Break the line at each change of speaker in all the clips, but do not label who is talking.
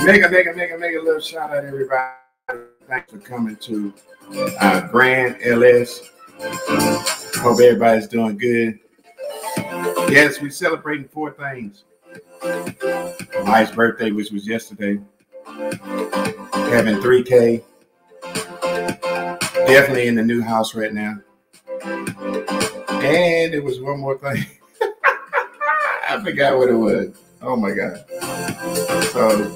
Mega, mega, mega, mega little shout out everybody. Thanks for coming to uh, Grand LS. Hope everybody's doing good. Yes, we're celebrating four things. Mike's birthday, which was yesterday. Having 3K definitely in the new house right now. And it was one more thing. I forgot what it was. Oh my god. So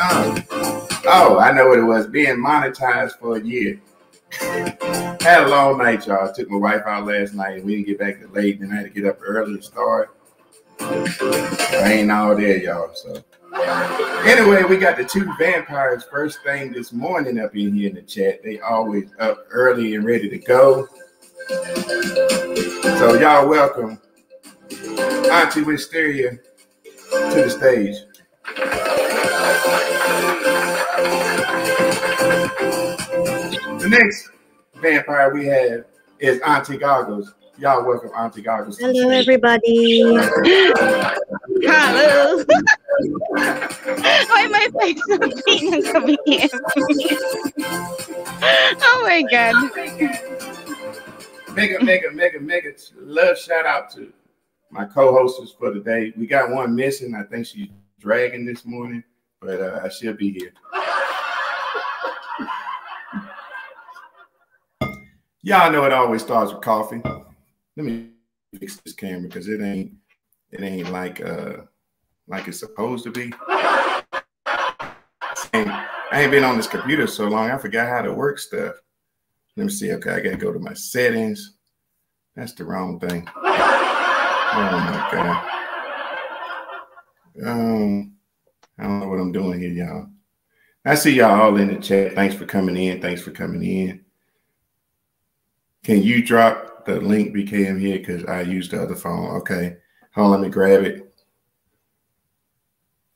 oh, oh I know what it was. Being monetized for a year. Had a long night, y'all. Took my wife out last night and we didn't get back to late. Then I had to get up early and start. I ain't all there, y'all. So anyway, we got the two vampires first thing this morning up in here in the chat. They always up early and ready to go. So y'all welcome Auntie Wisteria to the stage. The next vampire we have is Auntie Goggles y'all welcome
Auntie Goggles. Hello,
everybody. Hello.
Why my face so clean and coming in?
oh my god. Mega, mega, mega, mega love shout out to my co hosts for the day. We got one missing. I think she's dragging this morning, but uh, she'll be here. Y'all know it always starts with coffee let me fix this camera because it ain't it ain't like uh like it's supposed to be. I ain't been on this computer so long, I forgot how to work stuff. Let me see. Okay, I gotta go to my settings. That's the wrong thing. Oh my god. Um, I don't know what I'm doing here, y'all. I see y'all all in the chat. Thanks for coming in. Thanks for coming in. Can you drop the link became here because I used the other phone. Okay. Hold on, let me grab it.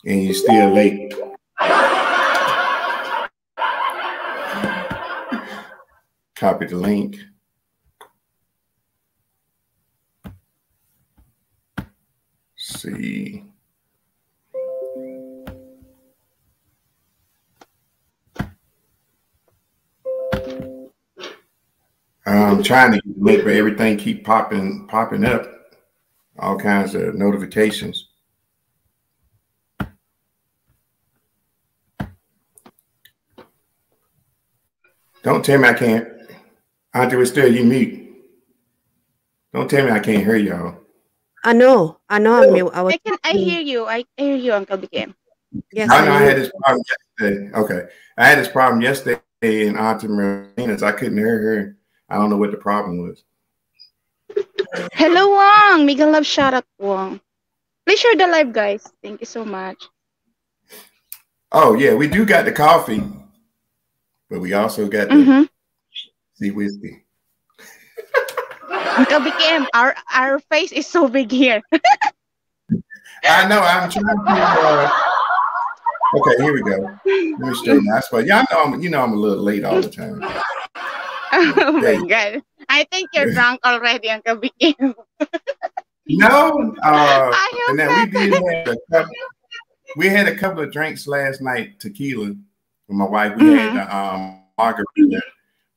And you're still late. Copy the link. see. I'm trying to make everything keep popping popping up. All kinds of notifications. Don't tell me I can't. Auntie was still you mute. Don't tell me I can't hear y'all.
I know. I know I'm mute. I, was I can I hear you. I hear you, Uncle BKM.
Yes. I know I had this problem yesterday. Okay. I had this problem yesterday in Auntie Marina's. I couldn't hear her I don't know what the problem was.
Hello, Wong. Mega love shout out, Wong. Please share the live, guys. Thank you so much.
Oh yeah, we do got the coffee, but we also got the mm-hmm. sea whiskey.
BKM, our our face is so big here.
I know. I'm trying to. Uh... Okay, here we go. Let me straighten. that spot. y'all know I'm, you know I'm a little late all the time
oh my god. I think you're drunk already, Uncle BKM.
no, uh, and we did a couple, we had a couple of drinks last night, tequila with my wife. We mm -hmm. had the mm-hmm. uh, um, margarita,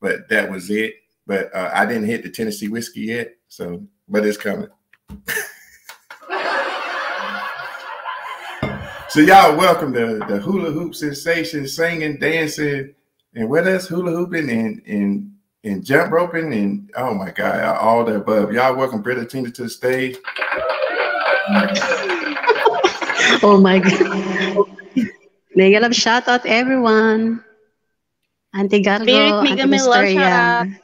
but that was it. But uh, I didn't hit the Tennessee whiskey yet, so but it's coming. so y'all welcome to the hula hoop sensation, singing, dancing, and with us hula hooping and and and jump roping and oh my god, all that above. Y'all welcome Britta Tina to the stage.
oh my
god. Mega love shout out everyone. Auntie Gargo, Auntie Misteria.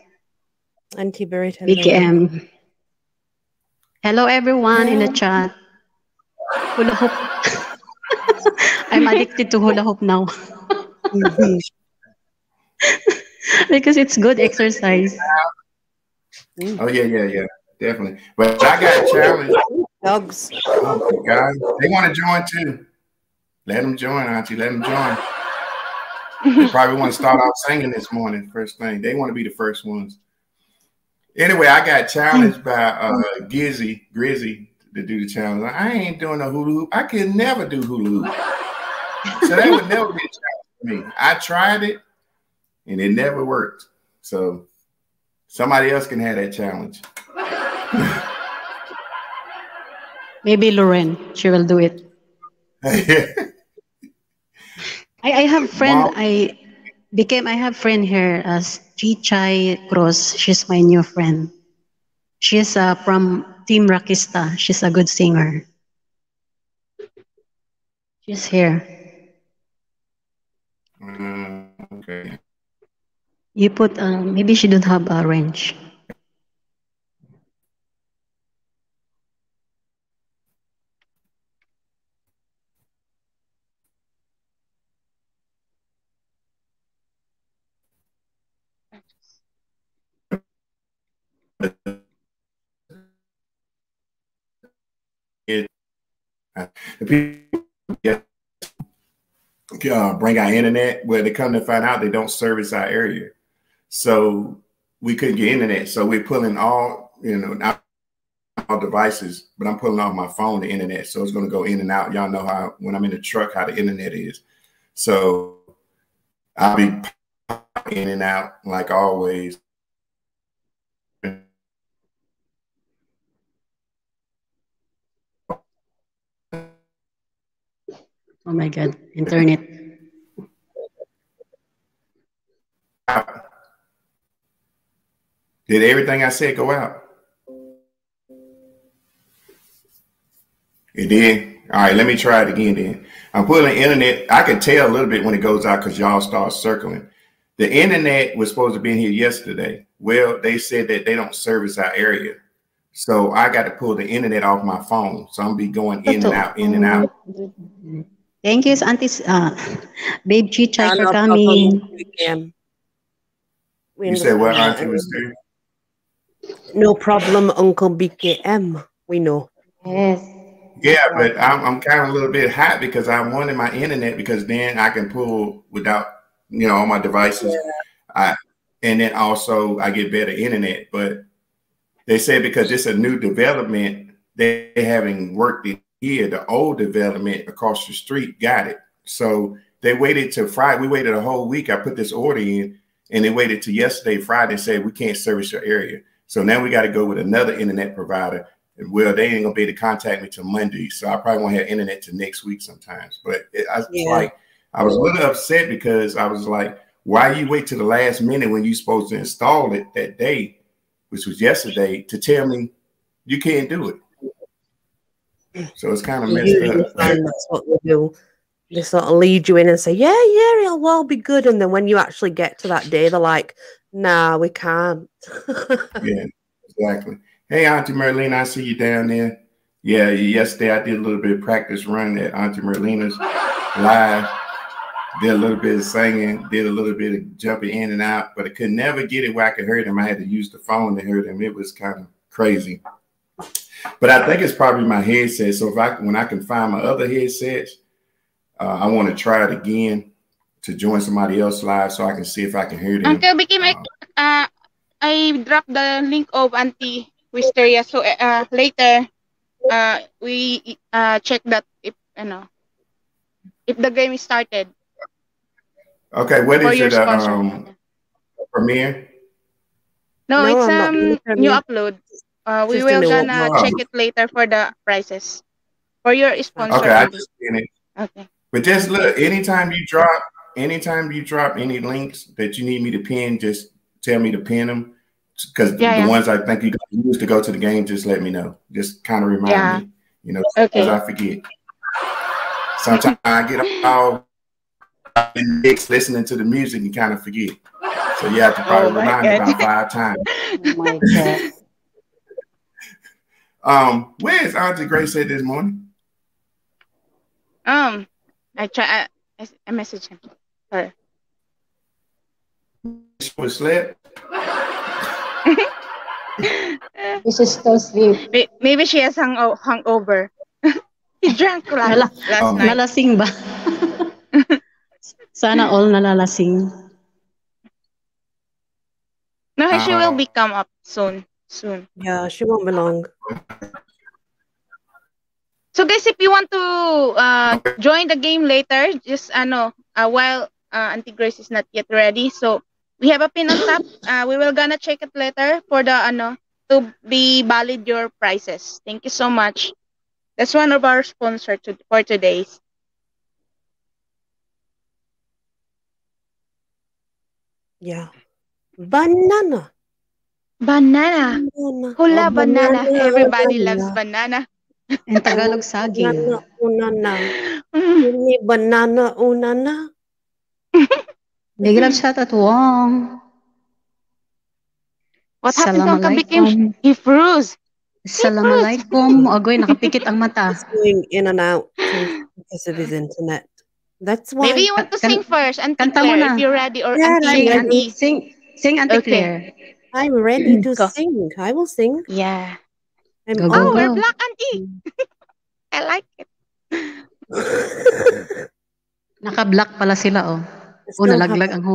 Auntie Barrett. BKM.
Hello everyone Hello. in the chat. Hula hoop. I'm addicted to hula hoop now. because it's good exercise.
Oh yeah, yeah, yeah, definitely. But I got challenged. Dogs. Oh my God, they want to join too. Let them join, Auntie. Let them join. they probably want to start off singing this morning. First thing, they want to be the first ones. Anyway, I got challenged by uh, Gizzy Grizzy to do the challenge. I ain't doing no hula hoop. I could never do hula hoop,
so that would never be a challenge
for me. I tried it and it never worked. So somebody else can have that challenge.
Maybe Lorraine, she will do it.
I,
I have friend wow. I became I have friend here as Chichai Cross. She's my new friend. She's uh, from Team Rakista. She's a good singer. She's here.
Mm, okay.
You put, uh, maybe she don't have a wrench.
uh, bring our internet where they come to find out they don't service our area. So we couldn't get internet. So we're pulling all, you know, not all devices, but I'm pulling off my phone the internet. So it's going to go in and out. Y'all know how, when I'm in the truck, how the internet is. So I'll be in and out like always.
Oh my God, internet.
Did everything I said go out? It did. All right, let me try it again then. I'm pulling the internet. I can tell a little bit when it goes out because y'all start circling. The internet was supposed to be in here yesterday. Well, they said that they don't service our area. So I got to pull the internet off my phone. So I'm be going in and out, in and out.
Thank you, Auntie uh, Babe Chicha, for coming.
You said what, Auntie was
doing?
No problem, Uncle
BKM. We know. Yes.
Yeah, but I'm, I'm kind of a little bit hot because I'm my internet because then I can pull without, you know, all my devices. Yeah. I, and then also I get better internet. But they said because it's a new development, they having worked it here. The old development across the street got it. So they waited to Friday. We waited a whole week. I put this order in and they waited to yesterday, Friday, said we can't service your area. So now we got to go with another internet provider. And well, they ain't gonna be able to contact me till Monday, so I probably won't have internet till next week sometimes. But it, I was yeah. like, I was a little upset because I was like, why you wait till the last minute when you're supposed to install it that day, which was yesterday, to tell me you can't do it? So it's kind of messed up.
That's what they do.
They sort of lead you in and say, yeah, yeah, it'll all be good. And then when you actually get to that day, they're like, Nah, we can't.
yeah, exactly. Hey, Auntie Merlina, I see you down there. Yeah, yesterday I did a little bit of practice run at Auntie Merlina's live. Did a little bit of singing, did a little bit of jumping in and out, but I could never get it where I could hear them. I had to use the phone to hear them. It was kind of crazy. But I think it's probably my headset. So if I when I can find my other headsets, uh, I want to try it again to join somebody else live so I can see if I can hear them. Uncle
Vicky, um, uh, I dropped the link of Auntie Wisteria. So uh, uh, later, uh, we uh, check that if you know if the game is started.
Okay, what is it? Uh, um, sponsor. Um, premiere. No, no, it's um new
upload. Uh, we will gonna check it later for the prices for your sponsor. Okay, I just seen it. Okay.
But just look, anytime you drop anytime you drop any links that you need me to pin, just tell me to pin them. Because yeah, the yeah. ones I think you use to go to the game, just let me know. Just kind of remind yeah. me, you know, because okay. I forget. Sometimes I get all mixed listening to the music and kind of forget. So you have to probably oh remind God. me about five times. oh um, where is Auntie Grace said this morning?
Um,
I try. I, I message him. Hey. Was still asleep. Maybe she has hung hungover. he drank last,
last Um, night. Nalasing ba? Sana all nalalasing.
No, she will be ah. become up soon. Soon. Yeah, she won't be long. So guys, if you want to uh, join the game later, just ano, uh, while uh, anti-grace is not yet ready. So we have a pin on top. Uh, we will gonna check it later for the ano to be valid your prices. Thank you so much. That's one of our sponsors to, for today.
Yeah.
Banana. Banana. banana. Hula oh, banana. banana. Everybody banana. loves banana. And Tagalog saging. Banana unana. Mm. Banana unana.
Big love shout out Wong. What happened Salam to became Ifruz? Salam alaikum. Agoy, nakapikit ang mata. He's going in and out
because of his internet. That's why. Maybe you want to sing first, Auntie Kanta Claire, na. if you're ready, or yeah, Auntie I'm ready. Sing, sing Auntie okay. Claire. I'm ready to go. sing. I will sing. Yeah. I'm go, go, oh, go. we're black Auntie. I like
it.
Naka-black pala sila, oh. nalaglag ang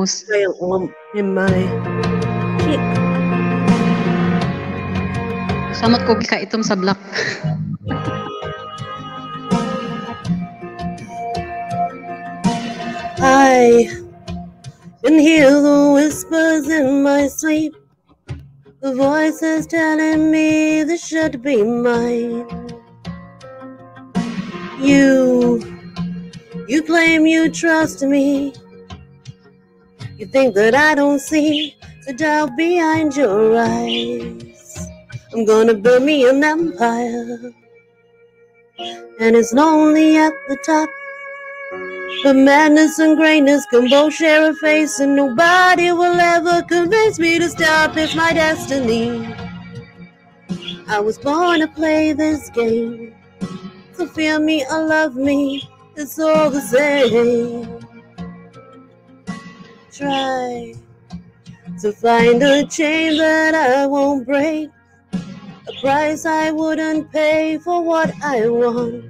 Samot ko ka sa black.
I can hear the whispers in my sleep. The voices telling me this should be mine. You, you claim you trust me. You think that I don't see the doubt behind your eyes. I'm gonna build me an empire. And it's lonely at the top. But madness and greatness can both share a face, and nobody will ever convince me to stop. It's my destiny. I was born to play this game. So fear me or love me, it's all the same try to find a chain that I won't break, a price I wouldn't pay for what I want.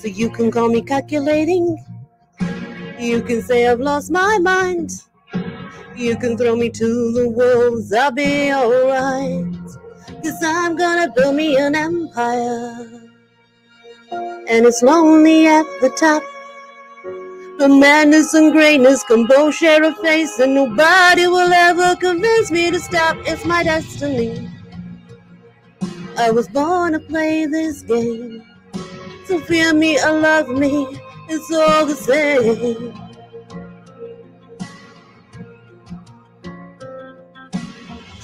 So you can call me calculating, you can say I've lost my mind, you can throw me to the wolves, I'll be alright. Cause I'm gonna build me an empire, and it's lonely at the top. The madness and greatness can both share a face, and nobody will ever convince me to stop. It's my destiny. I was born to play this game. So fear me or love me, it's all the same.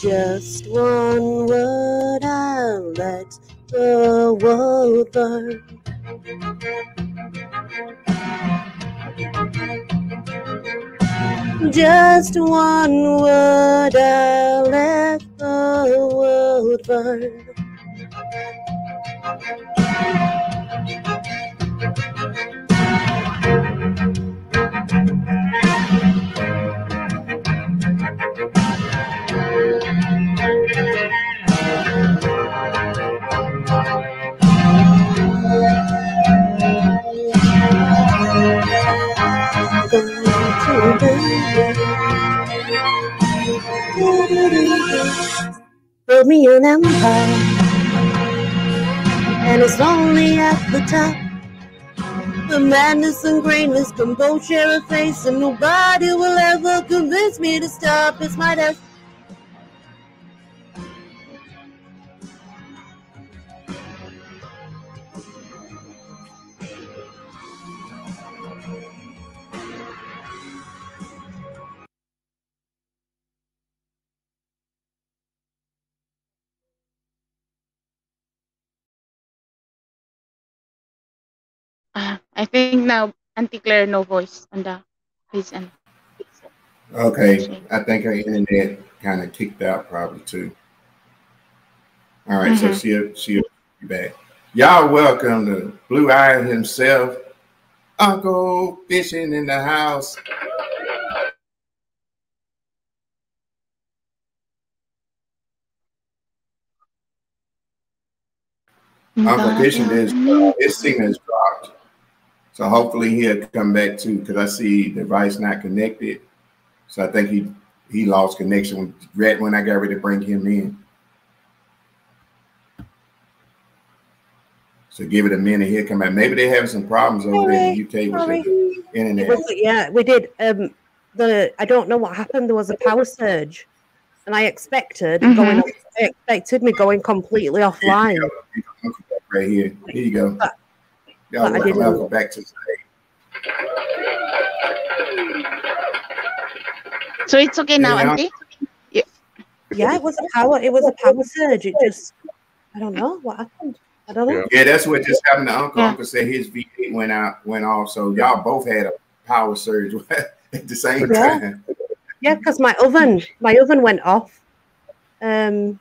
Just one word I'll let the world burn. Just one word I let the world burn. Thank you. Build me an empire, and it's only at the top. The madness and greatness can both share a face, and nobody will ever convince me to stop. It's my destiny.
Ah, I think now Auntie Claire no voice on the please and
Okay, I think her internet kind of kicked out probably too. All right, mm -hmm. so mm-hmm. she'll she'll be back. Y'all welcome to Blue Eye himself, Uncle Fishing in the house. Uncle Fishing is uh, his dropped. So hopefully he'll come back too, because I see device not connected. So I think he he lost connection right when I got ready to bring him in. So give it a minute. He'll come back. Maybe they're having some problems over there in the UK with Sorry. the internet. Was,
yeah, we did. Um, the I don't know what happened. There was a power surge, and I expected mm-hmm. going. I expected me going completely offline.
Right here, here you go. Y'all well, welcome, welcome
back to today. So it's okay now, yeah. Yeah. yeah, it was a power, it was a power surge. It just I don't know what happened. I don't know. Yeah, that's
what just happened to Uncle. Yeah. Uncle said his V8 went out, went off. So y'all both had a power surge at the same yeah. time.
Yeah, because my oven, my oven went off. Um,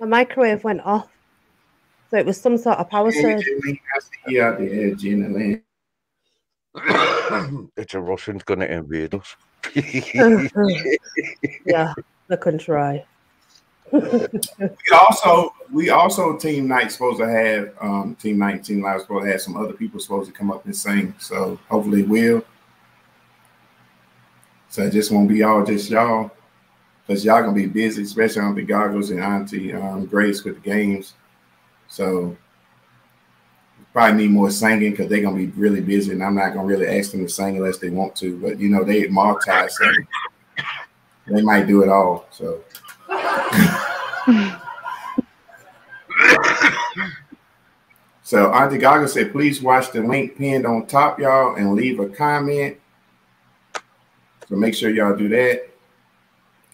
my microwave went off, so it was some sort of power surge.
it's a Russian's going to invade us.
yeah, they can try.
we also we also team night supposed to have um, team night team live supposed to have some other people supposed to come up and sing. So hopefully will. So it just won't be all just y'all, cause y'all gonna be busy, especially on the goggles and Auntie um, Grace with the games. So probably need more singing because they're gonna be really busy, and I'm not gonna really ask them to sing unless they want to. But you know, they multi, sing. they might do it all. So. so Auntie Gaga said, please watch the link pinned on top, y'all, and leave a comment. So make sure y'all do that.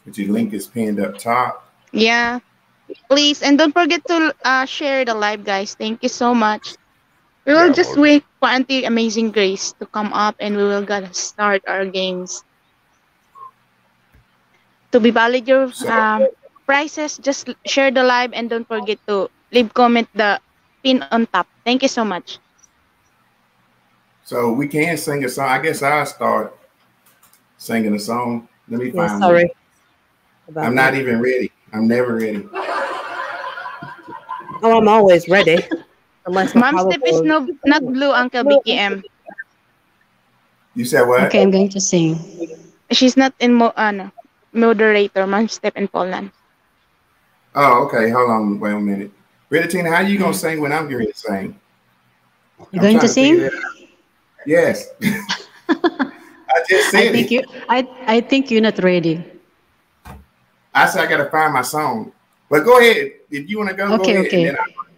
But your link is pinned up top.
Yeah please and don't forget to uh, share the live guys thank you so much we will yeah, just wait for auntie amazing grace to come up and we will gonna start our games to be valid your um, prices just share the live and don't forget to leave comment the pin on top thank you so much
so we can sing a song i guess i'll start singing a song let me find yeah, sorry i'm not even ready i'm never ready Oh, I'm always ready.
Mom's Step is no, not blue, Uncle BKM.
You said what? Okay, I'm going to sing.
She's not in mo moderator, Mom's Step in Poland.
Oh, okay. Hold on. Wait a minute. Tina. how you going to mm. sing when I'm going to sing? You going to sing? yes.
I just said I think it. You, I, I think you're not ready.
I said I got to find my song. But go ahead. If you want to go, okay, go okay. I,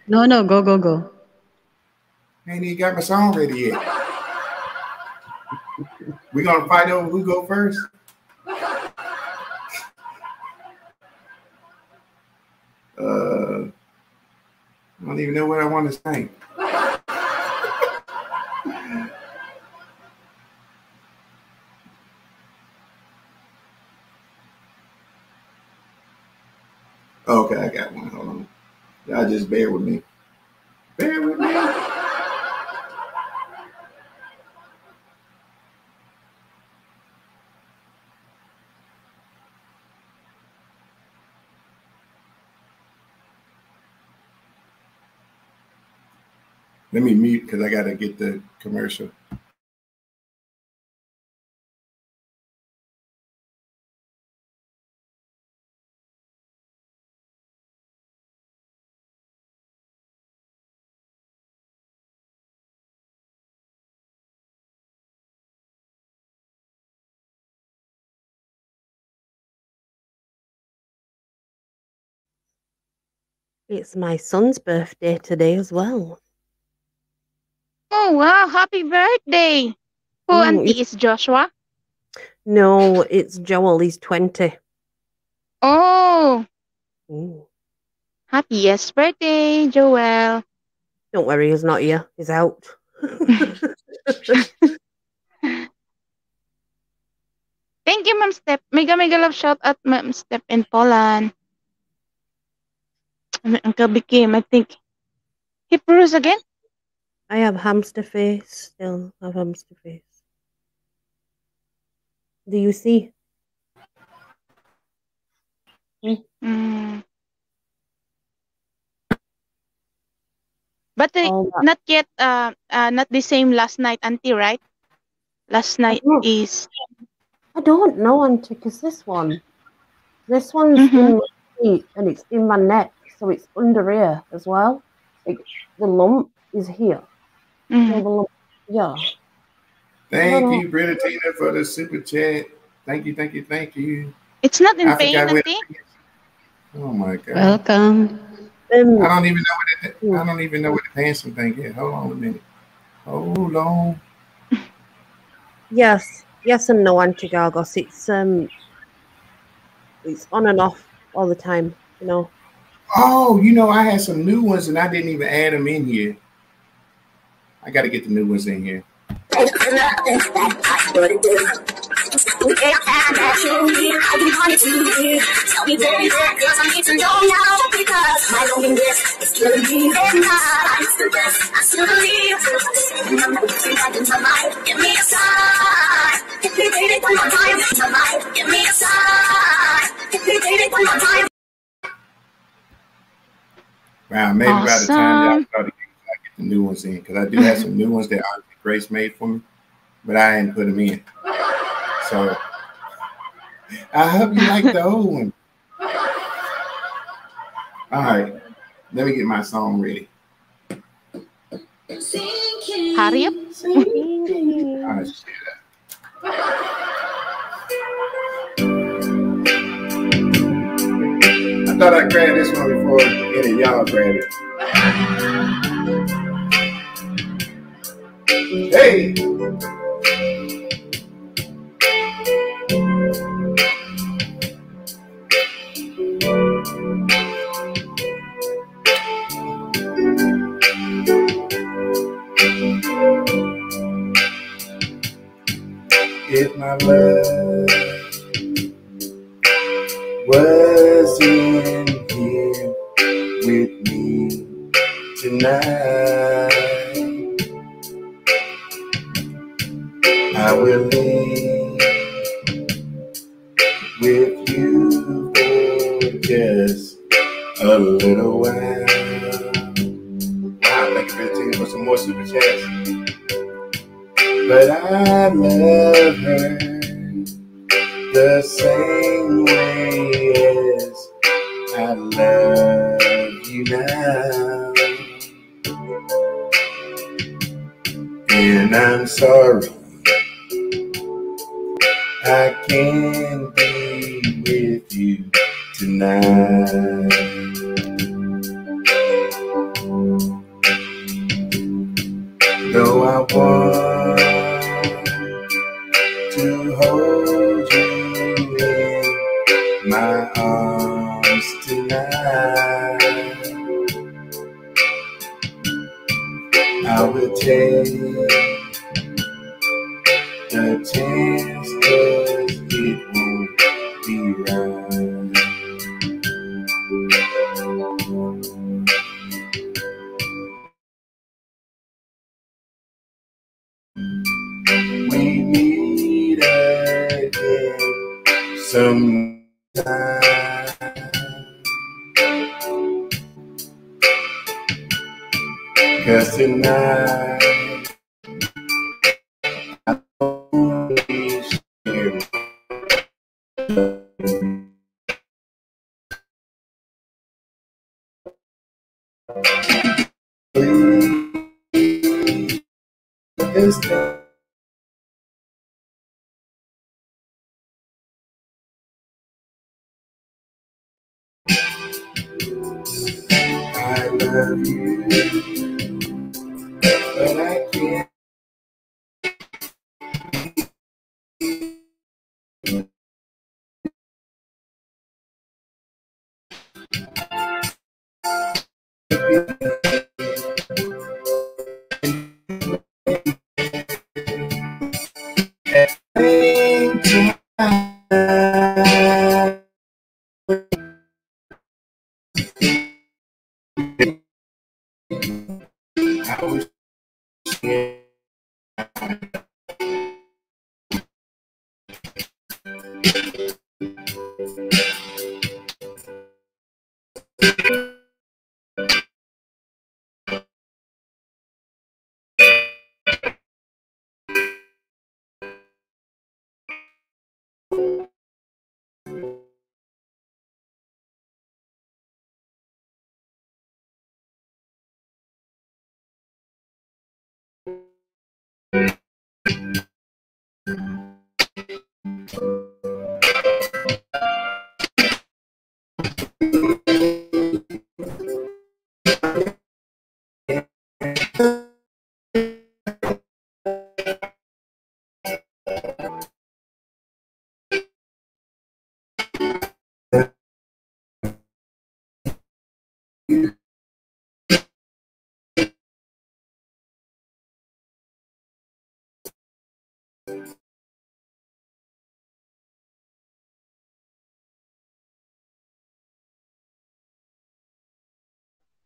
no, no, go, go, go.
ain't even got my song ready yet. we gonna fight over who go first. Uh, I don't even know what I want to say. okay, I got one.
Y'all just bear with me.
Bear with me.
Let me mute because I got to get the
commercial. It's my son's birthday today as well. Oh, wow. Happy
birthday. Who oh, and is Joshua?
No, it's Joel. He's 20.
Oh. Ooh. yes birthday, Joel.
Don't worry, he's not here. He's out.
Thank
you, Mom. Step. Mega, mega love shout out, Mom. Step in Poland uncle
BKM, I think, Hippurus again? I have hamster face, still have hamster face. Do you see? Mm.
But uh, oh, not yet, uh, uh, not the same last
night, Auntie, right? Last night I is. I don't know, Auntie, because this one, this one's mm -hmm. in my feet and it's in my neck so it's under here as well. It, the lump is here. Mm-hmm. Lump,
yeah.
Thank you, Brittatina, for the super chat. Thank you, thank you, thank you.
It's not in vain, I think.
Oh my god.
Welcome. I don't even know
what it, hmm. I don't even know what the handsome thing is. Hold on a minute. Hold on.
Yes, yes, and no, Antigagos. It's um,
it's on and off all the time. You know. Oh, you know, I had some new ones and I didn't even add them in here. I got to get the new ones in here around maybe awesome. by the time y'all start to get, get the new ones in, because I do have some new ones that Grace made for me, but I ain't put them in. So I hope you like the old one. All right, let me get my song ready.
Hurry
just thought I'd grab this one before any of y'all grab it. Hey! If my love night.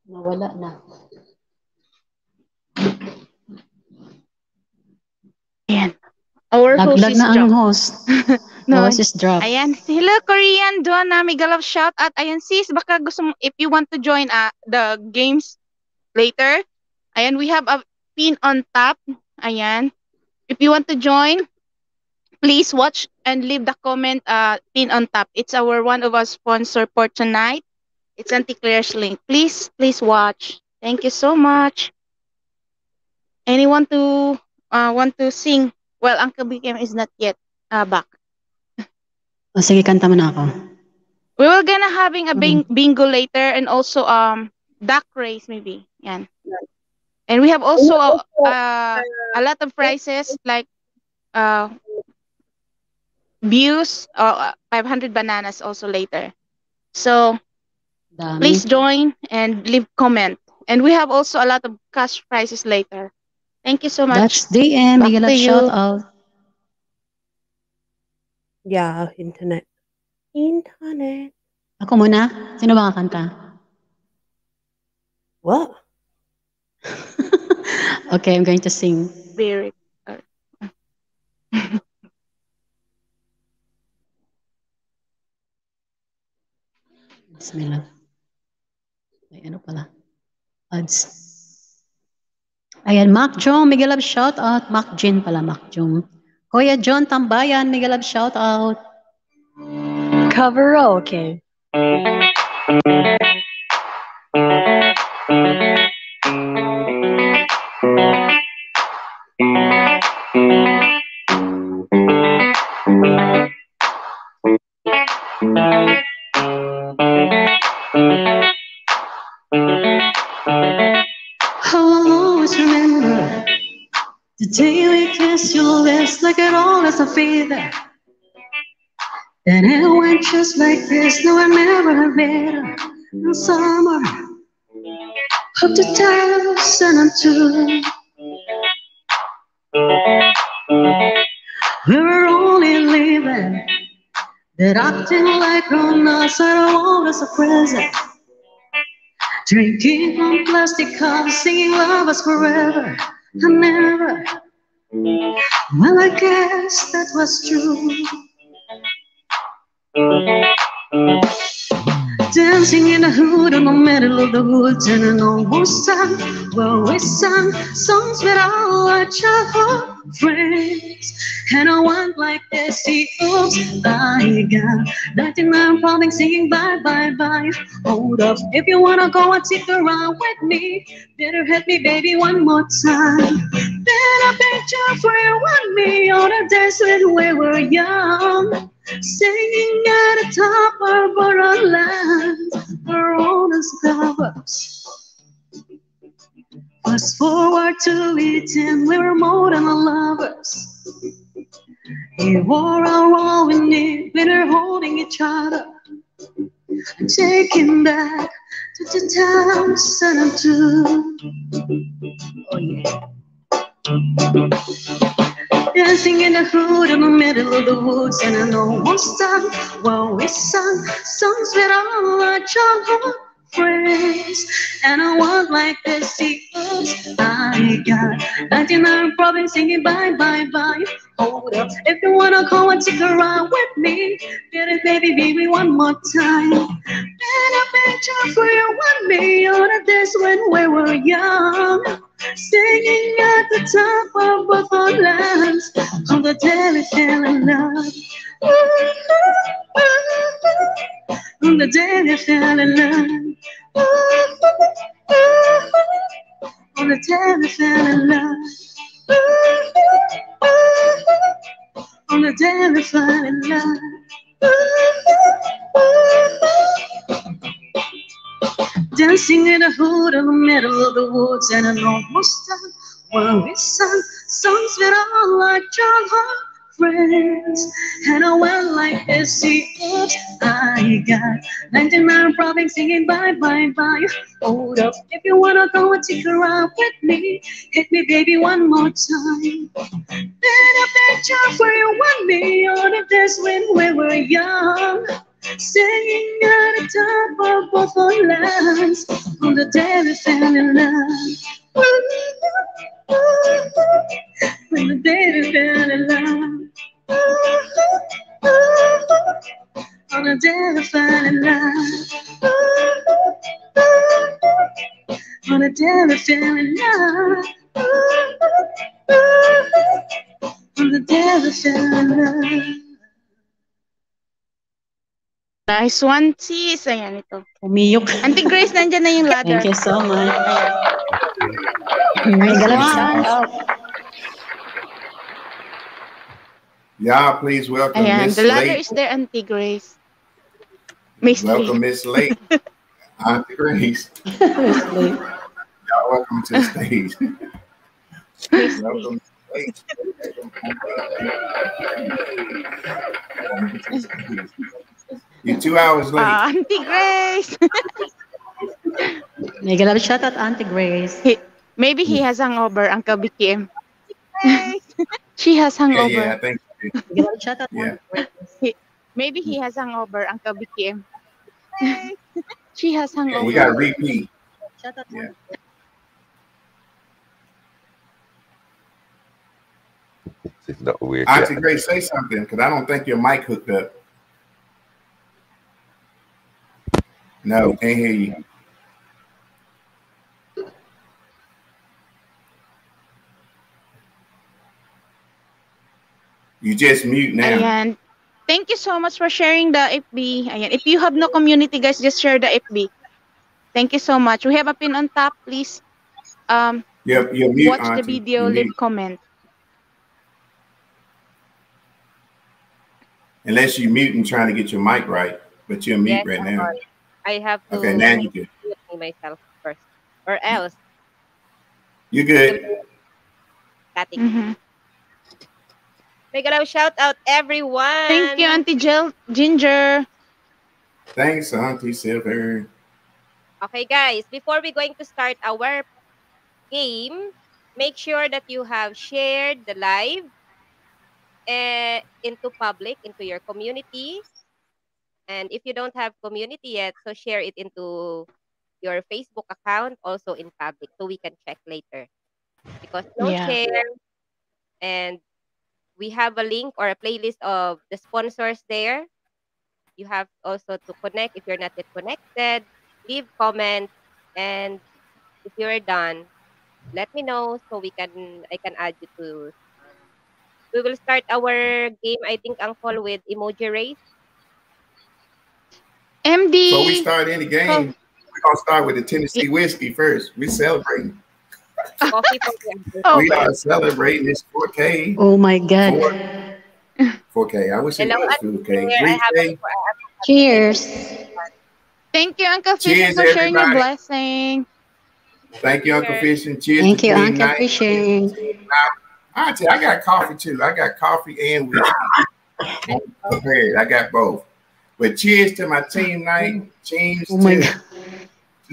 Nawala na.
Ayan. Our Laglag host is na ang host.
no. Host is dropped. Ayan. Hello, Korean. Doon na, Migalov shout out. Ayan, sis, baka gusto mo, if you want to join uh, the games later, ayan, we have a pin on top. Ayan. If you want to join, please watch and leave the comment uh, pin on top. It's our one of our sponsor for tonight. It's Auntie Claire's link. Please, please watch. Thank you so much. Anyone to uh, want to sing? Well, Uncle BKM is not yet uh, back.
Oh, sige, kanta mo ako.
We were gonna having a bing mm-hmm. bingo later and also um duck race maybe. Yan. And we have also a, a lot of prizes like uh views or uh, 500 bananas also later. So Dami. Um, Please join and leave comment. And we have also a lot of cash prizes later. Thank you so much. That's the end.
Back Big love shout out.
Yeah, internet.
Internet.
Ako muna. Sino ba kakanta? What? okay, I'm going to sing.
Very.
Bismillah. Ay, ano pala?
Ads. Ayan, Mac Jong, Miguelab, shout out. Mac Jin pala, Mac Jong. Kuya John Tambayan, Miguelab, shout out. Cover, okay.
And it went just like this, no, I never have been in summer. Up to Dallas and I'm too. We were only leaving, that acting like grown ups want us a present. Drinking from plastic cups, singing love us forever and never.
Well,
I guess that was true. Dancing in the hood in the middle of the woods and an old song. Well, we sang songs with our childhood friends. And I went like this, he goes, bye, I'm pounding, singing bye, bye, bye. Hold up, if you wanna go and sit around with me, better hit me, baby, one more time. I picture for you and me on a dance when we were young. Singing at the top of our land, our own stars. Fast forward to it we were more than lovers. We wore our all we need, we were holding each other. taking back to the times and too. Oh yeah. Dancing in the hood in the middle of the woods, and I know won't stop while we sung songs that all our childhood friends. And I want like this because I got 99 problems singing bye bye bye. Hold up, if you wanna go and take a ride with me, get it, baby, baby, one more time. Been a picture for you and me on a this when we were young. Singing at the top of both our lungs on the telephone love on the day they fell in love. on the day they fell in love. on the day they fell in love. Dancing in a hood in the middle of the woods, and an almost done. Well, we sang songs that are like John Hart friends. And I went like this, see I got. 99 problems singing bye bye bye. Hold up, if you wanna go and take a ride with me, hit me baby one more time. Then a picture where you want me on a dance when we were young. Singing at the top of both our lungs on the day we fell in love. When the baby fell in love. On a day I fell in love. On a day I fell in love. On the day I fell in love.
Nice one, sis. Ayan ito.
Umiyok. Auntie
Grace, nandiyan na yung ladder. Thank you so
much.
Yeah, please welcome Ayan, Miss The ladder Lake.
is there, Auntie Grace.
Miss welcome, Miss Lake.
Auntie Grace.
Miss Lake. Y'all welcome to the stage. welcome,
Lake.
You're two hours late. Uh,
Auntie Grace. Mega love shout out Auntie Grace. He, maybe he has hangover, Uncle BKM. she has hangover. Yeah, yeah thank you. Mega shout out yeah. He, maybe he has hangover, Uncle BKM. she has hangover. Yeah, we got
repeat.
Shout
out yeah.
It's not weird. Auntie
yeah. Grace, say something because I don't think your mic hooked up. No, can't hear you. You just mute now. Ayan.
Thank you so much for sharing the FB. Ayan. If you have no community, guys, just share the FB. Thank you so much. We have a pin on top. Please um, yep, you're mute, watch auntie. the video, you're leave mute. comment.
Unless you mute and trying to get your mic right, but you're mute yes, right I'm now. Sorry.
I have to okay, now you can. myself first, or else. You're good. Mm -hmm gotta shout out everyone. Thank you, Auntie Jill, Ginger.
Thanks, Auntie Silver.
Okay, guys, before we're going to start our game, make sure that you have shared the live uh, into public, into your community. And if you don't have community yet, so share it into your Facebook account also in public so we can check later. Because no yeah. share and we have a link or a playlist of the sponsors there. You have also to connect if you're not yet connected. Leave comments, and if you're done, let me know so we can I can add you to. Um, we will start our game. I think Uncle with emoji race. MD. So we
start any game. Oh. We're gonna start with the Tennessee whiskey first. We celebrating oh, we are celebrating this 4K. Oh my God. 4, k I wish it was 2K. 3K.
Cheers.
Thank you, Uncle Fisher, for sharing your blessing.
Thank you, Uncle Fisher. Cheers. Thank you, Uncle
Fisher.
I, tell you, I got coffee too. I got coffee and whiskey. prepared. I got both. But cheers to my team night. Cheers oh to,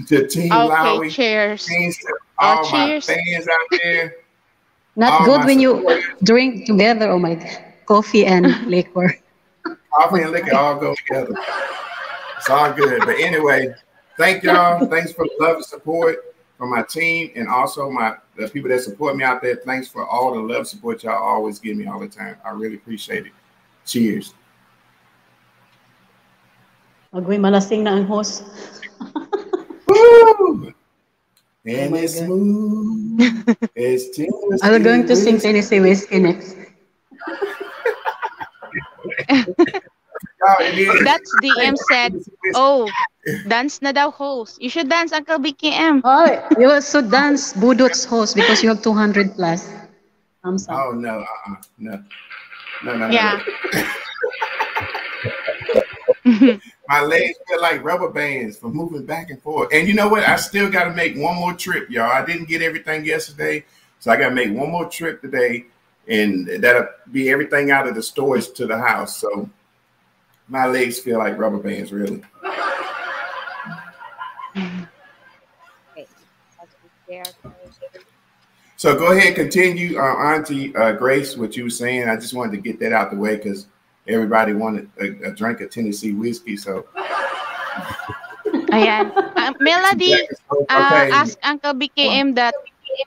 to Team okay, Lowry. Cheers. cheers to all my cheers. fans out there. Not good
when you drink together. Oh my, coffee and liquor.
Coffee and liquor all go together. It's all good. But anyway, thank y'all. Thanks for the love and support from my team and also my the people that support me out there. Thanks for all the love support y'all always give me all the time. I really appreciate it. Cheers.
Agui malasing na ang host. Oh and oh it's God. smooth.
it's I was going to sing Tennessee
Whiskey next. That's DM
said, oh, dance na daw host. You should dance, Uncle BKM.
Oh, you also dance Budot's host because you have 200 plus.
I'm sorry. Oh, no, uh-uh. no. No, no, yeah. no. Yeah. My legs feel like rubber bands from moving back and forth. And you know what? I still got to make one more trip, y'all. I didn't get everything yesterday, so I got to make one more trip today, and that'll be everything out of the storage to the house. So my legs feel like rubber bands, really. So go ahead, continue, uh, Auntie uh, Grace, what you were saying. I just wanted to get that out the way because everybody wanted a, a drink of Tennessee whiskey. So.
Yeah, Uh, Melody ah, okay. uh, asked Uncle BKM that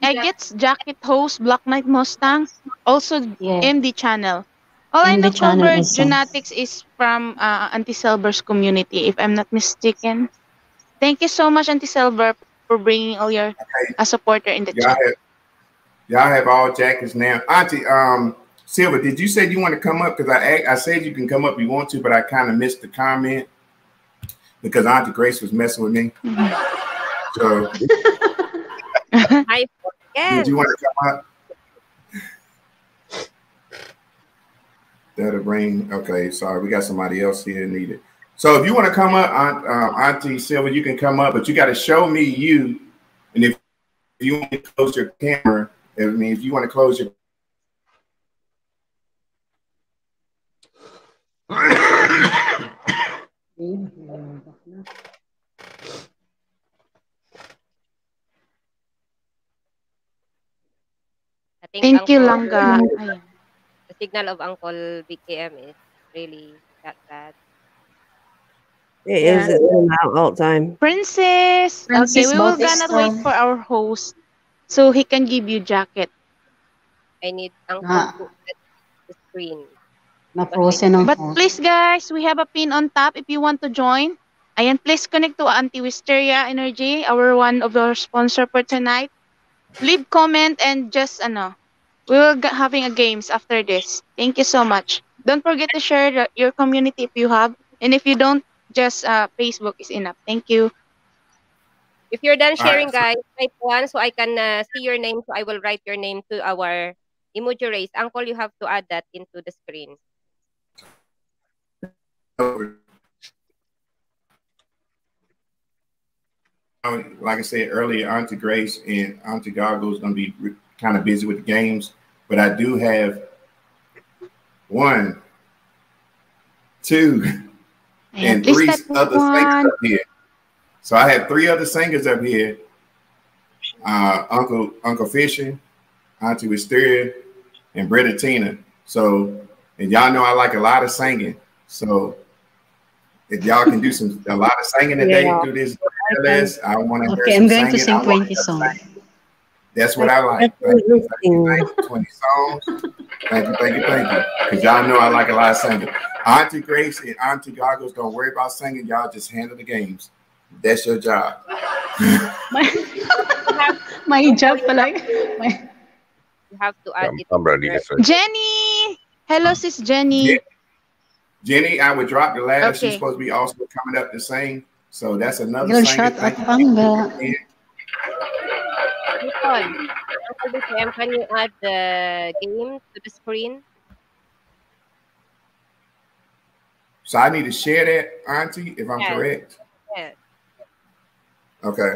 I get jacket host Black Knight Mustang also in MD channel. All in I know cover genetics is from uh, Auntie Silver's community, if I'm not mistaken. Thank you so much, Auntie Silver, for bringing all your okay. supporter in the y'all chat.
y'all have all jackets now, Auntie. Um, Silver, did you say you want to come up? Because I I said you can come up if you want to, but I kind of missed the comment because Auntie Grace was messing with me.
Mm-hmm.
So,
I did you want to
come up? That'll bring. Okay, sorry, we got somebody else here needed. So if you want to come up, Aunt, um, Auntie Silver, you can come up, but you got to show me you. And if you want to close your camera, I mean, if you want to close your
Thank
Uncle, you, Langga.
The
signal of Uncle BKM is really that bad.
It is at all time.
Princess! Princess okay, we will gonna time. wait for our host so he can give you jacket.
I need Uncle ah. to the screen. Na-frozen ang But
phone.
please guys, we have a pin on top if you want to join. Ayan, please connect to Auntie wisteria Energy, our one of our sponsor for tonight. Leave comment and just ano, we will g- having a games after this. Thank you so much. Don't forget to share the, your community if you have. And if you don't,
just uh, Facebook is enough. Thank you. If you're done sharing, right. guys, type one so I can uh, see your name. So I will write your name to our emoji race. Uncle, you have to add that into the screen. over.
Like I said earlier, Auntie Grace and Auntie Gargo is going to be kind of busy with the games, but I do have one, two,
and, three other one. singers up
here. So I have three other singers up here: uh, Uncle Uncle Fishing, Auntie Wisteria, and Bretta Tina. So, and y'all know I like a lot of singing. So if y'all can do some a lot of singing today yeah. through this playlist, I want to okay, hear I'm singing. going to sing
20 songs.
That's what I like.
Thank you, thank you, 20 songs.
Thank you, thank you, thank you.
Because y'all know I like a lot of
singing. Auntie Grace and Auntie Goggles, don't worry about singing. Y'all just handle the games. That's your job. my,
my job pala. My... You have to add I'm, it.
I'm ready to
Jenny! Hello, sis Jenny. Yeah.
Jenny, I would drop the ladder. Okay. She's supposed to be also coming up the same. So that's another Yo, shut that.
Nicole, after can you add the game to the screen?
So I need to share that, Auntie, if I'm yes. correct. Yes. Okay.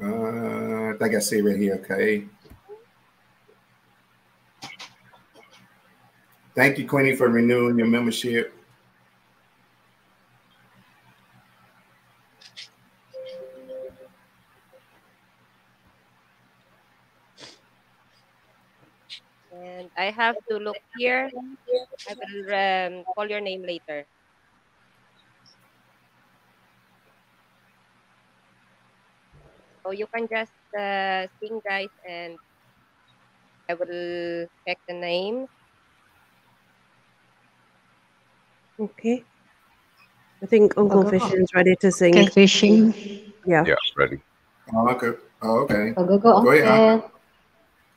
Uh, I think I see right here. Okay. Thank you, Queenie, for renewing your membership.
And
I have to look here. I will um, call your name later. So you can just uh, sing, guys, and I will check the names.
Okay. I think Uncle Fishing is ready to sing. Okay, Fishing. Yeah. Yeah, ready. Oh, okay. Oh, okay. Go, go, go. Go,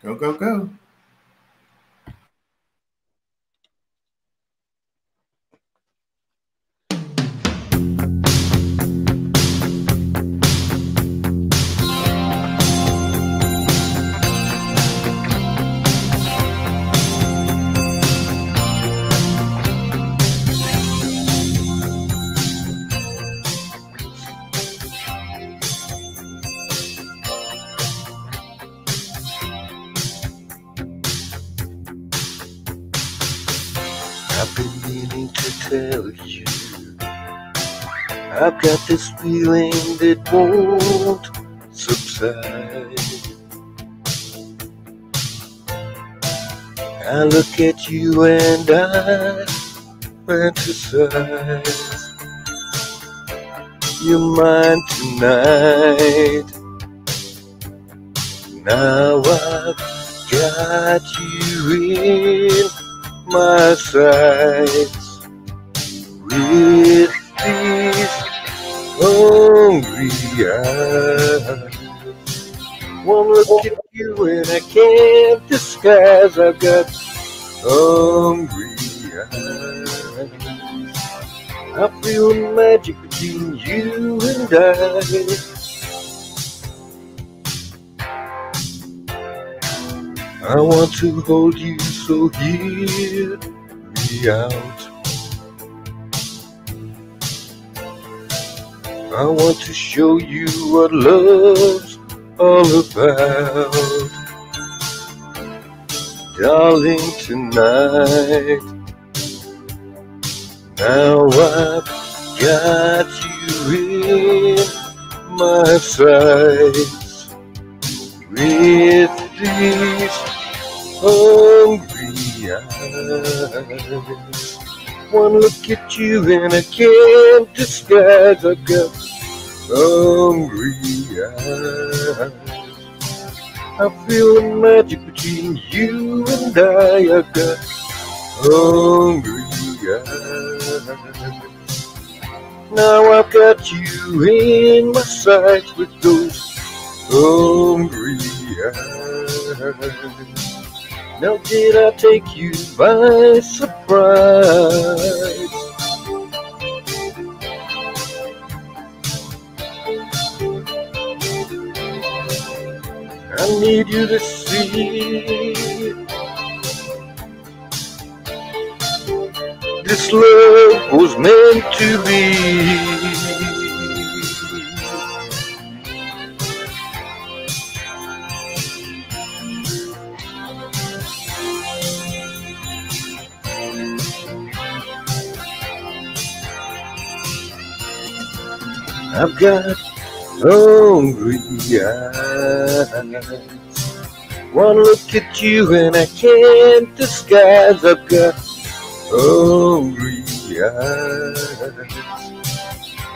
Go, go, go.
got this feeling that won't subside. I look at you and I fantasize. You're mine tonight. Now I've got you in my sights. With these hungry eyes. One look at you and I can't disguise I've got hungry eyes. I feel the magic between you and I. I want to hold you, so hear me out. I want to show you what love's all about. Darling, tonight, now I've got you in my sights. With these hungry eyes one look at you and I can't disguise I've got hungry eyes. I feel the magic between you and I. I've got hungry eyes. Now I've got you in my sights with those hungry eyes. Now did I take you by surprise? I need you to see this love was meant to be. I've got hungry eyes. One look at you and I can't disguise. I've got hungry eyes.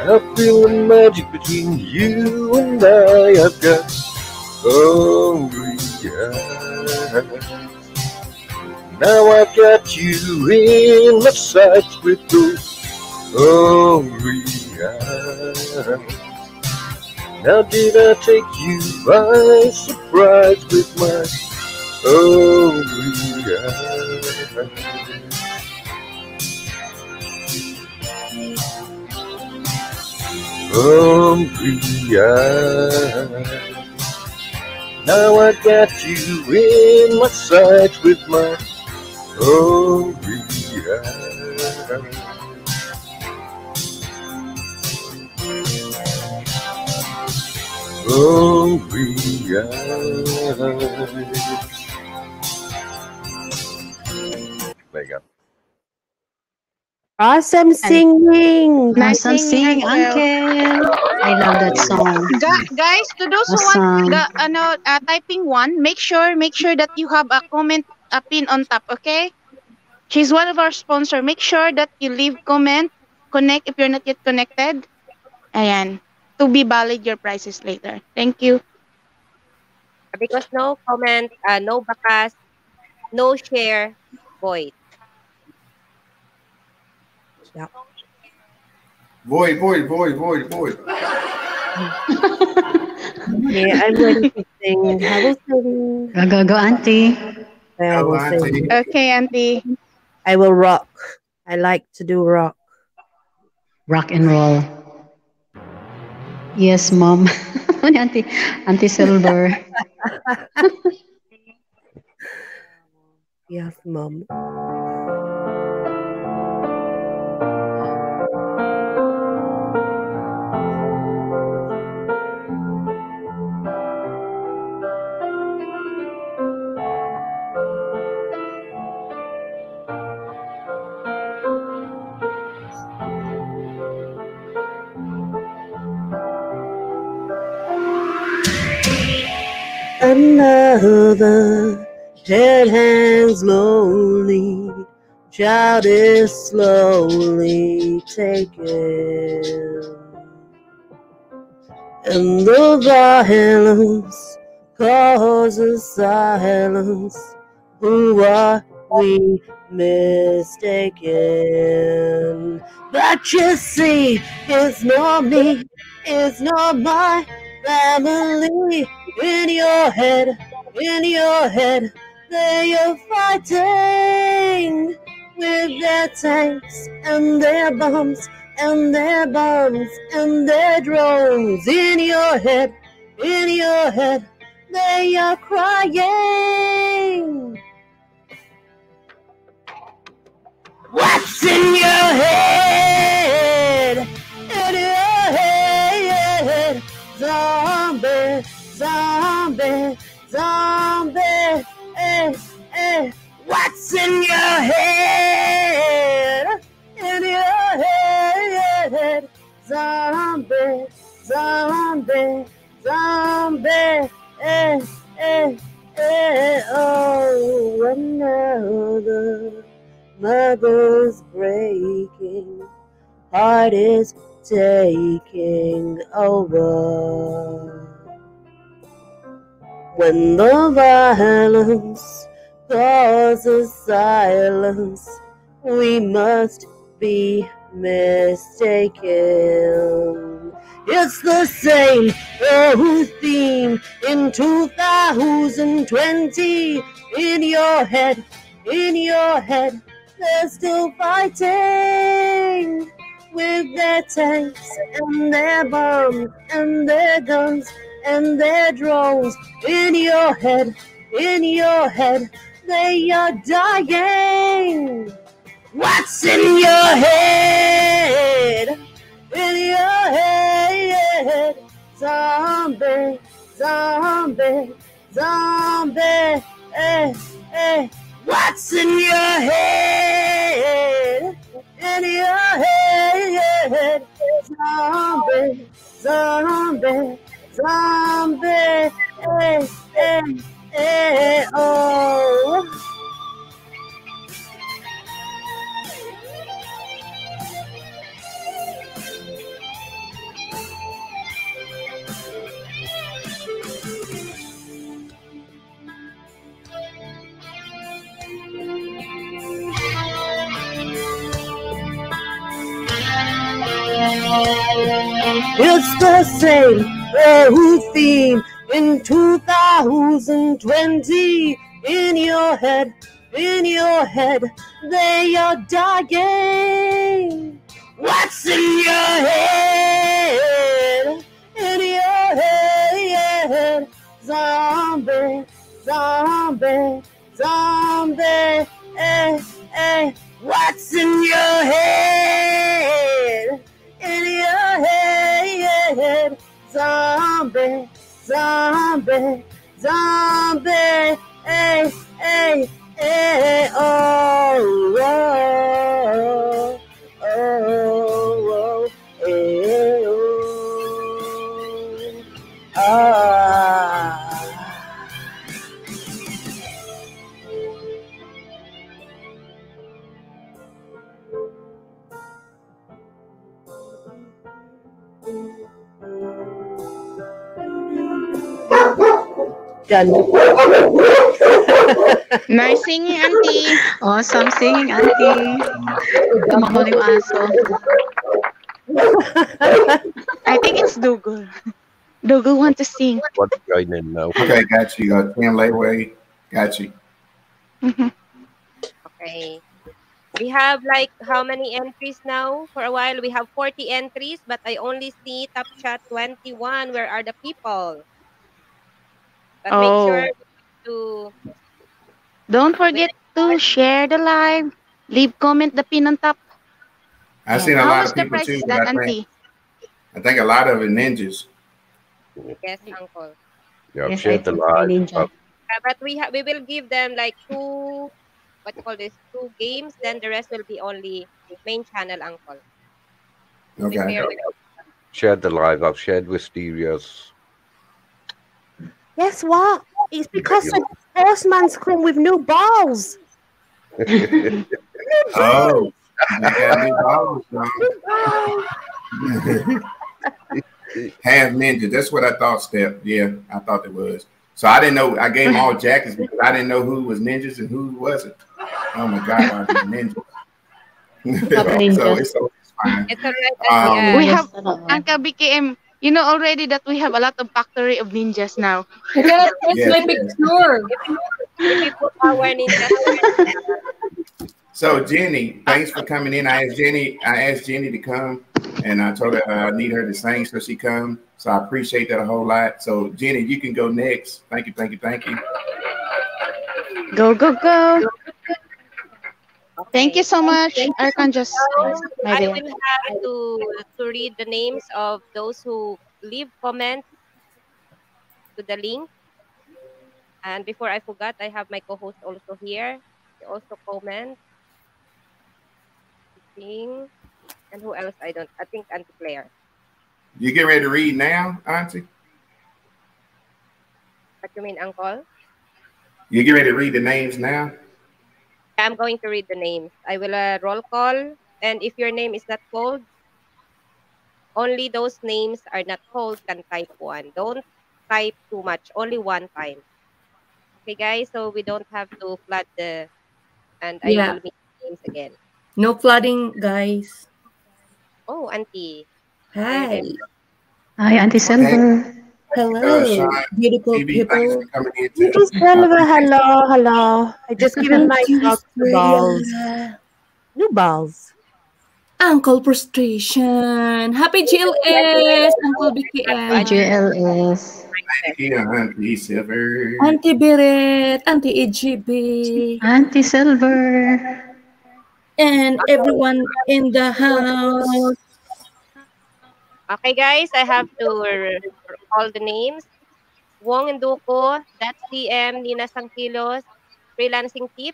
I feel the magic between you and I. I've got hungry eyes. Now I've got you in my sights with those hungry sky. Now did I take you by surprise with my oh eyes? Hungry eyes. Now I got you in my sight with my hungry eyes. Oh, There you
go.
Awesome singing! Nice Awesome singing, Uncle!
I love that song.
guys, to those
who Awesome. want the,
ano, uh, typing one, make sure make sure that you have a comment a pin on top, okay? She's one of our sponsor. Make sure that you leave comment, connect if you're not yet connected. Ayan. to be valid your
prices later. Thank you. Because no comment, uh, no bakas, no share, void.
Yeah. Void, void, void, void, void.
Okay,
I'm going to sing. Hello, sing. Go, go, go, auntie. Go,
auntie.
Okay, auntie. I will rock. I like to do rock.
Rock and roll. Yes, mom.
Auntie, Auntie Silver. yes, mom. Another dead hangs
lonely, child is slowly taken. And the violence causes silence who are we mistaken? But you see, it's not me, it's not my family. In your head, in your head, they are fighting with their tanks and their bombs and their bombs and their drones. In your head, in your
head,
they are crying. What's in your head?
In your head, zombie zombie, zombie, hey, eh, eh. hey, what's in your head? In your head,
zombie, zombie, zombie,
hey, eh, hey, hey, oh, another mother's breaking, heart is taking over when the violence causes silence, we must be mistaken. It's the same old theme in 2020. In your head, in your head, they're still fighting with their tanks and their bombs and their guns and their drones in your head, in your head. They are
dying. What's in your head? In your head, zombie, zombie, zombie. Eh, eh. What's in your head? In your head, zombie, zombie. Zombie, eh, eh, eh oh.
It's
the same Who's theme in 2020 in your head, in
your head, they are dying. What's in your head? In your
head, zombie, zombie, zombie. Eh, eh. What's in your head? In your head zombie,
zombie, zombie, hey, eh, eh, hey, eh, hey,
oh, oh, oh, oh, oh, oh.
Done. nice
singing, auntie.
Awesome singing, auntie. Tumakbo yung aso. I think it's Dougal. Dougal want to sing.
What's your name now? Okay, got you. Uh, lay away. got you. Mm-hmm.
okay. We have like how many entries now? For a while, we have 40 entries, but I only see Top Chat 21. Where are the people? But oh. make sure oh.
to don't forget to share the live. Leave comment the pin on top.
I've seen a lot of people too. I think, I, think, a lot of it ninjas.
Yes, uncle.
Yeah, yes, share the live. Uh,
but we we will give them like two what you call this two games. Then the rest will be only main channel, uncle.
Okay. Share the live. I've shared with Stereos
Guess what? It's because the horseman's come with no balls.
no balls. Oh, balls, Half ninja. That's what I thought, Step. Yeah, I thought it was. So I didn't know. I gave them all jackets because I didn't know who was ninjas and who wasn't. Oh my god, I'm ninja. so, it's, it's
fine. It's all
right. Um, we have Uncle BKM you know already that we have a lot of factory of ninjas now.
Yes, yes, my picture.
so Jenny, thanks for coming in. I asked Jenny, I asked Jenny to come, and I told her I need her to sing, so she come. So I appreciate that a whole lot. So Jenny, you can go next. Thank you, thank you, thank you.
Go go go.
Thank you so much, Archangel.
I will have to, to read the names of those who leave comments to the link. And before I forgot, I have my co-host also here. He also comment. And who else? I don't. I think Auntie Claire.
You get ready to read now, Auntie?
What you mean, Uncle?
You get ready to read the names now?
I'm going to read the names. I will uh, roll call. And if your name is not called, only those names are not called can type one. Don't type too much, only one time. Okay, guys, so we don't have to flood the, and I yeah. will meet names again.
No flooding, guys.
Oh, Auntie.
Hi. Hi, Auntie Selva.
Hello,
beautiful TV people.
Just kind of hello, hello. I just him my new balls.
New balls.
Uncle Prostration. Happy GLS, Uncle BKM. Happy
GLS.
Auntie Silver.
Auntie Beret. Auntie EGB. Auntie
Silver. And everyone in the house. Okay, guys, I have to all the names. Wong Induko, That's DM, Nina Sangkilos, Freelancing Tip,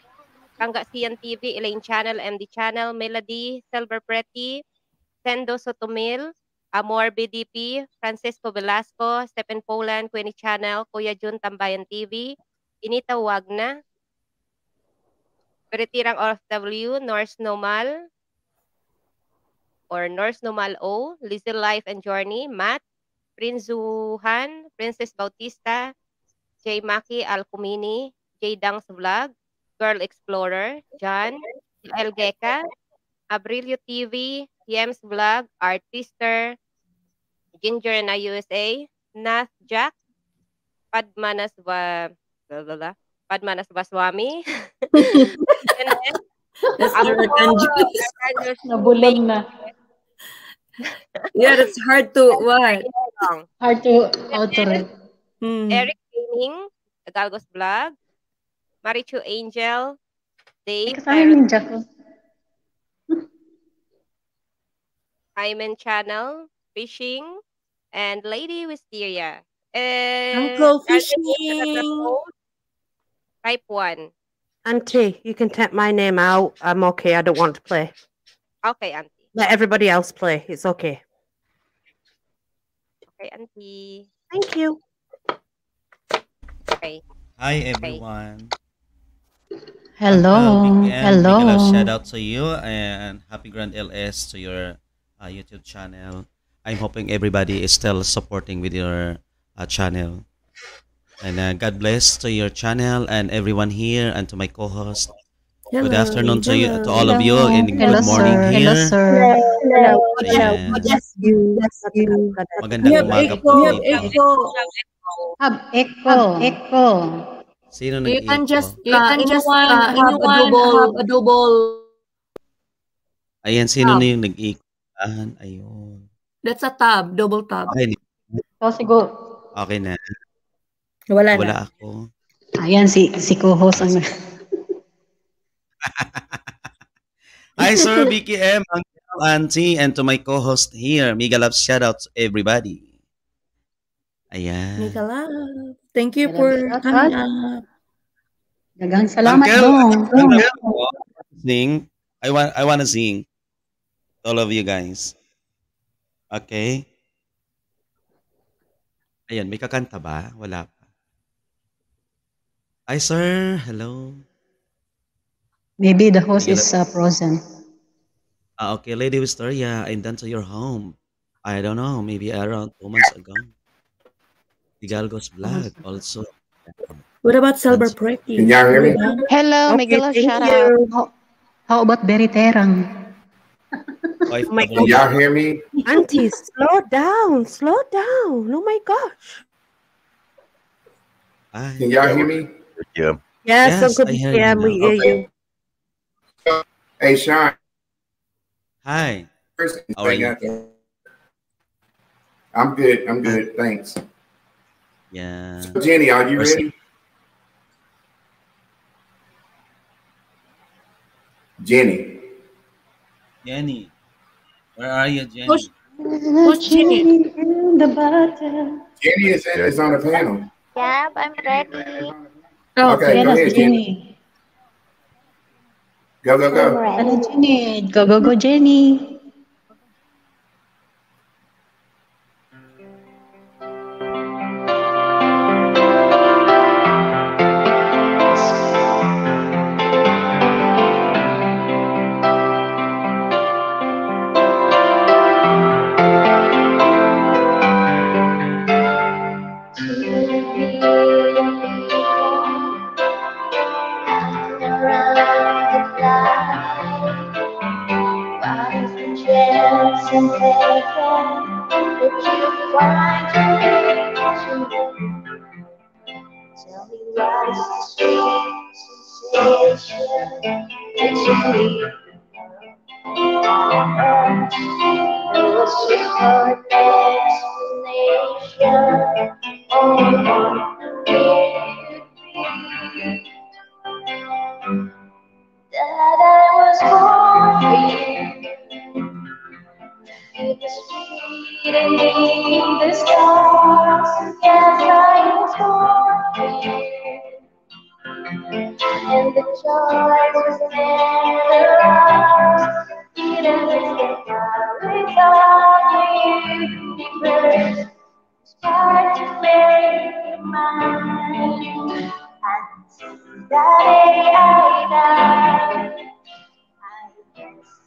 Kangga Sian TV, Elaine Channel, MD Channel, Melody, Silver Pretty, Sendo Sotomil, Amor BDP, Francisco Velasco, Stephen Poland, Queenie Channel, Kuya Jun Tambayan TV, Inita Wagna, Beritirang OFW, North Nomal, or Norse Numal O, Lizzie Life and Journey, Matt, Prince Zuhan, Princess Bautista, J. Maki Alcumini, J. Dang's Vlog, Girl Explorer, John, El Geka, Abrilio TV, Yem's Vlog, Artister, Ginger na USA, Nath Jack, Padmanaswa, ba, blah, blah, blah, Padmanas Baswami,
and then, That's Nabulag na.
yeah, it's hard to what? Hard to alter. Hmm.
Eric
Gaming, Galgos Blog, Marichu Angel, Dave. Because I'm in Channel, Fishing, and Lady Wisteria. And Uncle Fishing. Type 1.
Auntie, you can take my name out. I'm okay. I don't want to play. Okay, Auntie. Let everybody else play. It's okay.
Okay, Auntie. Thank you. Okay.
Hi, everyone.
Hello. Hello. Hello. Shout
out to you and happy Grand LS to your uh, YouTube channel. I'm hoping everybody is still supporting with your uh, channel. And uh, God bless to your channel and everyone here and to my co-host. Hello. Good afternoon to you, to all of you, and Hello, good morning sir. here. Hello, sir. Hello.
Yes, Yes, you. Magandang umaga po. We have echo. Have
echo. echo. Sino nag-echo? You can just, you can just uh, uh, uh have a double, a double.
Ayan, sino na yung nag-echo? Ayun.
That's a tab, double tab. Okay. So, oh, siguro. Okay na. Wala, Wala na. Wala
ako.
Ayan, si, si co-host ang...
Hi, Sir
BKM,
Uncle Auntie, and to my co-host here, Mega Love, shout out to everybody. Ayan.
Mega Love, thank you for coming up.
Dagang salamat Uncle, dong.
Uncle,
sing. I want I want to sing. All of you guys. Okay. Ayan, may kakanta ba? Wala pa. Hi, sir. Hello.
Maybe the host is uh, frozen.
Uh, okay, Lady Wisteria, I then your home. I don't know, maybe around two months ago. Miguel goes black also.
What about Silver Pretty? Can you hear me?
Hello, okay, Miguel, shout you.
out. How, about Berry Terang?
oh, oh my Can y'all hear me?
Auntie, slow down, slow down. Oh my gosh.
Can y'all hear me? Yeah. Yes, yes Uncle we hear you. Hey, Sean. Hi. How are you?
I'm good. I'm good. Thanks.
Yeah. So, Jenny, are you ready?
Jenny. Jenny. Where are you, Jenny? Push,
push Jenny. Jenny
is, is on the panel.
Yeah,
I'm ready.
Oh, okay, go ahead, Jenny. Jenny.
Go, go, go.
Go, go, go, Jenny.
would you to?
Tell me what is sweet sensation that you Oh,
that I was born it's beating the stars, and flying torn. And the choice is
never ours. It doesn't get without you, universe. to make mine. And that day I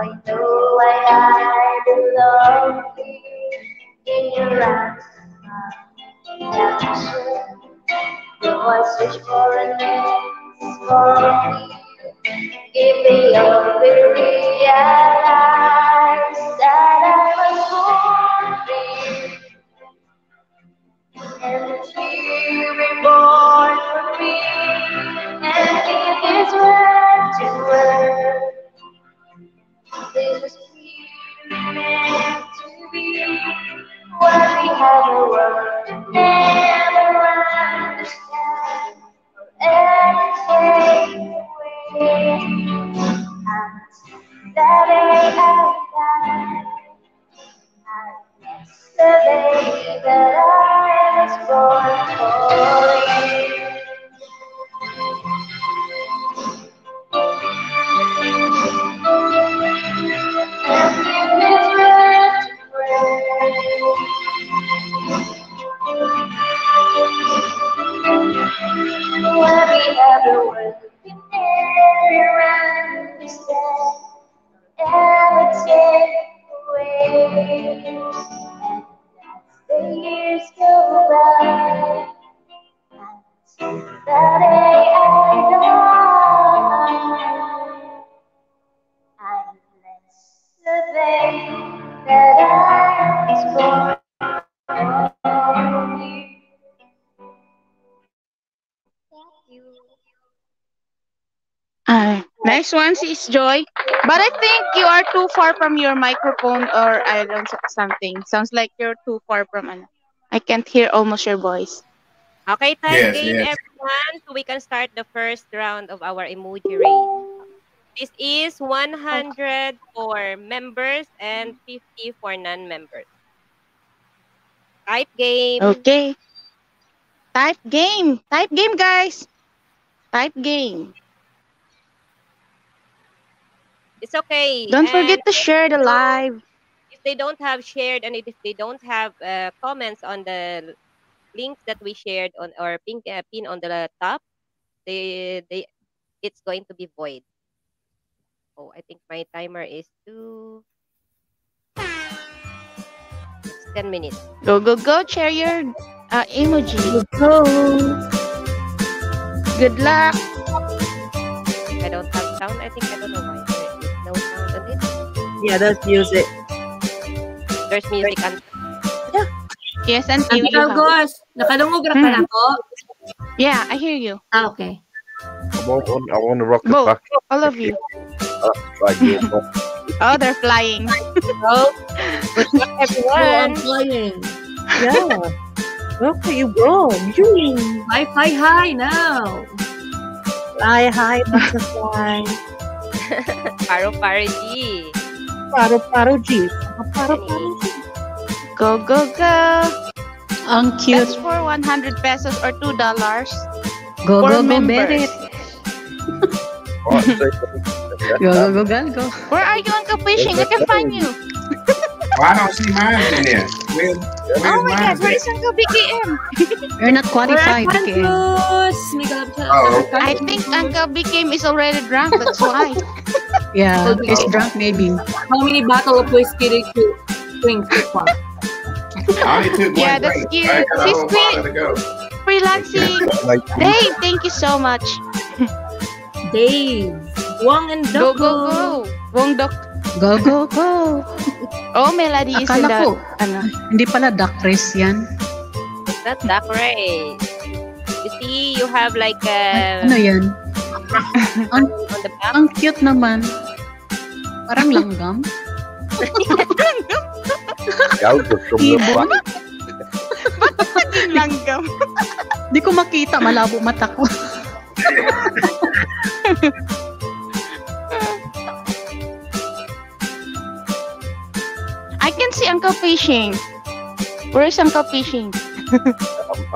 I know I had a lonely in your eyes.
The voice which for an for me.
Give me all the realize that I was born and you were born for me, and in this world to work
this meant to be what we had a world never understand or ever take away. And that day I died, I guess the day that I was born for you. every other word in there and instead ever take away. And as the
years go by,
until the day I die, I'm less the that I was born.
nice next one is Joy. But I think you are too far from your microphone or I don't something. Sounds like
you're too far from ano.
I can't hear almost your voice.
Okay,
time
yes,
game, yes. everyone. So we can start the first round of our emoji race. This is 100 for members and 50 for non-members. Type game.
Okay. Type game. Type game, guys. Type game.
It's okay. Don't forget to share the live. If they don't have shared and if they don't have uh, comments on the links that we shared on our pin, uh, pin on the top, they they it's going to be void. Oh, I think my timer is two. It's Ten minutes.
Go go go! Share your uh, emoji. Go.
Good luck.
I don't have sound. I think I don't know why. Yeah, there's music. There's music.
And,
yeah. Yes, and Auntie Algos, nakalungog ra ka na ko?
Hmm.
Yeah, I hear you. Ah, okay.
I want, I want to rock the Both. All of you. Ah,
oh, they're flying. oh, everyone.
I'm
flying. Yeah. Okay, bro. You fly, fly high now. Fly high, butterfly. Paro parody. Paro paro jeep Paro paro jeep Go, go, go. Ang cute. That's
for 100 pesos or $2.
Go, go, go, Beret. go, go, go, go, go.
Where are you, Uncle Fishing? I can find you.
Well, I don't see mine
in there. Where, oh my God, where is
Uncle BKM?
You're not qualified, BKM.
Oh, okay. I think Uncle BKM is already drunk, that's why.
yeah, he's drunk maybe.
How many bottles of whiskey did you drink so far?
I only took one Yeah, that's drink. cute. She's
relaxing.
Dave,
thank you so much. Dave, Wong and Doko. Go,
go, go. Wong Dok.
Go, go, go!
oh, Melody is Akala ko, ano? hindi pala duck race yan.
That duck race. You see, you have like a... Ano yan? on, ang, ang cute naman.
Parang langgam.
Ikaw, gusto mo
Bakit naging langgam? Hindi ko makita, malabo mata ko.
I can see Uncle Fishing. Where is Uncle Fishing? I'm,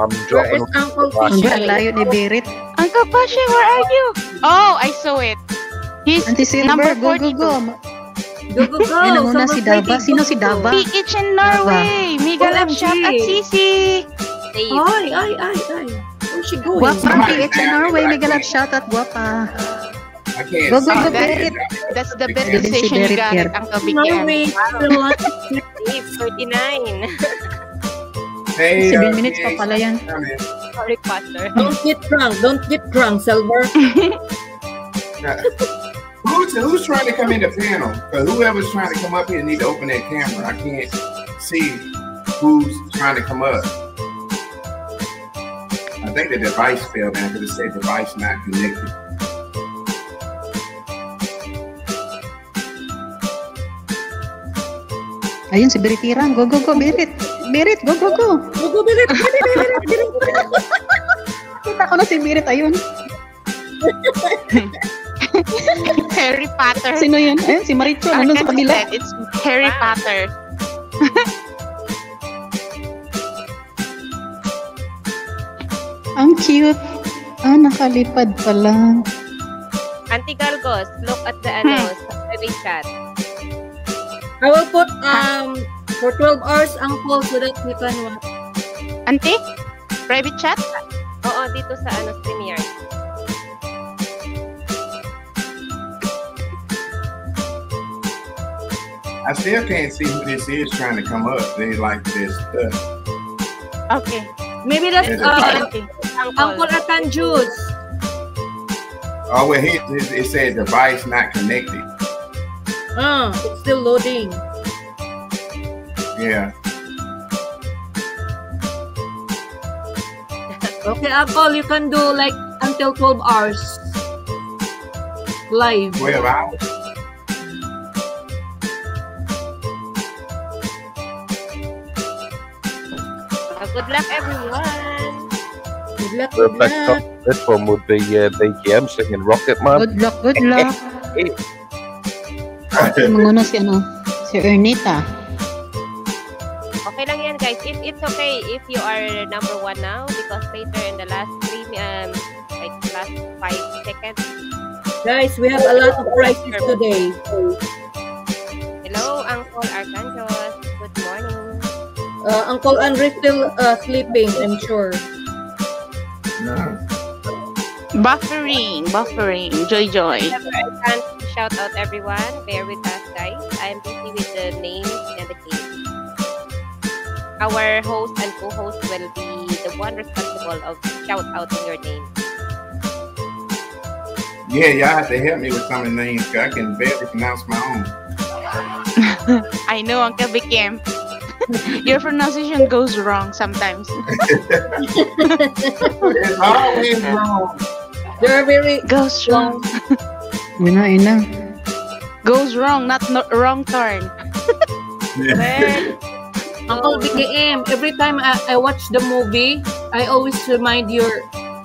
um, where is Uncle Fishing? Ang layo ni
Birit. Uncle Fishing, where are you? Oh, I saw it. He's Auntie Silver, number go, go, go. Go, go, go. Ano muna si Daba? Sino
si Daba? PH in Norway. Mega Love Shop at eh. Sisi. Ay, ay, ay, ay. Where she
going? Guapa, PH in Norway. Mega Love
Shop at Guapa. can't. Go, go, go, it.
That's the best decision you got it, Uncle Big No, wait. Wow. 39.
Hey, 7 uh, minutes pa pala yan.
Sorry, pastor.
Don't
get drunk. Don't get drunk, Silver.
who's, who's trying to come in the panel? Because whoever's trying to come up here need to open that camera. I can't see who's trying to come up. I think the device failed. Man, because it said device not connected.
Ayun si Biritiran. Go, go, go, Berit. Berit, go, go, go. Go, go, Berit, Birit, Birit, Birit. Kita ko na si Berit, Ayun. Harry Potter.
Sino yun? Ayun,
si Marichol. Ano sa kabila?
It's Harry wow. Potter.
Ang cute. Ah, nakalipad pala.
Auntie Galgos, look at the hmm. ano, hmm. sa chat. I will put um for 12 hours ang poll so that we can watch. Auntie? Private chat? Oo, dito sa ano,
I still can't see who this is trying to come up. They like this stuff.
Okay. Maybe that's uh, uh Auntie. Uncle Atan Juice.
Oh, well, he, it said device not connected.
Uh, ah, it's still loading. Yeah. okay, Uncle, you can do like until 12 hours live. 12 hours? Uh, good luck, everyone.
Good luck.
Good
luck. This one would be uh, BKM singing Rocket Man. Good
luck. Good luck.
Manguna
si ano, si Ernita.
Okay lang yan guys. It, it's okay if you are number one now because later in the last three, um, like last five seconds.
Guys, we have a lot of prizes today.
Hello, Uncle Arcanjos. Good morning.
Uh, Uncle Andre still uh, sleeping, I'm sure.
No.
Buffering, buffering. Joy, joy.
shout out everyone. Bear with us, guys. I'm busy with the names and the case. Our host and co-host will be the one responsible of shout in
your name. Yeah, y'all have to help me with some of the names. I can barely pronounce my own.
I know, Uncle Bikim. your pronunciation goes wrong sometimes. it's
always
wrong. You're very goes wrong.
You know,
Goes wrong, not no, wrong turn.
Yeah.
Uncle oh. BKM, every time I, I watch the movie, I always remind you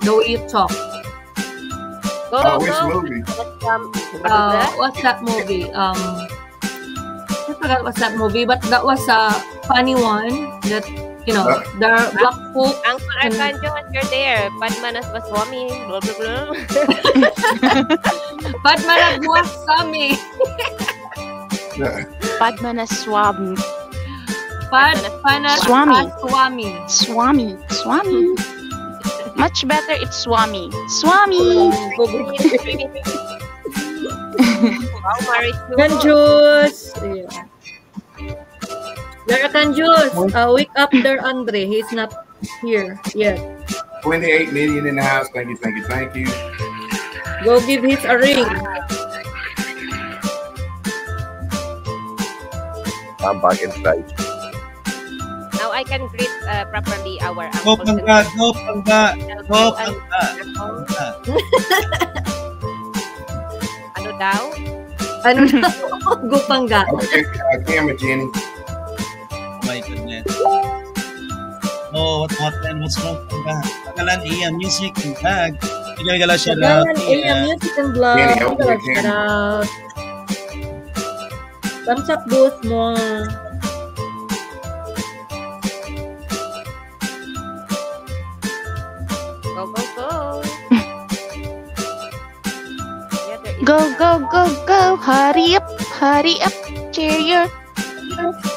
the way you talk.
Go, oh, which movie? What's,
um,
uh, what's that movie? Um, I forgot what's that movie, but that was a funny one that you know, the black folk.
Ang Arkanjon, you're there. Padmanas Baswami. Blah, blah, blah. Padmanas Baswami.
Padmanas Swami.
Padmanas
Swami. Swami. Swami. Swami. Much better it's Swami. Swami. Wow,
Marichu.
Ganjus. Yeah.
Yarakan Jules, uh, wake up there, Andre. He's not here yet.
28 million in the house. Thank you, thank you, thank you.
Go give his a ring.
I'm back inside.
Now I can greet uh, properly our
uncle. Go pangga, go pangga, go
pangga.
Ano daw? Ano daw? Go pangga.
Okay, uh, camera, Jenny. my
goodness. Oh, what what and what's wrong with that? Tagalan AM Music and Vlog. Pinagala siya na. Tagalan AM Music
and Vlog. Pinagala siya Thumbs up booth mo.
Go, go, go. go, go, go, go.
Hurry up, hurry up. Cheer your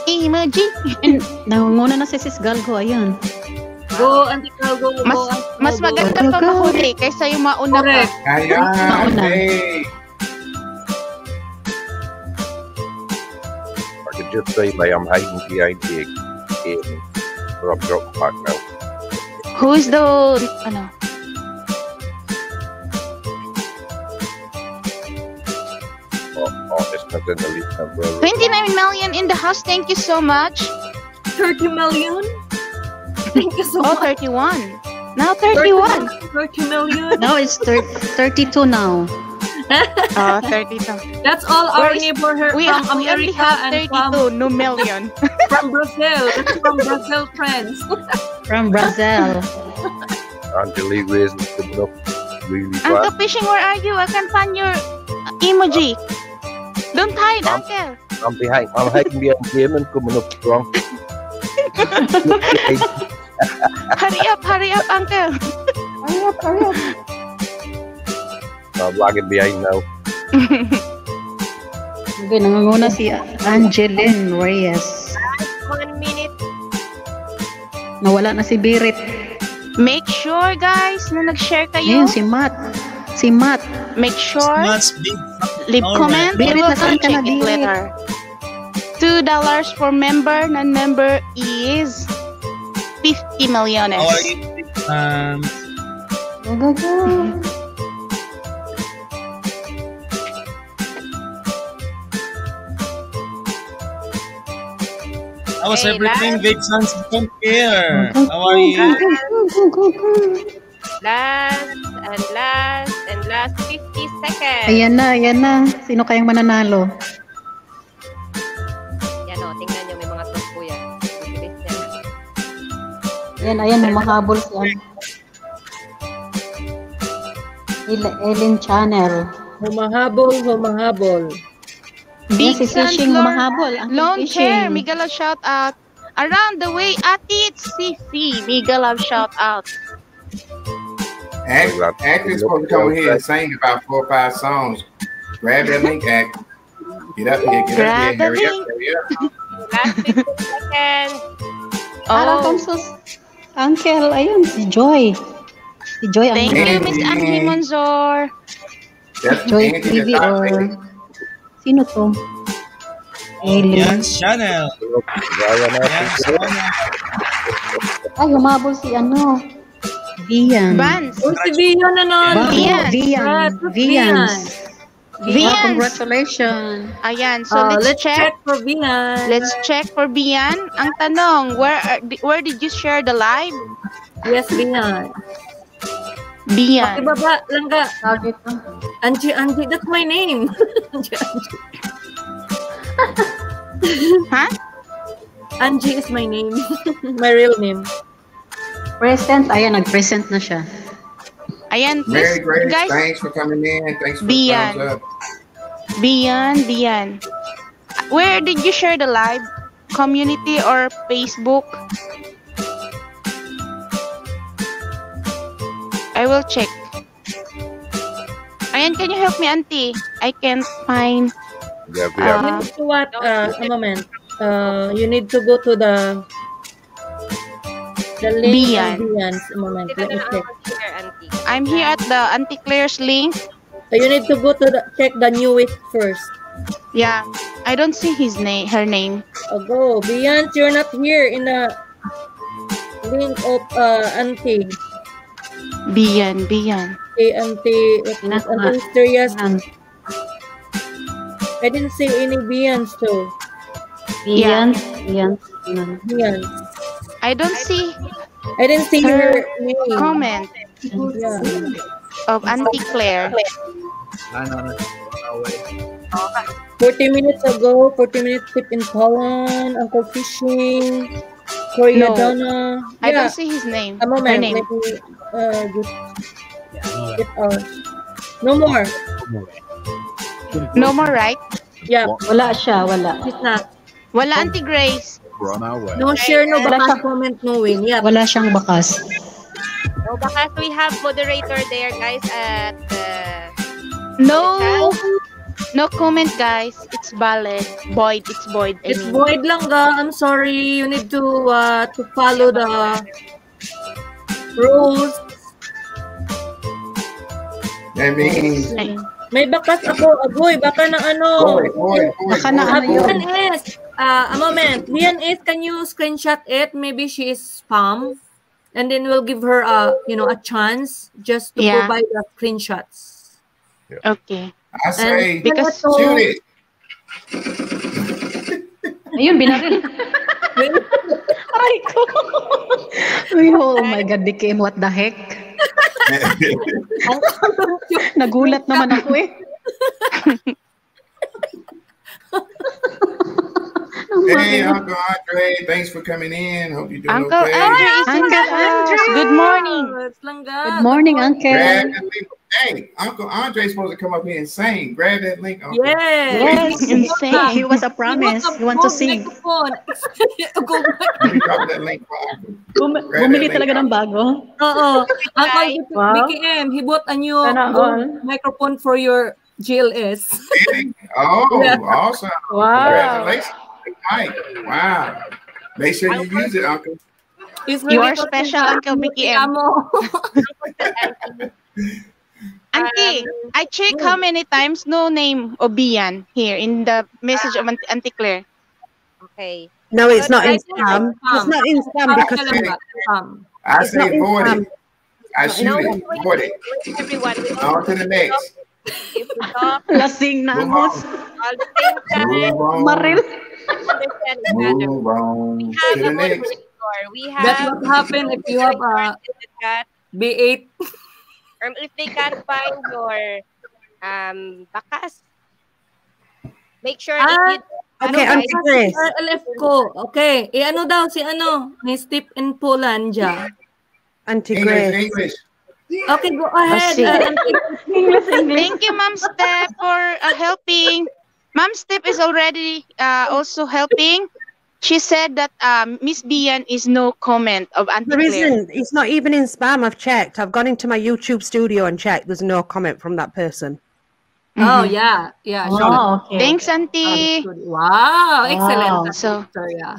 Imagine! And
nangunguna na si Sis Galgo, ayun.
Go,
Auntie Cal, go, go,
Mas, maganda pa Go. mahuli kaysa yung mauna pa.
Kaya, Mauna.
hey.
I can just say that I'm hiding behind the in Rob Drop Park now.
Who's the, ano?
Oh, oh, 29
million in the house. Thank you so much.
30 million?
Thank you so oh, much. 31. Now 31.
30 million.
no, it's 32 now.
oh, 32. That's
all our neighborhood we, from we America have 32, and from, no million. from Brazil. From Brazil friends. from Brazil.
Angelique, where is Mr. Block? Really Uncle
Fishing, where are you? I can find your emoji. Don't hide, I'm, Uncle.
I'm behind. I'm hiding behind him and coming up strong.
hurry up, hurry up, Uncle.
hurry
up,
hurry behind now.
okay, nanganguna si Angeline Reyes.
One minute.
Nawala na si Birit. Make sure, guys, na
nag-share kayo. Ayun, si Matt. Si Matt. Make sure Matt's big. leave All comment. Right. We will check it later. Two dollars for member. Non-member is fifty milliones.
um,
How
was hey, everything, Big Sans? Come here. How are you?
Last
and last and last 50 seconds. Ayan na, ayan
na. Sino kayang mananalo?
Yan o, tingnan nyo. May mga tungko yan.
yan. Ayan, ayan. Humahabol si ano. Ellen Channel. Humahabol, humahabol. Big yes, si Fishing humahabol. Ang Lone Chair, mega
love shout out. Around the way, Ati, it's CC. Mega love shout out.
Act, like, acting supposed to come here and sing about four or five songs. Grab that link, act. Get up here, get Grab up here, hurry up,
hurry up.
oh. Uncle, ayun, Joy. Joy ang Thank you, Miss Angie Monzor. Joy TV or... Sino to? Alien. Yes,
channel. Yes, channel.
Ay, humabol si ano. Vian. Vans. Oh,
si Vian na nun. Vian. Vian.
Vian. Vian. Oh, congratulations.
Ayan. So, uh, let's, let's check. check
for Vian. Let's check for Vian. Ang tanong, where are, uh, where did you share the live? Yes, Vian. Bian. Okay, baba, langga. Target lang. Angie, Angie, that's my name. Angie, Angie. huh? Angie is my name. my real name.
Present. Ayan, nag-present na siya.
Ayan, please, Merry Grace, guys. thanks
for coming in. Thanks for Bian. up.
Bian,
Bian. Where did you share the live? Community or Facebook? I will check. Ayan, can you help me, auntie? I can't find...
Yeah, Uh,
what? Uh, a moment. Uh, you need to go to the the link Bian. Bian's. moment. I'm here at the anti-clears link. So you need to go to the, check the newest first. Yeah, I don't see his name, her name. Oh, go. Bian, you're not here in the link of uh, auntie.
Bian,
Bian.
Okay, auntie, what auntie I didn't see any Bians though. Bians, Bians. Bians. I don't see.
I didn't see her, her comment yeah.
of
Auntie Claire. Forty minutes ago, forty minutes tip in Poland. Uncle fishing. Corey no, Madonna. I don't see
his name. A moment, her name.
uh,
get
out. No more. No more, right? Yeah. Wala siya, wala. She's not. Wala Auntie Grace.
We're on our way. No
share, no bakas comment, no win. Yeah. Wala siyang bakas.
No bakas. We have moderator there, guys, at... Uh, no! No comment,
guys. It's valid. Void. It's void. I mean. It's void lang, ga. I'm sorry. You need to uh, to follow the rules.
I mean...
May bakas ako. Aboy, baka na ano.
Oy, oy, oy, baka na ano yun.
Uh, a moment. Lian is, can you screenshot it? Maybe she is spam. And then we'll give her a, you know, a chance just to yeah. provide the screenshots. Yeah. Okay. I say, because so, shoot it. Ayun, binaril.
Aray ko. oh my God, Dikim, what the heck? Nagulat naman ako eh.
Hey, Uncle Andre, thanks for coming in. Hope you're doing Uncle okay. Andre, Uncle Andre. Good morning.
Good morning, Uncle.
Hey, Uncle Andre's supposed to come up here and sing. Grab that link, Uncle. Yes, yes and He was a promise. He wants to sing?
Drop that
link for Uncle.
Bumili talaga ng bago. Oo. Uncle, wow. Mickey M, he bought a new um, microphone for your GLS.
oh, awesome. Wow. Congratulations right. Wow. Make sure you use it, Uncle.
You are special, Uncle Mickey. Auntie,
um,
I check how many times no name Obian here in the message of Auntie Claire. Okay. No, it's not in spam.
It's not in spam because I say avoid it. I shoot it. Avoid it. Everyone. On to the next.
If we talk, Lasing na Move boss. All
the same time. Maril.
We
have to
the next.
We
have That's what happen if you have a uh, B8.
Or if they can't find your um, bakas, make sure ah, that you
Okay, ano, Auntie Chris.
RLF ko. Okay. E ano daw si ano? Ni Steve in Polandia. Auntie Grace. English, English. Okay, go ahead. Uh, Thank you, Mom Step, for uh, helping.
Mom Step is already uh, also helping. She said that uh, Miss Bian is no comment of Auntie There isn't.
It's
not even in spam. I've checked. I've gone into my YouTube studio and checked. There's no comment from that person. Mm -hmm. Oh
yeah, yeah. Sure. Oh, okay. Thanks, Auntie. Oh, wow, wow, excellent. So, so yeah.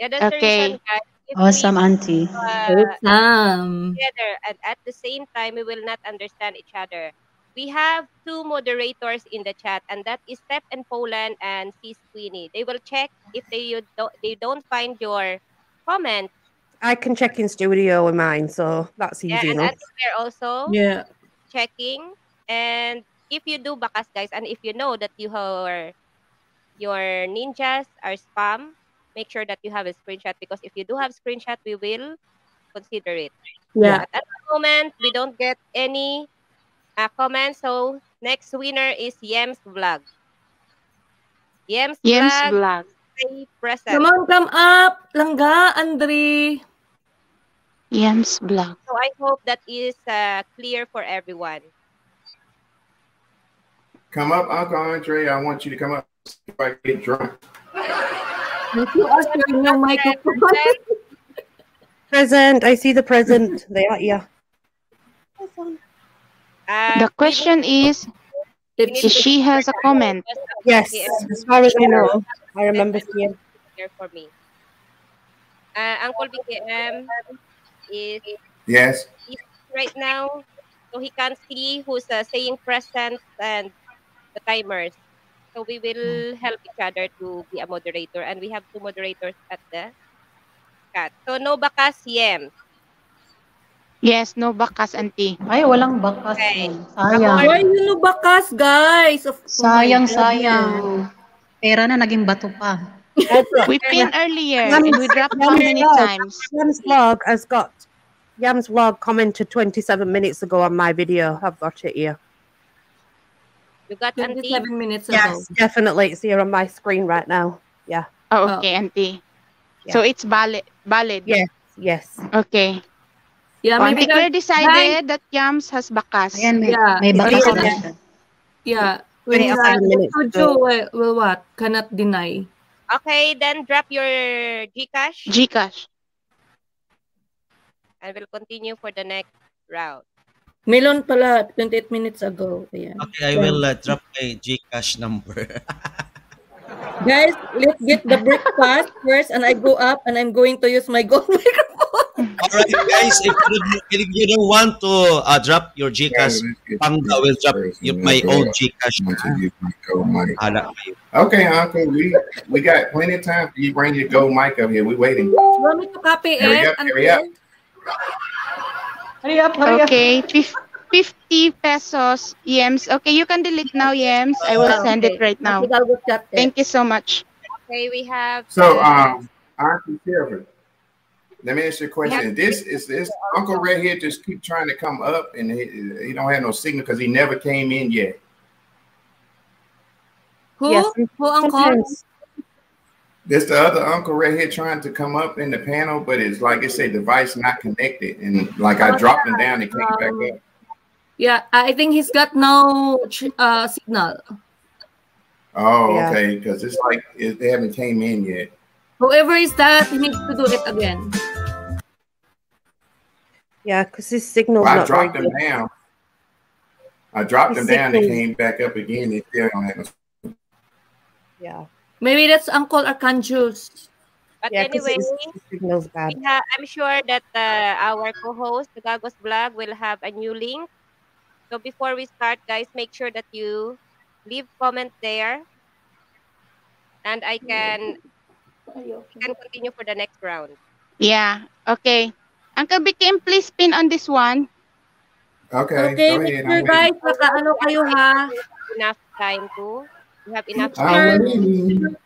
Yeah, that's okay. the reason,
guys
awesome, Auntie. Uh, Together, and at the same time, we will not understand each other.
We have two moderators in the chat, and that is Steph and Poland and C. Sweeney. They will check if they don't, they don't find your comment.
I can check in studio in mine, so that's easy. Yeah, and enough.
they're also yeah. checking. And if you do bakas, guys, and if you know that you are your ninjas are spam, make sure that you have a screenshot because if you do have screenshot, we will consider it. Yeah. But at the moment, we don't get any uh, comments. So next winner is Yem's vlog. Yem's, Yem's vlog. vlog. present. Come on,
come up. Langga,
Andre.
Yem's vlog.
So I hope that is uh, clear for everyone.
Come up, Uncle Andre. I want you to come up if I get drunk.
you are
Present. I see the present. They are
Uh, the question is if she has a comment.
Yes, as far as I know.
I remember seeing.
Here for me. Uh, Uncle BKM is yes right now, so he can't see who's uh, saying present and the timers. So we will mm. help each other to be a moderator. And we have two moderators at the chat. So no bakas, Yem.
Yes, no bakas, auntie. Ay, walang bakas. Okay. Sayang. Why
you no bakas, guys? Of course.
sayang, sayang.
Pera na naging bato pa. we pin earlier and we dropped how many times?
Yam's vlog has got, Yam's vlog commented 27 minutes ago on my video. I've got it here.
You got 27 Seven minutes ago. Yes, definitely.
It's here on my screen right now. Yeah. Oh, oh. okay, Auntie. Yeah. So it's valid. Valid. Yes. Yes. Okay. Yeah, We maybe Claire decided
that Yams has bakas. Ayan, may, yeah. may bakas. Yeah.
yeah. When so. will, will what? Cannot deny.
Okay, then drop your Gcash. Gcash. And we'll continue for the next round.
Melon pala, 28 minutes ago. Ayan. Okay, I will uh, drop
my Gcash number.
Guys, let's get the breakfast first and I go up and I'm going to use my gold microphone. All right, guys, if you, if you don't want
to uh, drop your Gcash, cash, Panga will drop your, my own Gcash.
Okay, Uncle, we, we got plenty of time for you bring your gold mic up here. We're waiting. You want me
to copy it? Hurry up, hurry up. Hurry up, hurry okay, up.
50 pesos, Yems. Okay, you can delete now, Yems. I will okay. Ah, send it right now. Thank you so much.
Okay, we have. So, um,
Auntie Silver, let me ask you a question. This is this Uncle Red here just keep trying to come up and he, he don't have no signal because he never came in yet. Who? Yes.
Who, Uncle?
There's the other uncle right here trying to come up in the panel, but it's like it's said, device not connected, and like I oh, dropped yeah. him down and came um, back up.
Yeah, I think he's got no uh, signal.
Oh, yeah. okay, because it's like it, they haven't came in yet.
Whoever is that, he needs to do it again. Yeah, because his signal.
Well, I dropped him down.
I dropped him down and came back up again. It still don't have.
Yeah.
Maybe that's Uncle Arcanjus.
But yeah, anyway, ha- I'm sure that uh, our co-host, the Gagos Blog, will have a new link. So before we start, guys, make sure that you leave comment there. And I can, can continue for the next round.
Yeah, okay. Uncle Bikim, please pin on this one.
Okay, Okay, make sure guys,
ano kayo ha. Enough time to you have enough
time.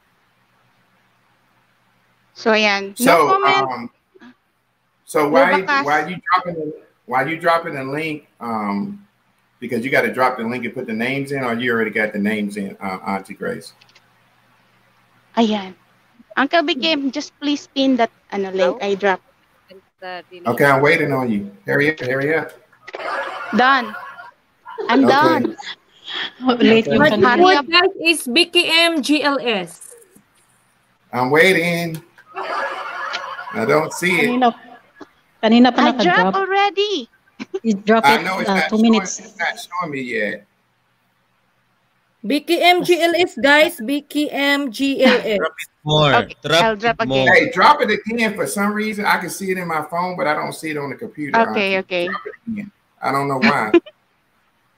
so yeah. No so, comment. Um,
so why why you dropping why you dropping the link? Um, because you got to drop the link and put the names in, or you already got the names in, uh, Auntie Grace.
Ayan. Uncle Big just please pin that ano link I dropped.
Okay, I'm waiting on you. Hurry up, hurry up.
Done.
I'm okay. done. Late okay. is BKM GLS.
I'm waiting. I don't see it. Kanina,
kanina pa I dropped already. You
dropped it I know it's uh, not two showing, minutes. It's not showing me yet.
BKM GLS, guys. BKM GLS. drop it
more. Okay, drop I'll drop it again. Hey, drop it again. For some reason, I can see it in my phone, but I don't see it on the computer. Okay,
honestly. okay.
I don't know why.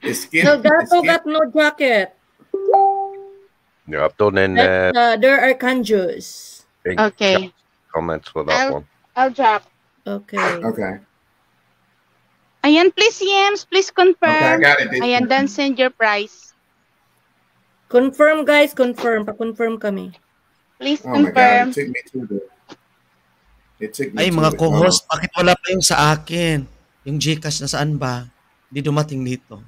Skip. So
Gato got no jacket.
You're up to then. But, uh, uh,
there are kanjus.
Okay. Comments for that I'll, one.
I'll drop.
Okay. Okay.
Ayan, please, Yams. Please
confirm.
Okay, I got it. Ayan, then
send your price. Confirm, guys. Confirm. Pa-confirm kami. Please oh confirm. My God, it took me to the... It took
me Ay, mga co-host,
bakit wala pa yung sa akin? Yung Gcash, nasaan ba? Hindi dumating dito.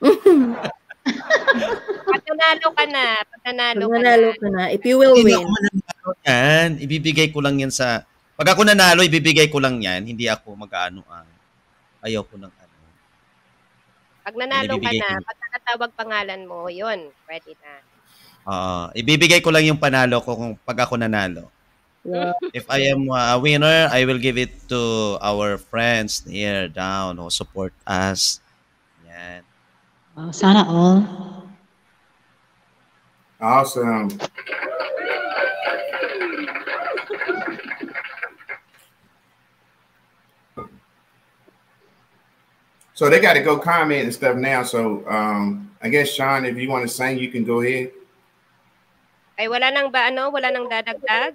Patanalo ka na. Patanalo, Patanalo ka, na. ka na. If you will hindi win. Hindi
ako yan. Ibibigay ko lang yan sa... Pag ako nanalo, ibibigay ko lang yan. Hindi ako mag-ano ang... Ah. Ayaw ko ng ano.
Pag nanalo ka na, pag nakatawag pangalan mo, yun. Pwede na.
Oo. Uh, ibibigay ko lang yung panalo ko kung pag ako nanalo. Yeah. If I am ah, a winner, I will give it to our friends here down who support
us. Yan. Wow, sana all. Awesome. So they got to go comment and stuff now. So um, I guess Sean, if you want to sing, you can go ahead.
Ay, wala nang ba ano? Wala nang dadagdag?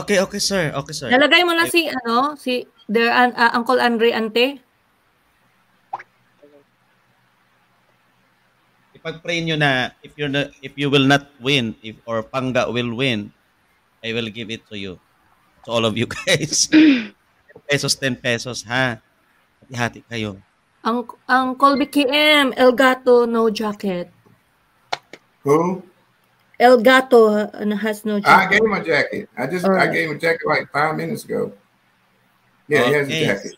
Okay, okay
sir. Okay sir. Nalagay mo na
si ano, si there uh, Uncle Andre Ante.
pag-pray nyo na if you if you will not win if or Panga will win, I will give it to you. To all of you guys. 10 pesos, 10 pesos, ha? Hati-hati kayo.
Ang ang Colby KM, Elgato, no jacket. Who? Elgato ano, has no jacket. I gave him a jacket. I just right. I gave him a jacket
like
five minutes ago. Yeah, okay. he has a jacket.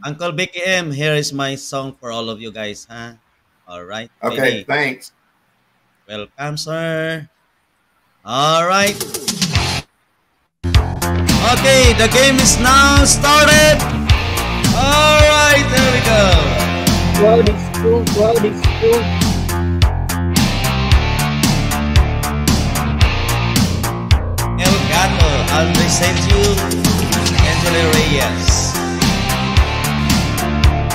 Uncle BKM, here is my song for all of you guys, ha? Huh? All right. Okay, Maybe. thanks. Welcome,
sir. All right. Okay, the game is now started. All right, there we go. Crowd is full,
crowd is full.
El Gato, Andre Sergio, Angela Reyes.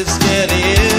it's dead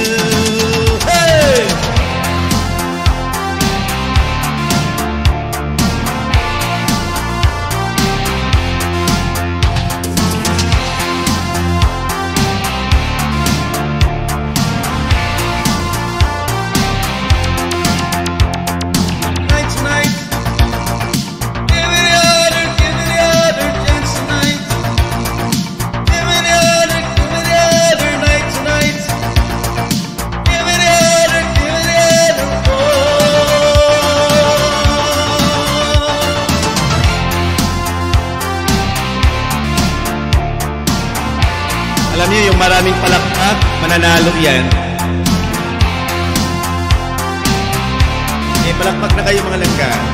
mananalo yan. Eh, palakpak na kayo mga langga.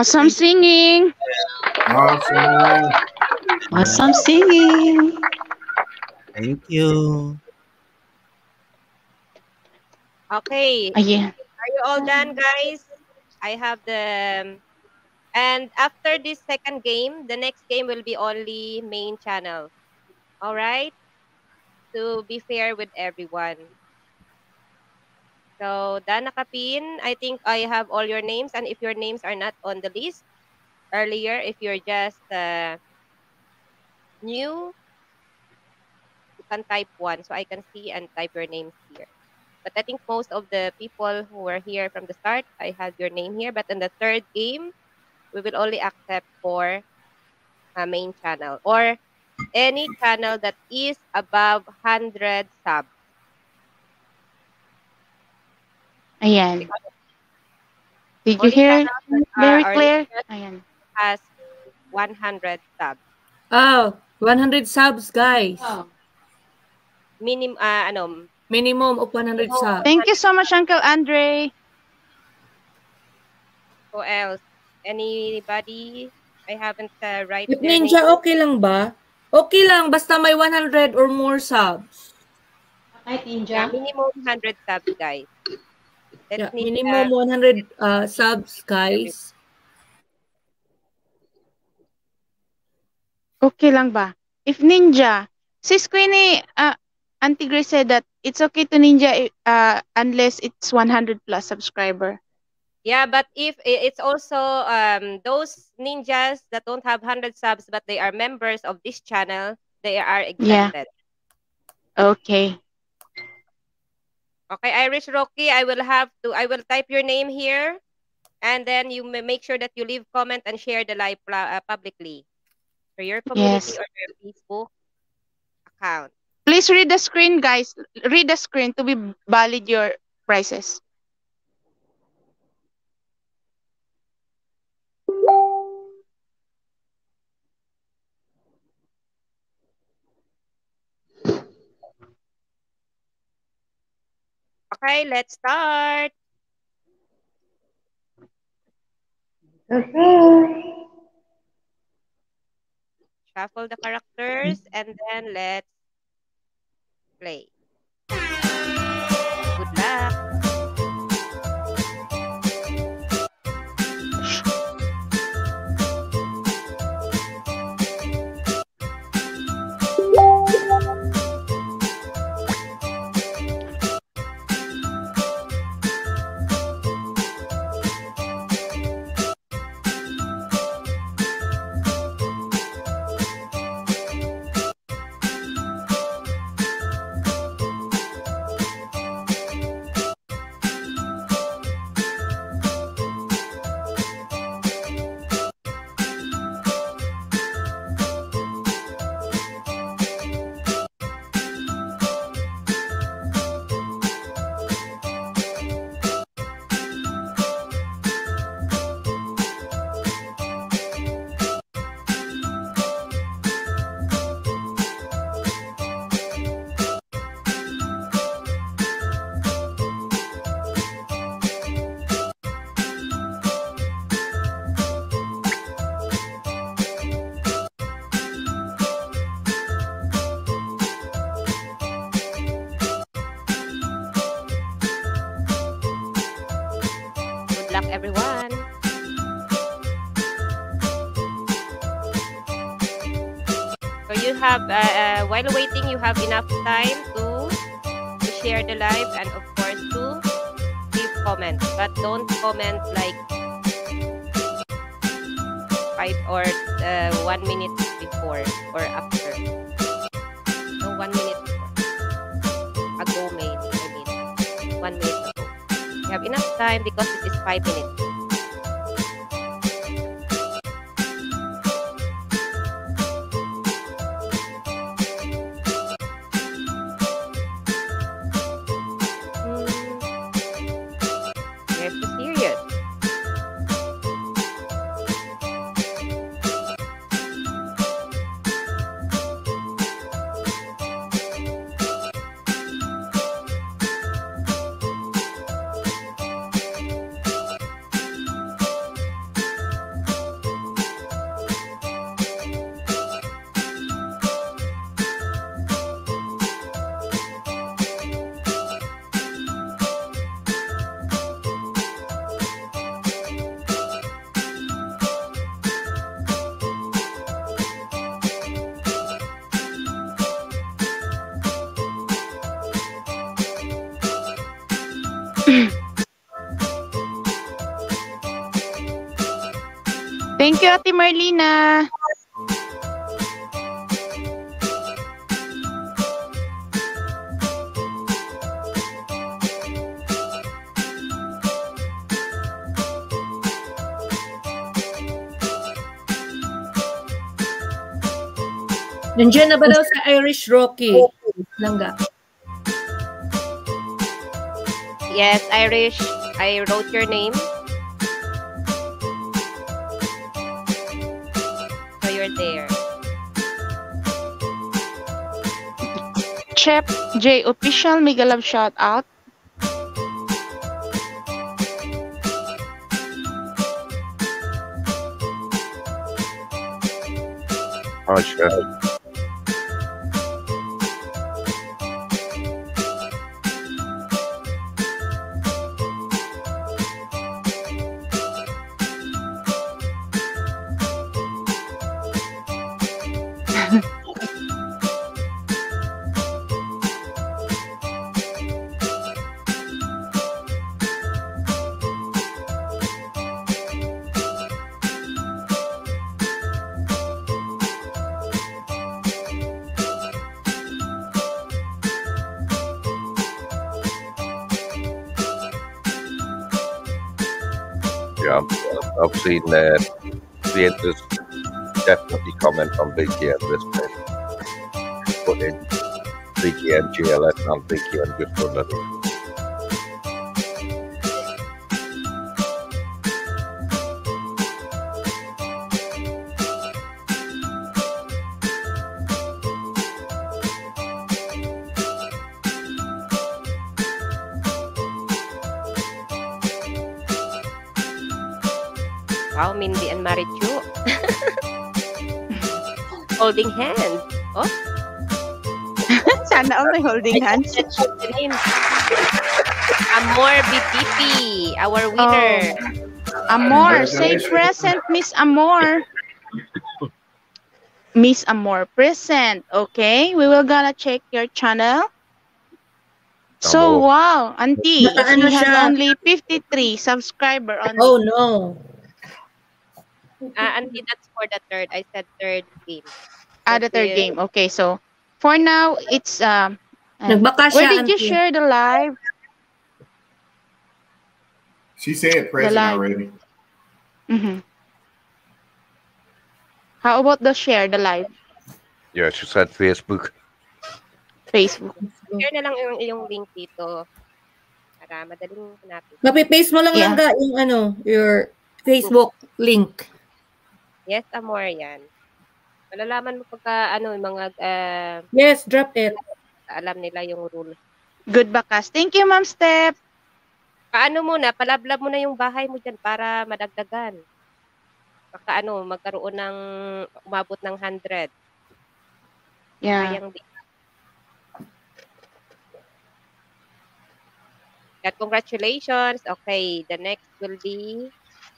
Awesome singing.
Awesome.
Awesome singing.
Thank you.
Okay. Uh, yeah. Are you all done, guys? I have the... And after this second game, the next game will be only main channel. All right? To be fair with everyone. So, Dana kapin. I think I have all your names. And if your names are not on the list earlier, if you're just uh, new, you can type one. So I can see and type your names here. But I think most of the people who were here from the start, I have your name here. But in the third game, we will only accept for a uh, main channel or any channel that is above 100 subs.
Ayan.
Did you hear very clear?
Ayan. Has 100 subs.
Oh, 100 subs, guys. Oh.
Minim, uh,
ano? Minimum of 100 subs. Thank you so much, Uncle Andre.
Who else? Anybody? I haven't uh, right With Ninja, name.
okay lang ba? Okay lang, basta may 100 or more subs.
Kahit Ninja? Yeah, minimum 100 subs, guys. Let's yeah, minimum that.
Uh, 100 uh, subs, guys.
Okay lang ba? If Ninja, sis Queenie, uh, Auntie Grace said that it's okay to Ninja uh, unless it's 100 plus subscriber.
Yeah, but if it's also um, those ninjas that don't have 100 subs but they are members of this channel, they are exempted.
Yeah. Okay.
Okay, Irish Rocky, I will have to, I will type your name here. And then you may make sure that you leave comment and share the live uh, publicly. For your community yes. or your Facebook account.
Please read the screen, guys. Read the screen to be valid your prices.
Okay, let's start. Okay.
Shuffle the characters and then let's play.
Good luck.
have, uh, uh, while waiting, you have enough time to, to share the live and, of course, to leave comments. But don't comment like five or uh, one minute before or after. No, one minute ago, maybe. I mean, one minute ago. You have enough time because it is five minutes.
Ate Marlina.
Nandiyan na ba daw sa Irish Rocky? Langga.
Yes, Irish. I wrote your name.
Chef J Official, mega love shout out.
Oh, shit.
seen uh, creators definitely comment on Big this point. Put in Big GLS and Big G and Good
holding hands. Oh? Sana all holding hands. Amor BTP, our winner.
Oh. Amor, say present, Miss Amor. Miss Amor, present. Okay, we will gonna check your channel. So, wow, auntie, she has only 53 subscriber on Oh, no.
Uh, auntie, that's for the third. I said third game.
Ah, the third game. Okay, so for now, it's... Um, uh, Nagbaka siya. Where did you auntie. share the live?
She said present the live. already.
Mm-hmm. How about the share, the live?
Yeah, she said Facebook.
Facebook.
Share na lang yung, yung link dito. Para madaling hanapin. Mapipaste mo lang yeah.
lang yung ano, your Facebook link.
Yes, Amor, yan. Malalaman mo pagka ano, yung mga... Uh, yes, drop it. Alam nila yung rule.
Good bakas. Thank you, Ma'am Step.
Paano muna, palablab mo na yung bahay mo diyan para madagdagan. Baka ano, magkaroon ng, umabot ng 100. Yeah. Kayang di. congratulations. Okay, the next will be,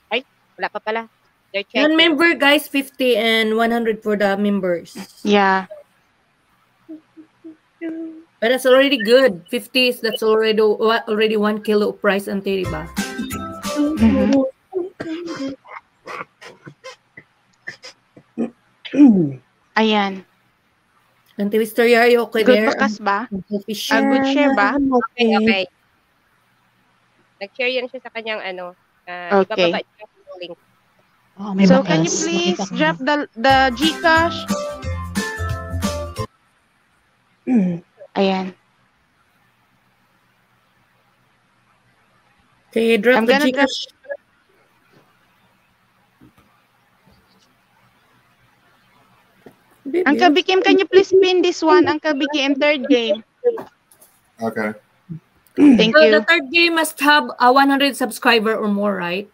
ay, wala pa pala. Non-member
guys, 50 and 100 for the members. Yeah. But that's already good. 50 is that's already already 1 kilo price ang ba? Diba? Mm -hmm. Ayan. Auntie Wisteria, are you okay good there? Bakas ba? Good
share. Uh, good share
ba? Okay, okay. Mm-hmm.
Nag-share yan siya sa kanyang ano. Uh, okay. Ibababa niya yung link.
Oh, may so, can you please Makita drop the, the Gcash? Mm.
Ayan.
Okay, drop I'm the Gcash. Drop...
Uncle Bikim, can you please pin this one? Uncle Bikim, third game.
Okay. Thank so you. The third game must have a 100 subscriber or more, right?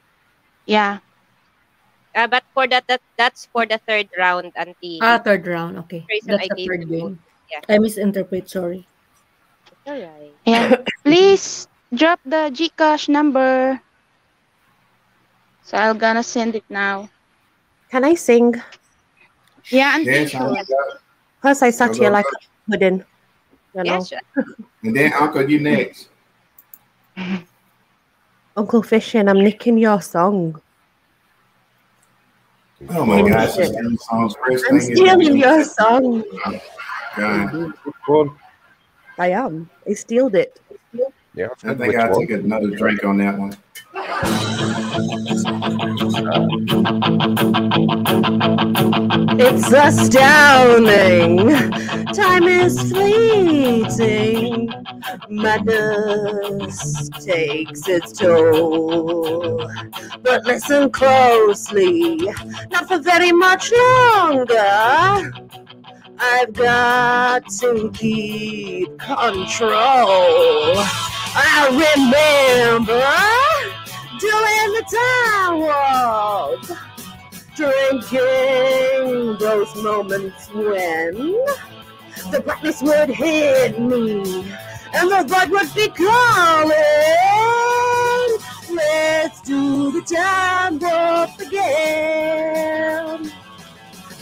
Yeah
for that, that that's for the third round, Auntie. Ah, third
round. Okay. that's I the third game. Yeah. I misinterpret. Sorry. All right. Yeah. Please drop the Gcash number.
So I'm gonna send it now. Can I sing? Yeah, i
yes, I sat here like
You know? yeah, sure.
and then Uncle, you next.
Uncle Fish, and I'm nicking your song.
Oh my Amen. stealing songs. First I'm stealing
your song.
God.
I am. I stealed it.
Yeah. I think I'll take another drink on that one. It's
astounding. Time is fleeting. Madness takes its
toll.
But listen closely, not for very much longer. I've got to keep control. I
remember
doing the
time world, drinking those moments when the brightness would hit me and the
light would be calling. Let's do the time warp again.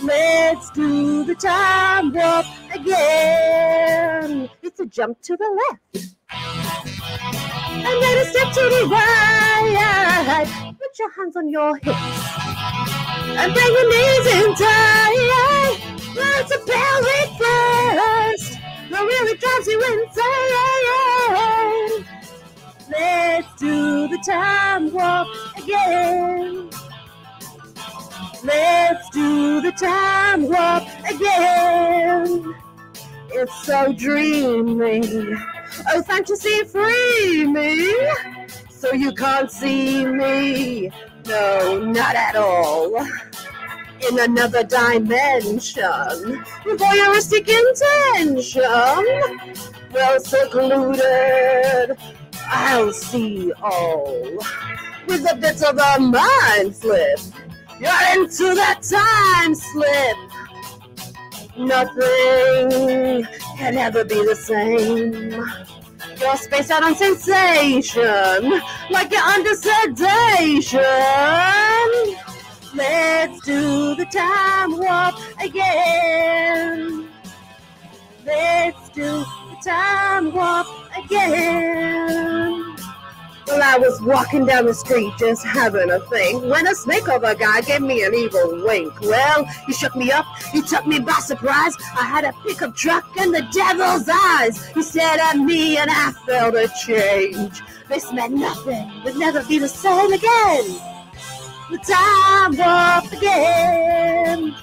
Let's
do the time warp again. It's a jump to the left. And then a step
to the
right.
Put your hands on your hips. And bring your knees in tight. That's a pelvic thrust. That really drives you
insane. Let's do the time warp again. Let's do the time warp
again. It's so dreamy. Oh, fantasy, free me! So you can't see me. No, not at all. In another dimension, voyeuristic intention. Well secluded, I'll see all. With a bit of a mind flip, you're into that time slip. Nothing can ever be the same. You're spaced out on sensation, like you're under sedation. Let's do the time warp again. Let's do the time warp again. Well, I was walking down the street just having a thing when a snake a guy gave me an evil wink. Well, he shook me up, he took me by surprise. I had a pickup truck and the devil's eyes. He stared at me and I felt a change. This meant nothing, would never be the same again.
The time warp again.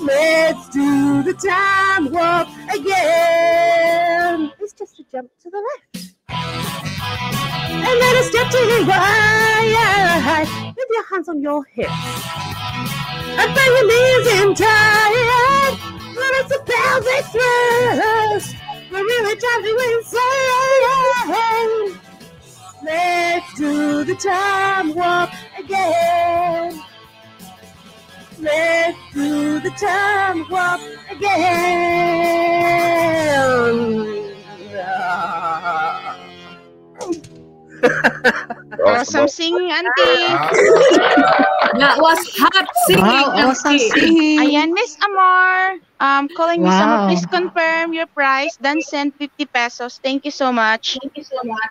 Let's do the time warp again. It's just a jump to the left. And then a step to the right
with your hands on your hips. And bend your knees in
tight. But it's a pelvic thrust. We're really driving insane. Let's do the time
warp again. Let's do the
time warp again awesome singing, auntie. That was hot singing, wow, awesome singing. Ayan,
Miss Amor. Um, calling wow. Miss Amor, please confirm your price, then send 50 pesos. Thank you so much. Thank you so much.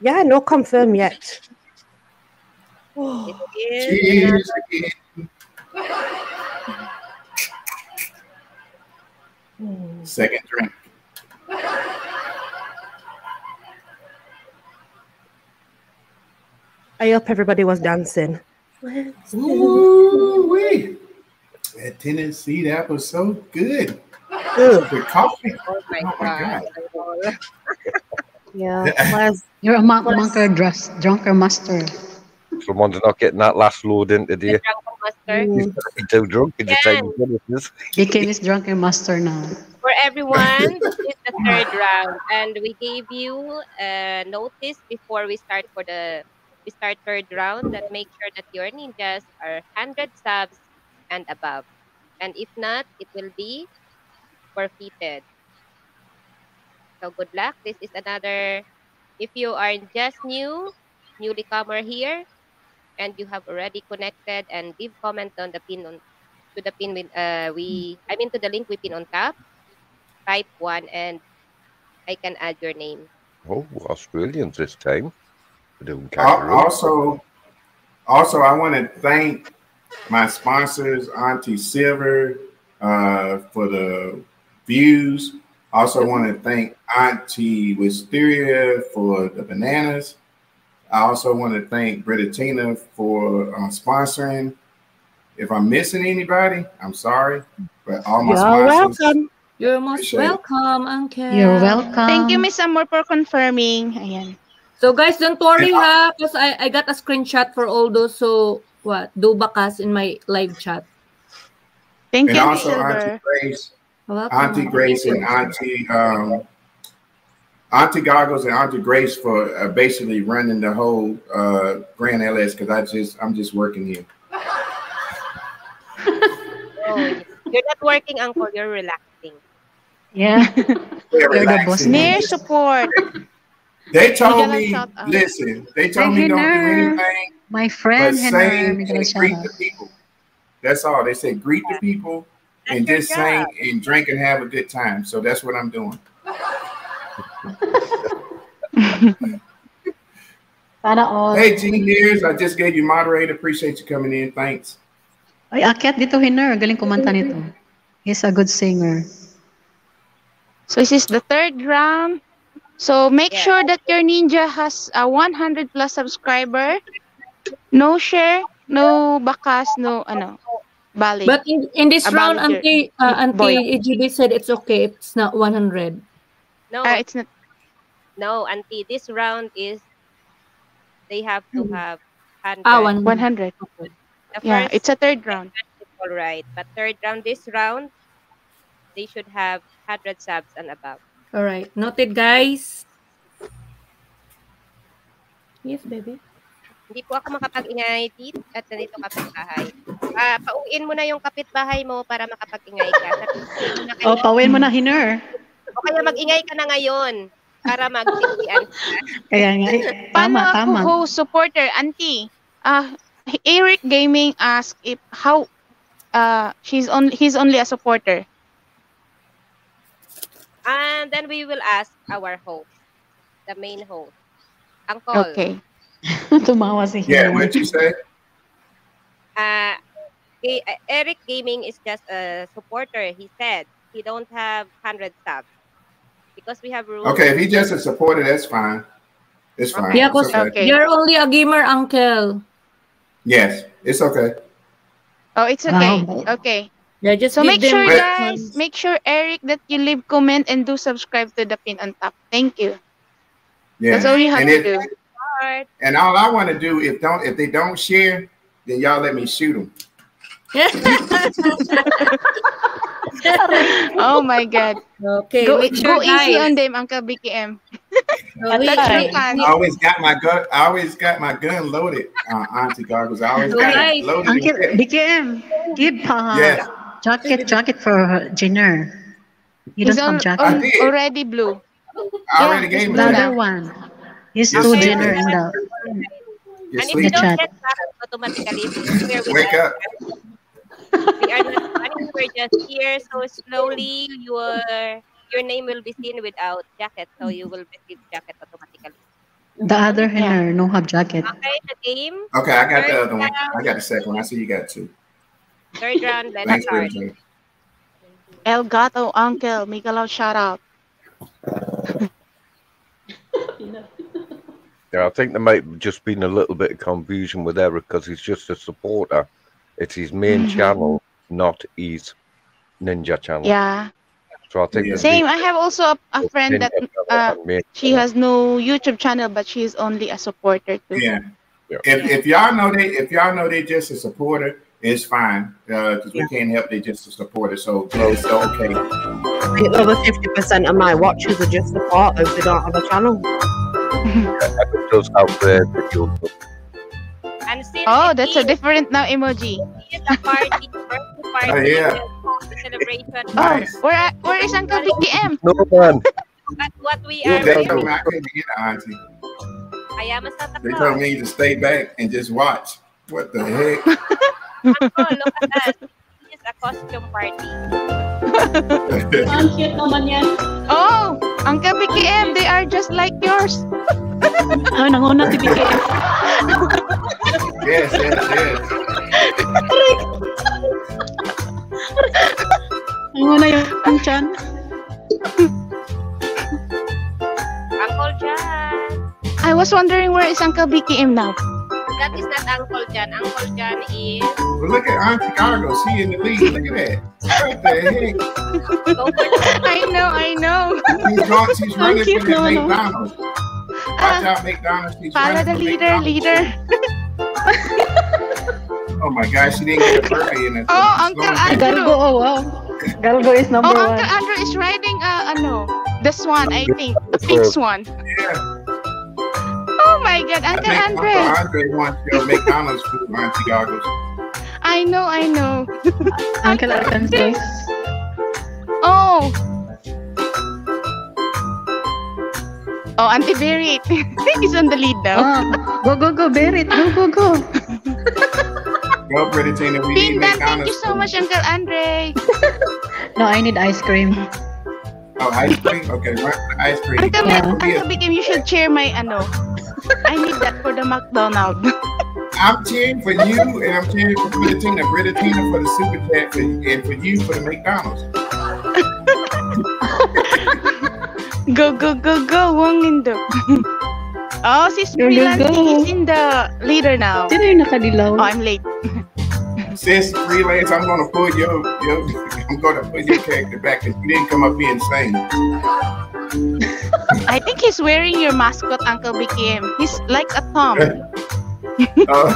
Yeah, no confirm yet.
Oh,
hmm. Second drink.
I hope everybody was dancing.
Ooh, wee. That Tennessee, that was so good. Ooh. The coffee. Oh my, oh my God.
God.
yeah.
Was, You're a mon-
monker dress, drunker
master. Someone's not getting that last load in today. Drunker master. Mm. He's too drunk at yeah. the time.
He became his
drunken master now
for everyone, this is the third round, and we gave you a uh, notice before we start for the we start third round that make sure that your ninjas are 100 subs and above, and if not, it will be forfeited. So good luck. This is another. If you are just new, newly comer here, and you have already connected and leave comment on the pin on to the pin with uh, we I mean to the link we pin on top type one and I can add your name.
Oh, Australians this time. Also,
also, I want to thank my sponsors, Auntie Silver, uh, for the views. Also, want to thank Auntie Wisteria for the bananas. I also want to thank Brittatina for uh, sponsoring. If I'm missing anybody, I'm sorry, but all my You're sponsors.
welcome. You're most welcome, Uncle. You're welcome. Thank you, Miss Amor, for confirming. Ayan. So guys, don't worry ha, because I, I got a screenshot for all those so what do bakas in my live chat.
Thank and you, also Auntie Grace, welcome. Auntie Grace and
Auntie um, Auntie Goggles and Auntie Grace for uh, basically running the whole uh, Grand LS because I just I'm just working here.
oh, you're not working, Uncle. You're relaxed.
Yeah. They're
relaxing. Near
support.
They told me,
listen, they told me don't do
anything. My friend, but sing and greet the
people. That's all. They said greet the people and just sing and drink and have a good time. So that's what I'm doing.
hey, Gene Nears, I just
gave you moderator. Appreciate you coming in. Thanks.
Ay, dito, He's a good singer. So this is the third
round. So make yeah. sure that your ninja has a 100 plus subscriber. No share, no bakas, no ano, Bali. But
in, in this a round, Auntie, uh, Auntie Judy said it's okay. It's not 100.
No, uh, it's not. No, Auntie, this round is they have to mm. have 100. Ah, 100. Okay. yeah, it's
a third round.
All right, but third round, this round, they should have 100 subs and above.
All right. Noted, guys. Yes, baby.
Hindi po ako makapag-ingay dito at nandito kapitbahay. Uh, ah, pauin mo na yung kapitbahay mo para makapag-ingay ka. o, oh, pauwiin mo
na, Hiner.
O kaya mag-ingay ka na ngayon para mag-tigian ka.
Kaya nga. Eh, Paano tama, tama. ako
supporter,
auntie? Uh, Eric Gaming asked if how uh, she's on he's only a supporter.
And then we will ask our host, the main host. Uncle. Okay.
Tumawa si Yeah, what you say?
Uh, uh, Eric Gaming is just a supporter. He said he don't have 100 subs because we have rules.
Okay,
if he just a supporter, that's fine. It's fine. Yeah, because okay. you're
only a gamer,
Uncle.
Yes, it's okay.
Oh, it's okay. Wow.
Okay.
Yeah, just so make sure guys,
make sure Eric that you leave comment and do subscribe to the pin on top. Thank you.
Yeah. That's all you have and to if, do. And all I want to do if don't if they don't share, then y'all let me shoot them.
oh my God. Okay. Go, go easy on them, Uncle BKM. I always
got my gun. I always got my gun loaded, uh, Auntie Gargles. I always got it loaded. Uncle
BKM, give Pahang. Yes. Jacket, jacket for dinner.
You don't have jacket. on,
already blue.
I already gave the other one.
He's too dinner in the,
and if you don't chat. get back automatically, Wake up.
We are
not we're just here. So slowly, your your name will be seen without jacket. So you will receive jacket automatically.
The other hair, no have jacket.
Okay, the game.
Okay, I got the other one. I got the second one. I see you got two.
Third round,
Benatar. El Gato, Uncle, Miguel, shout out.
yeah, I think there might have just been a little bit of confusion with Eric because he's just a supporter. It's his main mm-hmm. channel, not his ninja channel. Yeah. So I think yeah. same. I
have also a, a friend that uh, she has no YouTube channel, but she's only a supporter too. Yeah.
yeah. If, if y'all know they if y'all know they just a supporter, it's fine because uh, yeah. we can't help. They just support it, so it's okay. Over fifty percent of my watchers are
just support if they don't have a channel. Oh, and
YouTube.
oh, that's a different now emoji. party, party,
oh, yeah.
celebration. Oh, nice. where, where is Uncle BKM?
No one. But what we are. They told I couldn't get an auntie.
I am a Santa
Claus. They told me to stay back and just watch. What the heck? Ako,
look at that. It's a
costume party.
Ang naman yan. Oh!
Ang KBKM, they are just like yours. oh, nanguna si BKM.
yes, yes, yes.
nanguna yung ang chan.
Uncle John. I was wondering where is Uncle BKM now?
That is not Uncle John. Uncle John is. Well, look at Auntie
Cargo. She in the lead.
Look at that. What
the heck? I know, I know. She's, run,
she's running cute, from no.
McDonald's. Watch out, McDonald's. She's follow the leader, leader.
oh my gosh, she didn't get a birthday in it. Oh,
Uncle Andrew. Galgo. to go, oh, wow. got is number oh, one. Uncle Andrew is riding, uh, ano, uh, This one. I think. The pink swan. Yeah. Oh my God, Uncle I Andre. Uncle
Andre wants to McDonald's food, Auntie Goggles.
I know, I know.
Uncle Andre.
Oh. Oh, Auntie Berit he's on the lead now. Oh. Go, go, go, Berit. Go, go, go.
pretty Tina, We Pindan, thank you so food. much,
Uncle Andre. no, I need ice cream.
Oh, ice cream? Okay, ice cream. Uncle, yeah. Uncle
Bikim, you should share my ano, I need that for the McDonald's.
I'm cheering for you, and I'm cheering for the The team. Brittatina. Brittatina for the super chat, for, and for you for the McDonald's.
go go go go, Wong Indo. oh, si Freelance is in the leader now. Sino yung nakadilaw? Oh, I'm late.
Sis Freelance, I'm gonna put your, your I'm gonna put your character back because you didn't come up here and sing.
I think he's wearing your mascot, Uncle Bikim. He's like a Tom.
Oh.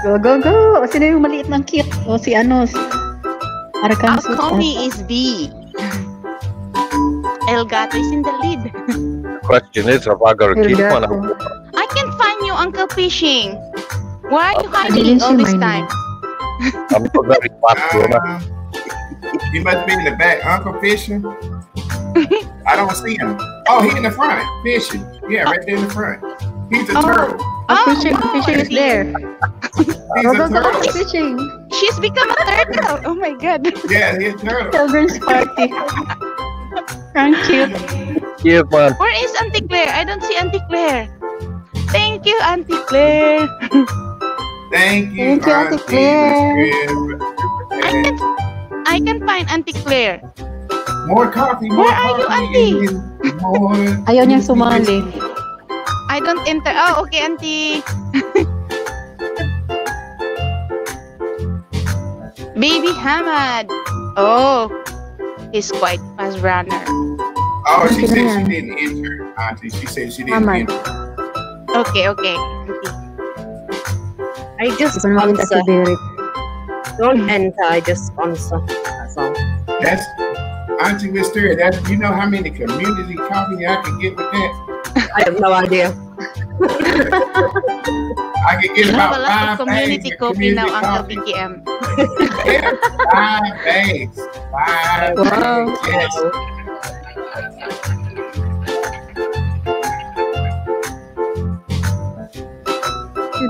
go, go, go! O, sino yung maliit ng cute? O, si ano? Si Arkansas. Alcomi is B. Elgato is in the lead.
Question is, have I got to keep one?
I can find you, Uncle Fishing.
Why are you ah, hiding all this time?
I'm not very fast,
he must be in the back. Uncle fishing. I don't see him. Oh, he in the front fishing. Yeah, right there in the front. He's a oh. turtle.
Oh, fishing, wow. fishing is there.
He's a turtle.
Fishing. She's become a turtle. Oh my god. Yeah, he's a turtle. Children's party. Thank you. cute. Yeah, man. Where
is Auntie Claire? I don't see Auntie Claire. Thank you, Auntie Claire. Thank you, Thank you Auntie, Auntie Claire.
Claire.
I can find Auntie Claire.
More coffee, more Where are you, Auntie? More
Ayaw niyang sumali.
I don't enter. Oh, okay, Auntie. Baby Hamad. Oh, he's quite fast runner.
Oh, she said she didn't enter,
Auntie. She said she didn't Hamad. enter. Okay, okay.
I just... want to
don't enter, I just sponsor. That's all. That's Auntie Wisteria. That you know how many community coffee I can get with that?
I have no idea.
I can get you about
have a lot of community coffee now, Uncle
BKM. yeah,
five bags. Five wow. bags. Yes.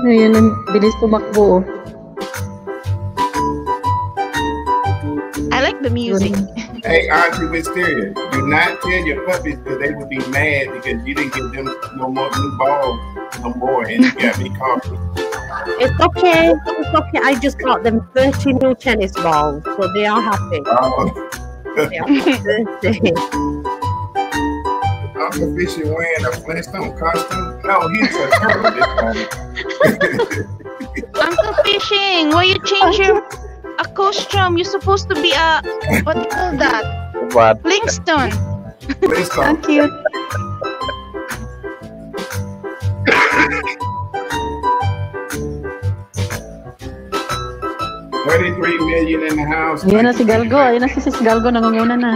Ano
bilis tumakbo. Oh.
the music. hey, Auntie Wisteria, do not tell your puppies because they would be mad because you didn't give them no more new balls no more, and you got me coffee.
It's okay. It's okay. I just got them 30 new tennis balls, so they are happy. Oh. they
Uncle
Fishy wearing a Flintstone costume? No, he's
a Uncle Fishing, will you change your a costrum. You're supposed to be a what do you call that? What? Lingston. Lingston. Thank you.
Thirty-three million in the house. Ayun na si Galgo.
Ayun na si Sis Galgo. Nangunguna na.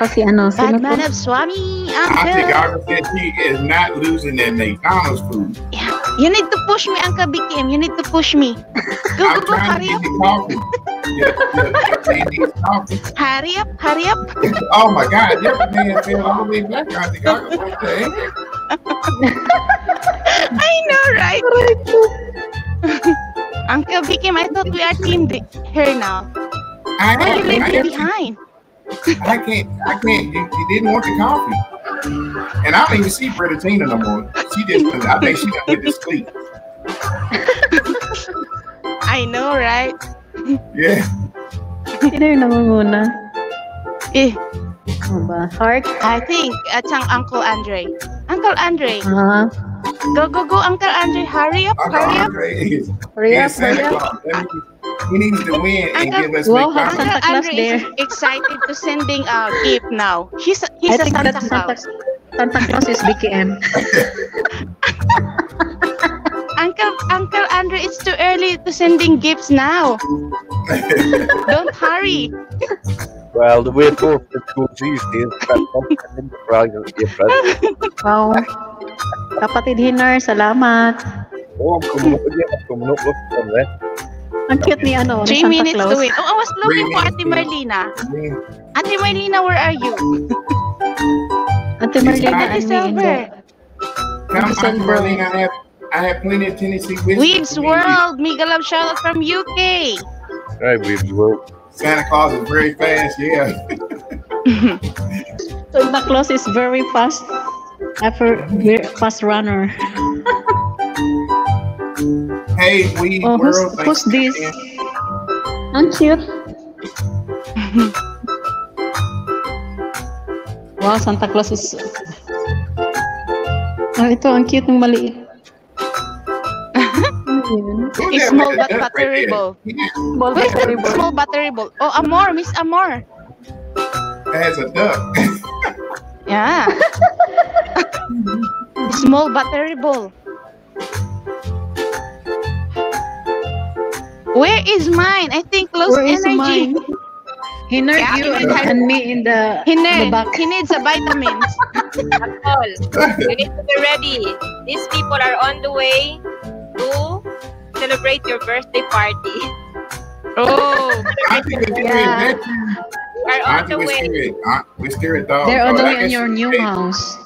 Kasi ah, Batman of Swami Uncle. I think
Arthur said is not losing that McDonald's food. Yeah.
You need to push me, Uncle
BKM. You need to push me. Go, I'm go, go, hurry up.
yeah,
yeah, hurry up, hurry up. oh my God, that man fell all the way back. I think
I
I know, right?
Uncle BKM, I thought we are team here now. I am. Why are you leaving behind?
I can't, I can't. He didn't want the coffee, and I don't even see Tina no more. She just, I think she got to sleep.
I know, right? Yeah. Sino yung nangunguna? Eh. Ano ba? Heart? I think, at uh, ang Uncle Andre. Uncle Andre. Uh-huh. Go, go, go, Uncle Andre. Hurry up, Uncle
hurry up. Hurry up, hurry up. He needs to win and give us wow, big Santa Claus
there. excited to sending a uh, gift now. He's he's I a Santa Claus.
Santa, Santa Claus is BKM.
Uncle Uncle Andrew, it's too early to sending gifts now. Don't hurry.
Well, the way forward to school these days, that's different.
Wow. Kapatid Hinar, salamat.
Oh, I'm coming up again. I'm coming up with them, eh? Ang cute
ni ano, Three minutes to wait.
Oh, I was looking for Ate
Marlena. Ate Marlena, where are you?
Ate Marlena, I'm December. Come on, Marlena. I have, I have plenty of Tennessee whiskey. Weeb's World.
Miguel love shout out from UK.
Hey, Weeb's World. Santa Claus is very fast, yeah.
Santa Claus is very fast. Ever, fast runner.
Hey, we oh, uh-huh. Who's, who's this?
Thank you. wow, Santa Claus is... Oh, ito, ang cute ng maliit.
It's small but ball.
Right yeah. Small but butterable. Oh,
Amor, Miss Amor.
As a duck.
yeah. small ball. Where is mine? I think lost Where is energy. Mine? He nerd yeah, you and, and me in the, he need, the back. He needs a vitamins.
all. You need to be ready. These people are on the way to celebrate your birthday party.
Oh, I think it's
yeah.
on the way.
we're scared dogs. They're on the way in your new gave, house.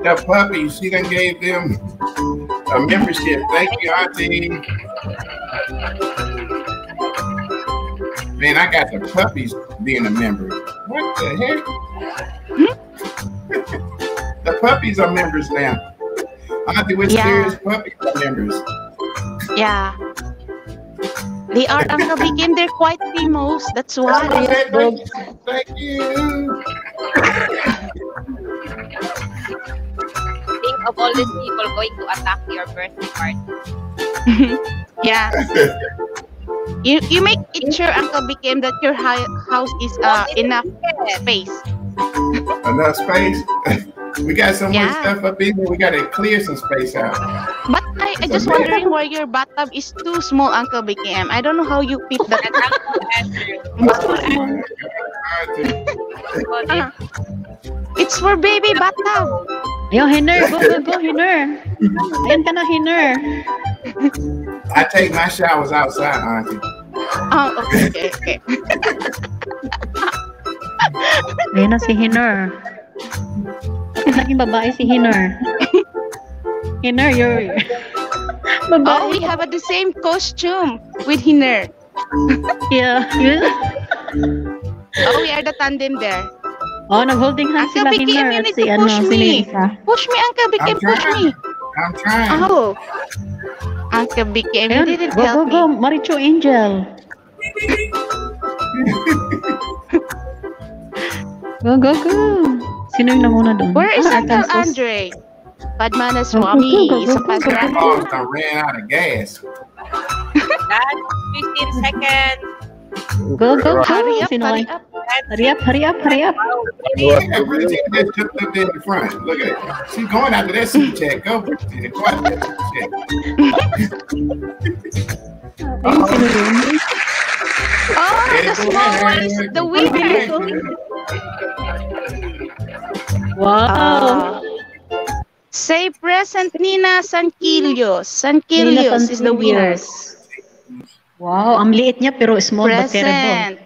That puppy, she then gave them a membership. Thank you, Auntie. Man, I got the puppies being a member. What the heck? the puppies are members now. Auntie, which yeah. serious puppies are members?
Yeah. They are uncle BKM they're quite famous. That's why.
thank you.
Think of all these people going to attack your birthday party.
yeah. You you make it sure Uncle BKM that your house is uh, enough space.
enough space. we got some yeah. stuff up in here. We gotta clear some space out.
But I, I just wondering why your bathtub is too small, Uncle BKM. I don't know how you fit that. Uh, it's for baby bathtub.
Yo, hiner, go, go, go, hiner. Ayan ka na, hiner.
I take my showers outside, Auntie. Oh, okay, okay.
Ayun na si Hinor. Laking babae
si Hinner.
Hinner, you're... babae. Oh, we have uh, the
same costume with Hinner. yeah. oh, we are the tandem there.
Oh, no, holding hands sila Vicky, si, push ano, me. Si
push
me, Uncle Vicky, push me. I'm trying. Oh. a ah, Big Game eh, and didn't go, help go, go, Maricho
Angel.
go, go, go. Sino yung namuna doon? Where is ah, Uncle Andre? Padmana Swami. Go, go, go, go, go, go, go.
I ran out of gas.
That's 15 seconds.
Go, go, go. Hurry up, hurry
up. Hurry up, hurry
up, hurry up.
Look at her. She's going after that super chat. Go,
Oh, the small one is the
weekend. Wow.
Say present Nina Sanquillos. Sanquillos is the winner.
Wow, ang liit niya pero small present. but terrible.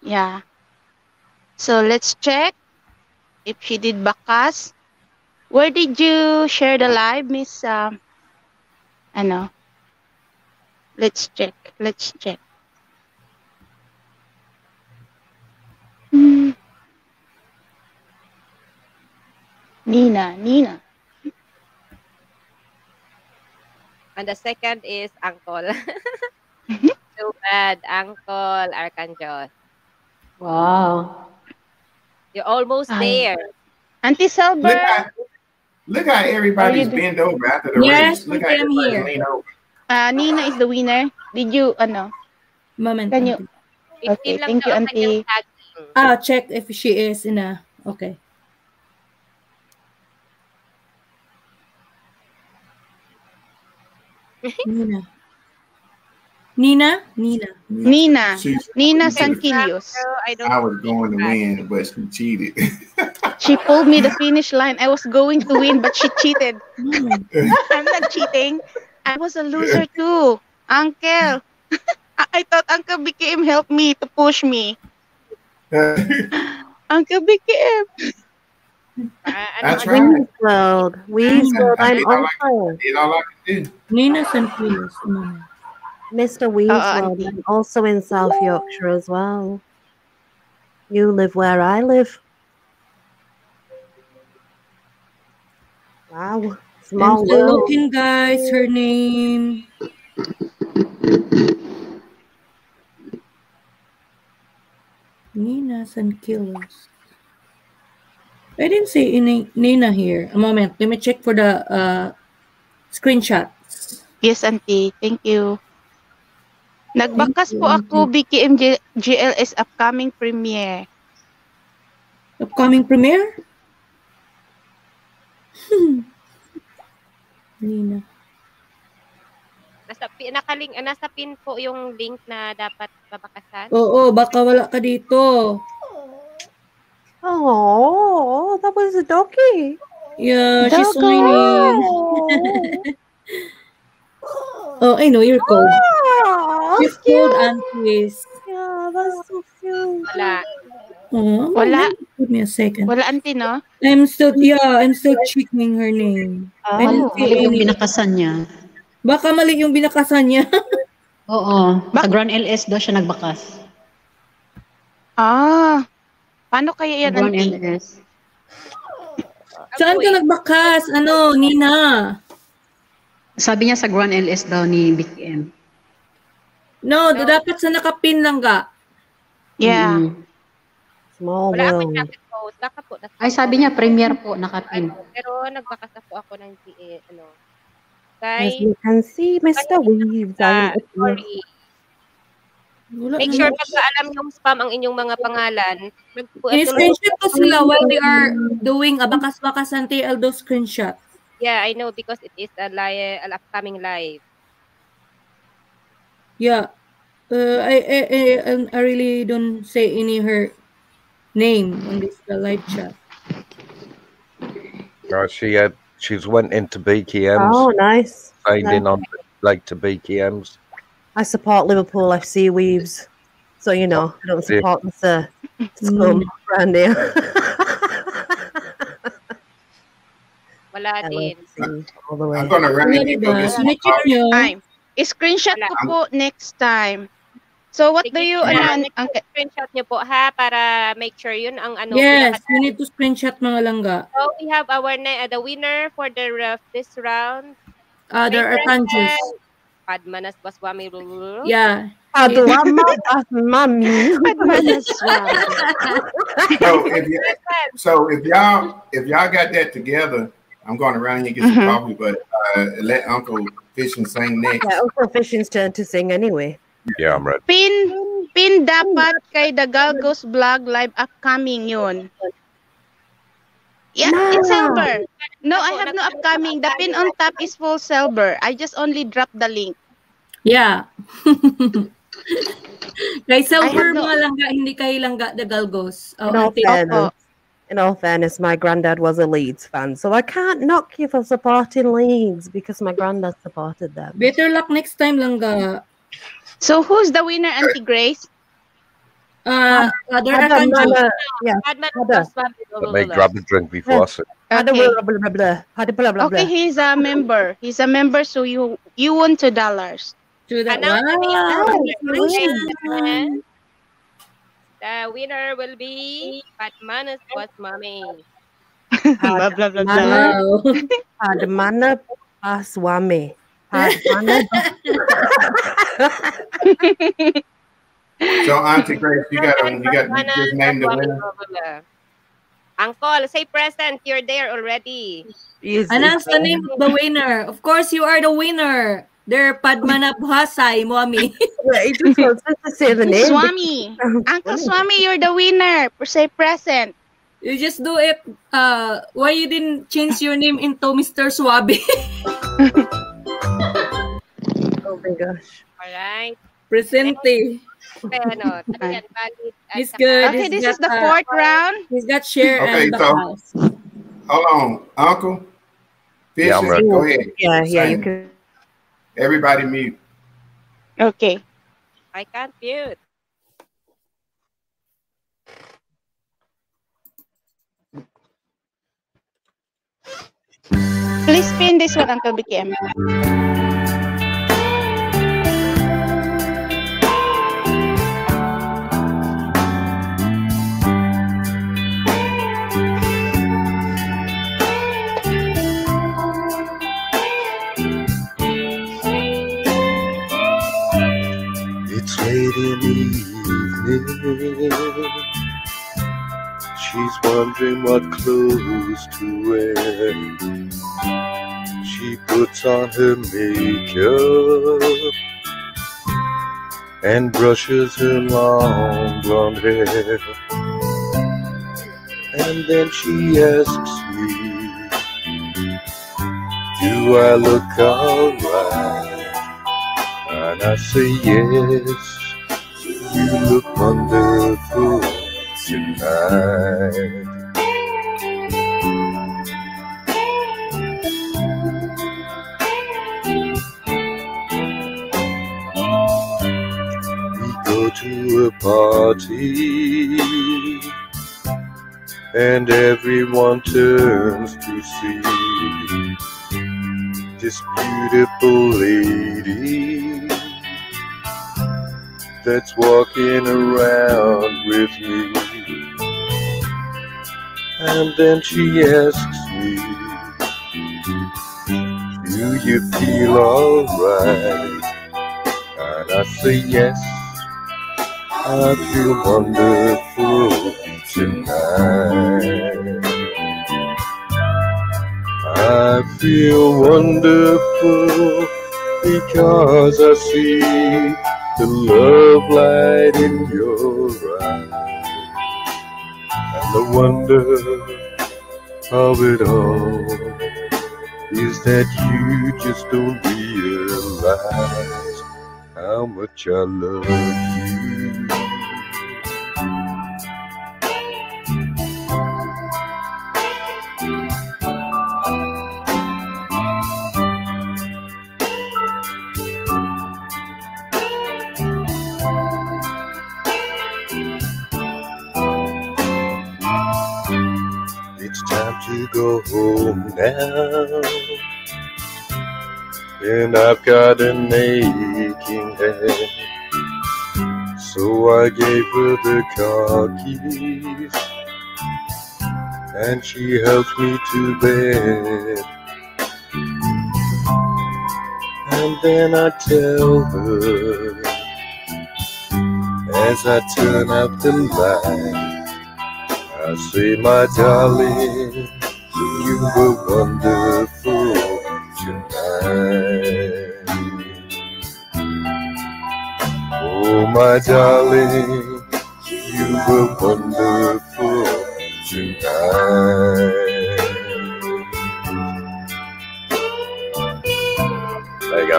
Yeah. So let's check if she did bakas. Where did you share the live, Miss? Um, ano? Let's check. Let's check. Hmm. Nina, Nina.
And the second is Uncle. Too mm-hmm. bad, Uncle Arkanjos.
Wow.
You're almost Ay. there. Auntie Silver.
Look how, look how everybody's bent over after the yes, race. Look at everybody's leaned
Uh,
Nina is the winner. Did you, ano? Moment. Can you? Okay, thank you, Auntie.
Ah, check if she is in a, okay. Nina.
Nina? Nina. Nina. She, Nina Sanquilios.
I, I was going to win, but she cheated.
she pulled me the finish line. I was going to win, but she cheated. I'm not cheating. I was a loser too. Uncle. I thought Uncle BKM helped me to push me.
Uncle
BKM.
Uh, That's right. Weasel
World.
Weasel World. I'm on
fire.
Nina Sanquilios.
Mr. Weasel, uh, uh also in South Yorkshire as well. You live where I live. Wow. Small I'm still looking,
guys, her name. Ninas and Killers. I didn't see any Nina here. A moment. Let me check for the uh, screenshots. Yes, Auntie. Thank
you. Nagbakas po ako mm-hmm. BKM GLS upcoming
premiere. Upcoming premiere? Hmm. Nina.
Nasa, pin nakaling, nasa pin po yung link na dapat babakasan. Oo, baka wala ka dito.
Oh, that was a Doki.
Yeah,
Doki. she's so Oh, I know, you're cold. Oh, you're cute. cold, Antis.
Yeah, that's so
cute. Wala. Oh, Wala. Give me a second. Wala, Auntie, no? I'm still, yeah, I'm still checking her name. Oh, I didn't yung binakasan niya. Baka mali yung binakasan
niya. Oo. Sa Bak- Grand LS daw siya nagbakas. Ah. Paano kaya yan, Grand Auntie? LS. Saan ka eh. nagbakas? Ano, Nina? Sabi niya sa Grand LS daw ni Big M. No, no. dapat sa nakapin lang ga. Yeah. Mm.
Small Wala world. Naka-vote.
Naka po. Naka Ay, sabi niya, premier po,
nakapin. Ano,
pero nagbakasa po ako ng GA, ano. Guys, As you
can see, Mr. Weave.
Sorry. Make
sure pag alam yung spam ang inyong mga pangalan. Mag- screenshot ko sila while they are
doing abakas bakas-bakasan TL screenshot.
Yeah, I know because it is a live, an upcoming live.
Yeah, uh, I, I, I um, I really don't say any her name on this uh, live chat.
Oh, she had she's went into BKMs. Oh,
nice.
Signed nice. on
like to BKMs.
I support Liverpool FC Weaves, so you know I don't support yeah. the scum mm. around here. Wala I'm gonna run it. Sunod yun
Screenshot
ko po next time. So what do you ano ang
screenshot niyo po ha
para make sure yun ang ano Yes,
you need to screenshot mga langga.
So we have our na- uh, the winner for the uh, this round. Uh, there are tanjus. Padmanas Baswami. Yeah. Padwama
Baswami. Padmanas
So if so if y'all if y'all got that together I'm going around here get mm-hmm. some coffee, but uh, let Uncle Fishing sing next. Yeah, Uncle
Fishing's turn to sing anyway. Yeah, I'm ready. Pin, pin dapat kay The Galgos
blog live upcoming yun. Yeah, no. it's silver. No, I have no upcoming. The pin on top is full silver. I just only dropped the link.
Yeah. kay silver no... mga hindi kay langga The Galgos. Oh, no,
in all fairness, my granddad was a Leeds fan, so I can't knock you for supporting Leeds because my granddad supported them.
Better luck next time,
Langga. So who's the winner, Auntie Grace? Uh, um, other
yeah.
grab
a drink before us.
okay, he's a member. He's a member, so you you won two dollars.
Two dollars. The winner will be Padmanas Swami.
blah, blah, blah, blah.
Padmana Swami. Padmana.
so Auntie Grace, you got to you got to just name the
winner. Uncle, say present. You're there already. Yes, Announce the name of the winner. Of course, you are the winner their Padmanabha
Sai, Mwami. it was also the Swami. Uncle Swami, you're the winner. Say present. You just do it. Uh, why you didn't change your name into Mr. Swabi? oh my
gosh. All
right. Presente. Pero, He's good. Okay, he's this is the fourth uh, round. He's got share okay, and the so, house.
Hold on, Uncle. Fish yeah, go ahead. Yeah, yeah, Same. you can. Everybody mute.
Okay.
I can't mute.
Please pin this one, Uncle BKM.
in the evening. She's wondering what clothes to wear. She puts on her makeup and brushes her long blonde hair. And then she asks me, Do I look alright? And I say yes you look wonderful tonight. We go to a party and everyone turns to see this beautiful lady that's walking around with me. And then she asks me, Do you feel alright? And I say yes, I feel wonderful tonight. I feel wonderful because I see the love light in your eyes and the wonder of it all is that you just don't realize how much I love you. and I've got an aching head. So I gave her the car keys, and she helped me to bed. And then I tell her as I turn out the light, I say, my darling, you were wonderful tonight. Oh, my darling, you were wonderful tonight.
There you go.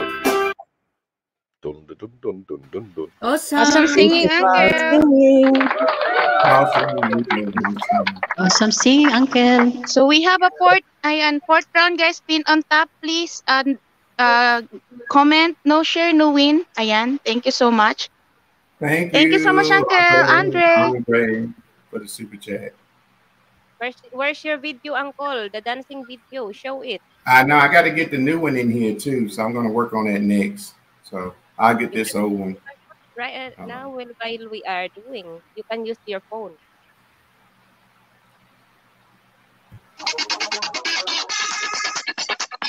Dun, dun, dun, dun, dun, dun.
Awesome. Awesome singing, Uncle. Singing.
Awesome singing, Uncle. So we have a fourth, and
fourth round, guys. Pin on top, please. And uh, comment, no share, no win. Ayan, thank you so much.
Thank, Thank you. so much, Uncle Andre. Andre for the super chat.
Where's, where's your video, Uncle? The dancing video. Show it. I know. I got to
get the new one in here too, so I'm going to work on that next. So I'll get this old one.
Right uh, now, while we are doing, you can use your phone.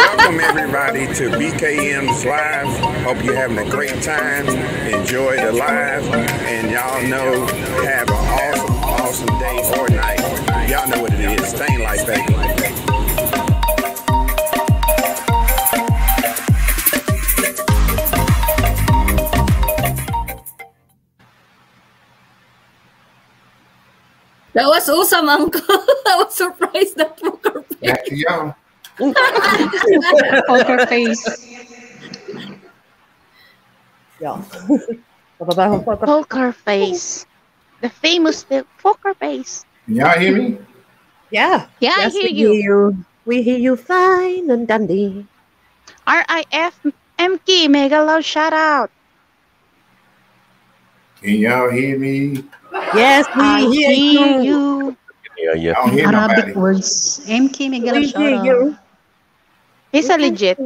Welcome everybody to BKM's Live. Hope you're having a great time. Enjoy the live. And y'all know, have an awesome, awesome day or night. Y'all know what it is. Stain like that.
That was awesome, Uncle. I was surprised that poker
to
y'all.
Poker face.
Yeah. poker face. The famous the poker face.
Can y'all hear me?
Yeah. Yeah, yes, I hear we you. hear you. We hear you fine and dandy. RIF
MK mega love shout out.
Can y'all hear
me?
Yes, we I hear, hear you. you.
Yeah, yeah. I
don't hear Arabic nobody. words.
MK mega love shout out. He's a legit.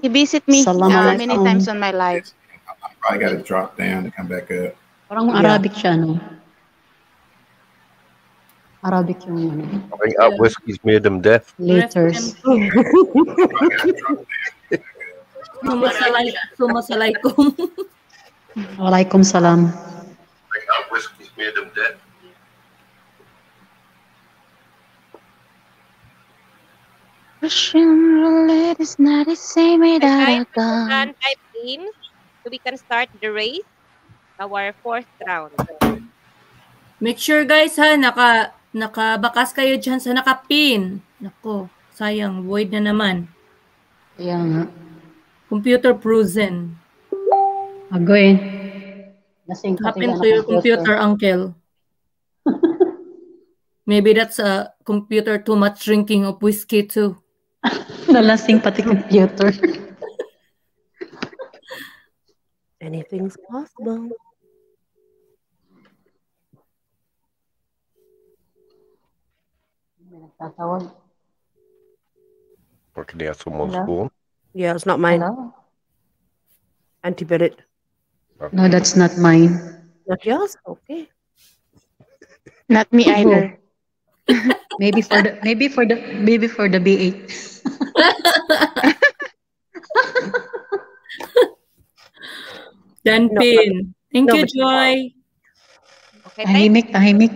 He visit me uh, many times on my life.
I probably got to drop down to come back up.
Parang yeah. Arabic siya, Arabic yung ano.
Bring up whiskeys made them deaf.
Liters.
Sumasalaikum.
Walaikum salam.
Bring up
whiskeys made them deaf.
Russian roulette is not the same without a gun.
I in, so we can start the race, our fourth round.
Make sure guys ha, naka, nakabakas kayo dyan sa nakapin. Nako, sayang, void na naman. Ayan nga. Computer frozen. Agoy. Nasing Happen to your computer, computer uncle. Maybe that's a computer too much drinking of whiskey too. Nalasing pati computer.
Anything's possible. Nagtatawag. Or could they have Yeah, it's not mine. Hello?
Auntie Bennett. No, that's not mine. Not yours? Okay. Not me either. maybe for the maybe for the maybe for the B8. Dan Pin. Thank you,
Joy.
Okay, tahimik, tahimik.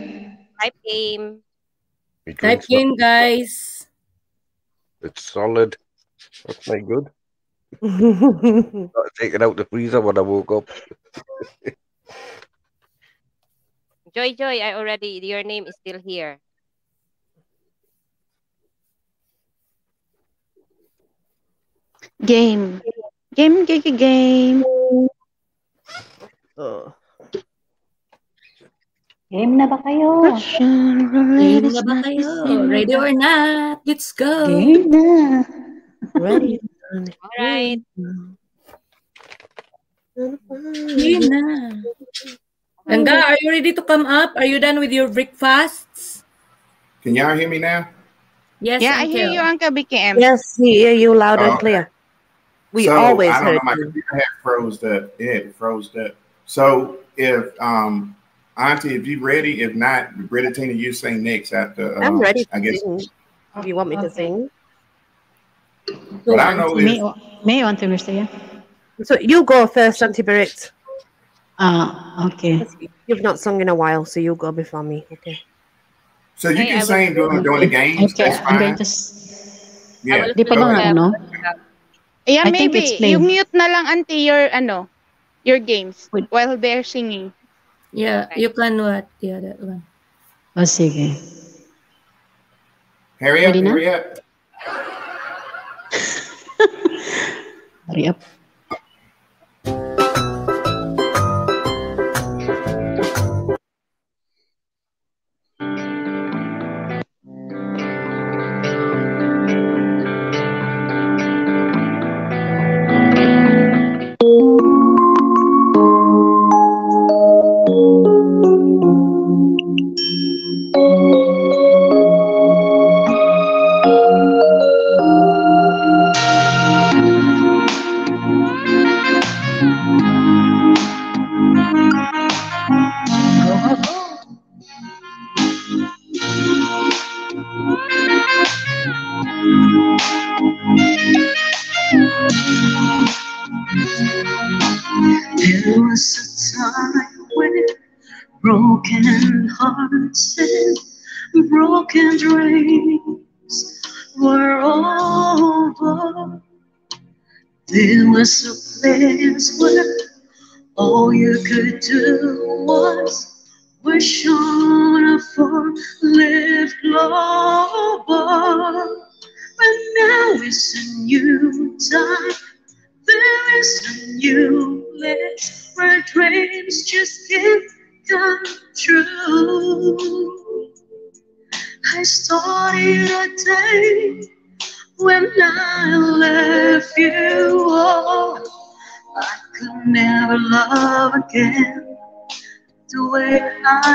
Type game. Type game, guys.
It's solid. That's my good. Taking out the freezer when I woke up.
Joy, Joy, I already, your name is still here.
Game. Game,
game, game.
Oh.
Game na ba kayo? Game
na ba kayo?
Ready or not?
Let's go. Game na. Ready.
Alright.
Game na.
Ganga, are you
ready to come up? Are you done with your breakfasts?
Can y'all hear me now?
Yes, Yeah, I hear you, Uncle BKM. Yes,
we you loud and oh, clear.
We so, always I don't know, my computer had froze up. It had froze up. So if um Auntie, if you ready, if not, Brittatina, you sing next after uh, I'm ready I guess
if
you want me to sing.
But I know may,
may want to Mr.
So you go first, Auntie Britt.
Ah, uh, okay.
You've not sung in a while, so you go before me. Okay.
So you hey, can I
sing during, during the games. Okay,
I'm going to. Yeah.
Yeah, I maybe. You mute na
lang until your, ano, your games Wait. while they're singing. Yeah, okay. you can
what? Yeah, that one.
Oh, sige. Hurry up,
hurry
up. hurry up.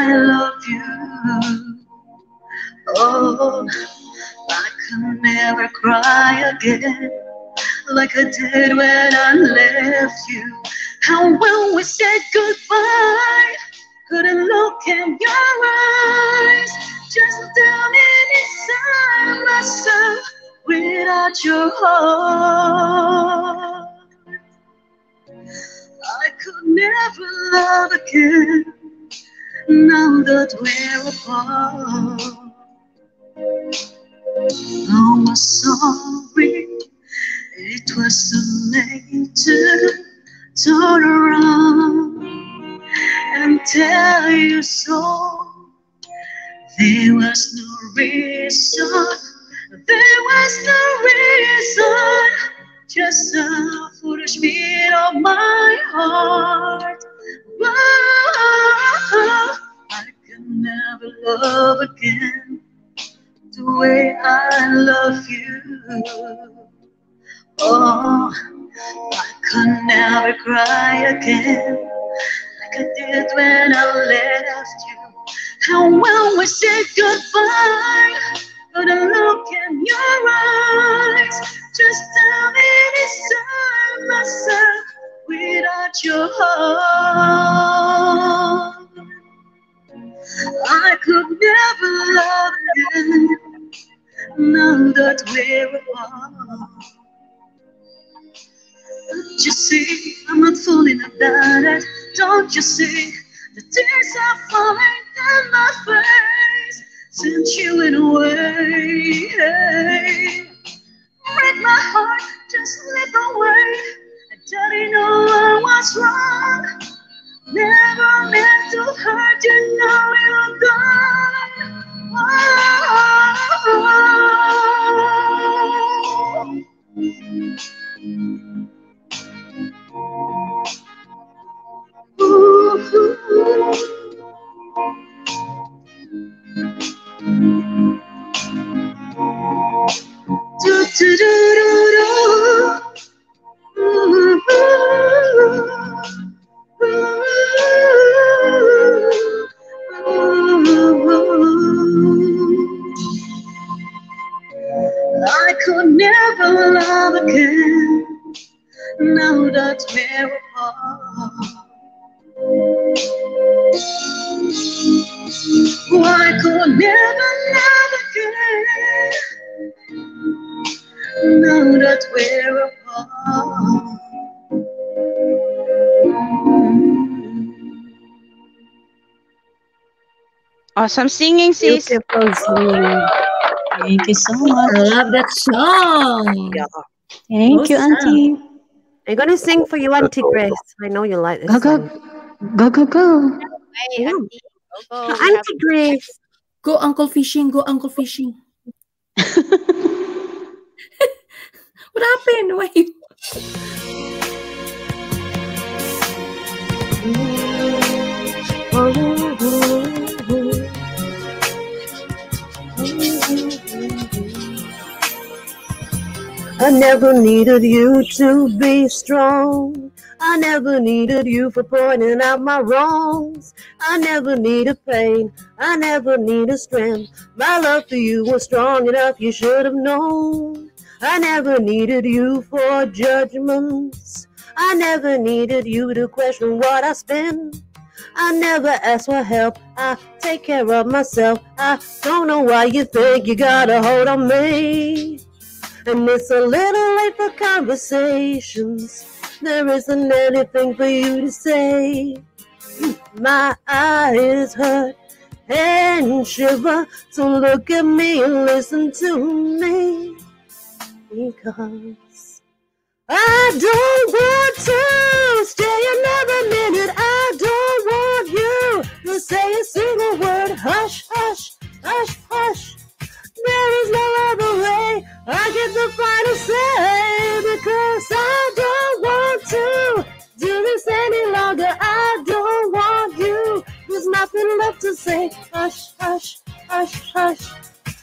I love you. Oh, I could never cry again like I did when I left you. How will we said goodbye, couldn't look
in your eyes, just down in inside myself
without your heart. I could never love again
now that
we're apart. Oh, I'm sorry, it was too late to turn around and tell you so. There was no reason, there was no reason, just a foolish beat of my heart. I
can never love again the way I love you. Oh, I
could never cry again like I did when I
left you.
How when we said goodbye, but a look in your eyes just tell me this time myself without your heart. I could never love again, none that we're apart. Don't you see, I'm not fooling about it. Don't you see, the tears are falling down my face since you went away. Break my heart, just slip away. Daddy no one was wrong.
Never meant to hurt you,
now you're gone. Oh,
oh, oh. Ooh. Ooh. Ooh. do do do do
I could never love again. Now that we're apart, I could never love again. Now that we're
apart.
Awesome singing, sis. Beautiful singing. Thank you so much. I love that song. Yeah. Thank awesome. you, Auntie. I'm gonna sing for
you, Auntie Grace.
I know you like this. Go go,
song. go go go. Hey, go, go. Auntie Grace. Go uncle fishing. Go uncle fishing. what happened? Wait.
I never needed you to be
strong.
I never needed you for pointing out my wrongs. I never needed pain. I never needed strength. My love for you was strong enough, you should have known. I never needed you for judgments. I never needed you to question what I spend. I never ask for help. I take care of myself. I don't know why you think you got a hold on me. And it's a little late for conversations. There isn't anything for you to say. My eyes hurt and shiver. So look at me and listen to
me. Because I don't want to stay another minute. I don't want you to say a single word. Hush, hush, hush, hush. There is no other
way I get the final say because I don't want to do this any longer. I don't want you. There's nothing left
to say. Hush, hush, hush, hush.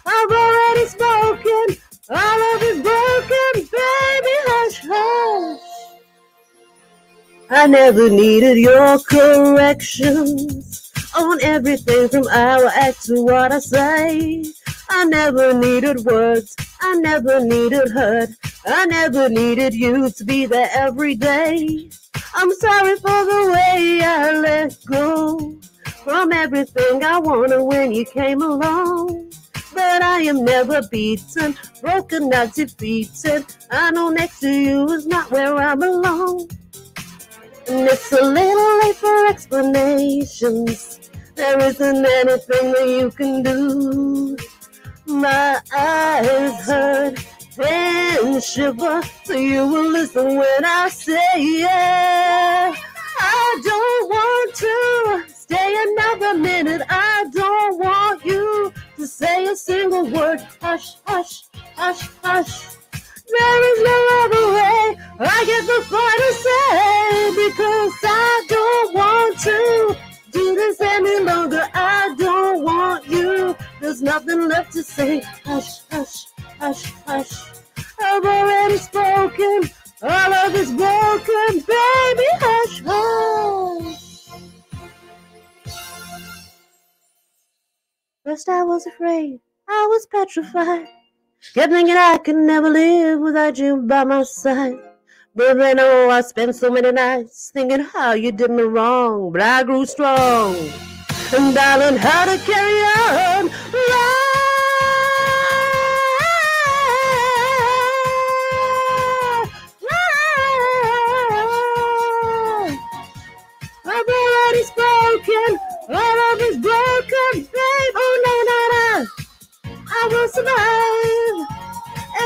I've already spoken. All of is broken, baby. Hush, hush.
I never needed your corrections on everything from I act to what I say. I never needed words, I never needed hurt, I never needed you to be there every day. I'm sorry for the way I let go from everything I wanted when you came along. But I am never beaten, broken, not defeated. I know next to you is not where I belong. And it's a little late for explanations. There isn't anything that you can do. My eyes hurt and shiver, so you will listen when I say, Yeah. I don't want to stay another minute. I don't want you to say a single word. Hush, hush,
hush, hush. There is no other way I get the fight to say because I don't want to do this any longer.
I don't want you. There's nothing left to say. Hush, hush,
hush, hush. I've already spoken. All of this broken, baby. Hush, hush. First, I was afraid. I was petrified.
Kept thinking I could never live without you by my side. But then, oh, I spent so many nights thinking how you did me wrong. But I grew strong and I
learned how to carry on. My heart is broken. My love is broken. Babe. Oh, no, no, no. I will survive.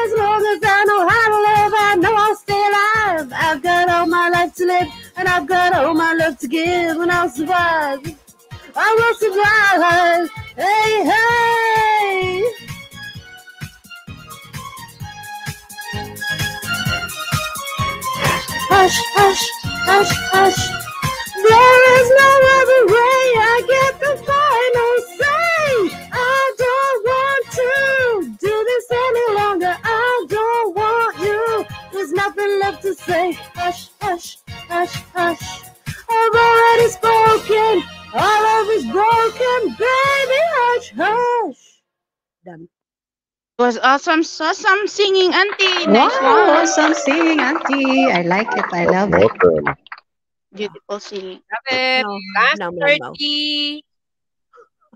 As long as I know how to live, I know I'll
stay alive. I've got all my
life to live, and I've got all my love to give, and I'll survive. I will
survive. Hey, hey. Hush, hush, hush, hush. There is no other way I get the final say.
to say hush, hush, hush, hush. I've already spoken. Our love is broken, baby. Hush, hush.
Done. It was awesome, awesome singing, Auntie. Wow, nice
awesome singing, Auntie. I like it. I love it.
Beautiful singing. Love it. No, Last no, no,
30.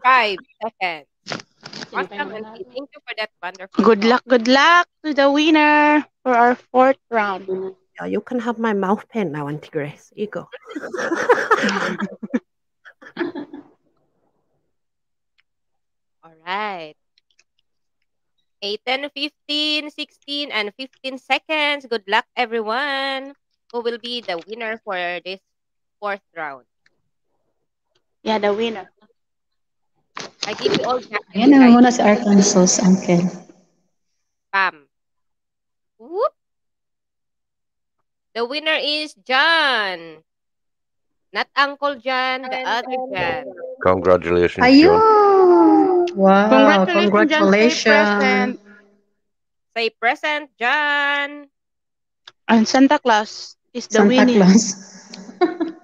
Five seconds. Awesome, Thank you for that wonderful. Good
luck, good luck to the winner for our fourth round. Yeah, you can have my mouth pen now, Auntie Grace. You go.
All right. 8, and 15, 16, and 15 seconds. Good luck, everyone. Who will be the winner for this fourth round? Yeah, the winner. I give you all that. Yan na muna to Arkansas, Uncle. Bam. Whoop. The winner is John. Not Uncle John, the other John.
Congratulations, Ayun!
John.
Wow, congratulations. congratulations. John,
say,
present. say present, John. And Santa Claus is the winner.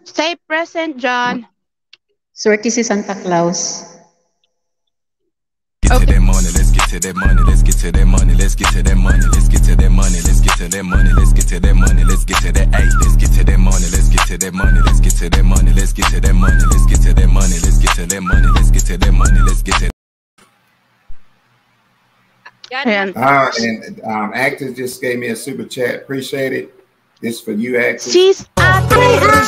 say present, John. Swerte si Santa Claus.
to that money, let's get to that money, let's
get to that money, let's get to that money, let's get to that money, let's get to that money, let's get to that A, let's get to that money, let's get to that money, let's get to that money, let's get to that money, let's get to that money, let's get to that money, let's get to that money, let's get to
and,
and um, actors just gave me a super chat. Appreciate it. This for you, actors.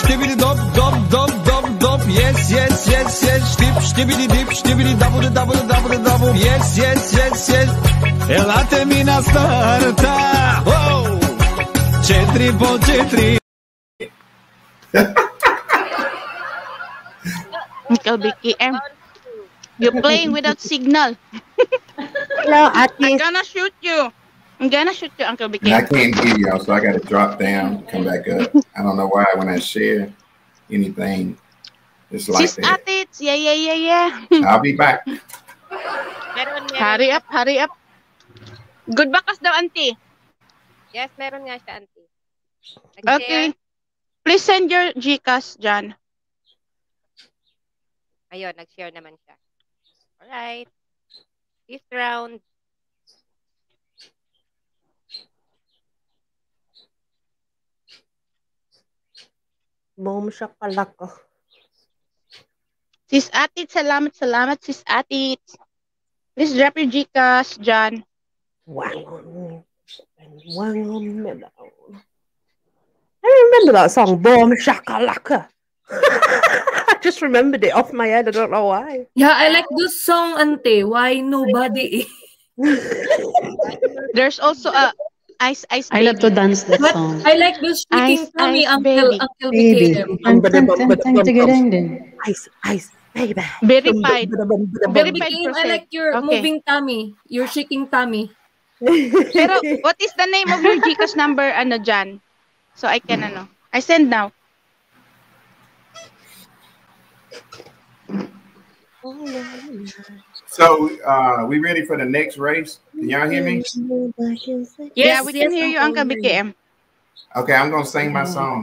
Shtibidi dop dop dop dop dop yes yes yes yes shtip shtibidi
dip shtibidi double double double double yes yes yes yes Elate mi na starta wow Četiri po četiri
Ikaw BKM eh.
You're playing without signal Hello,
Ati. I'm gonna shoot you. I'm gonna shoot your Uncle because I can't hear
y'all, so I gotta drop down, come back up. I don't know why when I share anything, it's like She's that.
at it. Yeah, yeah, yeah,
yeah. I'll be back.
hurry
up, hurry up. Good bakas
daw, auntie. Yes, meron nga siya, auntie.
Okay. Please send your GCash, John.
Ayun, nag-share naman siya. Alright. This round,
Boom shakalaka. Ah. Sis Atit, salamat, salamat, Sis Atit. This is your Gcash, John.
Wangon. Wangon Mellow. I remember that song, Boom Shakalaka. Ah. I just remembered it off my head. I don't know why.
Yeah, I like this song, Ante. Why nobody? There's also a Ice Ice Baby. I love
to dance that But song.
I like this ice, ice, until
we
Uncle Baby. Ice Ice Baby. Verified. Verified. I like your okay. moving
tummy, your shaking tummy.
Pero what is the name of your Gcash number ano dyan? So I can ano. I send
now. Oh,
So uh, we ready for the next race? Can y'all hear me?
Yes, yeah, we can hear you, Uncle
BKM.
Okay, I'm gonna sing my mm. song.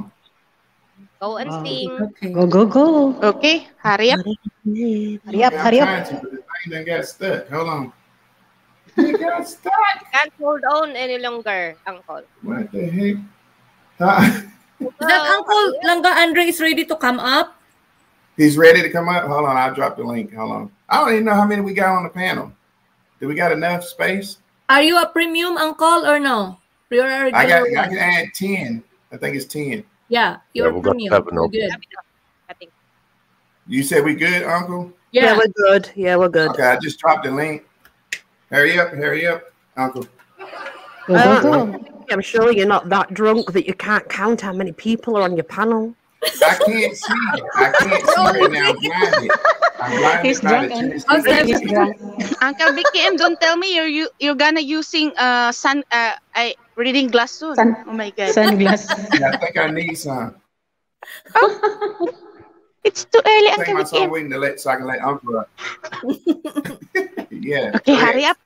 Go and sing. Okay.
Go go go. Okay, hurry up. Hurry up,
hurry up. I but done got stuck. Hold on. You got stuck. Can't
hold on any longer, Uncle.
What the heck? Huh?
That Uncle
Langa Andre is ready to come up.
He's ready to come up. Hold on, I'll drop the link. Hold on. I don't even know how many we got on the panel. Do we got enough space?
Are you a premium uncle or no? You're got. I can add
ten. I think it's ten.
Yeah, you're yeah, we'll premium. Have Good.
I think. You said we good, Uncle? Yeah. yeah. we're good. Yeah, we're good. Okay, I just dropped the link. Hurry up! Hurry up, Uncle.
uh, I'm sure you're not that drunk that you can't count how many people are on your panel. I can't see it. I can't see it now. I'm blinded. I'm blinded He's
drunk.
He's
drunk.
Uncle BKM, don't tell me you're you, you're gonna using uh sun uh I reading glass soon. Sun, oh my god. Sunglass.
yeah, I think I need some.
Oh. It's too
early. Take my time waiting to let so I can let Uncle. Uh,
yeah.
Okay, yes. hurry up.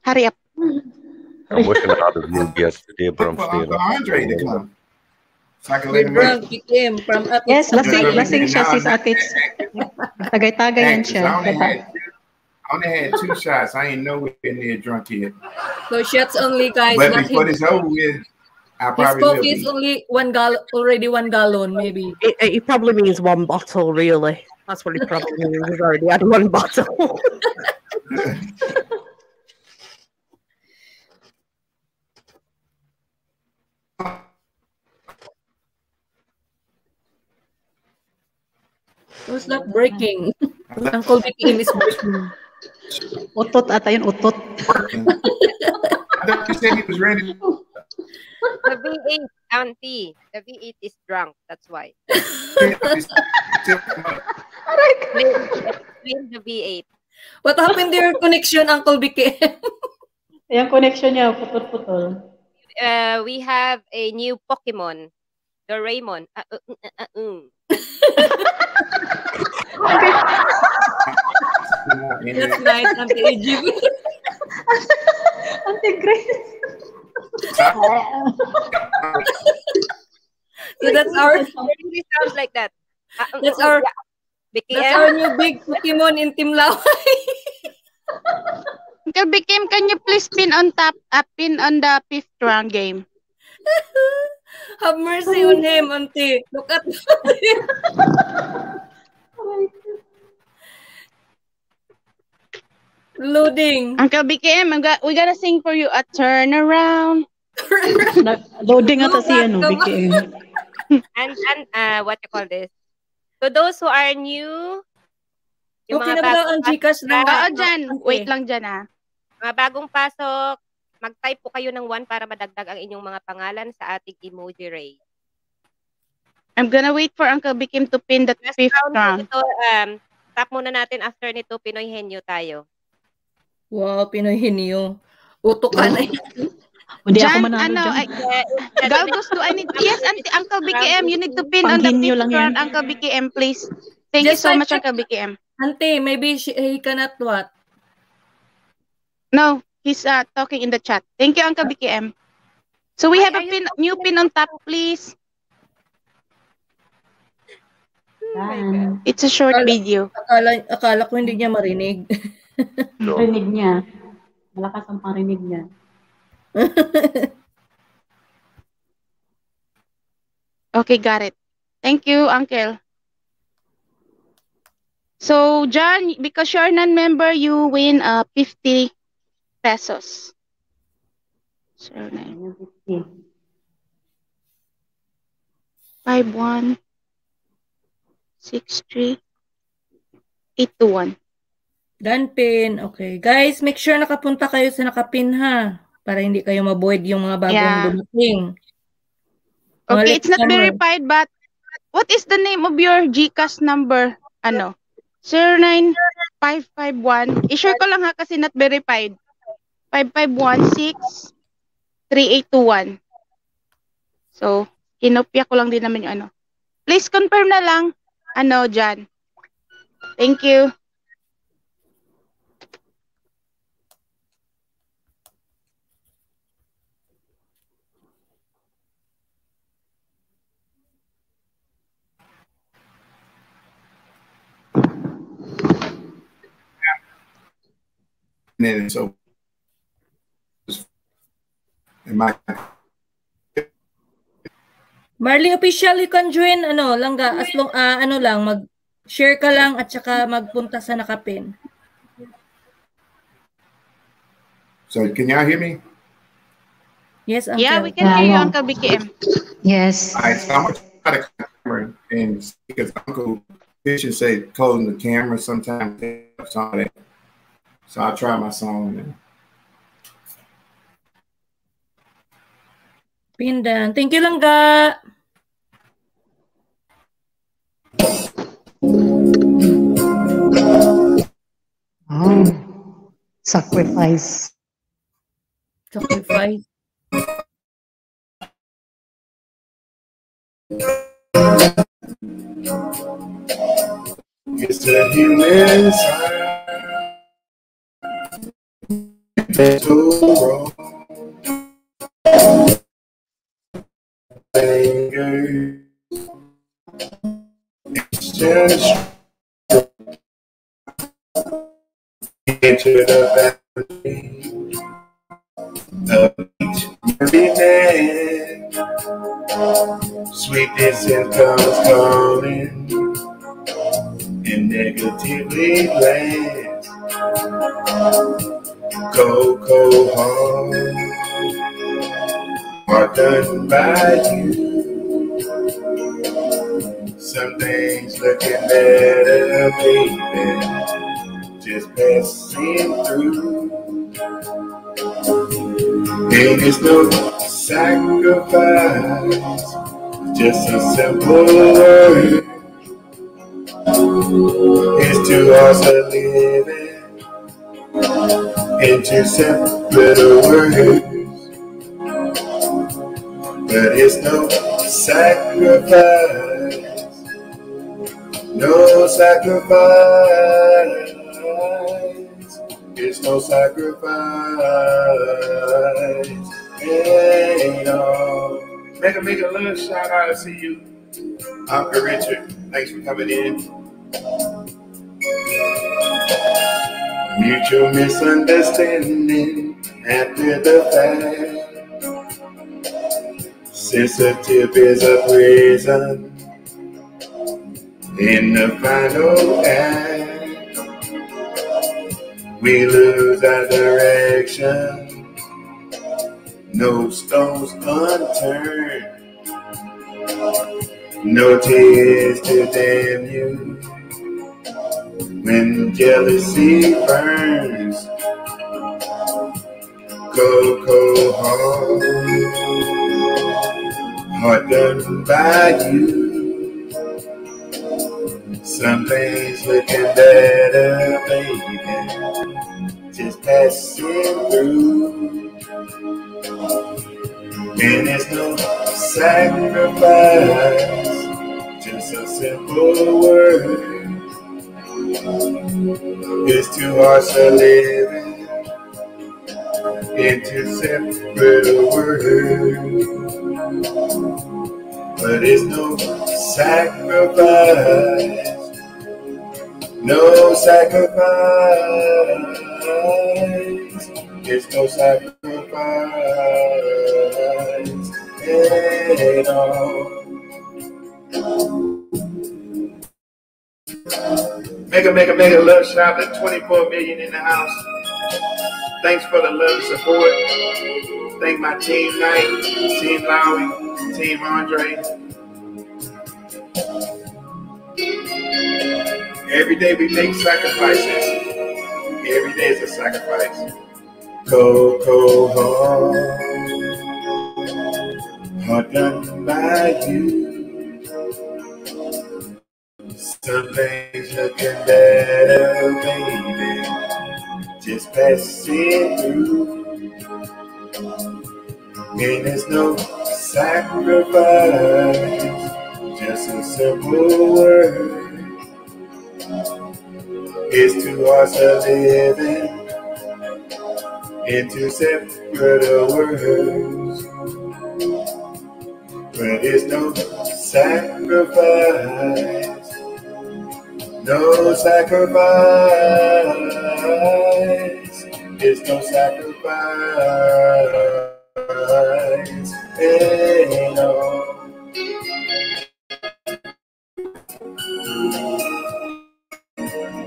Hurry up. I'm
working I would moved yesterday, but I'm still. Uncle Andre to come.
We're
drunk,
became from up
Yes,
lasing, lasing siya sis Akits.
Tagay-tagay yan siya. I
only, had, two shots. I ain't nowhere near drunk yet.
So shots only, guys. But not before this
over with, I probably His coke
is only one gal already one gallon, maybe. It,
it probably means one bottle, really. That's what it probably means. He's already had
one bottle.
Who's not breaking? Uncle
Bikin is breaking. Utot ata yun, utot.
I thought you said he was ready. The V8, auntie. The V8 is drunk. That's why. explain the V8. What happened to your connection, Uncle Bikin? Yung connection niya,
putol-putol.
Uh, we have a new Pokemon, Doraemon. Uh, uh, uh, uh, uh.
That's night,
Auntie Ejib. Auntie Grace. so that's our... It sounds like that. Ah, mm, that's mm, our... BKM. That's eh? our new big Pokemon in Team Laway. Bikim, can you please pin on top,
uh, pin on the fifth round game? Have
mercy on him, auntie. Look at
Loading. Uncle BKM, ga we gotta sing for you a turnaround. Loading ata si ano, BKM.
and and uh, what you call this? So those who are new, yung okay mga na ba ang Gcash na? Oo, dyan. Okay. Wait lang dyan ah. Mga bagong pasok, Mag-type po kayo ng 1 para madagdag ang inyong mga pangalan sa ating emoji array.
I'm gonna wait for Uncle Bikim to pin that Last fifth round. round.
Ito, um, tap muna natin after nito, Pinoy Henyo tayo.
Wow, Pinoy Henyo. Utok ka na
Hindi Jan, ako manalo ano, dyan. I,
eh, eh, Gal, gusto, I yes, auntie, Uncle BKM,
you need to pin on the fifth round, yan. Uncle BKM, please. Thank Just you so much, Uncle BKM. Auntie, maybe she, he cannot what? No, He's uh, talking in the chat. Thank you, Uncle BKM. So we Ay, have a pin, new pin on top, please.
Oh It's a short akala, video. Akala, akala ko hindi niya marinig.
no. Rinig niya.
Malakas ang parinig niya.
okay, got
it. Thank you, Uncle. So, John, because you're a non-member, you win a uh, 50 pesos.
So, 915.
51 63 821. Done pin. Okay. Guys, make sure nakapunta kayo sa nakapin ha para hindi kayo maboyd yung mga bagong yeah. dumating.
Okay, Malik it's not verified but what is the name of your GCash number? Ano? 09551. I-share ko lang ha kasi not verified. 5516-3821. So, kinopya ko lang din naman yung ano. Please confirm na lang, ano, Jan. Thank you.
And then it's over. my
Marley official you can join ano lang ga as long uh, ano lang mag share ka lang at saka magpunta sa nakapin.
So can you hear me? Yes, Uncle. Yeah, we can yeah. hear you, Uncle BKM. Yes. All right, so I'm gonna try the camera and because Uncle Fisher said closing the camera sometimes. So I'll try my song now.
Pindan. Thank you lang, Kak.
Wow. Sacrifice. Sacrifice. Mr. a human
sign.
It's wrong. anger extends into the valley
of each
man. Sweetness and comes calling
and negatively
lands. Cold cold heart are done by you. Some things looking better, baby, just passing through. And it's no sacrifice, just a simple word. It's too hard to live it into simple words. But it's no sacrifice, no sacrifice. It's no sacrifice. Hey, no. Make a make a little shout out to see you. I'm Uncle Richard. Thanks for coming in. Mutual misunderstanding after the fact sensitive is a prison. In the final act, we lose our direction. No stones unturned, no tears to damn you. When jealousy burns, go, go
home.
Hard done by you. Some things looking better, baby. Just passing
through. And it's no sacrifice,
just a simple word. It's too hard to live two separate words. But it's no sacrifice, no sacrifice. It's no sacrifice at all.
Mega, mega, mega love shout at 24 million in the house. Thanks for the love and support. Thank my team Knight, Team Lowry, Team Andre. Every day we make sacrifices. Every day is a sacrifice.
Go, go home.
Hard done by you.
Some things looking better, baby. Just passing through. It is no sacrifice, just a simple word. It's to us a living into separate words. But it's no sacrifice, no sacrifice is no sacrifice. Hey, no.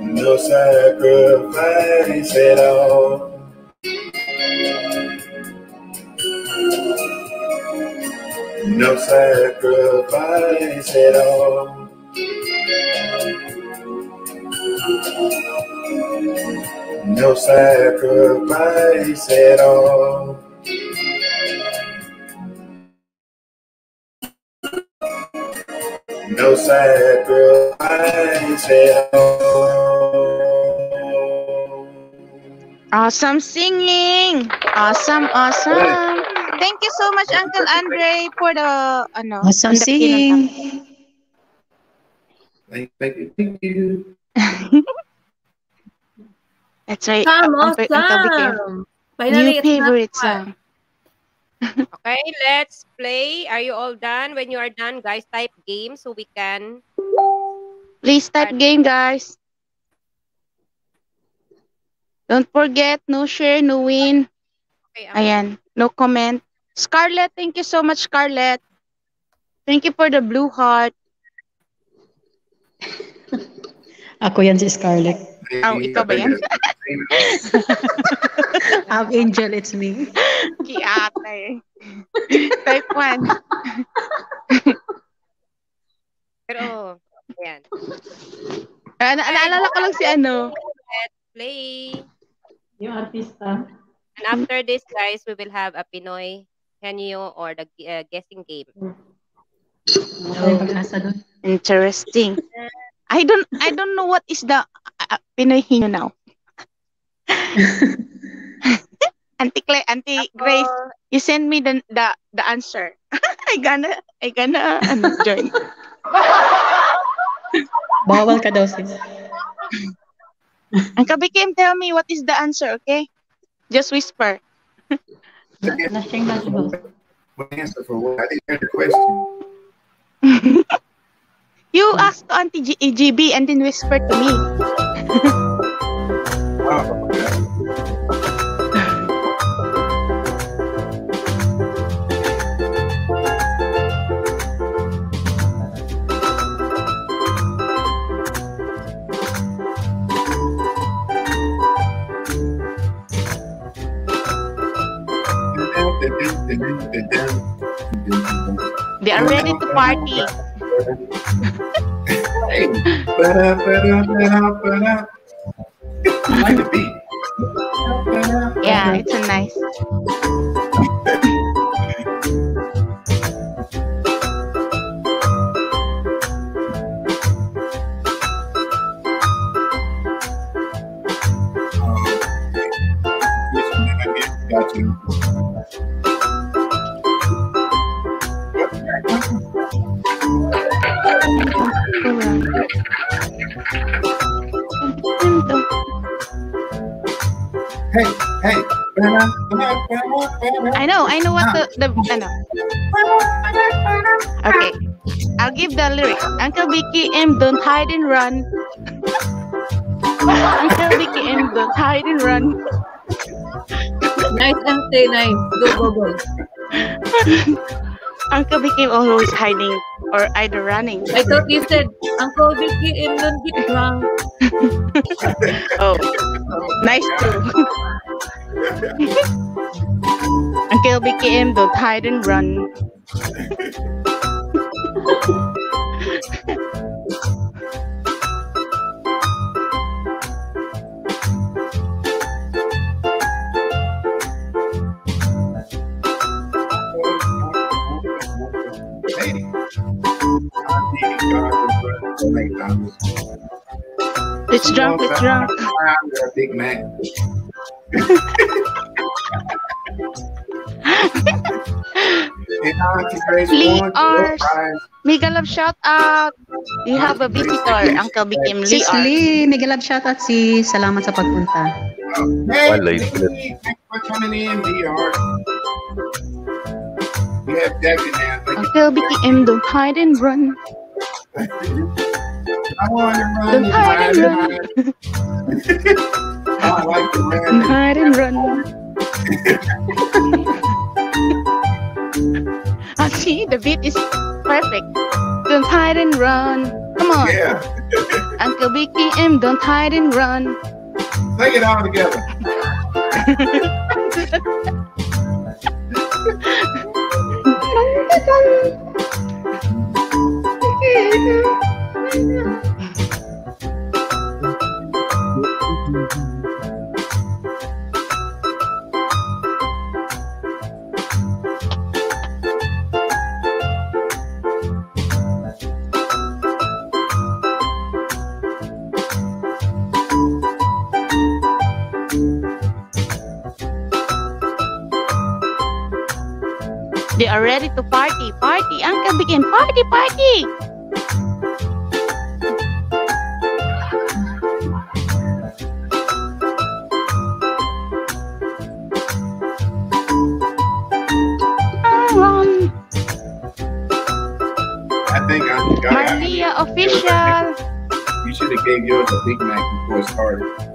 No sacrifice at all. no sacrifice at all no sacrifice at all. No sacrifice at all.
Awesome singing. Awesome, awesome. Thank you so much, Uncle Andre, for the ano, awesome singing.
thank you, thank you.
That's right. Sam, oh, ang, Finally, New favorite song.
okay, let's play. Are you all done? When you are done, guys, type game so we can.
Please type game, guys. Don't forget, no share, no win. Okay, Ayan, no comment. Scarlett, thank you so much, Scarlett. Thank you for the blue heart.
Ako yan si Scarlett. Oh, ito ba yan? Up Angel, it's me. Kiate. Type 1.
Pero, ayan.
Ah, na- naalala ko lang si ano.
Let's play. Yung artista. And after this, guys, we will have a Pinoy Henyo or the uh, guessing game.
Interesting. I don't I don't know what is the uh, uh Pinoy Henyo now. Auntie Claire, Auntie Ako, Grace, you send me the the, the answer. I gonna I gonna ano, um, join.
Bawal ka daw sis.
Ang kabikim, tell me what is the answer, okay? Just whisper. Nothing, nothing.
What answer for what? I didn't hear the question.
You asked Auntie G- eh, GB and then whispered to me.
They are ready to party hey.
Yeah, it's a nice.
you. Hey, hey. I
know, I know what the, the I know. Okay, I'll give the lyrics. Uncle BKM, don't hide and run. Uncle BKM, don't hide and run. Nice and stay nice. Go,
go, go. Uncle Vicky always hiding or either running. I thought you said, Uncle Vicky in the not
get drunk. oh,
nice too.
Uncle Vicky in the hide and run.
It's like It's drunk. It's drunk. Big Mac. Lee Ars,
Migalab shout
out. We have a visitor, Uncle BKM. Lee
Lee, Migalab shout out si salamat sa pagpunta.
Hey, Lee, thanks for coming in, Lee Ars. We have
Uncle BKM, don't hide and run.
I want to
run. hide and run. I like to run. Hide and run.
I see the beat is perfect. Don't hide and run. Come on. Yeah. Uncle BKM, don't hide and run.
Sing it all together.
Thank you. They
are ready to party, party. Uncle bikin party, party.
gave yours a Big Mac before it started.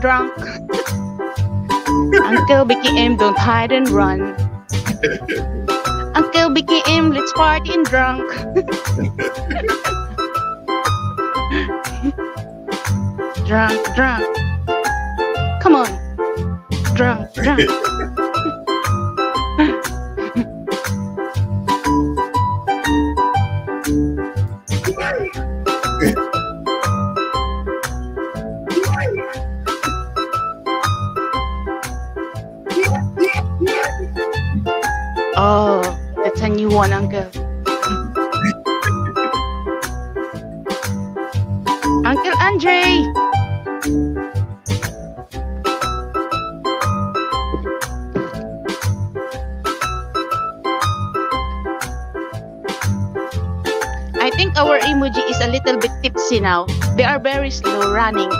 drunk. Uncle BKM, don't hide and run. Uncle BKM, let's party and drunk. drunk, drunk. Come on. Drunk, drunk. are very slow running.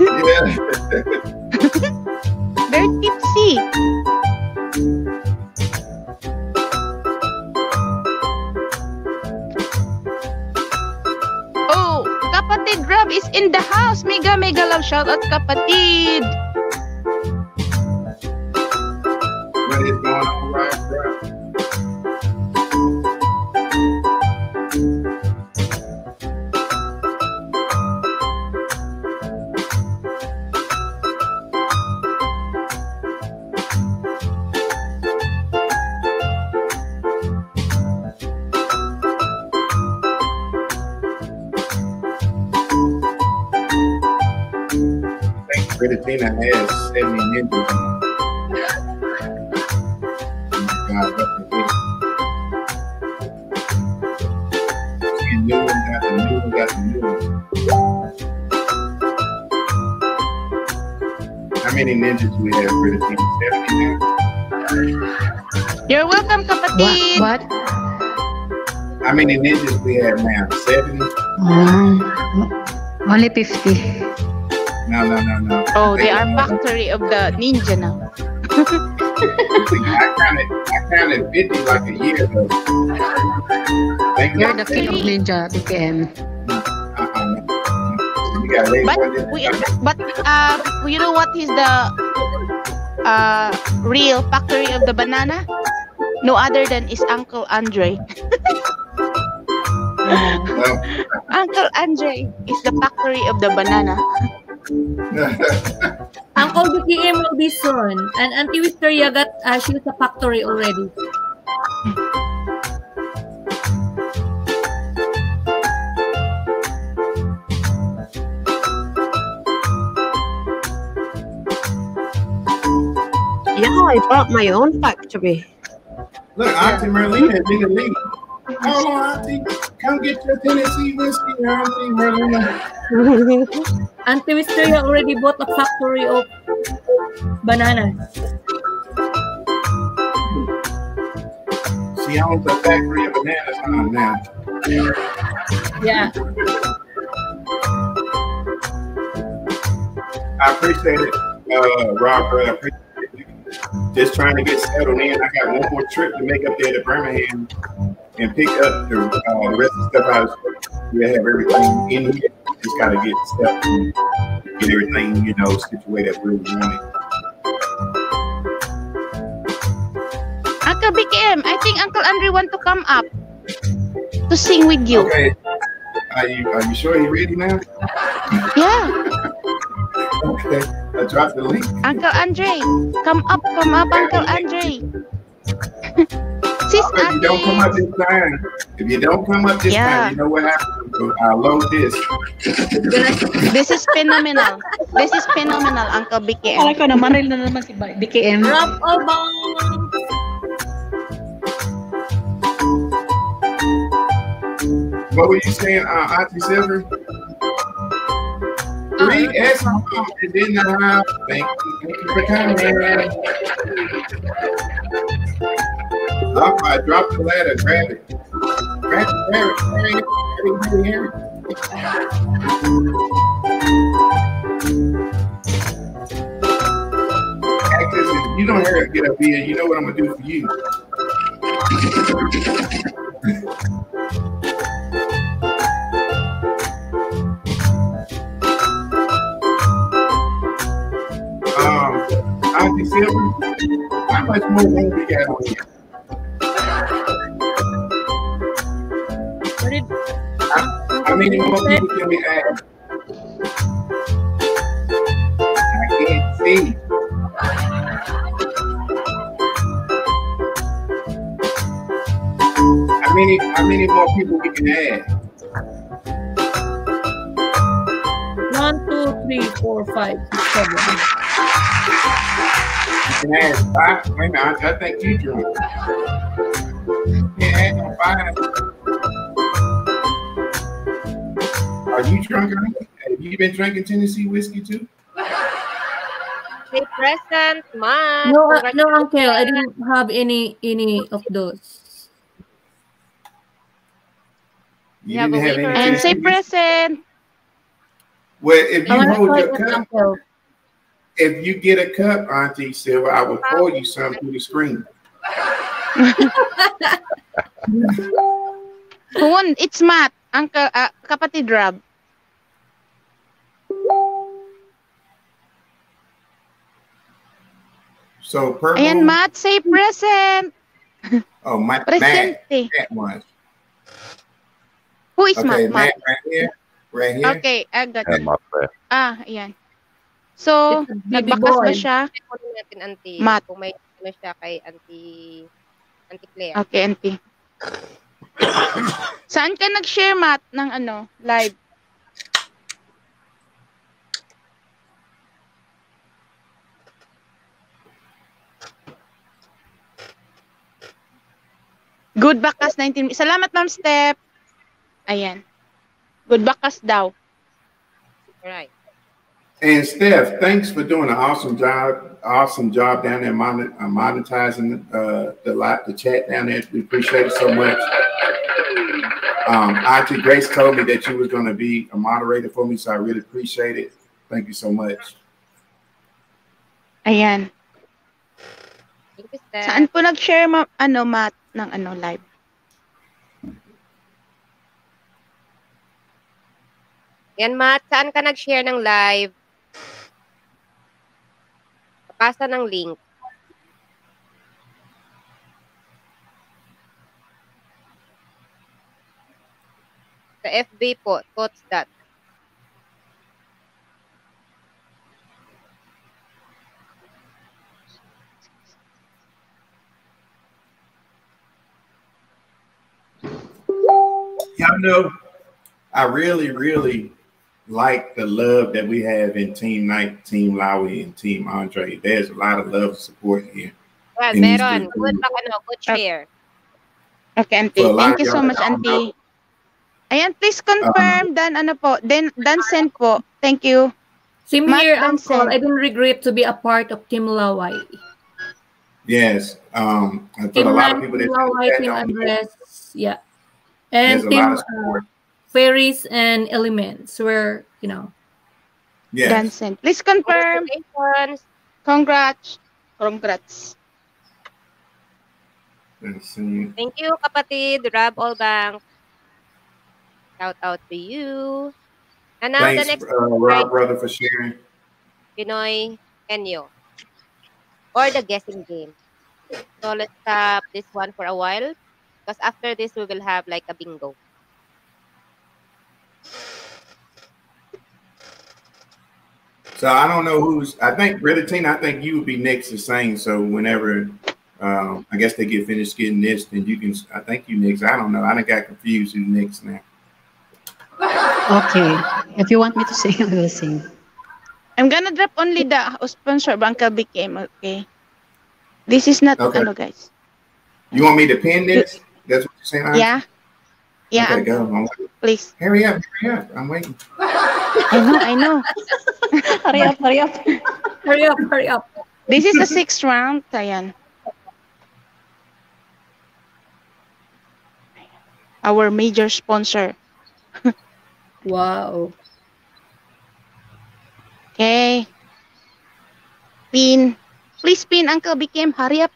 yeah. very tipsy. Oh, kapatid Rob is in the house. Mega mega love shout out kapatid.
many ninjas we have now? 70?
Um, only 50.
No, no, no, no. Oh, they, they are
factory of the ninja now. I
counted, I counted 50 like a year ago. Thank You're the king of
ninja, BKM.
Uh-huh.
But, we,
but uh, you know what is the uh, real factory of the banana? No other than his Uncle Andre.
Mm-hmm.
Uncle Andre is the factory of the banana. Uncle BKM will be soon. And Auntie Victoria got, uh, she was a factory already.
Yeah, I bought my own factory. Look,
Auntie Merlina
is in the lead.
Auntie. Come get your Tennessee whiskey, Auntie Marlena. Auntie already bought a factory of bananas.
She owns a factory of bananas huh, now. Yeah. I appreciate it, uh, Robert. I appreciate it. Just trying to get settled in. I got one more trip to make up there to Birmingham and pick up the, uh, the rest of the stuff I we have everything in here. Just gotta get stuff and get everything, you know, situated where we want it.
Uncle BKM, I think Uncle Andre want to come up
to sing with you. Okay. Are you are you sure you're ready now? Yeah. okay. I dropped the link.
Uncle Andre, come up, come up, Uncle Andre.
sis if you don't come up this time, if you don't come up this yeah. time, you know what happens. I load this.
this is phenomenal. This is phenomenal, Uncle BKM. Alam ko na, maril na naman si BKM. Rock
about.
What were you saying, uh, Auntie Silver? Uh, Three S and then the house. Thank you, thank you for coming. Drop, I drop the ladder. Grab it. Grab
it. Grab it. Grab it. Grab If you don't hear it get up here, you know what I'm gonna do for you.
um, Auntie December.
how much more room we got on here? did. How, many more people can we add?
I can't see. How many, how
many more people we can add?
One, two, three, four, five, six, seven.
You can add five. Wait a minute, I, think you drew it. You can add five. Are you drunk? Have you been drinking Tennessee whiskey too?
Stay present, ma. No,
uh, no, uncle. I didn't have any any of those.
You yeah, didn't have any and say
present.
Well, if you hold your cup, uncle. if you get a cup, Auntie Silver, I will pour you some through the screen.
Kun, it's Matt, Uncle, uh, kapatid Rob.
So purple. And
Matt say present.
Oh, my Presente.
Matt, Matt one.
Who is
okay, Matt? Matt right here. Right here. Okay,
I got it.
Ah, ayan.
So, nagbakas ba siya?
Kunin natin, auntie. Mat. Kung may ano siya kay auntie, auntie Claire. Okay,
auntie. Saan ka nag-share, Matt, ng ano, live? Good bakas 19. Salamat ma'am Step. Ayan. Good bakas daw. Right.
And Steph, thanks for doing an awesome job, awesome job down there uh, monetizing uh, the live, the chat down there. We appreciate it so much. Um, Auntie Grace told me that you was going to be a moderator for me, so I really appreciate it. Thank you so much.
Ayan. Saan po nag-share, ma ano, Matt? ng ano live.
Yan, Matt. Saan ka nag-share ng live? Pasa ng link. Sa FB po, thoughts that.
Y'all know, I really, really like the love
that we have in Team Knight, Team Lowy, and Team Andre. There's a lot of love and support here.
Well, meron. Good, ano, good share. Okay, Auntie. So Thank you so much, Auntie.
Ayan, please confirm. Um, Dan, ano po? Dan, Dan send po. Thank
you. Same Matt here, Uncle. Um, I didn't regret to be a part of Team Laway.
Yes. Um, I thought a lot of people that... Laway,
Team Andres. Yeah and things, uh, fairies and elements were you know yes. dancing please confirm
Congrats, congrats congrats
Thank
you, kapatid. Rob Olbang. Shout out to you. And now Thanks, the next uh, Rob,
brother, for
sharing.
Pinoy Henyo. Or the guessing game. So let's stop this one for a while because after this we will have like a bingo.
So I don't know who's. I think Ritatine. I think you would be next to sing. So whenever, um, I guess they get finished getting this, then you can. I think you next. I don't know. I got confused who next now.
Okay, if you want me to sing, I will
sing.
I'm gonna drop only the sponsor Banca became okay. This is not okay. ano guys.
You want me to pin this? That's what you're saying. Yeah. Yeah. Okay, go.
Please. Hurry up! Hurry up! I'm waiting.
I know. I know. hurry up! Hurry up! hurry up! Hurry up!
This is the sixth
round, Tayan. Our major sponsor. wow. Okay. Pin. Please pin, Uncle BKM. Hurry up.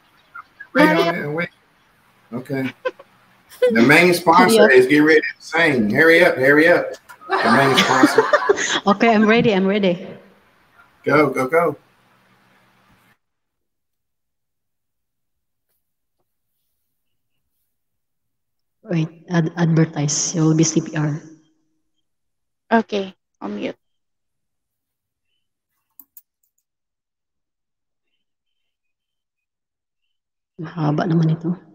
Wait, hurry up. Wait. Okay. The main sponsor is get ready to sing. Hurry up, hurry up. The main
sponsor. okay, I'm ready. I'm ready.
Go, go, go.
Wait, ad advertise. It will be CPR.
Okay, I'll mute.
Mahaba naman ito.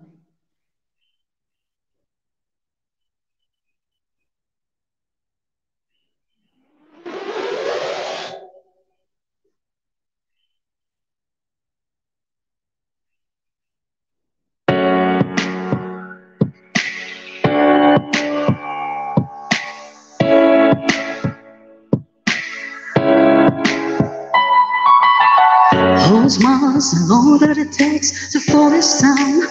Cause I know that it takes to fall this time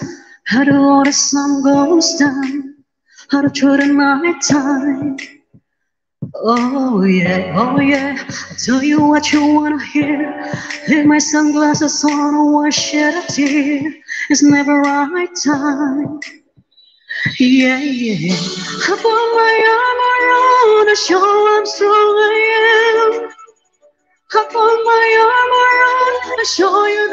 How the water sun goes down How to tread in my time Oh yeah, oh yeah I'll tell you what you wanna hear Leave my sunglasses on or I shed a tear It's never right time yeah, yeah I put my arm around to show I'm strong I am I on my arm around, I show you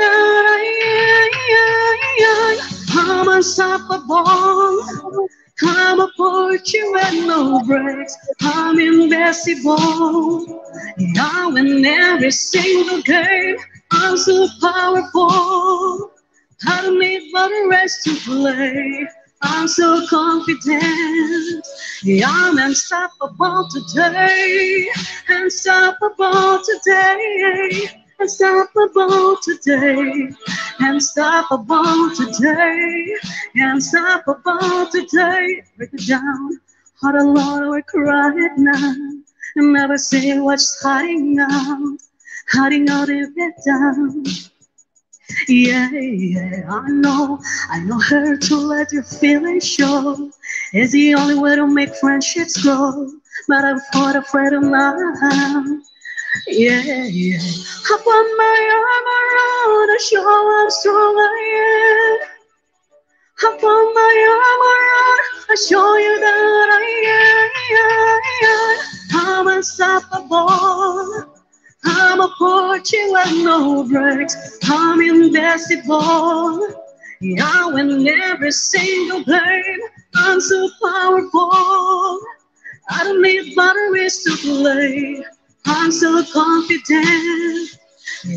that I, am unstoppable. I'm a fortune and no breaks. I'm invincible. Now in every single game, I'm so powerful. I don't need but a rest to play. I'm so confident. I'm unstoppable today. Unstoppable today. Unstoppable today. Unstoppable today. Unstoppable today. Break it down. How a lot will cry at now. Never see what's hiding out. Hiding out if get down. Yeah, yeah, I know. I know her to let your feelings show. It's the only way to make friendships grow. But I'm for afraid of love. Yeah, yeah. I put my arm around to show how strong I am. I put my arm around to show you that I am. I'm unstoppable. I'm a fortune of no breaks. I'm invincible. Now in every single game, I'm so powerful. I don't need batteries to play. I'm so confident.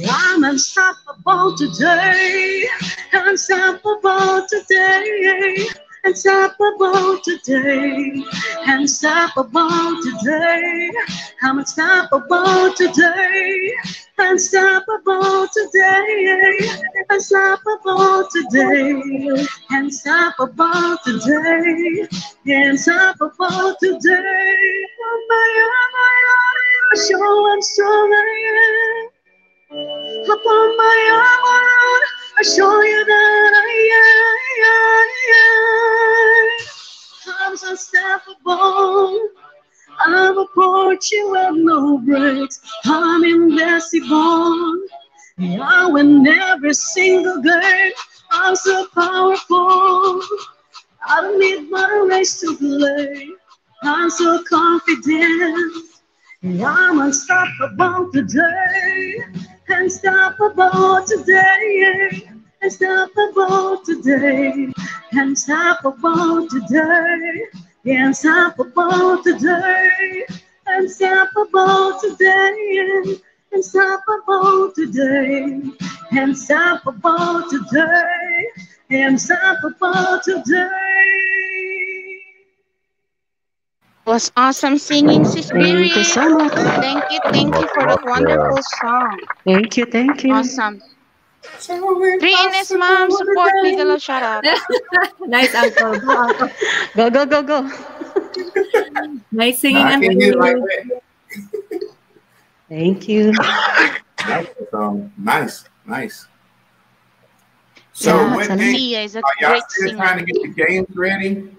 I'm unstoppable today. Unstoppable today unstoppable today, unstoppable today, I'm unstoppable today, unstoppable today, unstoppable today, unstoppable today, unstoppable today.
Oh my, oh my,
oh, oh show I'm strong I am. Upon my armor, I show you that I am. Times unstoppable. I'm a porch, with no breaks. I'm invincible. Now and every single girl, I'm so powerful. I don't need my race to play. I'm so confident. I'm unstoppable today. Unstoppable today. Unstoppable today. Unstoppable today. Unstoppable today. Unstoppable today. Unstoppable today. Unstoppable today. Unstoppable today
was awesome singing, Sis Thank
you so much. Thank you, thank you for that wonderful song. Thank you, thank you. Awesome.
Three in Ines,
mom, support little shout out. nice, uncle. Go, go, go, go. nice singing, nah, uncle. You
thank you. Um, nice, nice. So, yeah, what game, are y'all still trying to get the games ready?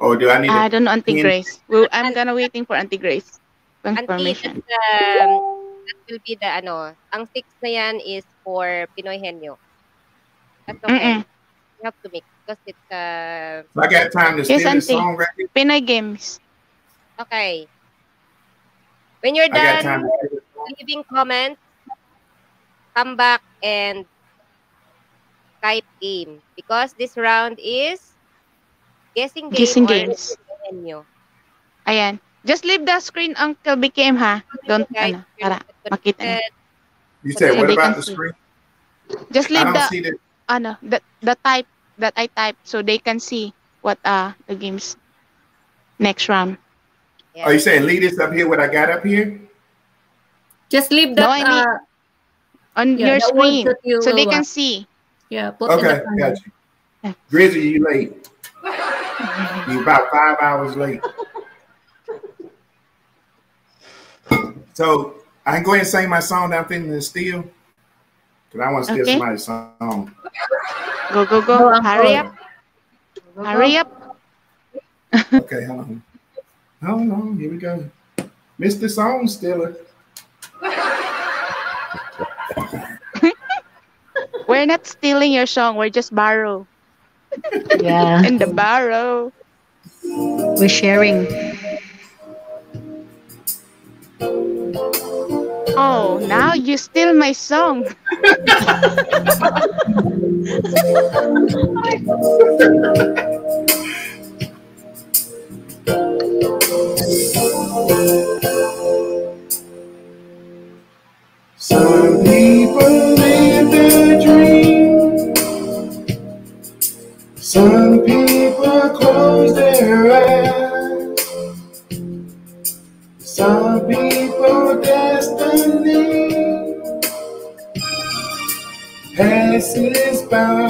Oh, do I need? I don't know, Auntie Grace.
Well, I'm gonna waiting for Auntie Grace confirmation.
Auntie, um, that, will be the ano. Ang six na yan is for Pinoy Henyo.
That's okay. Mm-mm.
You have to make because it's uh. I got time to yes, steal the song right here. Pinoy games. Okay. When you're done leaving comments, come back and type game because this round is Guessing game. Guessing games. Menu. Ayan. Just leave the screen until BKM, ha.
Don't okay. ano, para makita niyo.
You say what about the screen?
Just leave the ano the the type that I type so they can see what are uh, the games next round.
Yeah. Are you saying leave this up here? What I got up here?
Just leave that no, I mean, uh, on yeah, your screen you so they can uh, see.
Yeah.
Put
okay, the got Grizzly, you late? You're about five hours late. So I can go ahead and sing my song that I'm thinking to steal. Because I want to steal okay. somebody's song. Go, go, go. Hurry up.
Go, go, Hurry up.
okay, hold on. Hold on. Here we go. Mr. Song Stealer.
we're not stealing your song. We're just borrow
yeah. In the barrow, We're sharing.
Oh, now you steal my song.
Some people Some people close their eyes. Some people destiny passes by.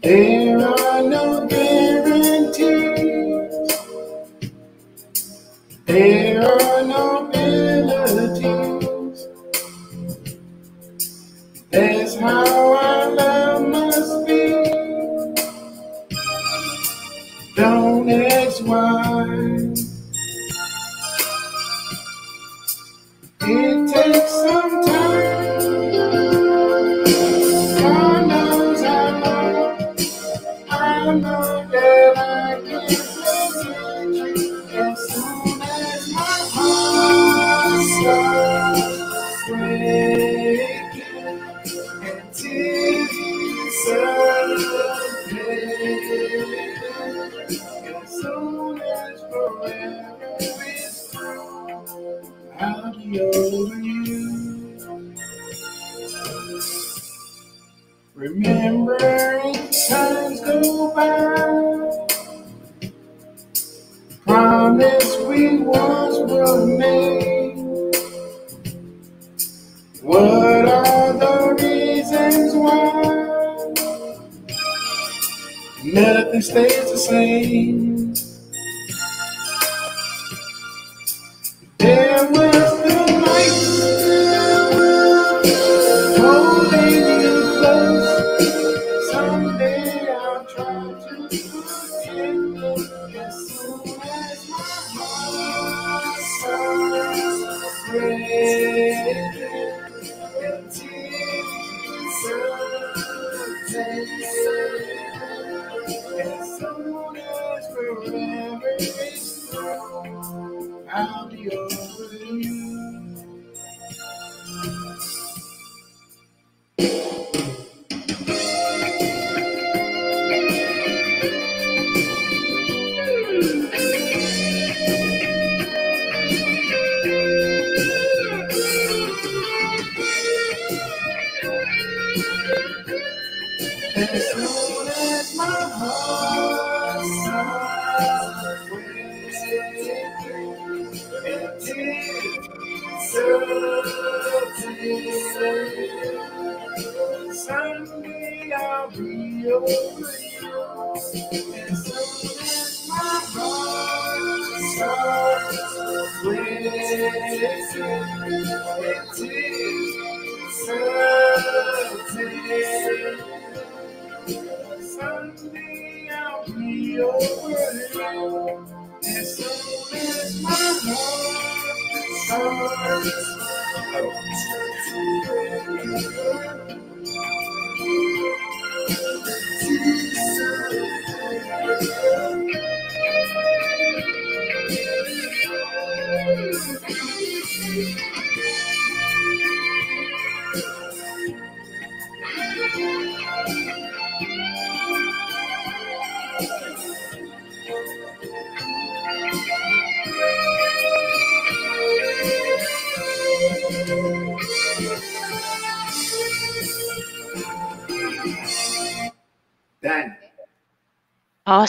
There are no guarantees. There are how our love must be. Don't ask why. It takes some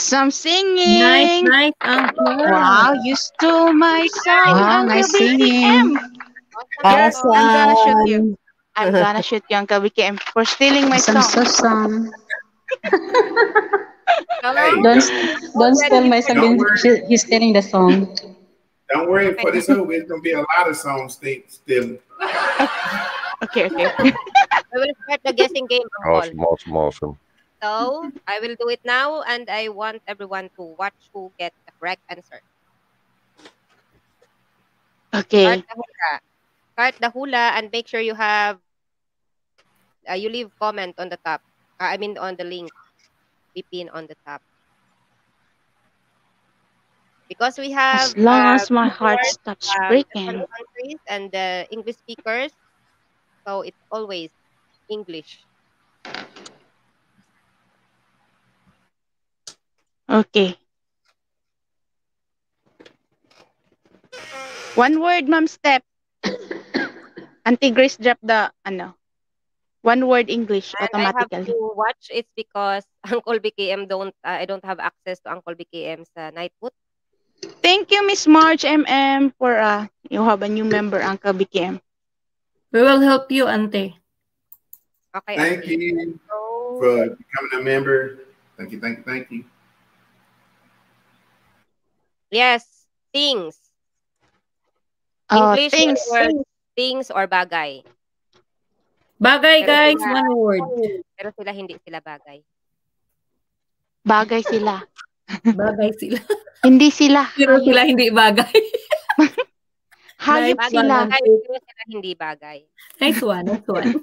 Some singing. Nice, nice. Uh, wow, you stole my song. Wow, nice singing. Awesome. I'm gonna shoot you. I'm gonna shoot you, Uncle BKM, for stealing my awesome,
song. Awesome. Hello? Don't, don't steal my song. He's stealing the song.
Don't worry, for this over, it's gonna be a lot of songs st- stealing.
okay, okay. we
will start the guessing game. Awesome,
awesome, awesome.
So I will do it now, and I want everyone to watch who get the correct answer.
Okay. Start the
hula. the hula and make sure you have, uh, you leave comment on the top. Uh, I mean on the link, we pin on the top. Because we have... As long uh, as my heart stops uh, breaking. Countries and the English speakers. So it's always English.
Okay. One word, Ma'am Step. Auntie Grace drop the, ano, one word English and automatically. I have to
watch it because Uncle BKM don't, uh, I don't have access to Uncle BKM sa Nightwood. Thank you, Miss
March MM, for uh, you have a new member, Uncle BKM. We will help
you, Auntie.
Okay.
Thank auntie. you for becoming a member. Thank you, thank you, thank you.
Yes, things. Uh, things, or things. or bagay.
Bagay, pero guys, sila, one word.
Pero sila hindi sila bagay.
Bagay sila. bagay sila. hindi sila. Pero sila hindi
bagay. Hayop sila. Bagay,
sila hindi bagay. Nice
one, nice one.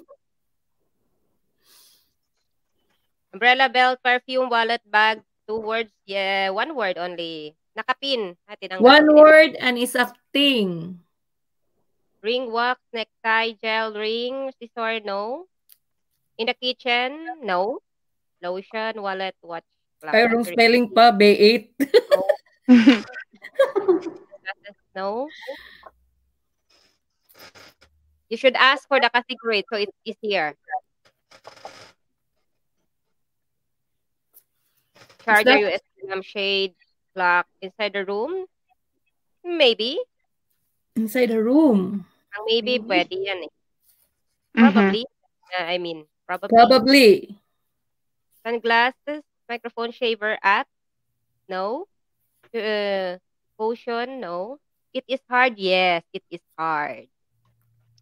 Umbrella, belt, perfume, wallet, bag, two words. Yeah, one word only. Nakapin. natin ah, ang One
word and is a thing.
Ring wax, necktie, gel ring, scissor, no. In the kitchen, no. Lotion, wallet, watch. Clock, Pero spelling
pa, B8.
No. You should ask for the category so it's easier. Charger, that... USB shade, o'clock inside the room? Maybe.
Inside the room?
Maybe, maybe. pwede yan eh. Mm-hmm. Probably. Mm-hmm. Uh, I mean, probably. Probably. Sunglasses, microphone shaver at? No. Uh, potion? No. It is hard? Yes, it is hard.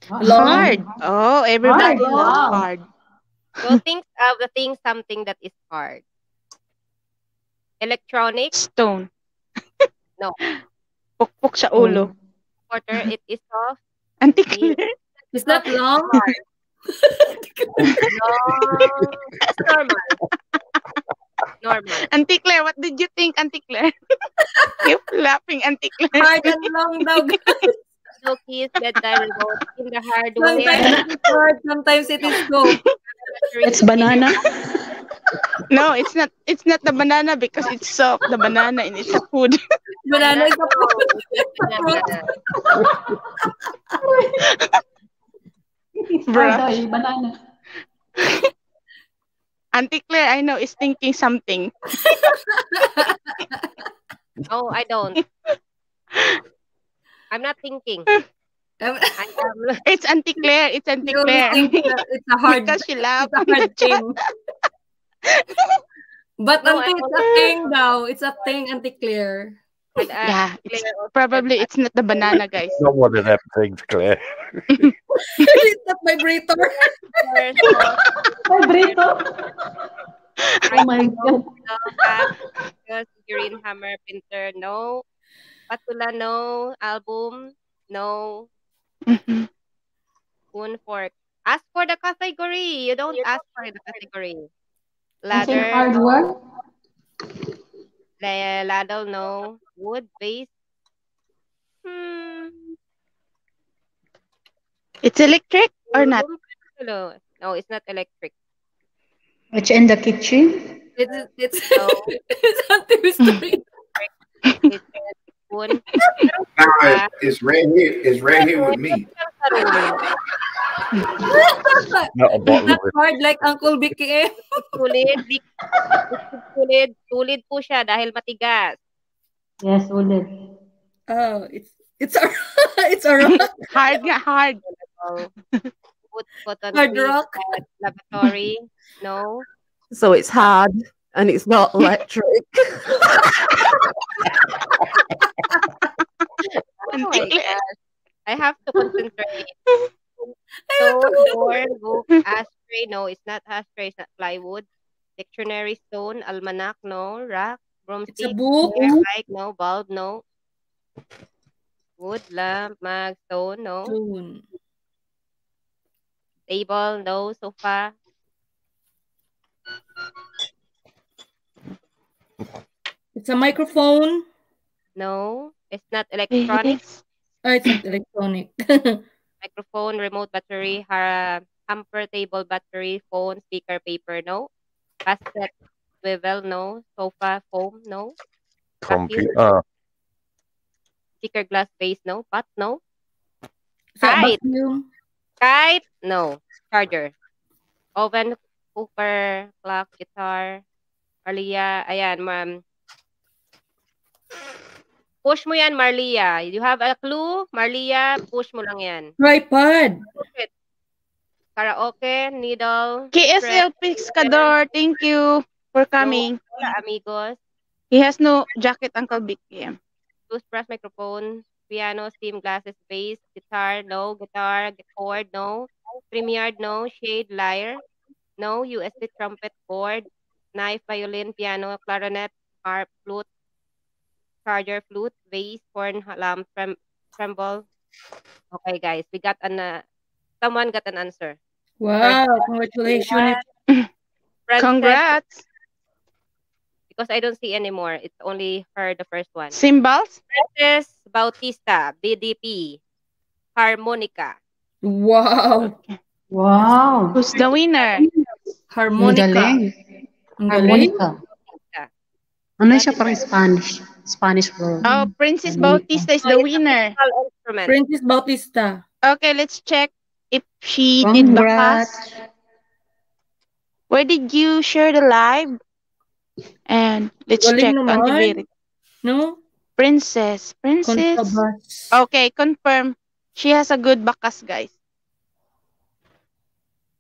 Hard. Oh, everybody hard. loves hard. Well, think of uh, the thing, something that is hard electronic Stone. no
Pukpuk sa ulo.
Water. it is of Antique. It's not long. long. It's normal.
Normal. Antikle. what did you think, Antikle? Keep laughing, Antikle.
Claire. Hard and long dog. No keys that I remote in the hard way. Sometimes it is hard, sometimes it is gold. It's banana. No, it's
not it's not the banana because it's soft. The banana and it's a food. banana is a food. Bruh. banana. Auntie Claire, I know, is thinking something.
no, I don't. I'm not thinking. I'm, It's Auntie Claire. It's Auntie Claire. It's a hard because
she laughed. It's a hard thing. But no, it's a thing now. It's a thing, Auntie Claire. But, uh, yeah, it's,
probably it's not the banana, guys.
Not one of them things, Claire. it's
not
vibrator. vibrator. oh my
god.
Green hammer Pinter, no. Patula, no. Album, no. Spoon mm-hmm. fork. Ask for the category. You don't ask for the category.
Ladder. Is hard work?
The uh, ladle, no. Wood base. Hmm.
It's electric or not?
No, no it's not electric.
Which in the kitchen?
It's, it's, no. it's on Tuesday. it's 40.
nah, it's right here. It's right here with me. Not a
hard like Uncle Vicky. Eh. tulid, tulid, tulid po siya dahil matigas.
Yes, tulid.
Oh, it's it's a it's a rock. hard nga, hard. Put cotton hard rock. Laboratory. No.
So it's hard and it's not electric.
oh I have to concentrate. So, door, book, ashtray, no, it's not ashtray, it's not plywood. Dictionary, stone, almanac, no, rack, broomstick, bike, no, bulb, no. Wood, lamp, mag, stone, no. Stone. Table, no, sofa.
It's a microphone.
No. It's not electronics.
oh, it's not electronic.
Microphone, remote battery, uh, hamper, table, battery, phone, speaker, paper, no. Basket, swivel, no. Sofa, foam, no.
Computer. Uh,
Sticker, glass, base, no. But no. Kite. Kite, no. Charger. Oven, cooper, clock, guitar, Alia, ayan, ma'am. Push mo yan, Marlia. You have a clue? Marlia, push mo lang yan.
Tripod.
Karaoke, needle. KSL
Pescador, thank you for coming.
Hola, amigos.
He has no jacket, Uncle Big. Push
Toothbrush, microphone, piano, steam, glasses, bass, guitar, no, guitar, chord, no, premiere, no, shade, lyre, no, USB trumpet, board, knife, violin, piano, clarinet, harp, flute, charger, flute, bass, horn, halam, trem tremble. Okay, guys, we got an uh, someone got an answer.
Wow! congratulations!
Congrats! Because I don't see anymore. It's only her, the first one. Cymbals. Francis Bautista, BDP, harmonica. Wow!
Wow! Who's the
winner?
Harmonica.
Harmonica.
Harmonica.
Ano siya para Spanish? Spanish world. Oh, Princess Bautista is the winner.
Princess Bautista. Okay, let's check if she did the pass. Where did you share the live? And let's Galing check naman. on the video. No? Princess. Princess.
Contabas. Okay, confirm. She has a good bakas, guys.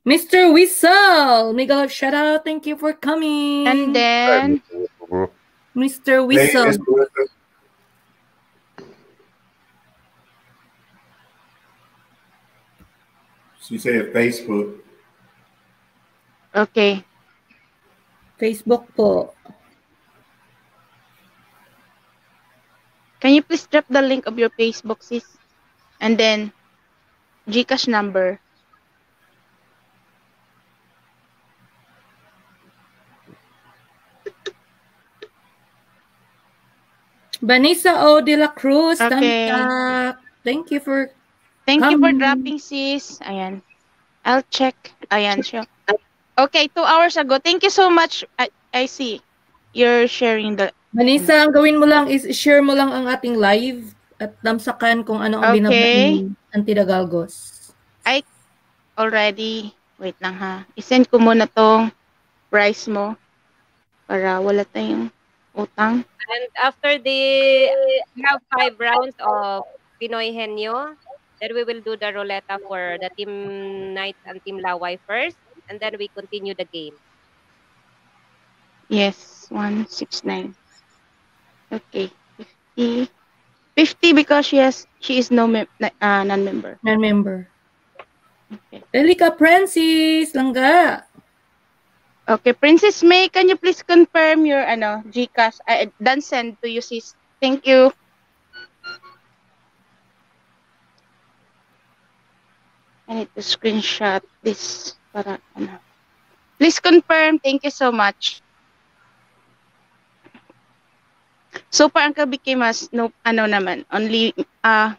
Mr. Whistle! Miguel, love shout out. Thank you for coming. And then... Mr. Whistle.
She said Facebook.
Okay. Facebook po. Can you please drop the link of your Facebook, sis? And then, Gcash number.
Vanessa O. De La Cruz.
Okay. Tamtak.
Thank you for Thank coming. you for dropping, sis. Ayan. I'll check. Ayan siya. Okay, two hours ago. Thank you so much. I, I see.
You're sharing the... Vanessa, ang gawin mo lang is share mo lang ang ating live at damsakan kung ano ang okay. binabain ng Tidagalgos. I
already... Wait lang ha.
Isend ko muna tong
price mo para wala tayong... Utang.
And after the we have five rounds of Pinoy Henyo, then we will do the roleta for the Team Knight and Team Laway first, and then we continue the game.
Yes, 169. Okay, 50. 50 because she has she is no mem- uh, non-member. Non-member. Okay. Dali Francis! Langga! Okay, Princess May, can you please confirm your ano, GCash I done send to you sis. Thank you. I need to screenshot this para ano. Please confirm. Thank you so much. So far ang kabikimas, no ano naman, only uh,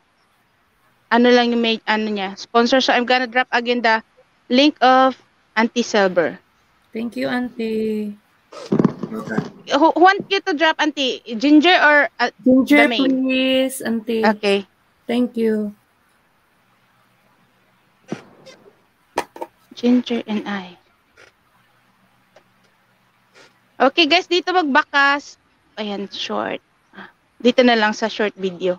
ano lang yung may ano niya, sponsor. So I'm gonna drop again the link of Auntie Silver. Thank you,
Auntie.
Who want you to drop, Auntie? Ginger or uh, Ginger,
please, Auntie. Okay. Thank you.
Ginger and I. Okay, guys. Dito magbakas. Ayan, short. Ah, dito na lang sa short video.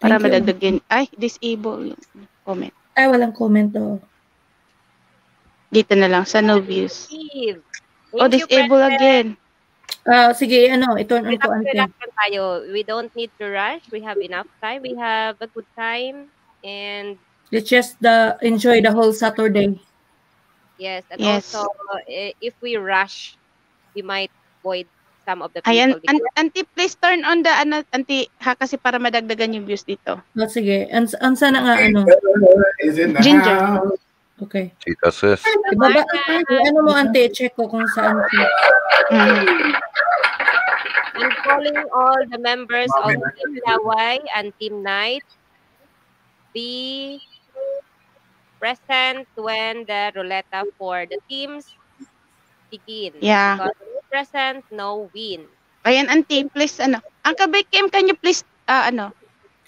Para Thank madagdagan.
Ay, disable yung comment.
Ay, walang comment to. Oh.
Dito na lang, sa no views.
Oh, disable again.
Uh, sige, ano, ito on ko.
tayo. We don't need to rush. We have enough time. We have a good time. And
let's just the, uh, enjoy the whole Saturday.
Yes, and yes. also, uh, if we rush, we might void some of the people. Ayan,
an- auntie, please turn on the, ano, auntie, ha, kasi para madagdagan yung views
dito. Oh, sige. And, ansa na nga, ano?
Ginger.
Okay.
Tita sis.
Ibaba,
ano mo ante, check ko kung saan. Mm.
I'm calling all the members of Team Laway and Team Knight be present when the roulette for the teams begin. Yeah. Because no present, no win.
Ayan, ante, please, ano. Ang kabay, Kim, can you please, uh, ano?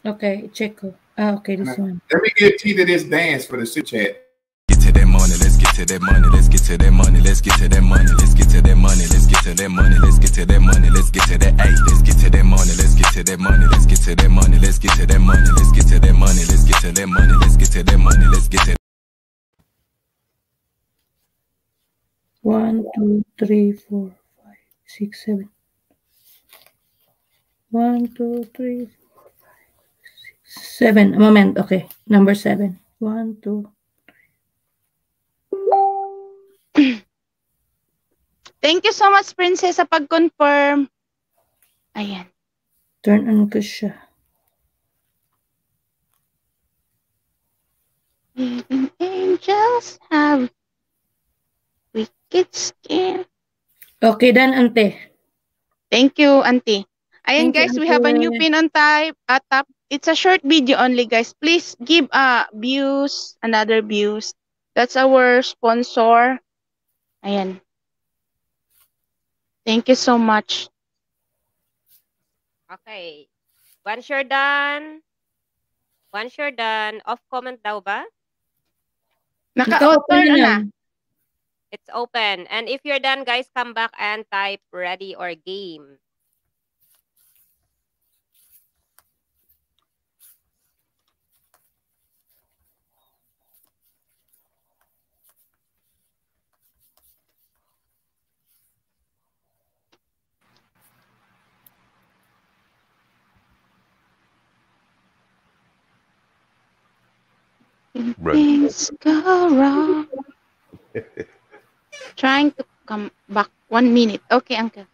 Okay, check ko. Ah, okay, this one.
Let me give Tita this dance for the super chat to that money, let's get to that money, let's get to that money, let's get to that money, let's get to that money, let's
get to that money, let's get to that eight, let's get to that money, let's get to that money, let's get to that money, let's get to that money, let's get to that money, let's get to that money, let's get to that money, let's get to
one, two, three, four, five, six,
seven. One, two, three, four, five, six, seven. A moment, okay. Number seven. One, two,
Thank you so much, Princess, sa pag-confirm. Ayan. Turn on ko siya. Even angels have wicked skin. Okay, done, Auntie. Thank you, auntie. Ayan, Thank guys, you, we have a new pin on type, at uh, top. It's a short video only, guys. Please give uh, views, another views. That's our sponsor. Ayan. Thank you so much.
Okay. Once you're done, once you're done, off comment daw ba?
Naka-open na. na.
It's open. And if you're done, guys, come back and type ready or game.
things
go wrong.
Trying to come back one minute. Okay, uncle.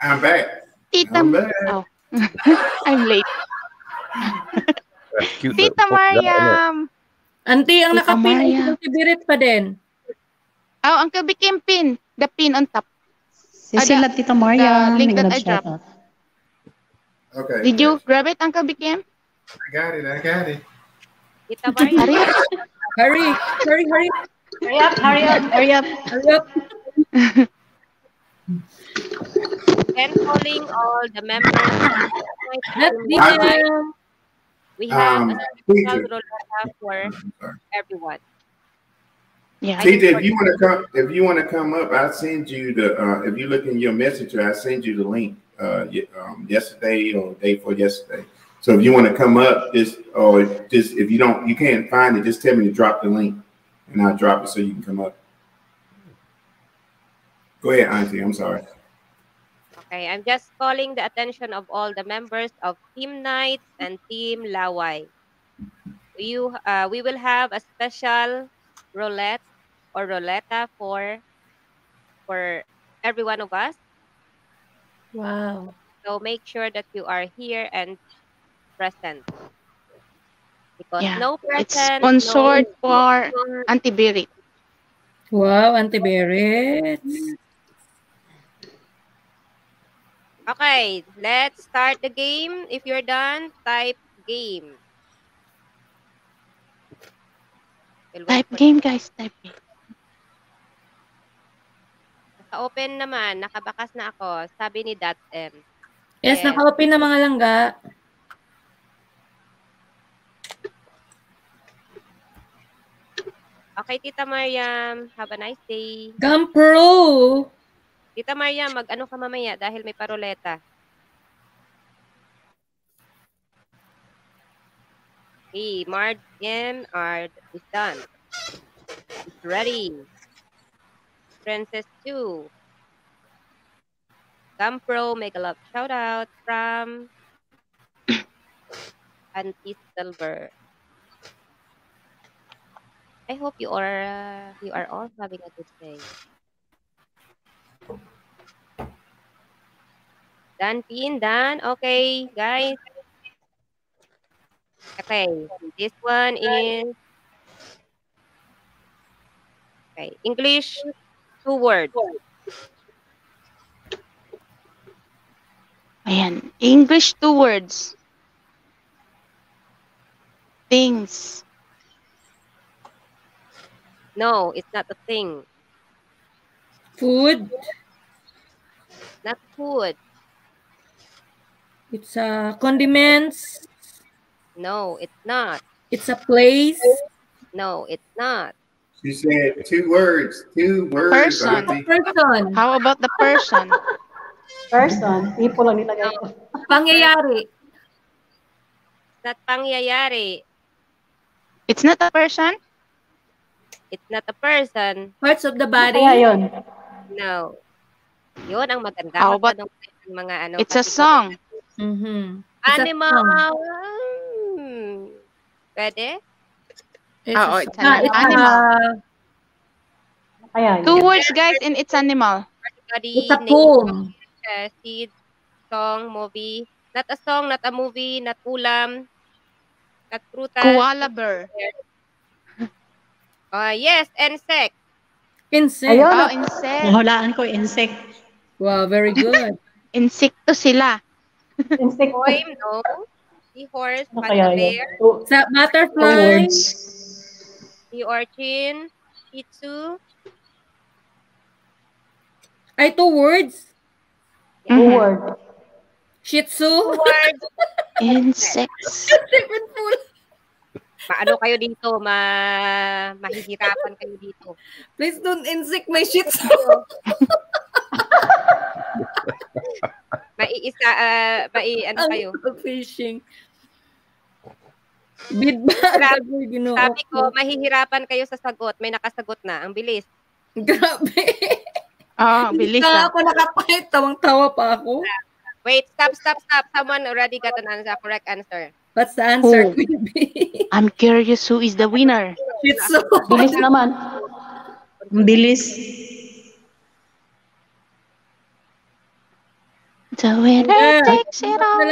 I'm back. Tita I'm, back. Oh.
I'm late.
Cute, Tita Mariam.
Auntie, ang nakapin, birit pa din. Oh, ang kabikim pin. The pin on top. Si ah, oh, sila, Tita Maria.
The link that I dropped. Okay. Did you grab it, Uncle Bikim? I
got it. I got it.
Tita Maria. Hurry Hurry, hurry, hurry.
Hurry up, hurry up, hurry up. Hurry
up.
And calling all the members. Let's
we have um, another for everyone.
Yeah, Tita, if you want to come, if you want to come up, I send you the. Uh, if you look in your messenger, I send you the link. Uh, um, yesterday or day before yesterday, so if you want to come up, just or just if you don't, you can't find it, just tell me to drop the link, and I'll drop it so you can come up. Go ahead, Auntie. I'm sorry.
Okay, I'm just calling the attention of all the members of Team Knights and Team Laway. You, uh, we will have a special roulette or roulette for for every one of us.
Wow.
So make sure that you are here and present. Because yeah. no present, it's sponsored no, for no, antibirit.
Wow, antibirit.
Okay, let's start the game. If you're done, type game.
type game, guys. Type game.
Naka-open naman. Nakabakas na ako. Sabi ni Dot M. Yes, yes.
naka-open na mga langga.
Okay, Tita Mariam. Have a nice day.
Gampro!
Tita Mariam, mag-ano ka mamaya dahil may paroleta. Okay, Mart M. Art is done. It's ready. Princess 2. Gampro, make a love shout out from Auntie Silver. I hope you are uh, you are all having a good day. Dan, pin, Dan. Okay, guys. Okay, this one is okay English two words.
Ayan, English two words. Things.
No, it's not a thing. Food. Not food.
It's a uh, condiments.
No, it's not. It's a place. No, it's not.
She said
two words. Two words. Person.
person. How about the person?
person. People on it. Pangyayari.
That pangyayari.
It's not a person?
It's not a person.
Parts of the ano body. Kaya yun.
No. Yun ang maganda. How about, mga ano, it's a song.
Mm-hmm.
animal. Song. Pwede? It's ah, oh, it's an ah, animal.
Ayan. Two words, guys, and it's animal.
Body, it's a poem. Uh, seed, song, movie. Not a song, not a movie, not ulam, not prutas. Koala bear. Uh, yes, insect.
Insect. Ayun, oh, insect.
Nahulaan ko, insect. Wow, very good. Insekto sila.
Insect. Poem, no? The horse, ano panda bear. Oh. Sa butterfly. The orchin. Itsu.
Ay, two words. Yeah. Two words.
Shih Tzu. Two words.
Insects.
Different Paano kayo dito, ma mahihirapan kayo dito. Please don't insect my shit. Maiisa, uh, mai, ano kayo? fishing.
Bid ba? Sabi, ginoo. sabi ko,
mahihirapan kayo sa sagot. May nakasagot na. Ang bilis. Grabe.
Ah, oh, bilis. Hindi ah. ako
nakapahit. Tawang-tawa pa ako. Wait, stop, stop, stop. Someone already got an answer, correct answer. What's the answer who? could
it be? I'm curious who is the winner. It's so Bilis naman.
Bilis. The winner yeah. takes it all.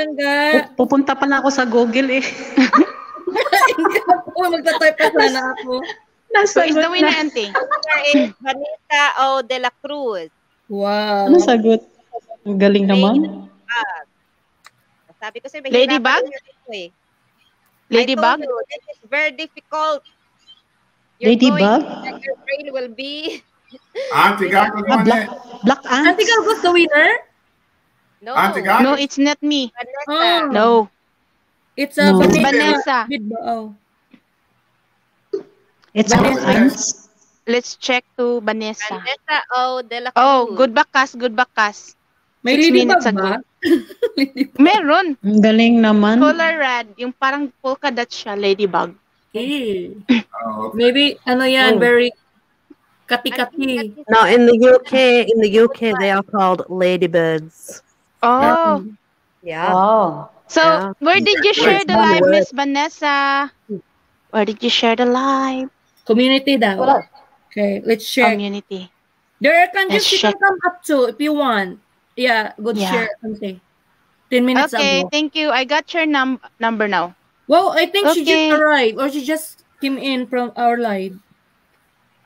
Pupunta pa na ako sa Google eh.
Magta-type pa sana ako. Nasa so is the winner, Auntie? Vanita O. De La Cruz.
Wow. Ano sagot?
Ang galing
naman.
Ah, sabi ko sa'yo, Ladybug? Eh. Ladybug? This very difficult. Ladybug? Your brain will be...
Auntie Gag ah, black,
black
ants. Auntie Gag was the winner?
No. Auntie Gag? No, it's not me. Vanessa. Oh. No. It's a no. Vanessa. Uh,
it's Vanessa. Oh.
Let's check to Vanessa. Vanessa O. De La oh, Cruz. Oh, good bakas, good bakas. May six minutes ago. Meron. Ang galing naman. Color red. Yung parang polka
dot siya, ladybug. Hey. Oh,
ah, okay. Maybe,
ano yan, oh. very kati-kati. No, in the
UK, in the UK, they are called ladybirds. Oh. Yeah. Oh.
So, yeah. where did you share the live, Miss
Vanessa? Where did you share the live? Community daw. Okay, let's share. Community. There can just you can come up to if you want. Yeah, good yeah. share something.
10 minutes Okay, ago. thank you. I got your num number now. Well, I think okay. she just arrived or she just
came in from our live.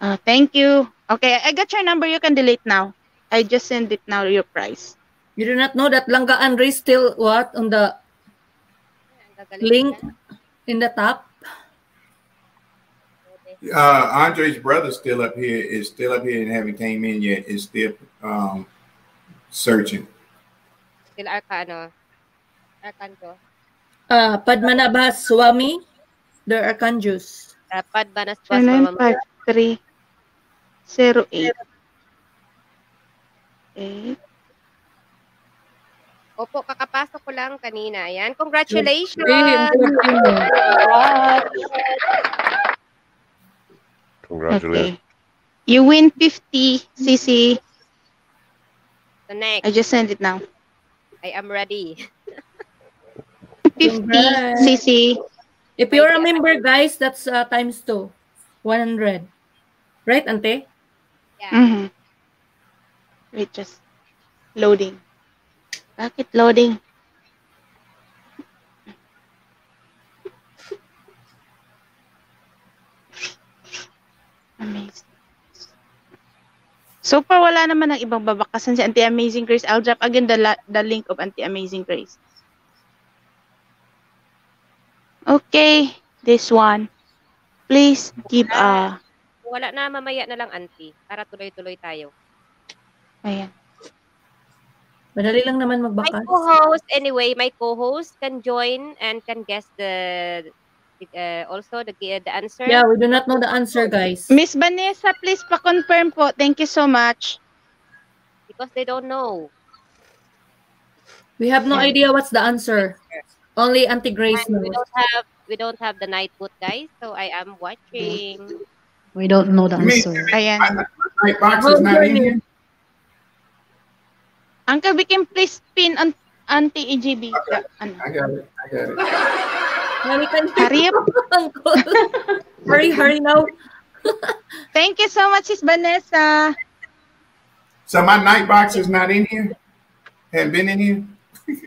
Uh, thank you. Okay, I got your number. You can delete now. I just send it now your price. You do not know that Langga Andre still what on the link in the top?
Uh, Andre's brother still up here is still up here and haven't came in yet. Is still um, searching.
Still Arcano. Arcanto.
Uh, ah, Padmanabhas Swami, the Arcanjus.
Uh, ah, Padmanabhas Swami.
953 ano 08. 8.
Opo, kakapasok ko lang kanina. Ayan, congratulations!
Congratulations. Okay. You win 50 CC
The next. I just sent it now. I am ready.
50 cc. If
you remember, guys, that's
uh, times two. 100. Right, Ante? Yeah. Mm -hmm. Wait, just loading.
Bakit loading? Amazing. So far, wala naman ng ibang babakasan si Auntie amazing Grace. I'll drop again the, la- the link of Auntie
amazing Grace.
Okay, this one. Please give a...
Wala na, mamaya na lang, Auntie. Para tuloy-tuloy tayo.
Ayan. Madali lang naman magbakas. My
co-host, anyway, my co-host can join and can guess the uh, also the the answer? Yeah, we do
not know the answer, guys. Miss Vanessa, please
pa-confirm po. Thank you so much.
Because they don't know.
We have no yeah. idea what's the answer. Only Auntie Grace knows. We
don't have we don't have the night boot, guys. So I am watching.
We
don't know the answer.
Ayan.
Uncle, we can please
pin on Auntie EGB. Okay. I
got it. I got it.
Harip. hurry, hurry now. Thank you so much, it's Vanessa.
So my night box is not in here? have not been in here?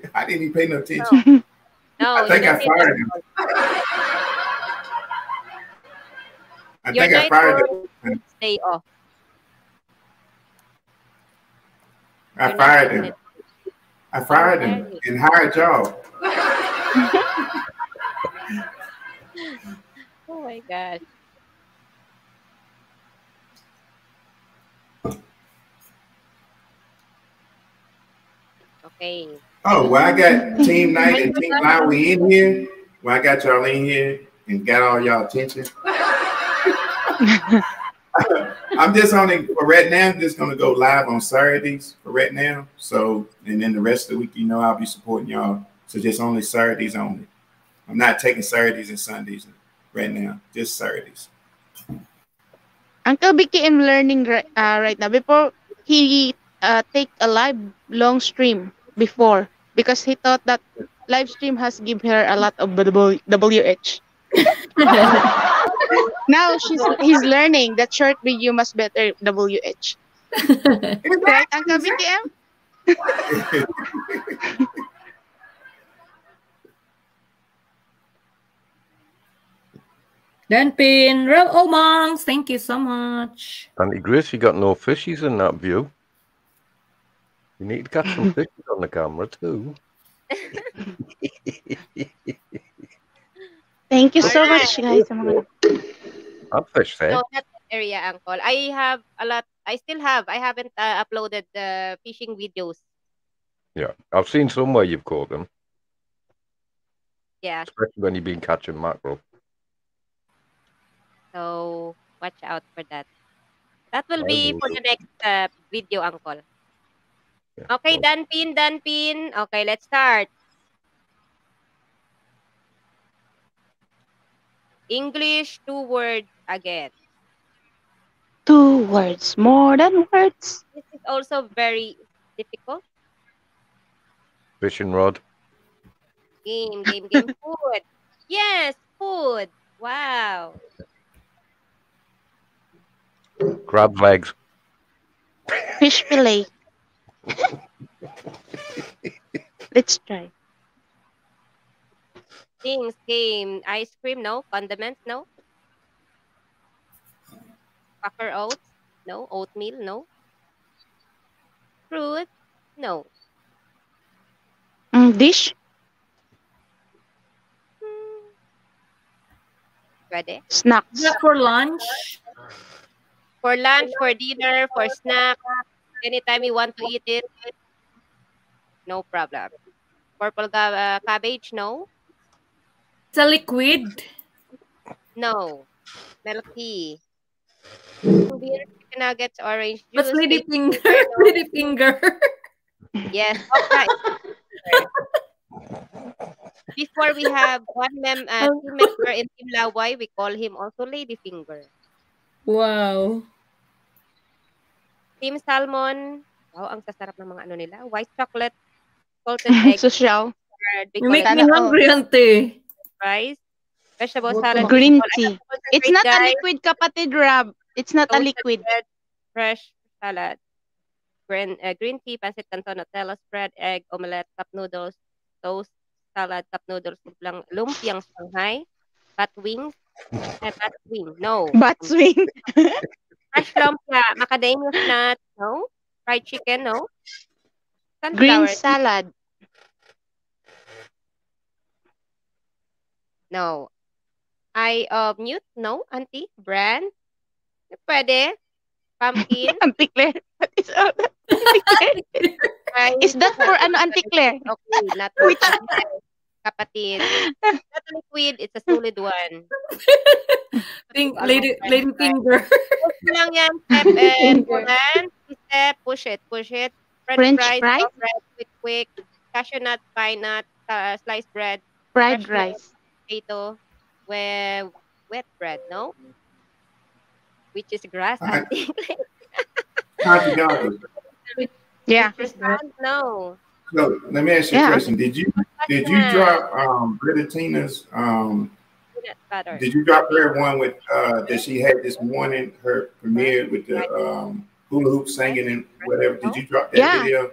I didn't even pay no attention.
No. no I think I fired him.
I Your think I fired
him. Stay off.
I You're fired him. I fired him and hired y'all my god. Okay. Oh, well, I got Team Knight and Team Lowry in here. Well, I got y'all in here and got all y'all attention. I'm just on for right now. I'm just gonna go live on Saturdays for right now. So, and then the rest of the week, you know, I'll be supporting y'all. So just only Saturdays only. I'm not taking Saturdays and Sundays. right now, just Saturdays.
Uncle Vicky in learning right, uh, right now. Before he uh, take a live long stream before because he thought that live stream has give her a lot of WH. now she's he's learning that short video must better WH. right, Uncle BTM?
Dan Pin, Real Monks, thank you so much.
Auntie Grace, you got no fishies in that view. You need to catch some fishies on the camera too.
thank you so much, guys. I'm
fish No,
that area, Uncle. I have a lot. I still have. I haven't uh, uploaded the fishing videos.
Yeah, I've seen somewhere you've caught them. Yeah. Especially when you've been catching mackerel.
So watch out for that. That will be for the next uh, video, Uncle. Okay, done pin, done pin. Okay, let's start. English, two words again.
Two
words, more than words.
This is also very difficult.
Fishing rod.
Game, game, game. food. Yes, food. Wow.
Crab legs.
Fish fillet. Let's try. Things game. Ice cream, no. Condiments, no. Cracker oats, no. Oatmeal, no. Fruit, no.
Mm, dish?
Ready. Snacks. Yeah, for lunch. For lunch, for dinner, for snack, anytime you want to eat it, no problem. Purple uh, cabbage, no? It's a liquid. No. Milk tea. Beer, chicken nuggets, orange juice. But lady finger. No. Lady finger. Yes. Okay. Before we have one mem uh, team member in Team we call him also Lady Finger.
Wow.
Team salmon. Wow, ang sasarap ng mga ano nila. White chocolate, salted egg. Susyaw. Oh. You make me hungry, oh. ante. Rice, vegetable salad. Green tea. It's not guys. a liquid, kapatid Rab. It's not Toasted a liquid. Bread, fresh salad. Green, uh, green tea, pancit canton, Nutella, spread, egg, omelette, cup noodles, toast, salad, cup noodles, lumpiang Shanghai, bat wings, eh, Batwing. No.
Batwing.
Mushroom na. Macadamia nut. No. Fried chicken. No. Sunflower. Green salad. No. I of mute? No. Auntie? Brand? Pwede. Pumpkin? Auntie Claire. What is all that? Is that for ano, Auntie Claire? Okay. Not Wait, kapatid. Not a liquid, it's a solid one. Think, lady, lady finger. Push lang yan, step and step, push it, push it. French, French fries, fries? bread, quick, quick. Cashew nut, pine nut, uh, sliced bread. Fried rice. Potato, where, wet bread, no? Which is grass, I ah. think. yeah. No.
So let me ask you yeah. a question. Did you did you drop um Tina's um Did you drop her one with uh that she had this morning, her premiere with the um hula hoop singing and whatever? Did you drop that yeah. video?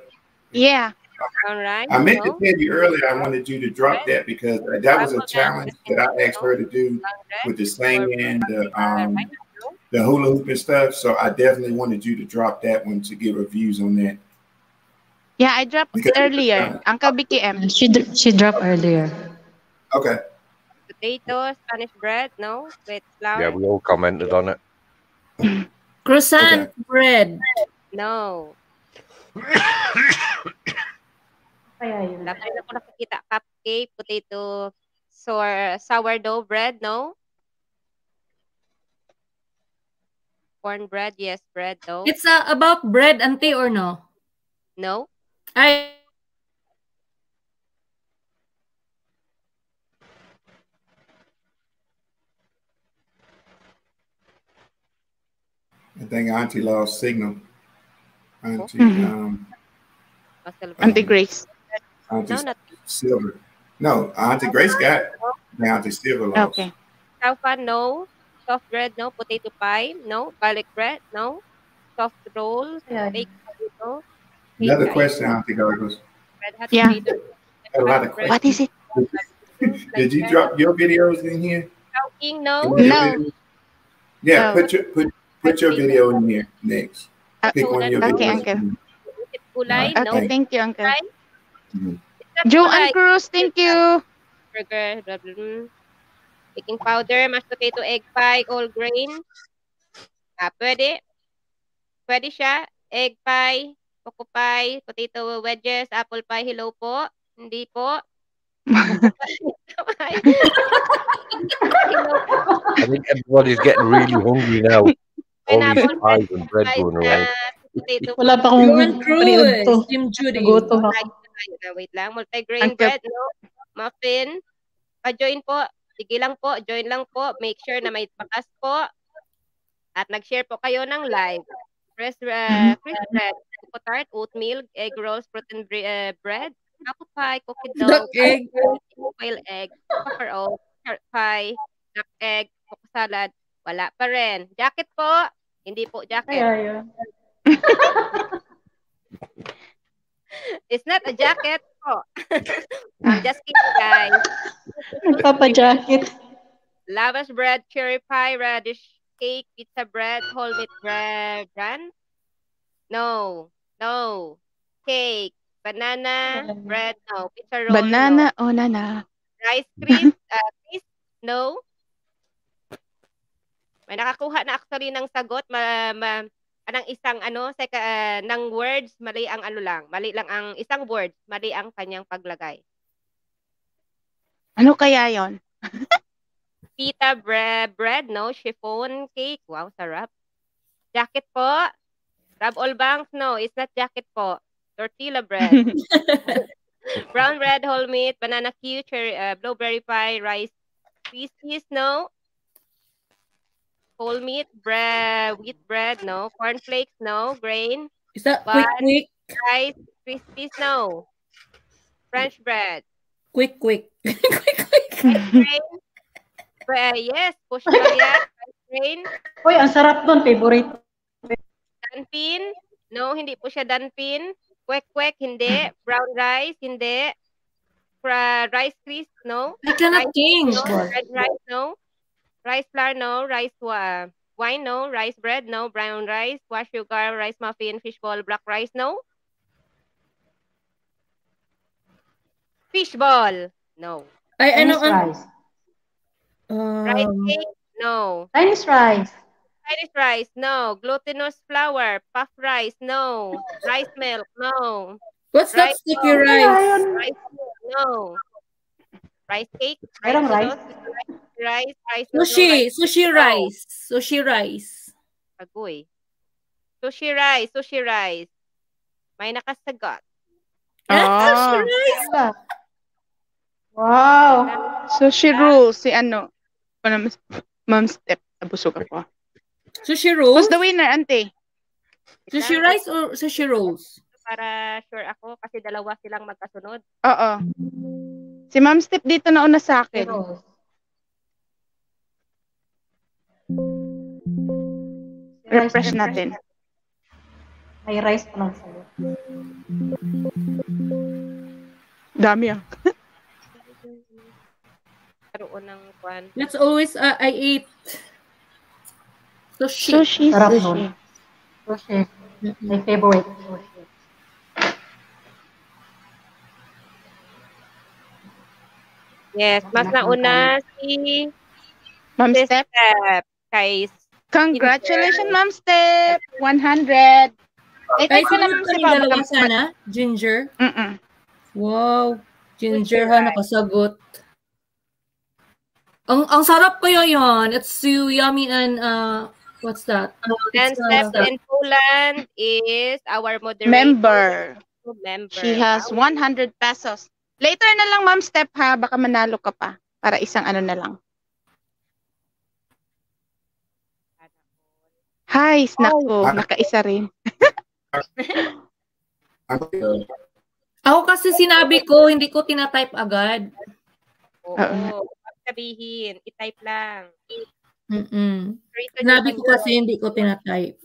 Yeah.
All
right. I meant to
tell you earlier I wanted you to drop that because that was a challenge that I asked her to do with the singing, the um the hula hoop and stuff. So I definitely wanted you to drop that one to give reviews on that.
Yeah, I dropped earlier.
Uncle BKM. She she dropped earlier.
Okay.
Potato, Spanish bread, no? With flour? Yeah,
we all commented on it.
Croissant okay. bread. No. Lapay Cupcake, potato, sour, sourdough bread, no? Corn bread, yes, bread, though. It's uh,
about bread, auntie, or no?
No. I
I think Auntie lost signal. Auntie, mm-hmm. um,
Auntie um, Grace.
Auntie no, not. Silver. No, Auntie Grace got it. Auntie Silver lost. Okay.
Taufa, no. Soft bread, no. Potato pie, no. Garlic bread, no. Soft rolls, yeah. baked potato, Another question,
I think, was. Yeah. What is it?
Did you drop
your videos in here?
No. No.
Yeah, no. put your put put your video in here
next. Uh, Pick one your okay, videos. Uncle.
Kulay, okay, thank you, Uncle.
Mm-hmm. Joe and Joan Cruz, thank you.
Burger, Baking powder, mashed potato, egg pie, all grain. Ah, pwede. Pwede siya. Egg pie, Poco pie, potato wedges, apple pie, hello po. Hindi po. I
think everybody's getting really hungry now. All these pies and bread going around.
Wala pa akong pinag to. Jim Judy. Gutom ako.
Wait lang. Multigrain bread, no? Muffin. Pa-join po. Sige lang po. Join lang po. Make sure na may bakas po. At nag-share po kayo ng live. Press, uh, mm-hmm. press, press coco tart, oat egg rolls, protein bre- uh, bread, apple pie, cookie dough, egg, quail egg, pepper oat, tart pie, duck egg, coco salad. Wala pa rin. Jacket po. Hindi po jacket. Kaya It's not a jacket po. I'm just kidding, guys.
Nagpapa-jacket.
Lavish bread, cherry pie, radish cake, pizza bread, whole wheat bread, bran, No. No. Cake. Banana. Bread. No. Pizza roll. Banana.
No. Oh, nana.
Rice cream. uh, crisp. No. May nakakuha na actually ng sagot. Ma, ma, anang isang ano, seka, uh, ng words, mali ang ano lang. Mali lang ang isang word. Mali ang kanyang paglagay.
Ano kaya yon?
Pita bre- bread, no? Chiffon cake. Wow, sarap. Jacket po. Rob Olbank, no, it's not jacket po. Tortilla bread. Brown bread, whole meat, banana cue, cherry, uh, blueberry pie, rice, pieces, no. Whole meat, bread, wheat bread, no. corn flakes no. Grain. Is that bun, quick, quick? Rice, crispies, no. French bread.
Quick, quick. quick, quick.
Grain. uh, yes, push rice, grain. Uy, ang sarap nun, favorite Danpin? No, hindi po siya danpin. Kwek-kwek, hindi. Brown rice, hindi. Fra rice crisp, no. It cannot rice, change. No. Red rice, no. Rice flour, no. Rice uh, wine, no. Rice bread, no. Brown rice, wash sugar, rice muffin, fish ball, black rice, no. Fish ball, no. Ay, ano? Rice.
Um, rice cake, no. Chinese rice.
Irish rice, no. Glutinous flour, puff rice, no. Rice milk, no. What's rice that sticky no. rice? Rice no. Rice cake, rice, rice. rice, rice, rice, sushi, rice.
sushi rice, sushi rice.
Agoy. Sushi rice, sushi rice. May nakasagot.
Ah, ah. sushi
rice. Ano wow. Sushi rules si ano. Ma'am Step, eh, nabusog ako. Sushi rolls? Who's the winner, ante? Sushi rice or sushi rolls?
Para sure ako kasi dalawa silang magkasunod. Oo.
Si Ma'am Step dito na una sa akin. Rolls.
Refresh natin.
May rice pa lang sayo.
Dami ah.
Karoon ng kwan. That's
always uh, I eat. Sushi. Sushi. Sarap sushi. Nun.
Sushi. My favorite. Sushi.
Yes, mas nauna si Ma'am Step. Step. Kay Congratulations, Ma'am Step!
100! Eh, kay sila Ma'am Step. Dalawa sana? Ginger? Mm-mm. Wow. Ginger ha, nakasagot. Ang ang sarap kaya yon. It's so yummy and uh, What's that? And um, uh, step in
Poland is our moderator. Member. Member. She has
100
pesos. Later na lang, ma'am, step ha. Baka manalo ka pa. Para isang ano na lang. Hi, snack ko. Oh. Nakaisa
rin. Ako kasi sinabi ko, hindi ko tinatype agad.
Oo. Uh-uh. Sabihin, itype lang.
Mm-mm. ko kasi hindi ko tinatype.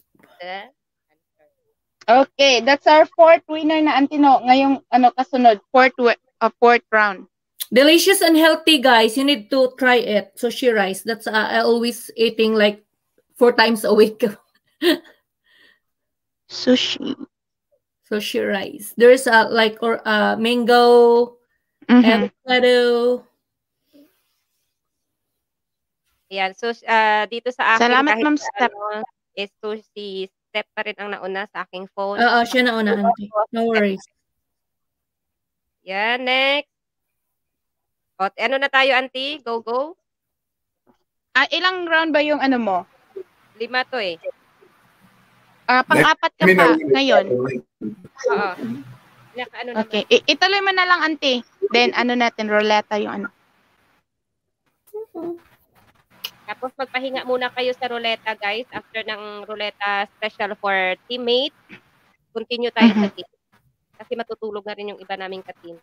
Okay, that's our fourth winner na Antino. Ngayong ano kasunod,
fourth uh, fourth round. Delicious and healthy, guys. You need to try it. So she rice. That's uh, I always eating like four times a week.
Sushi.
Sushi rice. There's a uh, like or uh, mango, mm -hmm. avocado,
Ayan. So, uh, dito sa akin, Salamat, Ma'am Step. Ano, is to si Step pa rin ang nauna sa aking phone. Oo, uh, uh, siya nauna,
auntie. No worries.
Yan, next. O, ano na tayo, auntie? Go, go. Ah, ilang round ba yung ano mo? Lima to eh.
Ah, uh, pang-apat ka pa ngayon. Oo. Ano okay. I- ituloy mo na lang, auntie. Then, ano natin, roulette yung ano.
Mm-hmm.
Tapos magpahinga muna kayo sa ruleta, guys. After ng ruleta special for teammate, continue tayo sa team. Mm-hmm. Kasi matutulog na rin yung iba naming ka-team.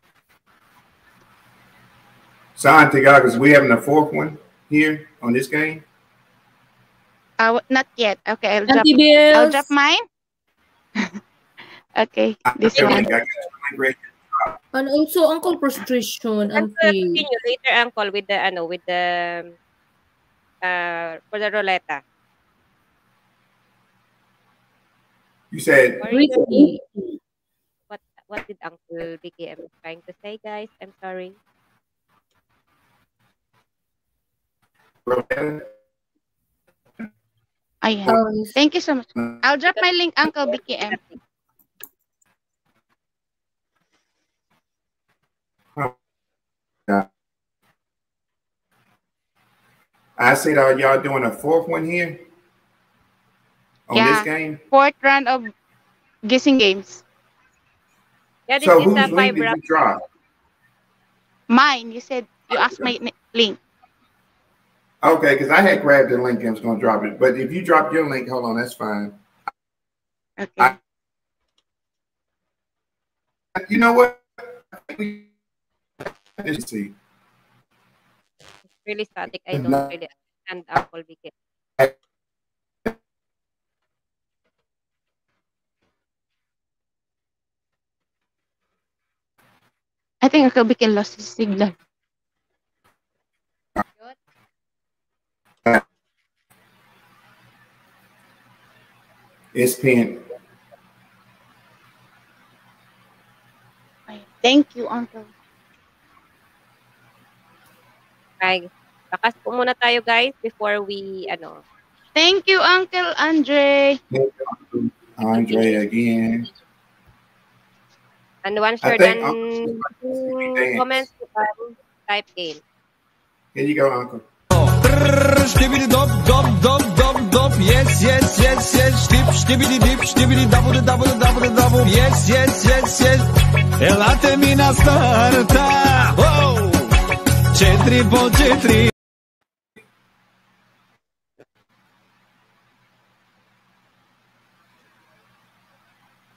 Sign Tigagas, we have a fourth one here on this game?
Uh, not yet. Okay, I'll drop, I'll drop mine.
okay, ah, this one. And also, Uncle Prostration. And, and uh, continue
later, Uncle, with the, ano, with the for the Roleta? You said Ricky. What what did Uncle BKM am trying to say, guys? I'm sorry.
I am. Oh, Thank you so
much.
I'll drop
my link, Uncle BKM.
Yeah. I see that y'all doing a fourth one here on yeah. this game.
Fourth round of guessing games. Yeah, so whose link did you drop? Mine. You said you asked my link.
Okay, because I had grabbed the link and was going to drop it. But if you drop your link, hold on, that's fine. Okay. I, you know what?
Let's see
really static. I don't really understand Apple Vicky.
I think Uncle Bikin lost his signal.
ESPN.
Thank you, Uncle. Bye. Bakas po muna tayo guys before we, ano.
Thank you, Uncle Andre.
Thank you, Andre again. And one you're ah, then
comments to type in.
Here you go, Uncle.
Shtibidi dop, dop, dop, dop, dop. Yes, yes, yes, yes. Shtip, shtibidi dip, shtibidi double, double, double, double. Yes, yes, yes, yes. Ela mi na
starta. Whoa. 4 po četiri.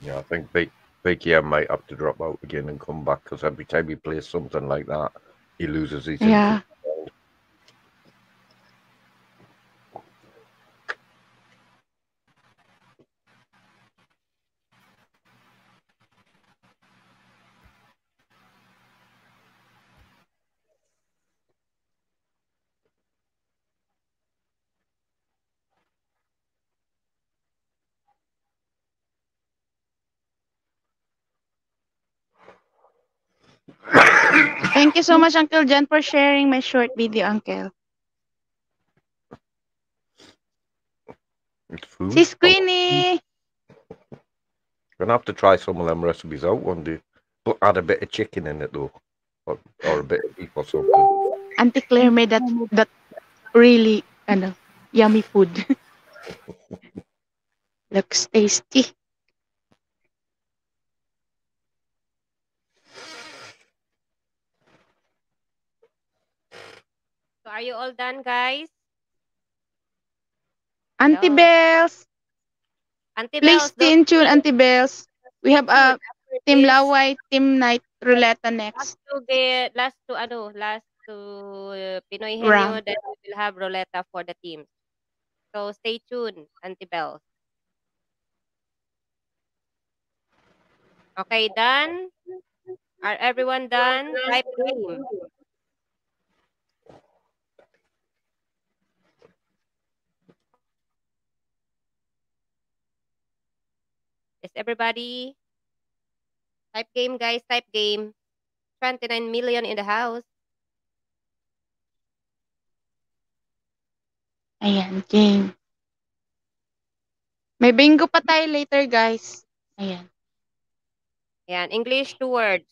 Yeah, I think Big Biggie might have to drop out again and come back because every time he plays something like that, he loses his. Yeah.
Thank you so much, Uncle John, for sharing my short video, Uncle.
It's food.
Queenie!
Gonna have to try some of them recipes out one day. But add a bit of chicken in it though. Or, or a bit of beef or something.
Auntie Claire made that that really ano, yummy food. Looks
tasty.
are you all done, guys?
Auntie Bells.
Auntie Bells. Please stay tuned,
Auntie Bells. We have a uh, Team Laway, Team Night Roulette next.
Last to the last to ano, last to uh, Pinoy Henyo, then we will have Roulette for the team. So stay tuned, Auntie Bells. Okay, done? Are everyone done? Type name. Is everybody type game guys, type game. 29 million in the house.
Ayan, game. May bingo pa tayo
later, guys. Ayan.
Ayan, English two words.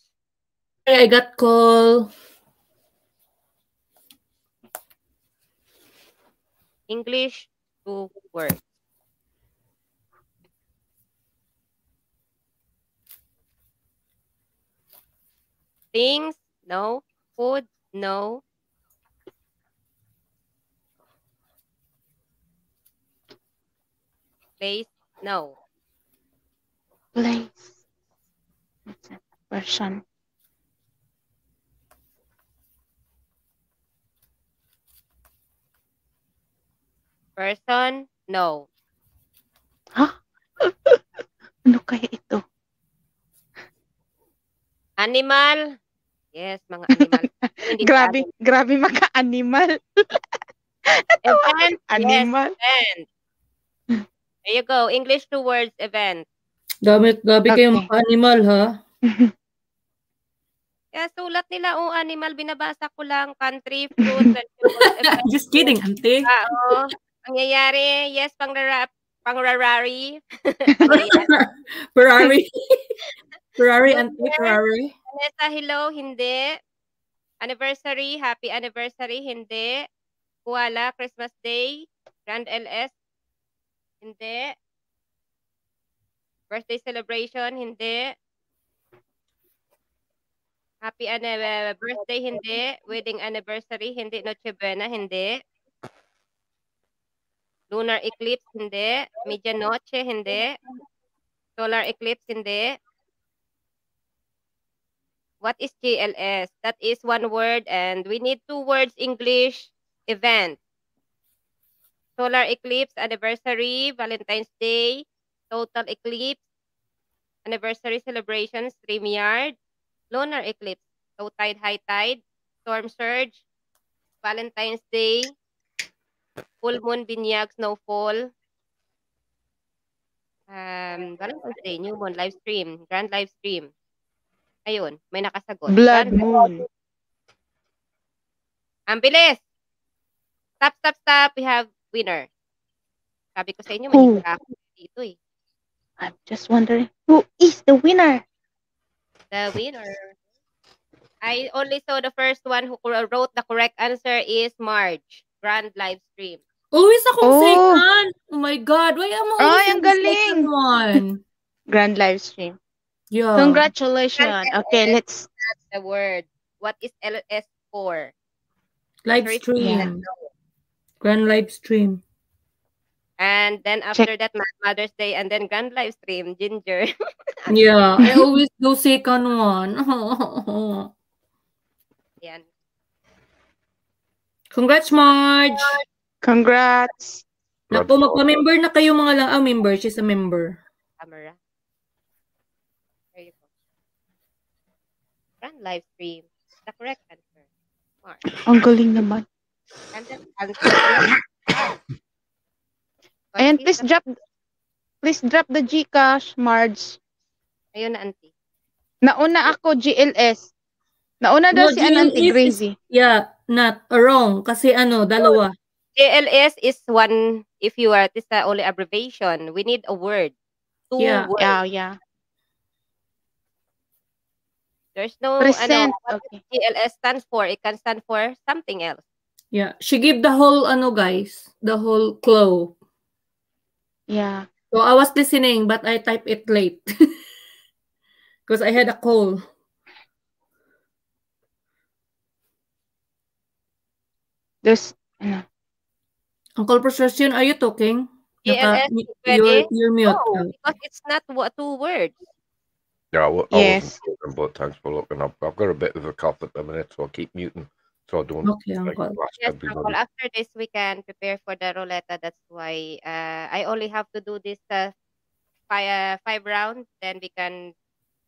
I got call. English two words. Things? No. Food? No. Place? No.
Place. person.
Person? No. Ha? Huh?
ano kaya ito?
Animal. Yes, mga animal. grabe, tayo.
grabe maka-animal.
event. Animal. Yes, event. There you go. English to words event.
Dami, grabe okay. kayo maka-animal, ha?
Kaya sulat nila, oh, animal, binabasa ko lang, country, food, vegetables. Just kidding, ante. Ah, Oo. Oh, Ang yayari, yes, pangrara, pangrarari.
Ferrari. Ferrari and
Ferrari. Vanessa, hello, hindi. Anniversary, happy anniversary, hindi. Kuala, Christmas Day, Grand LS, hindi. Birthday celebration, hindi. Happy anniversary, eh, birthday, hindi. Wedding anniversary, hindi. Noche Buena, hindi. Lunar eclipse, hindi. Medianoche, hindi. Solar eclipse, hindi. What is GLS? That is one word and we need two words English event. Solar eclipse anniversary, Valentine's Day, total eclipse, anniversary celebration, stream yard, lunar eclipse, low tide, high tide, storm surge, Valentine's Day, full moon, binyag, snowfall, um, Valentine's Day, new moon, live stream, grand live stream. Ayun, may nakasagot. Blood Saan? moon. Ang bilis! Stop, stop, stop. We have winner. Sabi ko sa inyo, may ako dito eh.
I'm just wondering, who is the winner?
The winner. I only saw the first one who wrote the correct answer is Marge. Grand live stream.
Uwis oh, akong oh. second! Oh my God! Why am I Ay, ang galing!
Grand live stream. Yeah. Congratulations. Okay, let's. That's
the word. What is LS for?
Live stream. Grand live stream.
And then after Check. that, Mother's Day, and then grand live stream, Ginger.
yeah, I always do second one. Yan. Congrats, Marge! Congrats! Na po, magpa-member na kayo mga lang. Ah, member. She's a member.
Camera. and live stream the correct answer. Mark. Ang galing naman. And then,
And please drop please drop the GCash, Marge. Ayun na, auntie. Nauna ako, GLS.
Nauna daw no, si Auntie Crazy. Yeah, not wrong. Kasi ano, dalawa.
GLS is one, if you are, this is the only abbreviation. We need a word. Two yeah. words. Yeah, yeah. There's no Present. Ano, okay. GLS stands for. It can stand for something else.
Yeah. She gave the whole ano guys, the whole clue. Yeah. So I was listening but I typed it late. Because I had a call. There's ano. Uncle Procession, are you talking? GLS, you're, you're mute. No,
because it's not two words.
Yeah, I, w- yes. I wasn't but thanks for looking. I've, I've got a bit of a cough at the minute, so I keep muting so I don't. Okay, Uncle. Yes, well,
After this, we can prepare for the roulette. That's why uh, I only have to do this uh, five, uh, five rounds. Then we can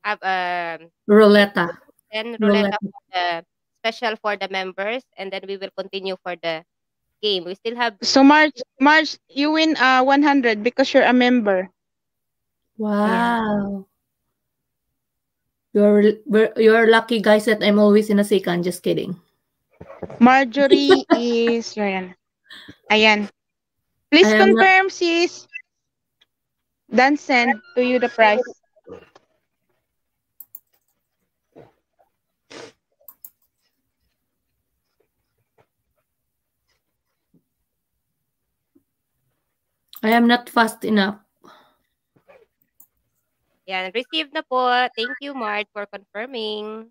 have a um, roulette. Then roulette, For the special for the members, and then we will continue for the game. We still have. So
March, March, you win uh 100 because you're a member.
Wow. Yeah. You're you're lucky, guys, that I'm always in a second. Just kidding. Marjorie is Ryan.
Ayan. Please confirm, not... sis. Then send to you the price.
I am not fast enough.
Yan, received na po. Thank you, Mart, for confirming.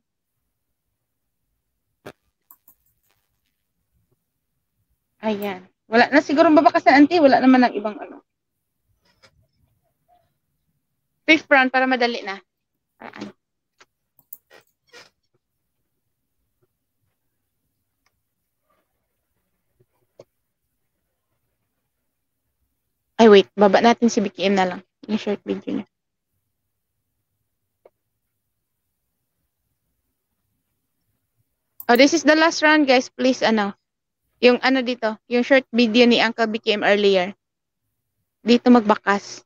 Ayan. Wala na siguro babaka sa auntie, wala naman ng ibang ano. Fifth round para madali na. Para ano. Ay, wait. Baba natin si BKM na lang. Yung short video niya. Oh, this is the last round, guys. Please, ano, yung ano dito, yung short video ni Uncle BKM earlier. Dito magbakas.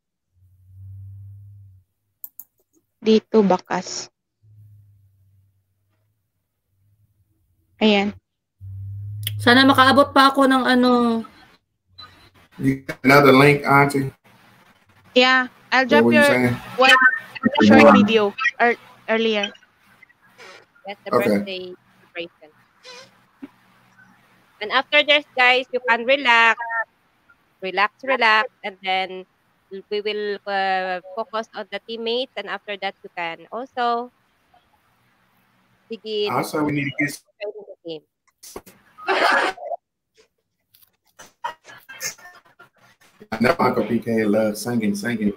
Dito bakas. Ayan. Sana makaabot pa ako ng ano.
You got another link, Auntie?
Yeah, I'll drop
your you
one
short video er earlier. That's the okay. birthday. And after this, guys, you can relax, relax, relax, and then we will uh, focus on the teammates. And after that, you can also begin.
Also, ah, we need to get the game.
I know Uncle PK loves singing, singing.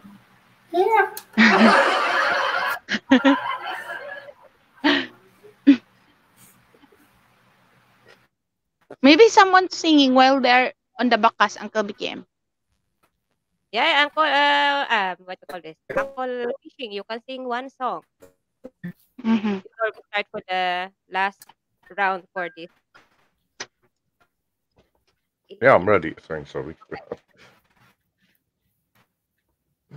Yeah.
Maybe someone singing while they're on the bakas, Uncle BKM.
Yeah, Uncle, uh, um, what to call this? Uncle Fishing, you can sing one song. Mm-hmm. Before we start for the last round for this.
Yeah, I'm ready. Thanks, sorry.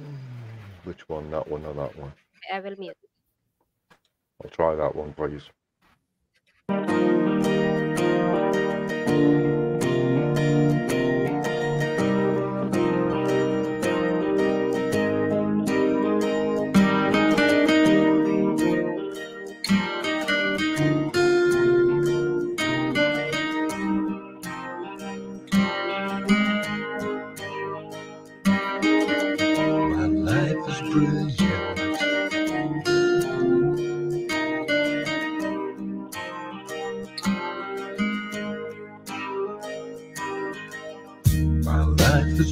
Which one? That one or that one? I will mute. I'll try that one, please.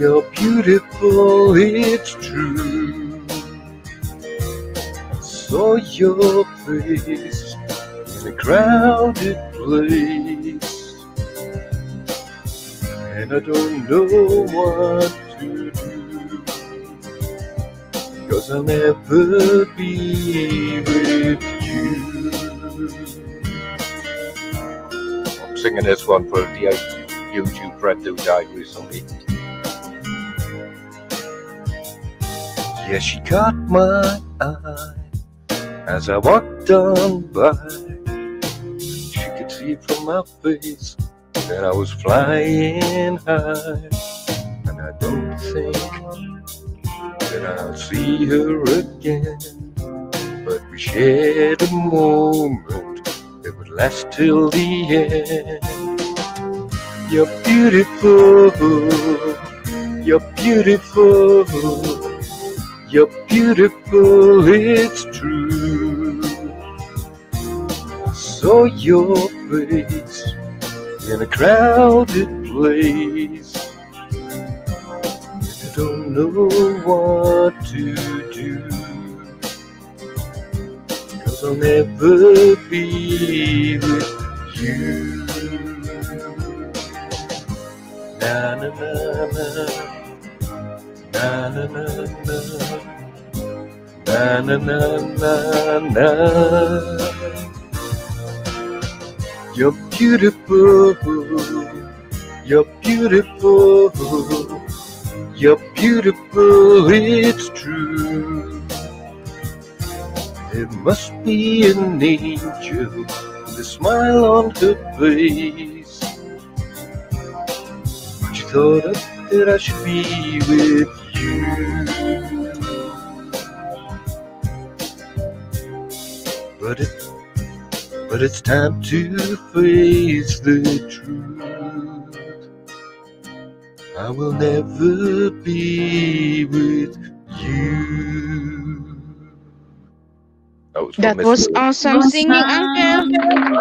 You're beautiful, it's true. saw your face in a crowded place, and I don't know what to do. Cause I'll never be with you.
I'm singing this one for the YouTube friend who died recently. Yeah, she
caught my eye as I walked on by. She could see from my face that I was
flying
high. And I don't think that I'll see her again. But we shared a moment that would last till the end. You're beautiful. You're beautiful. You're beautiful, it's true. Saw your face in a crowded place. I don't know what to do. Cause I'll never be with
you.
Na na na na na na na na na na na You're beautiful, you're beautiful, you're beautiful, it's
true.
There must be an angel, the smile on her face. you thought that I should be with but it, but it's time to face the truth. I will never be with you.
That was, that was awesome
singing,
Uncle.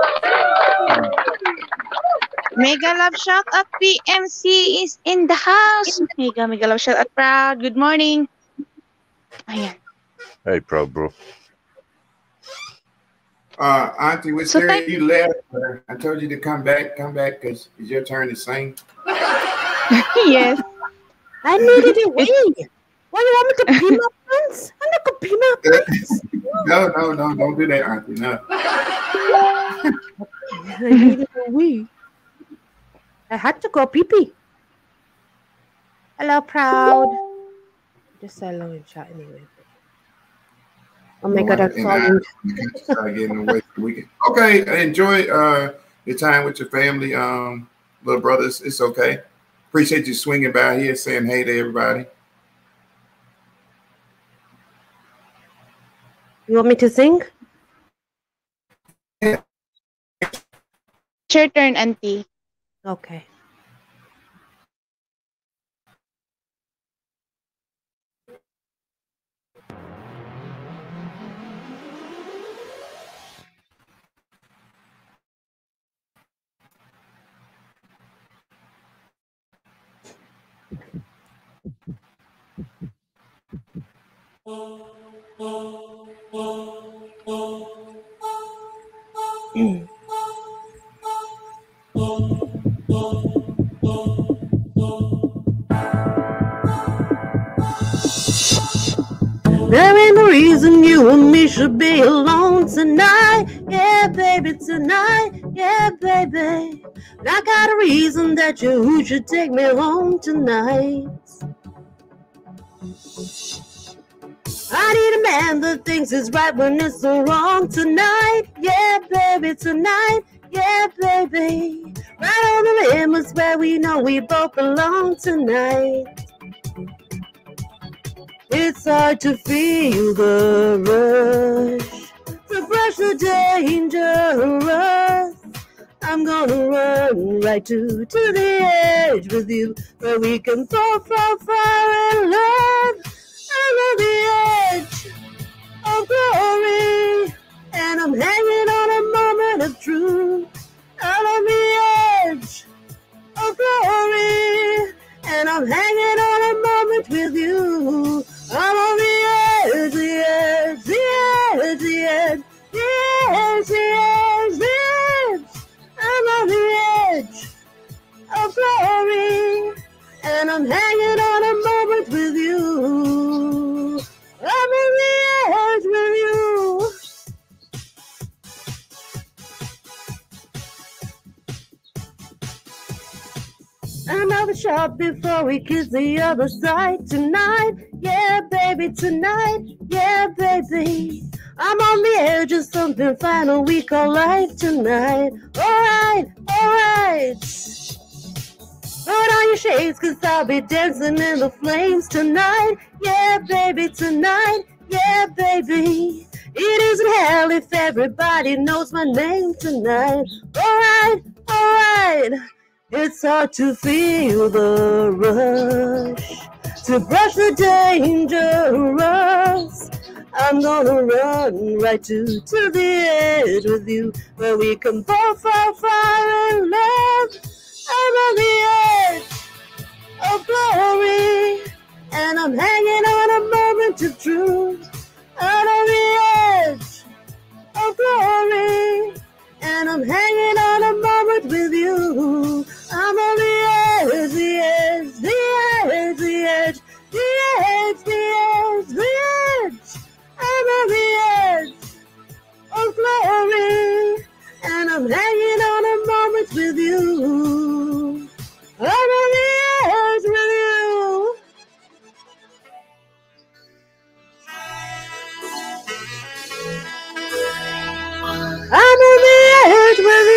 Mega
Love Shout at PMC is in the house. Mega Mega Love Shout at Proud. Good morning. Ayan.
Hey, Proud Bro.
Uh, Auntie, what's so there you left. I told you to come back. Come back because it's your turn to sing.
yes. I needed to wait. Why do you want me to pee my pants? I'm not gonna
pee my pants. no, no, no, don't do that, Auntie. No.
I needed
a wig. I had to go pee pee. Hello, proud. Just say hello in chat anyway.
Oh my god, I'm sorry. okay, enjoy uh, your time with your family, um, little brothers. It's okay. Appreciate you swinging by here, saying hey to everybody.
You want me to sing?
Yeah. It's your turn, Auntie. Okay.
Mm.
There ain't no reason you and me should be alone tonight. Yeah, baby, tonight. Yeah, baby. I got a reason that you should take me home tonight. I need a man that thinks it's right when it's so wrong tonight. Yeah, baby, tonight. Yeah, baby. Right on the rim is where we know we both belong tonight. It's hard to feel the rush, refresh the dangerous. I'm gonna run right to, to the edge with you, where we can fall, fall, fall in love. I'm the edge of glory. And I'm hanging on a moment of truth. Out on the edge of glory. And I'm hanging on a moment with you. I'm on the edge, the edge, the
edge, the edge, the edge, the edge, the edge. I'm on the edge of glory. And I'm hanging on
a moment with you.
Another shot before we kiss the other side tonight. Yeah, baby, tonight. Yeah, baby. I'm on the edge of something final we call life tonight. Alright, alright. Put on your shades, cause I'll be dancing in the flames tonight. Yeah, baby, tonight. Yeah, baby. It isn't hell if everybody knows my name tonight. Alright, alright. It's hard to feel the rush to brush the dangerous. I'm gonna run right to, to the edge with you, where we can both fall fire
and love. I'm on the edge of glory, and I'm hanging on a moment of truth. I'm on the edge of glory and I'm hanging on a moment
with you. I'm on the edge, the edge, the edge, the edge, the edge, the edge, the edge. I'm on the
edge of glory, and I'm hanging on a moment with you. I'm on the
I'm on the edge with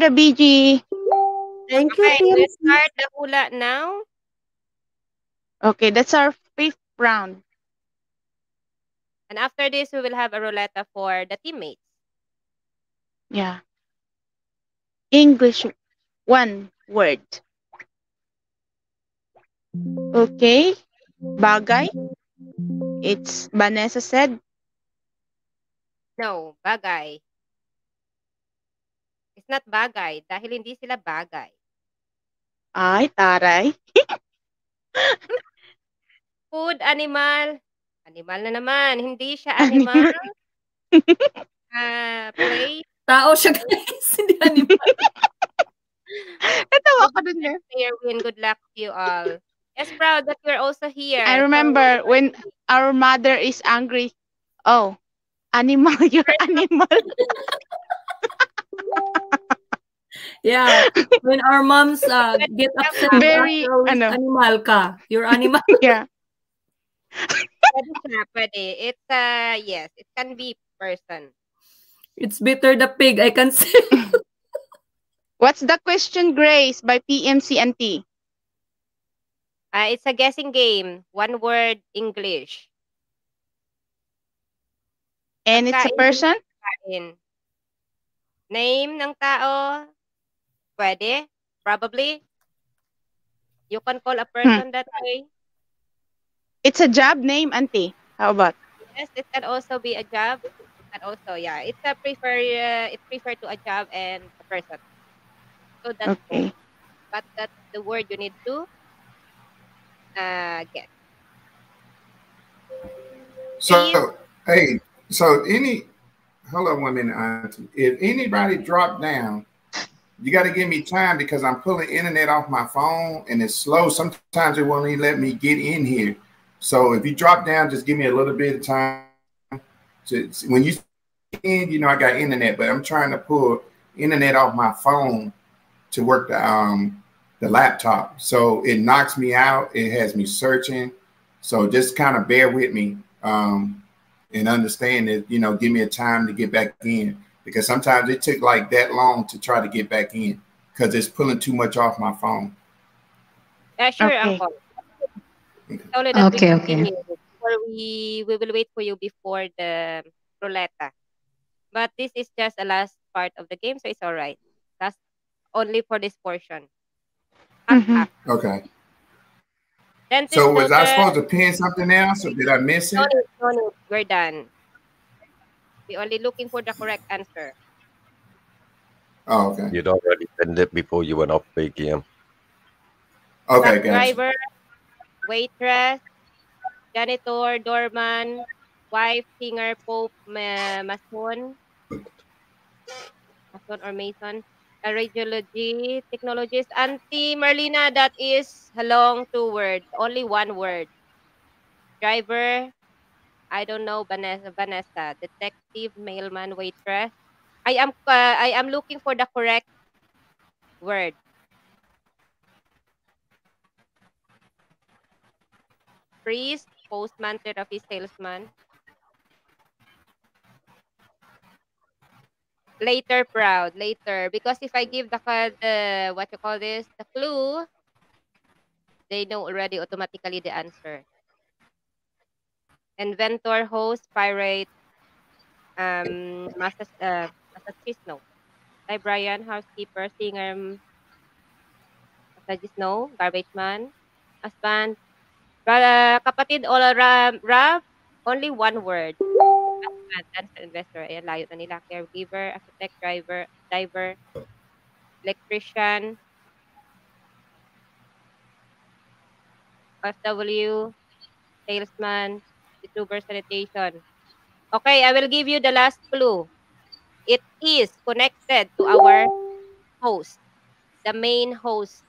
the BG. Thank okay, you. Okay, let's start the hula now. Okay, that's our fifth
round. And after this, we will have a roulette for the teammates.
Yeah. English, one word. Okay. Bagay. It's Vanessa said.
No, bagay. not bagay dahil hindi sila bagay.
Ay, taray.
Food, animal. Animal na naman. Hindi siya animal. uh, play. Tao siya guys. hindi animal. Natawa ako dun eh. na. good luck to you all. Yes, proud that you're also here. I
remember so, when our mother is angry. Oh, animal, you're animal.
Yeah. When our moms uh, get upset, very ano. animal ka. You're animal. yeah.
pwede siya, It's, uh, yes, it can be person.
It's bitter the pig, I can say.
What's the question, Grace, by PMCNT?
Uh, it's a guessing game. One word, English.
And it's a person?
Name ng tao, Pwede? Probably? You can call a hmm. person hmm. that way?
It's a job name, auntie. How about?
Yes, it can also be a job. And also, yeah, it's a prefer. Uh, it's prefer to a job and a person. So that's okay.
Cool.
But that's the word you need to uh, get.
So hey, so any. Hello, one minute, auntie. If anybody dropped down you got to give me time because I'm pulling internet off my phone and it's slow. Sometimes it won't even let me get in here. So if you drop down, just give me a little bit of time. To, when you in, you know I got internet, but I'm trying to pull internet off my phone to work the um the laptop. So it knocks me out. It has me searching. So just kind of bear with me um, and understand that you know give me a time to get back in because sometimes it took like that long to try to get back in because it's pulling too much off my phone.
Yeah, sure. Okay. Okay. Okay. okay. We we will wait for you before the roulette, but this is just the last part of the game, so it's all right. That's only for this portion.
Mm-hmm.
Okay.
Then so was I supposed to pin
something else, or did I miss it? No,
no, no. We're done. We're only looking for the correct answer.
Oh, okay. You'd already send it before you went off big game. Okay, guys.
driver, waitress, janitor, doorman, wife, singer, pope, ma- mason, mason or mason, a radiology technologist. Auntie Marlena, that is long two words, only one word. Driver, I don't know Vanessa, Vanessa, detective, mailman, waitress. I am uh, I am looking for the correct word. Priest, postman, therapy, salesman. Later, proud. Later, because if I give the uh, what you call this the clue, they know already automatically the answer inventor, host, pirate, um, master, uh, massagisno, librarian, housekeeper, singer, massagisno, garbage man, husband, brother, kapatid, all around, rap, only one word. Husband, investor, ayan, layo na nila. Caregiver, architect, driver, diver, electrician, FW, salesman, 22 verse Okay, I will give you the last clue. It is connected to our host, the main host.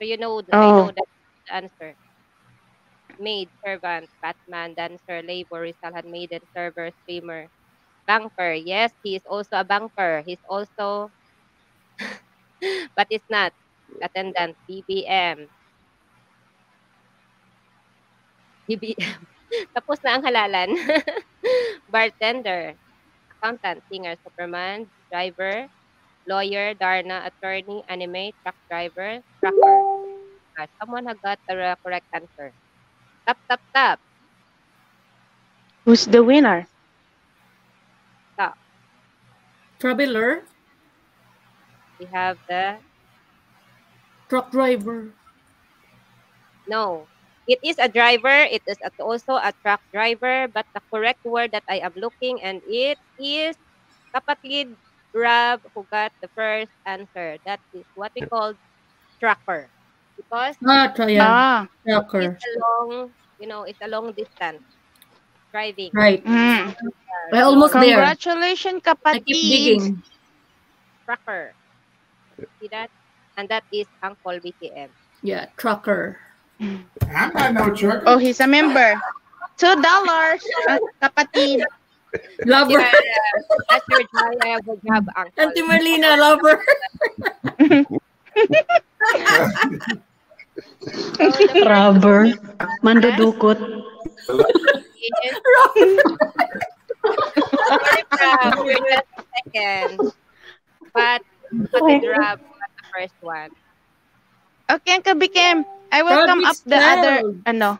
So you know, oh. I know oh. that answer. Maid, servant, Batman, dancer, labor, Rizal, handmaiden, server, streamer, banker. Yes, he is also a banker. He's also, but it's not, attendant, BBM, Bibi Tapos na ang halalan. Bartender, accountant, singer, superman, driver, lawyer, Darna, attorney, anime, truck driver, trucker. Ah, someone who got the correct answer. Tap, tap, tap.
Who's the winner?
Stop. Traveler. We have the...
Truck driver.
No. It is a driver. It is also a truck driver. But the correct word that I am looking and it is kapatid Rob who got the first answer. That is what we call trucker. Because ah, tra- yeah. Ah. trucker. it's a long, you know, it's a long distance driving. Right. Mm. I almost there. Congratulations, kapatid. I keep digging. Trucker. See that? And that is Uncle BTM.
Yeah, trucker. I'm not no trucker. Oh, he's a member. Two dollars, uh, kapatid. Lover. Yeah,
that's your job. I have a job.
Auntie Marlena, lover.
Rubber. Mandudukot.
We're
not But, but the drop, not the first one. Okay, Uncle
Bikem. I will come up the other ano.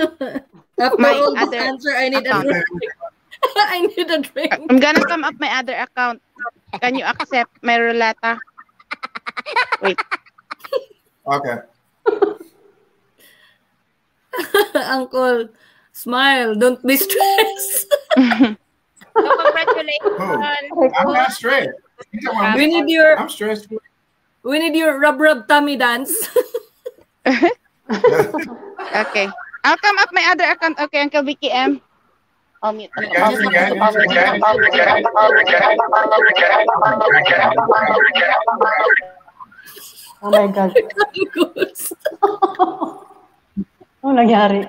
Uh, my other answer, I need account. a drink. I need a drink. I'm gonna come up my other account. Can you accept my rolata?
Wait. Okay.
Uncle, smile. Don't be stressed. congratulations. Oh, I'm not stressed. We need your. I'm stressed. We need your rub rub tummy dance. okay. I'll come up my other account. Okay, Uncle Vicky M. Oh my God. ano nangyari?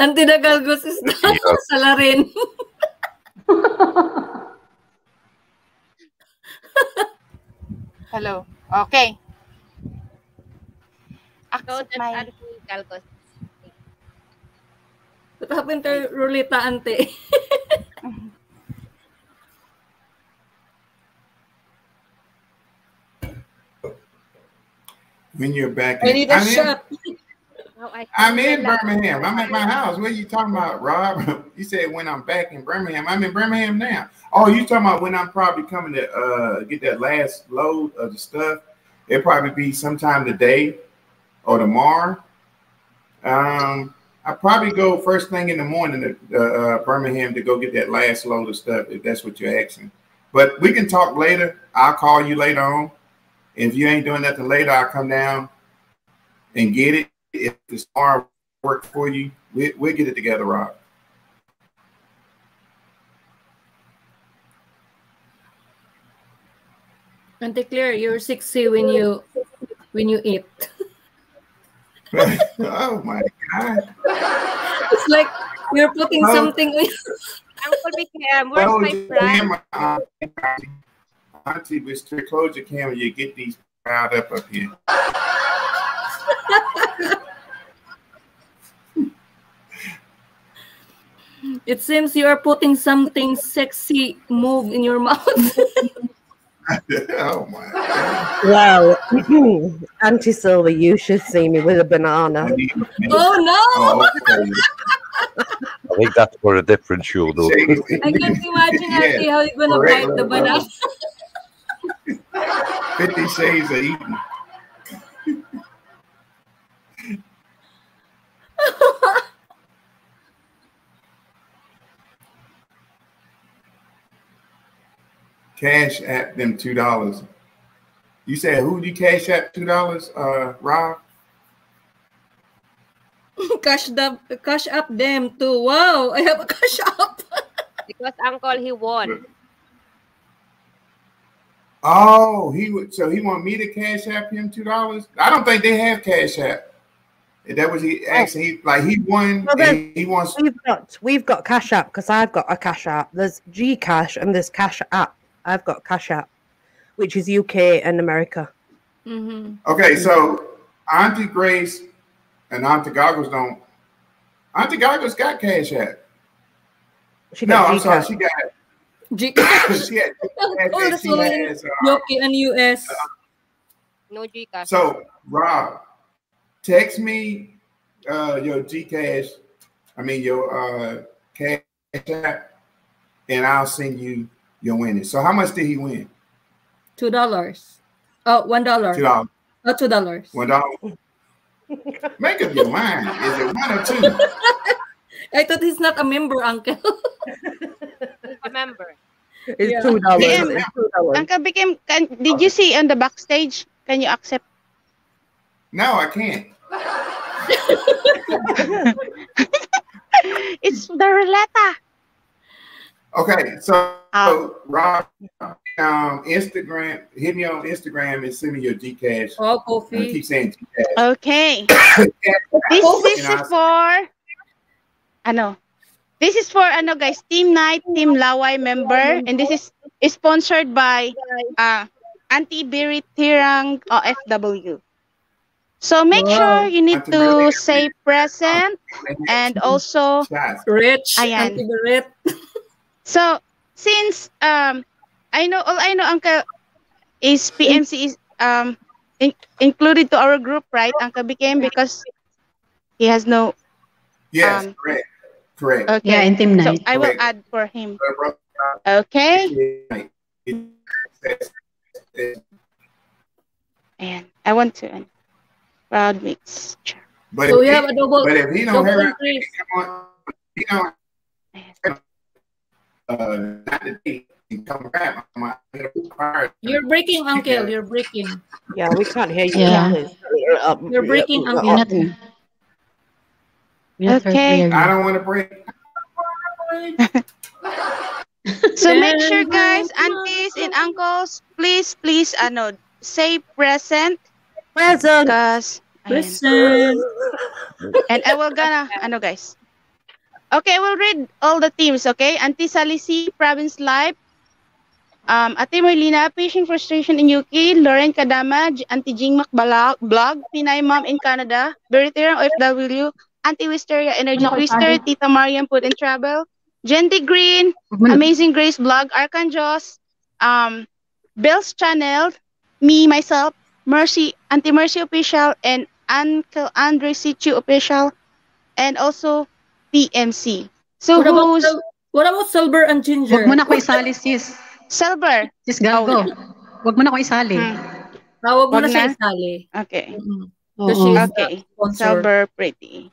Ang tinagalgos is sala rin. Hello. Okay.
accept my...
What happened Rulita Ante?
when you're back in, I need a I'm shot.
In, I'm in Birmingham. I'm at my house. What
are you talking about, Rob? you said when I'm back in Birmingham. I'm in Birmingham now. Oh, you talking about when I'm probably coming to uh, get that last load of the stuff. It'll probably be sometime today or tomorrow. Um, I probably go first thing in the morning to uh, uh, Birmingham to go get that last load of stuff if that's what you're asking. But we can talk later. I'll call you later on. If you ain't doing nothing later, I'll come down and get it. If it's arm work for you, we, we'll get it together, Rob.
And declare you're sexy when you when you eat.
oh my god!
It's like you're putting oh.
something.
Uncle Big Cam, where's my camera, auntie,
auntie, Mr. Close your camera. You get these piled up up here.
it seems you are putting something sexy move in your mouth.
oh my
God. Well, Auntie Silva, you should see me with a banana. Oh
no!
Oh,
I think that's for a different show, though. I can't
imagine yeah. how you're gonna
bite the
banana. Fifty shades of eating. cash at them two dollars. You said who you cash at two dollars, uh, Rob?
cash the cash up them too. Wow, I have a
cash up. because Uncle he won.
Oh, he would. So he want me to cash app him two dollars. I don't think they have cash app. That was he oh. actually like he won. Well, he wants. We've got we've got
cash app because I've got a cash app. There's G Cash and there's cash app. I've got Cash App,
which is UK and America.
Mm-hmm.
Okay, so Auntie Grace and Auntie Goggles don't. Auntie Goggles got Cash App. She no, I'm sorry, she got. G- she had, oh, she has,
uh, UK and US. Uh, no Gcash. So
Rob, text me uh, your Gcash. I mean your uh, Cash App, and I'll send you you're winning. So how much did he win?
Two dollars. Oh, one dollar. Two dollars. Oh, two dollars. One dollar. Make up your mind. Is it one or two? I thought he's not a member, Uncle.
a member.
It's two dollars. Uncle
BKM. Can, did you see on the backstage? Can you accept?
No, I can't. it's the roulette. Okay, so, uh, so Rob, um, Instagram, hit me on Instagram and send me your Gcash. Oh, Kofi. I keep saying
Gcash. Okay. this, this is for, I know. This is for ano guys, Team Knight, Team Laway member, and this is, is sponsored by uh, Auntie Birit Tirang OFW. So make wow. sure you need to say present oh, and also rich. Ayan. Auntie so, since um, I know all I know, Uncle, is PMC is um, in, included to our group, right, Uncle BKM because he has no.
Yes, um, correct, correct. Okay,
yeah, in team Knight. So I will add for him. Okay. And I want to end. Um, Proud mix.
But so we he, have a double. But if he don't have, he don't, uh, not
You're breaking, uncle. You're breaking.
Yeah, we can't hear you. Yeah. You're, You're breaking, uncle. Nothing. Okay. I don't want to break.
so make sure, guys, aunties and uncles, please, please, ano, uh, say present. Present. Because. Present. And I will gonna, ano, uh, guys. Okay, we'll read all the teams, okay? Anti-Salisi, Province Life, um, Ate Merlina, Patient Frustration in UK, Lauren Kadama, Anti-Jing Macbalog, Blog, Pinay Mom in Canada, Veritarian OFW, Anti-Wisteria Energy Twister, Tita Mariam Put in Trouble, Jenty Green, Amazing Grace Blog, Arkanjos, um, Bill's Channel, me, myself, Mercy, Anti-Mercy Official, and Uncle Andre Situ Official, and also PMC. So what who's...
what
about Silver
and Ginger? Huwag mo na ko isali, sis. Silver. Sis, gago. Huwag mo na ko isali. Hmm.
Ah, wag mo na, na siya isali. Okay. Mm-hmm.
uh
Okay.
Silver pretty.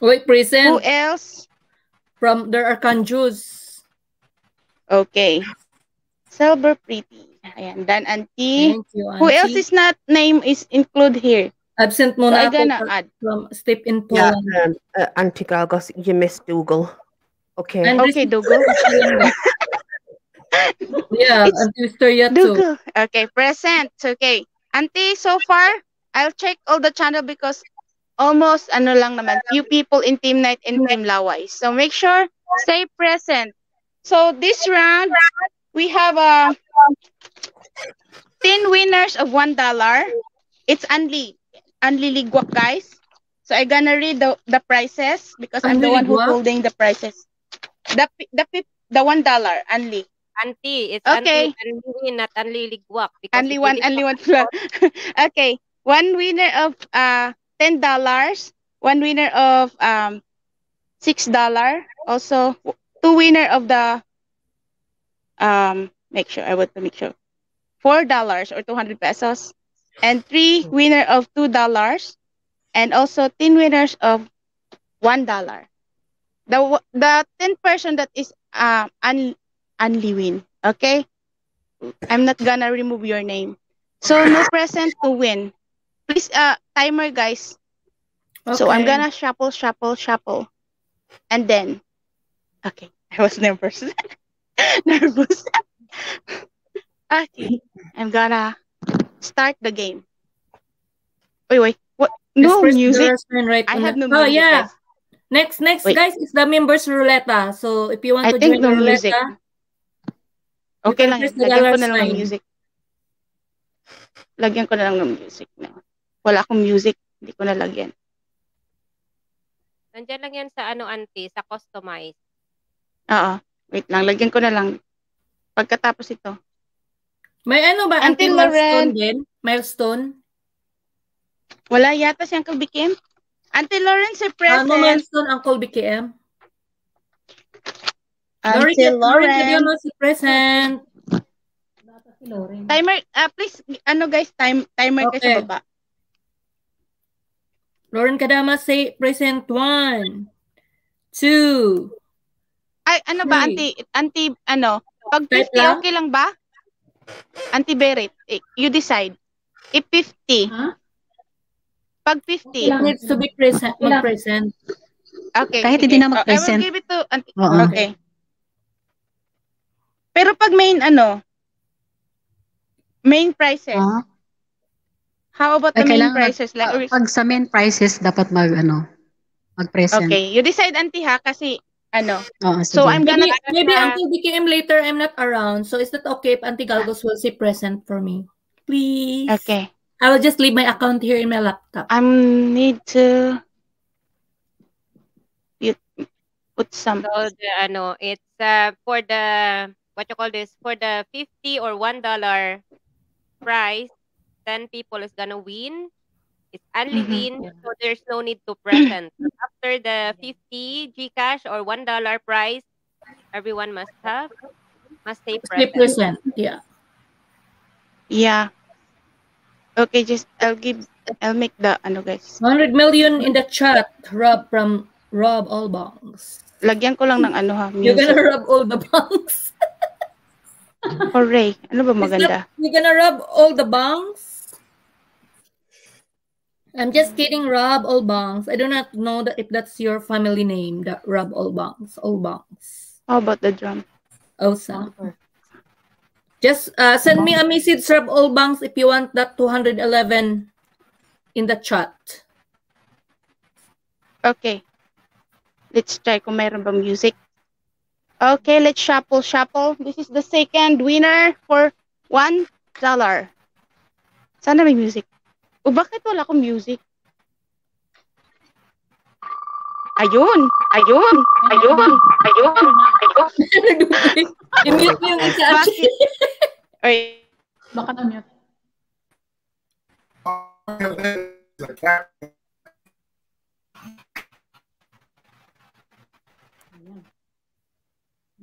Wait, present. Who else? From there are kanjus. Okay. Silver
pretty. Ayan, Dan Auntie. You, auntie. Who else is not name is include here?
Absent muna I'm gonna from,
add. from Step in Poland.
Yeah, um, uh, Auntie Galgos, you missed Dougal.
Okay. And okay, Dougal. yeah, it's Auntie Victoria Dougal. too.
Okay, present. Okay. Auntie, so far, I'll check all the channel because almost ano lang naman, few people in Team Knight and Team Laway. So make sure, stay present. So this round, we have a uh, 10 winners of $1. It's Anli. Anliligwak, guys. So I gonna read the, the prices because I'm the one who holding the prices. The the the one dollar Anli. Auntie, it's okay. Anli,
not anliligwak.
Anli one, Anli one. okay, one winner of uh ten dollars, one winner of um six dollar, also two winner of the um make sure I want to make sure four dollars or two hundred pesos. and three winner of two dollars, and also ten winners of one dollar. The the ten person that is uh, un, only win. Okay, I'm not gonna remove your name. So no present to win. Please, uh, timer, guys. Okay. So I'm gonna shuffle, shuffle, shuffle, and then, okay, I was nervous. nervous.
okay, I'm gonna start the game. Wait, wait. What? No music. Right I have no. Oh, music. Oh yeah. Guys. Next, next wait. guys is the members roulette. So if you want I to join no the music. roulette,
okay lang. Lagyan ko na lang ng music. Lagyan ko na lang ng music. Wala akong music. Hindi ko na lagyan.
Nandiyan lang yan sa ano, auntie, sa customize.
Oo. Wait lang. Lagyan ko na lang. Pagkatapos ito.
May ano ba? Until Loren. Milestone
din? Milestone? Wala yata si Uncle BKM. Until Lauren si ah, present. Ano milestone Uncle BKM? Until Loren. Loren, mo
si Present.
Timer, uh, please, ano guys, time, timer okay. kayo sa baba. Lauren Kadama, say present one, two, Ay, ano three. ba, anti, anti, ano, pag 50, okay lang ba?
Auntie Beret, eh, you decide. If 50, huh? pag 50. It needs to be present. Mag-present. Okay. Kahit hindi na mag-present. I will give it to Auntie. Uh-huh. Okay. Pero pag main ano,
main prices. Uh-huh. How about the eh, main prices? Like, pag sa main prices, dapat mag ano, mag-present. Okay.
You decide, Auntie, ha? Kasi ano. Oh, so I'm gonna maybe, maybe until BKM later I'm not around. So is that okay if Auntie Galgos will see present for me? Please. Okay. I will just leave my account here in my laptop. I need to put
some.
So the, ano, it's uh, for the what you call this for the fifty or one dollar prize. Ten people is gonna win It's unliving, mm-hmm. so there's no need to present. After the 50 Gcash or $1 price, everyone must have, must stay present. Stay present,
yeah.
Yeah. Okay, just I'll give, I'll make the, ano guys. 100 million in the chat, Rob from Rob All Banks. Lagyan
ko lang ng ano ha. Music. Ano you're gonna rub
all the banks. Hooray. Ano ba maganda? That, you're gonna rub all the banks? I'm just kidding, Rob Olbongs. I do not know that if that's your family name, that Rob Olbongs. Olbongs. How about the drum? Awesome. Just uh, send me a message, Rob Olbongs, if you want that 211 in the chat. Okay. Let's try kung mayroon ba
music. Okay, let's shuffle, shuffle. This is the second winner for one dollar. Sana may music. O bakit wala akong music? Ayun, ayun, ayun, ayun,
ayun. I-mute mo yung isa.
Ay. Baka na-mute.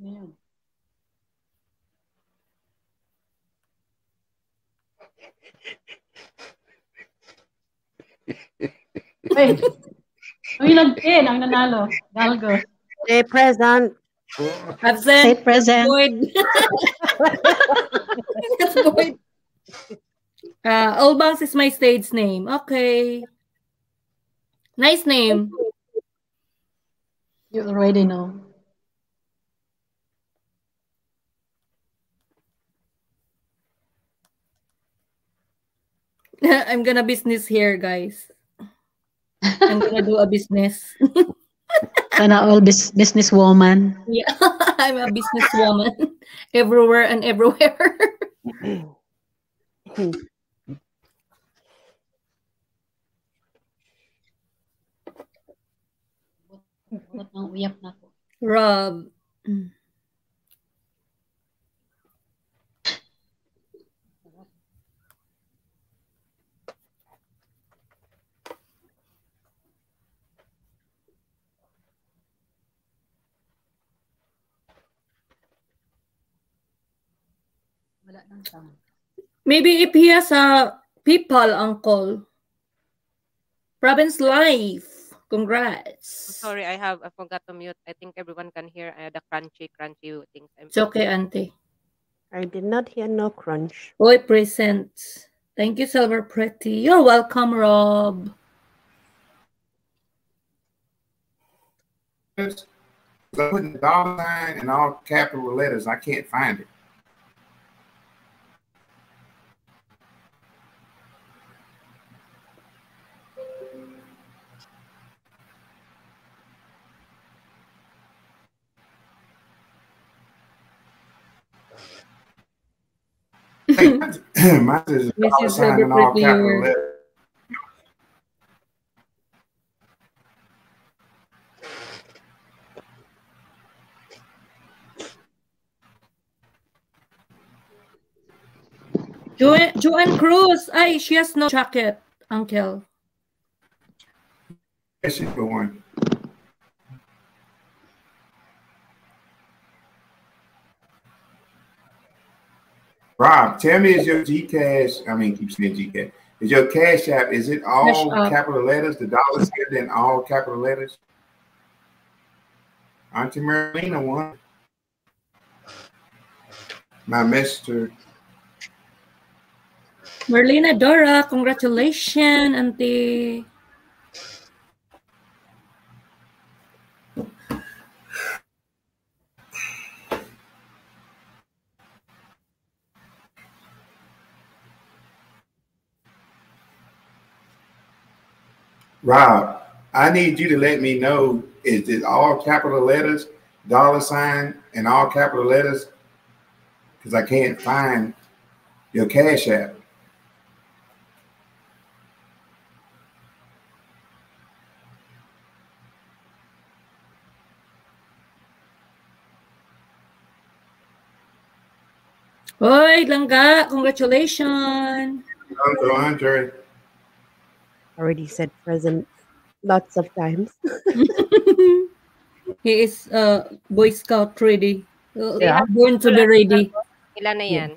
Ayan.
Uy, umilag in eh, ang nanalo. Galgo. Stay
present. Absent. Stay present. Void. void. Uh, Old Bounce is my stage name. Okay.
Nice name. You already know.
I'm gonna business here, guys. I'm gonna do a
business. i all bis- business woman.
Yeah, I'm a business woman. Everywhere and everywhere.
Rob. Mm.
Maybe if he has a people uncle. Province Life. Congrats.
Oh, sorry, I have I forgot to mute. I think everyone can hear I uh, had the crunchy, crunchy things. It's okay, auntie.
I did not hear no crunch. Boy presents. Thank you, Silver Pretty. You're welcome, Rob.
Go in the dollar sign and all capital letters. I can't find it. think mine is dollar sign in all capital letters.
Joanne, Joanne Cruz. Ay, she has no jacket, Uncle.
Yes, she's the one. Rob, tell me, is your Gcash? I mean, keep saying Gcash. Is your Cash App? Is it all Cash uh, capital up. letters? The dollar sign in all capital letters? Auntie Marlena one. My mister.
Marlena Dora, congratulations, Auntie.
Rob, I need you to let me know is it all capital letters, dollar sign, and all capital letters? Because I can't find your Cash App.
Hoy, Langga, congratulations.
Congratulations, Andre.
already said present lots of times.
he is uh, Boy Scout ready. Uh, yeah. Born to be ready. Sila na yan. Yeah.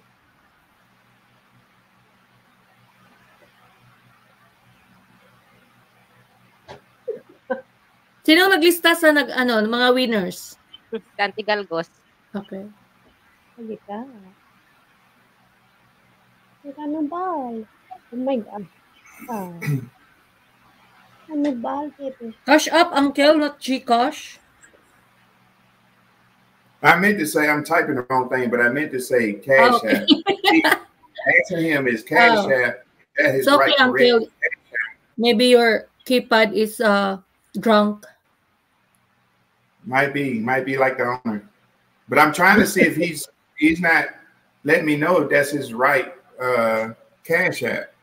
Sino naglista sa nag ano mga winners?
Dante Galgos.
Okay. Hindi ka.
Ano ba? Oh my God. Ah.
Hush up, uncle, not Gcash.
I meant to say, I'm typing the wrong thing, but I meant to say Cash oh. App. Asking him is Cash oh. App. That is okay, right uncle.
Maybe your keypad is uh, drunk.
Might be, might be like the owner. But I'm trying to see if he's he's not letting me know if that's his right uh, Cash App.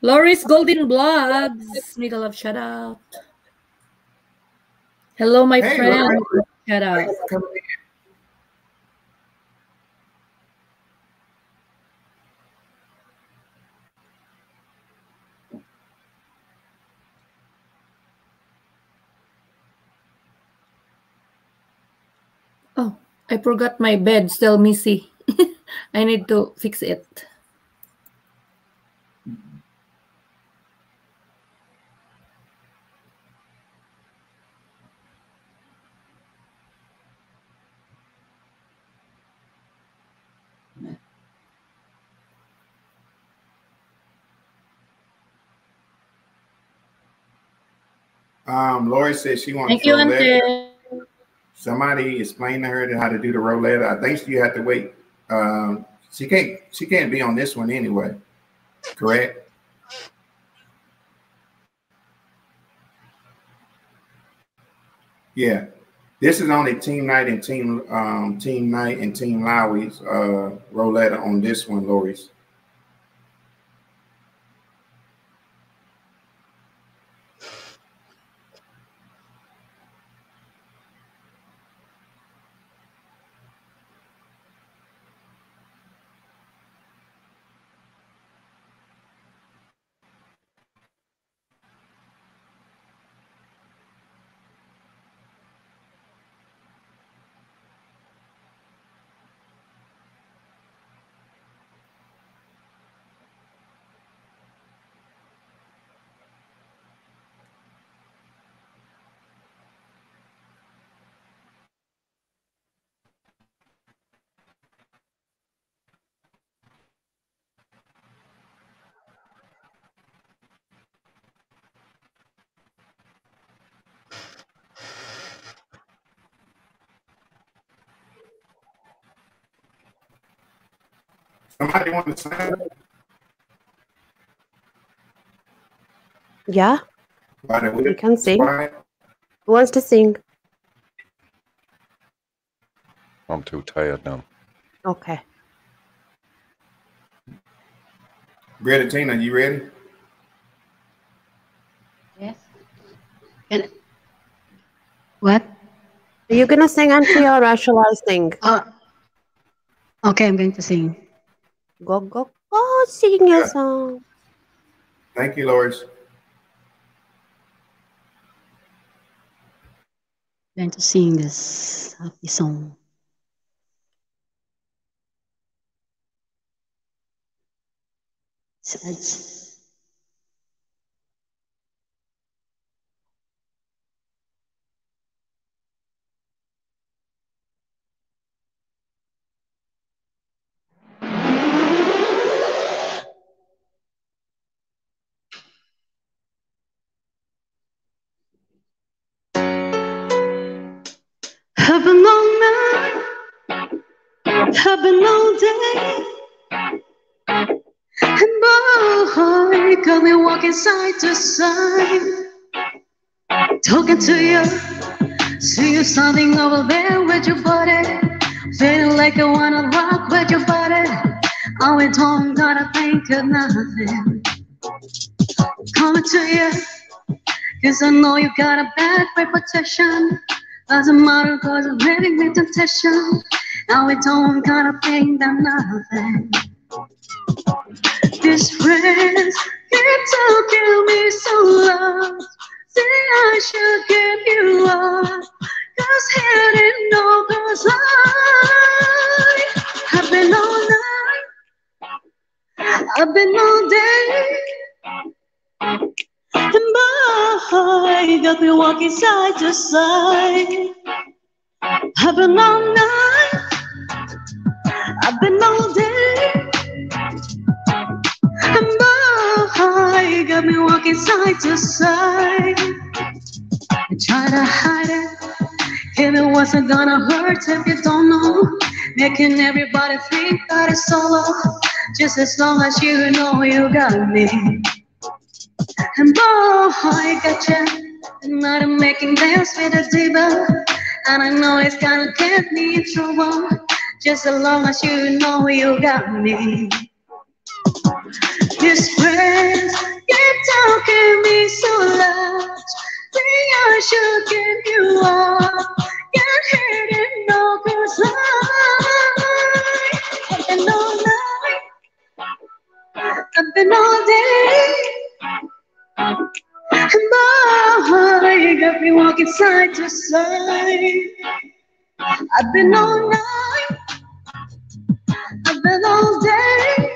Loris Golden Blogs, Middle a love shout out. Hello, my hey, friend. Shut Shout out. Oh, I forgot my bed, still messy. I need to fix it.
Um, Lori says she wants. Thank you, Uncle. Somebody explained to her how to do the roulette. I think you have to wait. Um, she can't. She can't be on this one anyway. Correct. Yeah, this is only team Knight and team um, team Knight and team Lowry's uh, roulette on this one, Lori's.
somebody want to say it?
Yeah. You can sing. Why? Who wants to sing?
I'm too tired now.
Okay.
Tina, you ready?
Yes. Can, what?
Are you going to sing, Auntie, or shall I sing? Uh,
okay, I'm going to sing. Go, go, go, sing your song.
Thank you, Lords.
Going to sing this happy song.
Such.
I've all night, i all day. And boy, got we walking side to side. Talking to you, see you standing over there with your body. Feeling like I wanna rock with your body. I went home, gotta think of nothing. Coming to you, cause I know you got a bad reputation was a model cause of living with temptation. Now it don't gotta bring them nothing. These friends keep talking me so long. Say I should give you up. Cause here it no goes I have been all night. I've been all day. And boy, got me walking side to side. I've been all night, I've been all day. And boy, got me walking side to side. I try to hide it, and it wasn't gonna hurt if you don't know. Making everybody think that it's solo, just as long as you know you got me. And boy, gotcha. Not a making dance with a diva. And I know it's gonna get me in trouble. Just as long as you know you got me. These friends keep talking me so loud. They are shaking you up. Can't hurt no, good I, I've been all night. I've been all day. And you got me walking side to side. I've been all night, I've been all day.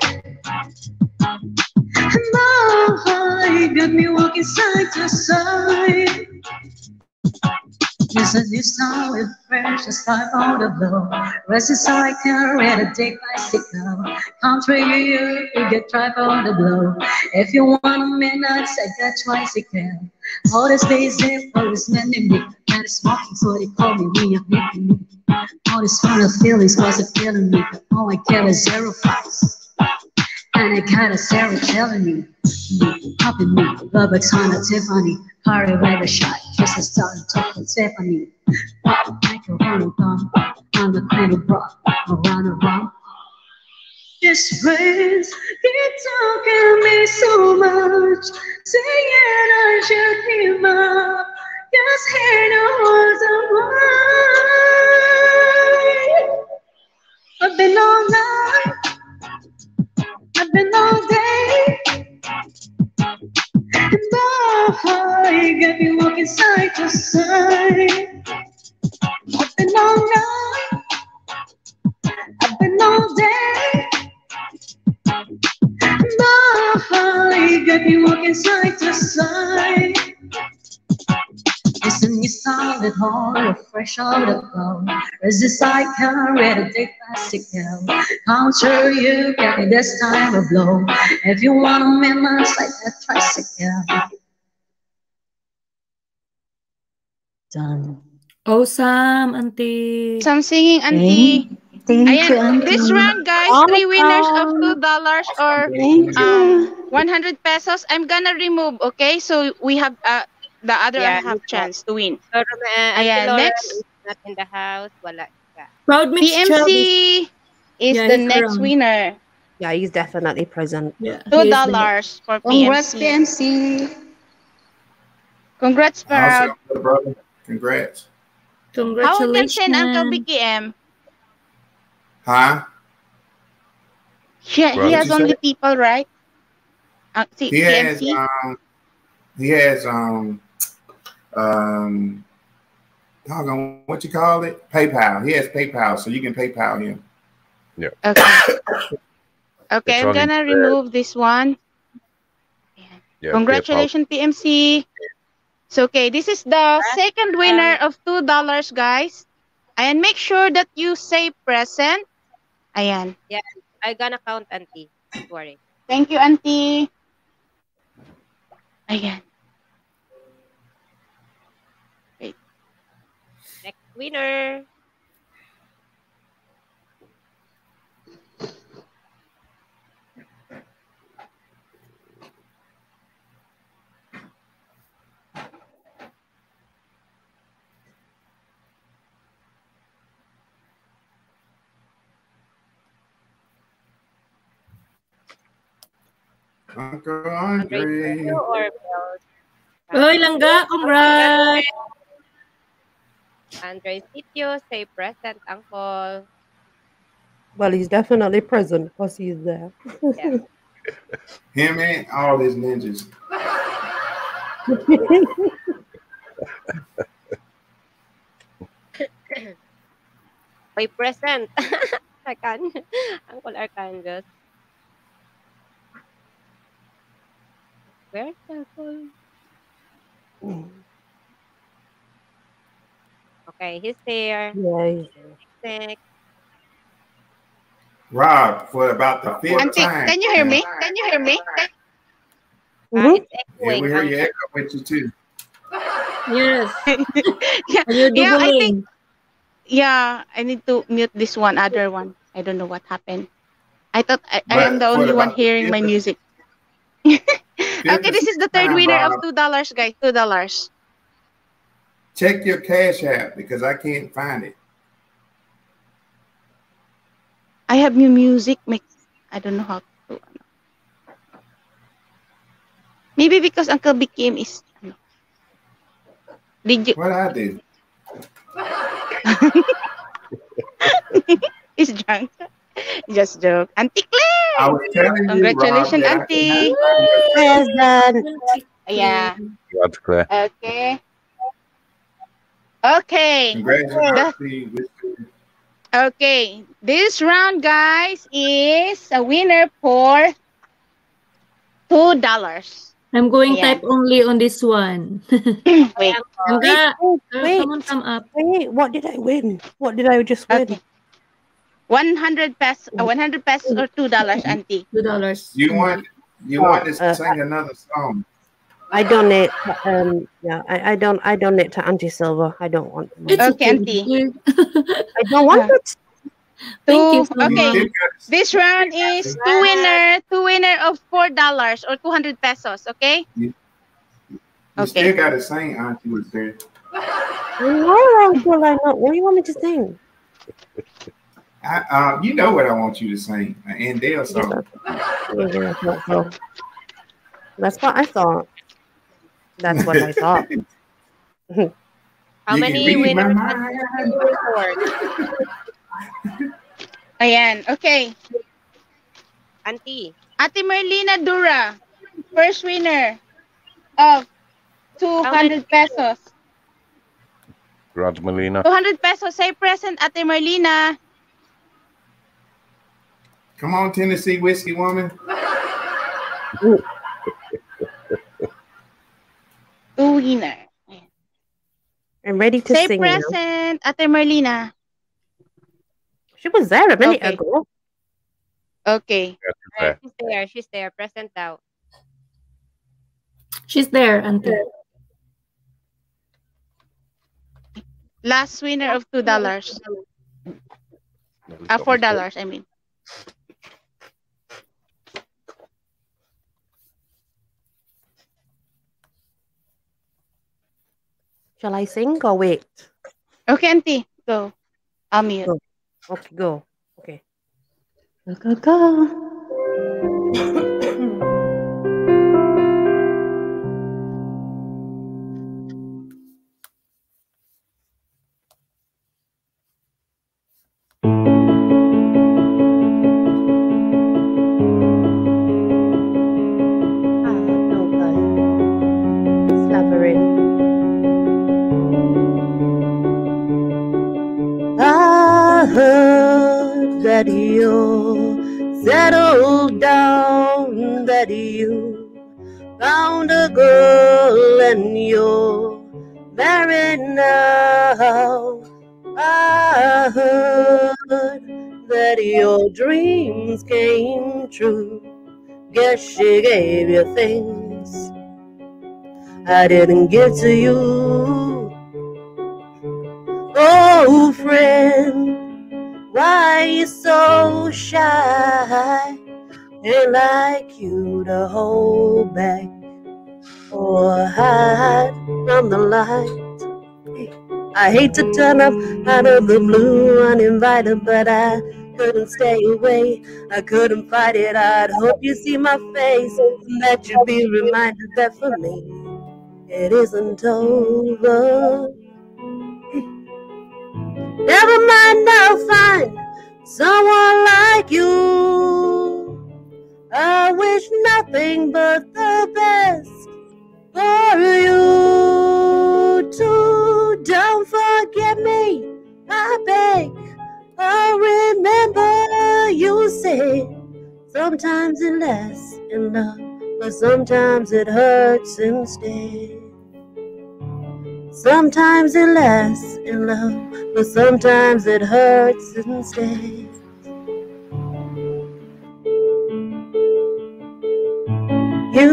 And you got me walking side to side kisses you saw with precious time on the blow. Rest is all I can read a day by day now. Country you, you get tribe on the blow. If you want minute, say that twice again. All this days there for this man me Nick. And it's walking, so they call me we are Nick All this fun of feelings cause a feeling me. All I care is zero fights. And it kind of Sarah telling me, popping me, love rubber ton of Tiffany, party with a shot, just a start talking Tiffany. Pop like a running bum, on the queen of rock, around the rum. This friends keep talking me so much, saying I should give up. Just hear the words of why. I've been all night been all day. And I got me walking side to side. I've been all night. I've been all day. And I got me walking side to side. Listen, you sounded whole, you're fresh out of home. Resist, I can't read a dick bicycle. Counter you, get me this time of blow. If you want to make my like a tricycle. Done.
Oh Sam, Auntie. Sam singing, Auntie. Thank Ayan, you, Auntie. This round, guys,
three winners of two dollars or um, uh, 100 pesos. I'm gonna remove, okay? So we have uh, the other yeah, have chance
to win. Pero, uh, Ayan, Laura next. not in the house. Wala siya. Proud PMC is, is yeah, the next around. winner.
Yeah, he's definitely present. Yeah. Two
dollars for PMC. Congrats, PMC.
Congrats, Proud.
Awesome, Congrats.
Congratulations. How can Uncle BKM? Huh? Yeah, he, has only people, right? Uh, he PMC? has um,
he has um um, doggone, what you call it? PayPal. He has PayPal, so you can PayPal him. Yeah. Okay.
okay, it's I'm gonna remove this one. Yeah. yeah Congratulations, yeah, PMC. So okay, this is the second winner um, of two dollars, guys. And make sure that you say present. Ayan. Yeah,
I gonna count, Auntie. Don't worry.
Thank you, Auntie. Ayan.
winner.
Uncle Andre.
Uy, langga, congrats!
Andre Sitio, say present, Uncle.
Well, he's
definitely present because he's there. Yeah.
Him and all his ninjas.
May present. Arcan. Uncle Arcangel. Where's uncle? phone? Mm. Okay, he's there. Yeah, he's there. Next.
Rob, for about the fifth Auntie, time. Can you
hear me? Can you hear me? Mm -hmm.
yeah, we hear you
echo with you too.
Yes. yeah, yeah I think. Yeah, I need to mute this one other one. I don't know what happened.
I thought I, I am the only one hearing my music.
okay, this is the third winner of two dollars, guys. Two dollars.
Check your cash app because I can't find it.
I have new music mix. I don't know how to. Maybe because Uncle became is. Did you?
What I did.
He's drunk. Just joke. Auntie Claire! I was telling Congratulations, you, Rob, Auntie. Yeah. That's clear. Okay. Okay. okay. This round, guys,
is a winner for two dollars. I'm going yeah. type only on this one. wait. wait, uh, wait, Someone come up.
Wait, what did I win? What did I just win? Okay. 100 pesos, uh, 100
pesos
or $2, auntie.
$2. You want you want to uh, sing another song?
I donate. Um, yeah, I, I don't. I donate to Auntie Silver. I don't want. Them. It's okay, Auntie.
I don't want yeah. it. Thank two, you. Oh, okay, this
round is two winner, two winner of four dollars or two hundred pesos. Okay.
You, you okay. still got to sing. Auntie was there. No,
I
What do you want me to sing?
I, uh, you know what I want you to sing, and they'll song.
That's what I thought. That's what I thought. How you many winners
award? Ayan, okay. Auntie. Ate Merlina Dura, first winner of 200 pesos.
Grant Merlina.
200 pesos. Say present, Ate Merlina.
Come on, Tennessee whiskey woman
winner. I'm ready to Stay sing. present, now. Ate Marlena. She was there a minute okay. ago.
Okay. Yeah,
she's, there. Uh,
she's there. She's there. Present out.
She's there until.
Last
winner of two dollars. Uh, four dollars, I mean.
Shall I sing or wait?
Okay, Auntie, go. I'll mute. Go.
Okay, go. Okay.
Go,
go, go.
Guess she gave you things I didn't give to you. Oh, friend, why you so shy? Ain't like you to hold back or hide from the light. I hate to turn up out of the blue uninvited, but I couldn't stay away. I couldn't fight it. I'd hope you see my face and that you'd be reminded that for me it isn't over.
Never mind, I'll
find someone like you. I wish nothing but the best
for you too. Don't forget me, I beg. I remember you say
sometimes it lasts in love, but sometimes it hurts instead. Sometimes it lasts in love, but sometimes it hurts instead. You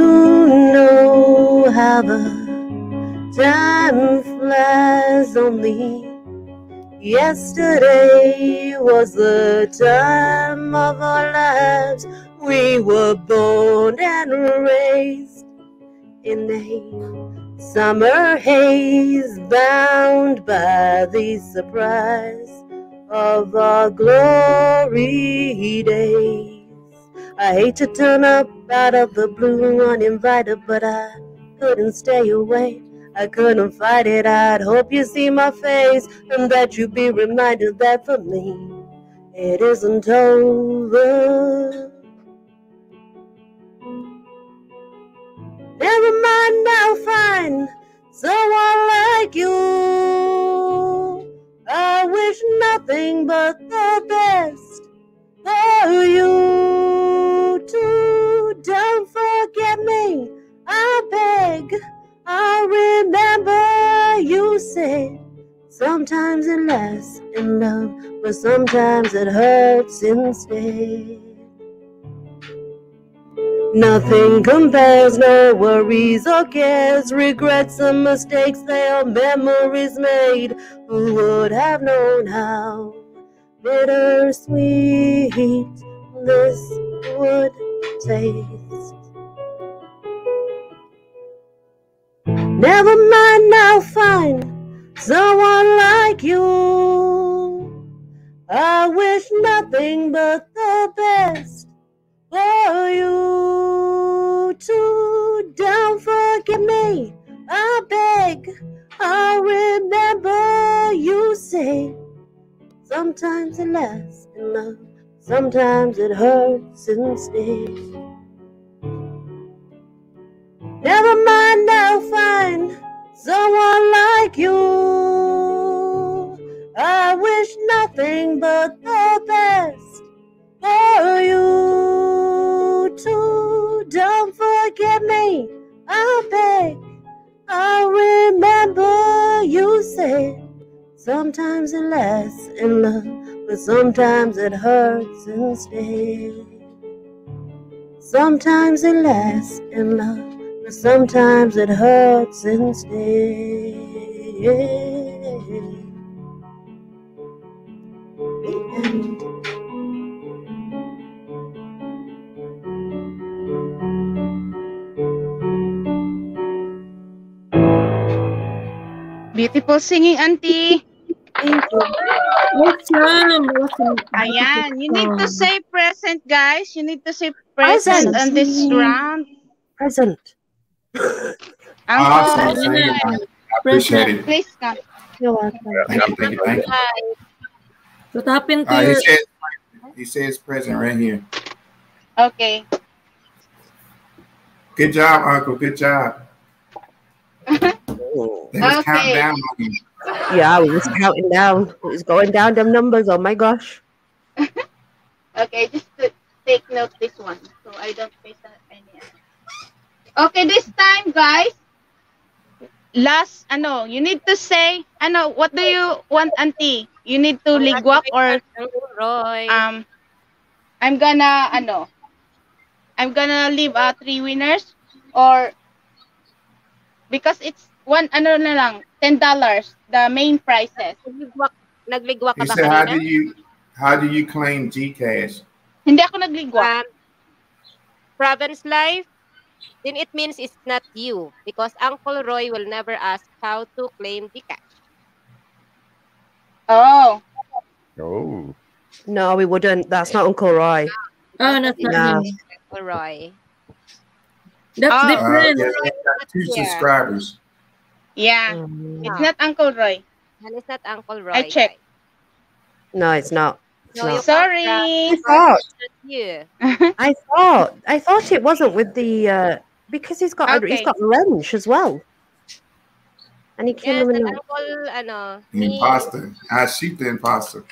know how the time flies on me. Yesterday was the time of our lives. We were born and raised in
the
summer haze, bound by the surprise of our glory days. I hate to turn up out of the blue uninvited, but I couldn't stay away. I couldn't fight it. I'd hope you see my face and that you be reminded that for me it isn't over.
Never mind, I'll find someone like you.
I wish nothing but the best for you too. Don't forget me, I beg. I remember you said sometimes it lasts in love, but sometimes it hurts instead. Nothing compares, no worries or cares, regrets and mistakes, they are memories made. Who would have known how bittersweet this would taste? Never mind, I'll find someone like you. I wish nothing but the best for you. Too don't forget me, I beg. I remember you say sometimes it lasts in love, sometimes it hurts and stays. Never mind, I'll find someone like you.
I wish nothing but the best for you too. Don't forget me, I beg. I remember you said sometimes
it lasts in love, but sometimes it hurts instead. Sometimes it lasts in love sometimes it hurts instead.
Beautiful singing, auntie.
Thank you. Awesome. awesome. Ayan. You need to
say present, guys. You need to say present, present. on this round.
Present
awesome. Thank you. I appreciate it. Please stop. You're welcome. What happened to uh, he, says,
he says present right here. Okay. Good job, Uncle. Good job. Let's oh. okay. down. Yeah, we're just counting
down. It's going down them numbers. Oh my gosh.
okay, just to take note this one so I don't face that. Okay, this time, guys. Last, ano, you need to say, ano, what do you want, auntie? You need to ligwak or, Roy. um, I'm gonna, ano, I'm gonna leave uh, three winners or, because it's one, ano na lang, $10, the main prizes. Ligwak,
nagligwak ka ba said, how do
you, how do you claim Gcash?
Hindi ako nagligwak. Um, province Life, then it means it's not you because Uncle Roy will never ask how to claim the cash.
Oh. Oh. No, we wouldn't. That's not Uncle Roy.
Oh, that's no. no.
Uncle Roy. That's oh, different. Uh, yeah, two
yeah. subscribers.
Yeah. Mm. It's not Uncle Roy. And it's not Uncle Roy. I checked.
No, it's not. No, Sorry. I
thought.
I thought. I thought it wasn't with the uh, because he's got okay. he's got wrench
as well.
And he came yes, in. An double, ano,
the imposter.
I shoot the imposter.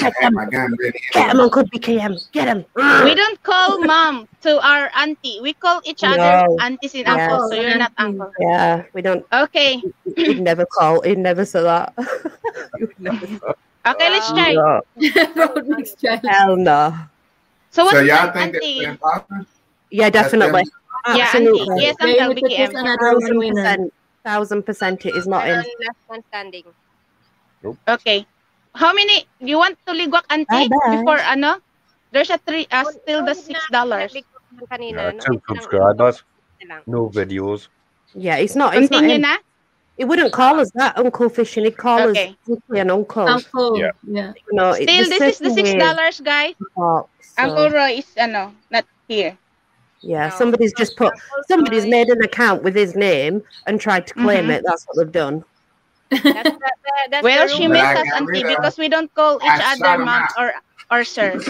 Get him. Get him, Uncle BKM.
Get him. We
don't call ah. mom to our auntie. We call each no. other aunties in yes. uncle. So you're not mm-hmm. uncle. Yeah,
we don't. Okay. You'd never call. You'd never say that. you'd
never.
Okay, let's try. Yeah. Road mixed child. Hell no. So what so you think auntie? Yeah, definitely. Yeah, Absolutely. Auntie. Yes, I'm telling BKM.
Thousand percent,
thousand percent, it is not in. Last
one standing.
Nope.
Okay. How many? Do You want to ligwak auntie Bye-bye. before ano? There's a three. Uh, still the six dollars.
Yeah,
no? subscribers. No videos.
Yeah, it's not. It's not in. na. It wouldn't call us that uncle fishing. It call okay. us simply an uncle. Uncle. Yeah. yeah. Still, this is the six dollars, guys. Talk, so. Uncle
Roy is ano, uh, not here.
Yeah, no, somebody's no, just put somebody's made an account with his name and tried to mm-hmm. claim mm-hmm. it. That's what they've done. that's,
that, that, well, she missed us, auntie, because we don't call each I other mom or or sir.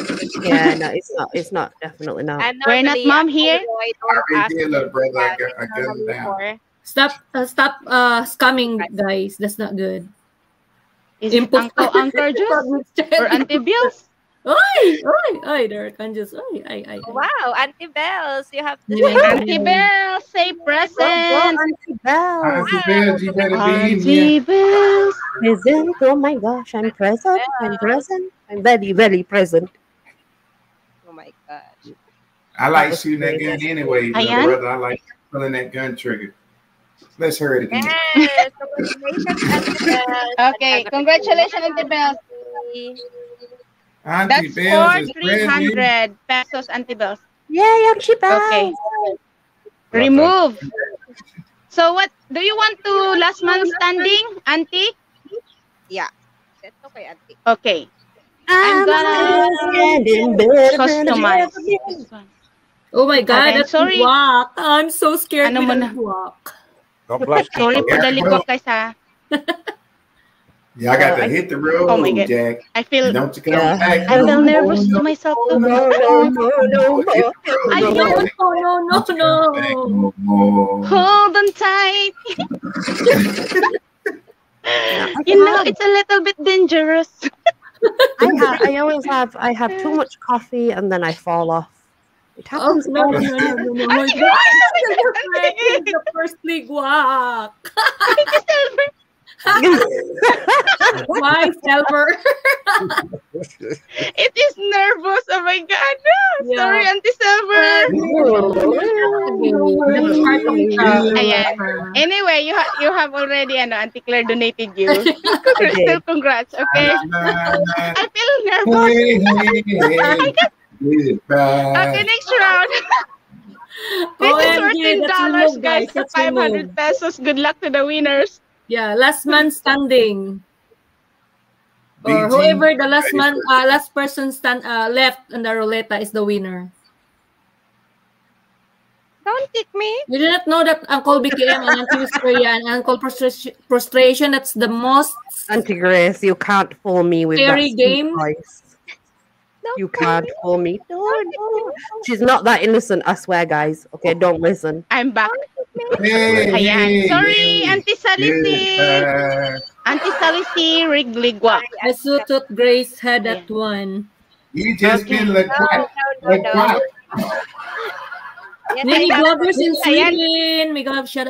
yeah, no, it's not. It's not. Definitely not. We're not mom here. brother,
Stop uh, stop uh scamming guys. That's not good. Is Imposter. it Uncle Uncle Juice or Auntie Oi, oi, oi! There Derek, i just, oi, oi, oi!
Wow, Auntie Bells, you have
to say Auntie
Bells, say
present. Wow,
Auntie Bells. Auntie Bells, you better Auntie be Bells,
present. Oh my gosh, I'm present. I'm present. I'm very, very present.
Oh my gosh.
I like shooting that gun anyway, brother. I like pulling that gun trigger. Let's hear it again.
Yes,
Okay, congratulations, Auntie Bells.
Auntie That's Bells for
300 pesos, Auntie Bells.
Yay, Auntie Bells. Okay. Remove.
So what, do you want to last man standing, Auntie?
Yeah. That's
okay, Auntie. Okay.
I'm, I'm standing better customize.
Oh my God, I'm sorry. Walk. I'm so scared
ano mo walk.
Don't blush. Sorry po, dali ko guys ha. you got to uh, hit the road, oh my God. Jack. I feel. Don't you come yeah. back. I feel nervous
to myself. No,
no, no, no, no. I don't.
No, no, no,
no.
Hold on tight. you
know, it's a little bit dangerous. I, have, I always have. I have too much coffee and then I fall off.
It happens. Oh, no, no, no, no, no. My God,
celebrating
the first ligwak. why, silver. it is nervous. Oh my God. No. Yeah. Sorry, Auntie Silver. Ayan.
Anyway, you, ha- you have already, ano, Auntie Claire donated you. Congrats, okay. Still congrats, okay? I feel
nervous.
I
Okay, next
round.
this is worth dollars,
guys. for 500 pesos. Good luck to the winners. Yeah, last man standing. Or whoever the last man, uh, last person stand uh, left on the roulette is the winner. Don't kick me. You did not know that Uncle BKM and Uncle Wisteria and Uncle Prostration, Prostration, that's the most... Auntie
Grace, you can't fool me with scary that game. Price no, you can't call me.
No, no. She's not
that innocent, I swear, guys. Okay, oh. don't listen.
I'm back.
Hey, Ayan. Sorry, Auntie Salisi.
Yes,
uh, Auntie Salisi Rigligwa. Asutot Grace had that one.
You just okay. feel like
no,
no, no, no.
Yes, Mini in Sweden. Ayan. May God shout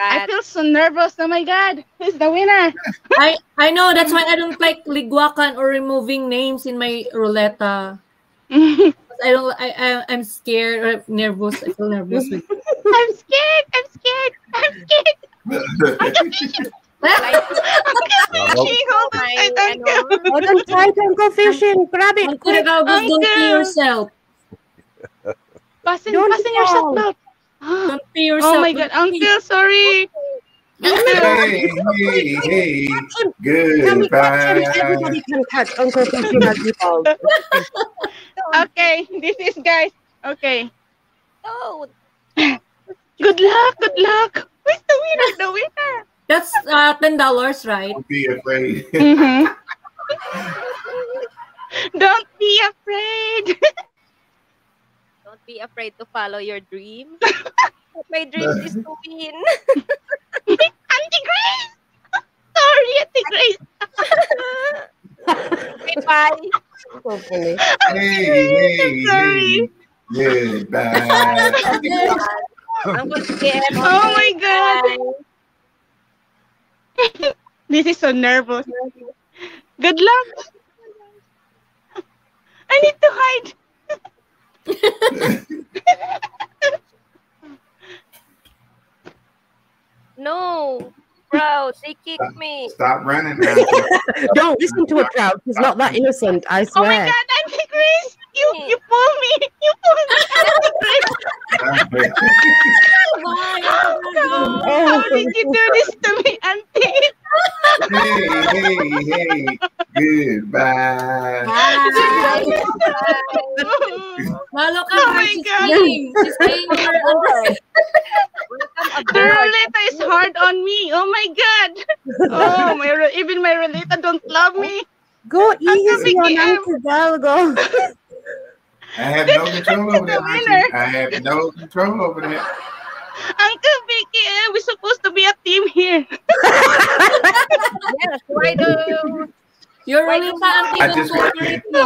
I feel so nervous. Oh my God, who's the winner? I, I know. That's why I don't like ligwakan or removing names in my roulette. I don't. I, I I'm scared or uh, nervous. I feel nervous. With I'm scared. I'm scared. I'm scared. I'm fishing. I'm
fishing.
Hold on, tight uncle. Hold fishing. Grab it. Uncle Ragabos, don't
kill
yourself. Passing, passing yourself, love. Compare oh yourself. Oh my God, Uncle, sorry.
Hey, hey, hey.
Everybody
can Uncle
Okay, this is guys. Okay. Oh. Good luck, good luck. Who's the winner? The winner. That's uh, ten dollars, right? Don't
be
afraid. mm -hmm.
Don't be afraid be afraid to follow your dream. My dream is to win. Auntie Grace! Sorry, Auntie
Grace. Bye. Hopefully.
Hey,
hey, sorry. Hey, bye. I'm
scared. Oh my God. this is so nervous. Good luck. I need to hide.
no, bro, they kicked stop, me. Stop
running.
Don't listen to a bro. He's not that innocent. I oh swear.
Oh my god, Auntie Grace, you you pulled me, you pulled me, Auntie Grace.
oh,
oh, how did you do this to me, Auntie?
hey, hey, hey. Goodbye.
Bye.
Lalo ka, oh my God. She's playing her The Roleta is hard on me. Oh my God. Oh, my,
even my Roleta don't love me. Go easy on Uncle Dalgo.
I have no control over that. I have no control over that.
Uncle Vicky, eh, we're supposed to be a team here. yes, why do You're why do ka ang
favorite
mo?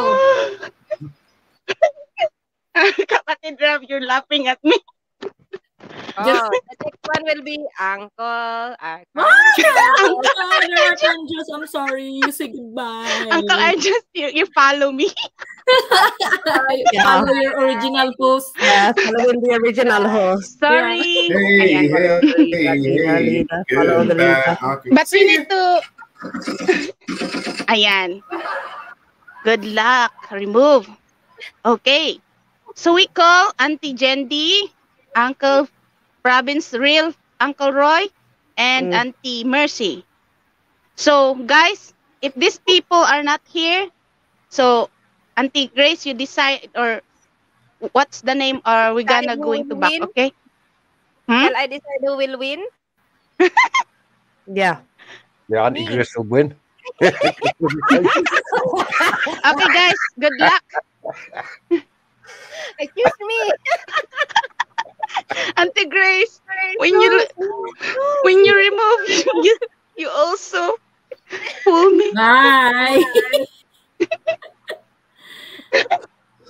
Kapatid Rav, you're laughing at me. Oh, the next one will be Uncle. Ah! Uncle. Uncle Anjus,
I'm sorry. You say goodbye. Uncle Anjus, you, you follow me. you yeah. follow your original post. Yeah, follow the original host. Sorry. But we need to...
Ayan. Good luck. Remove. Okay. So we call Auntie Jendy. Uncle Province Real, Uncle Roy, and mm. Auntie Mercy. So, guys, if these people are not here, so Auntie Grace, you decide or what's the name Are we gonna going to back, okay? Hmm?
Well, I decide who will win.
yeah. Yeah, Auntie Grace will win. okay,
guys, good luck.
Excuse me. Auntie Grace,
when you when you remove you, you also
pull me. Bye.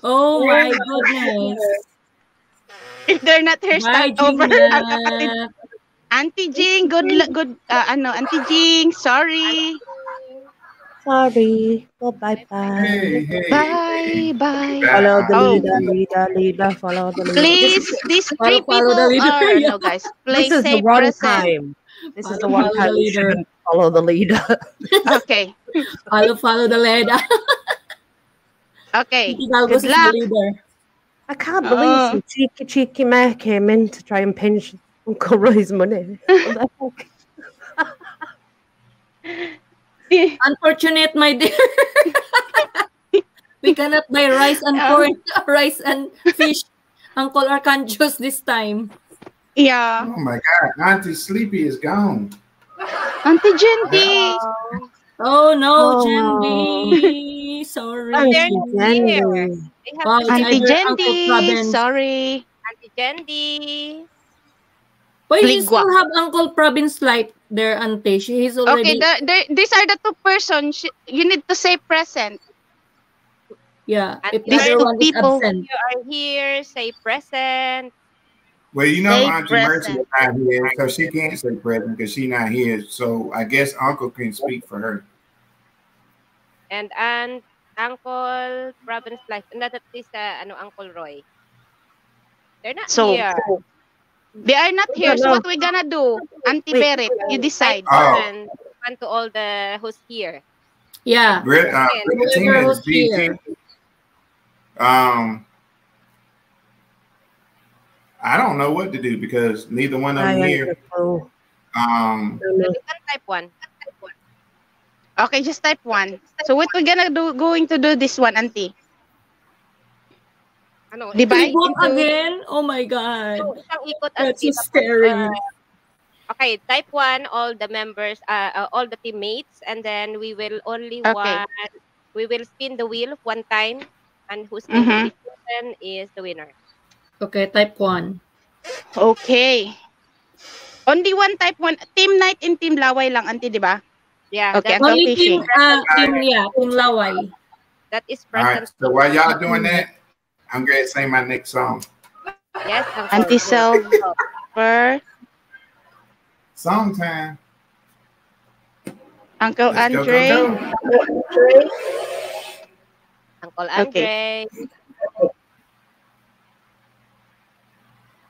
oh my goodness. If they're not here, start over.
Auntie Jing, good good uh, ano, Auntie Jing, sorry.
Sorry. Bye-bye. Hey, hey,
Bye, bye. Follow the oh.
leader, leader, Follow the leader. Please,
these three people follow the leader. are, no, guys.
Play this is the one present. time.
This is the one time the leader.
follow the leader.
okay. Follow, follow the leader. okay. Good luck.
leader.
I can't believe oh. some cheeky, cheeky man came in to try and pinch Uncle Roy's money.
Unfortunate, my dear. we cannot buy rice and corn, rice and fish. Uncle Arcanjos this time.
Yeah. Oh my God, Auntie Sleepy is gone.
Auntie Jindy. Oh. oh no, oh. Jindy. Sorry. Oh, they're here. They Auntie Jindy. Sorry. Auntie Jendy. Why you still have Uncle Province slide? Their auntie, She is already... Okay, the,
the, these are the two persons. She, you need to say present.
Yeah. And if these
two
people, you
are here, say present.
Well, you know, say Auntie Mercy is not here, because she can't say present because she's not here. So I guess Uncle can speak for her.
And Aunt, Uncle Robin's Life, not at least uh, ano, Uncle Roy. They're not so, here. So,
they are not here. So what
we gonna do? Auntie Berit, you decide. Oh. And and to all the who's here. Yeah. we uh, the team is
Um, I don't know what to do because neither one of them here. Um,
type one.
Okay, just type one. So what we're gonna do, going to do this one, Auntie.
ano, di ba? Ikot again?
Oh my God. So,
isang ikot That's so scary. uh, Okay, type one, all the members uh, uh, all the teammates and then we will only okay. one we will spin the wheel one time and who's mm-hmm. chosen is the winner.
Okay, type one. Okay.
Only one type one. team night and team laway lang anti, di ba?
Yeah. Okay, only team, uh, team yeah, team laway. That is present. right, so
while y'all doing mm-hmm. that, I'm going to sing my next song.
Yes, Auntie Silver.
Sometime. Uncle Let's Andre. Go,
go, go. Uncle Andre.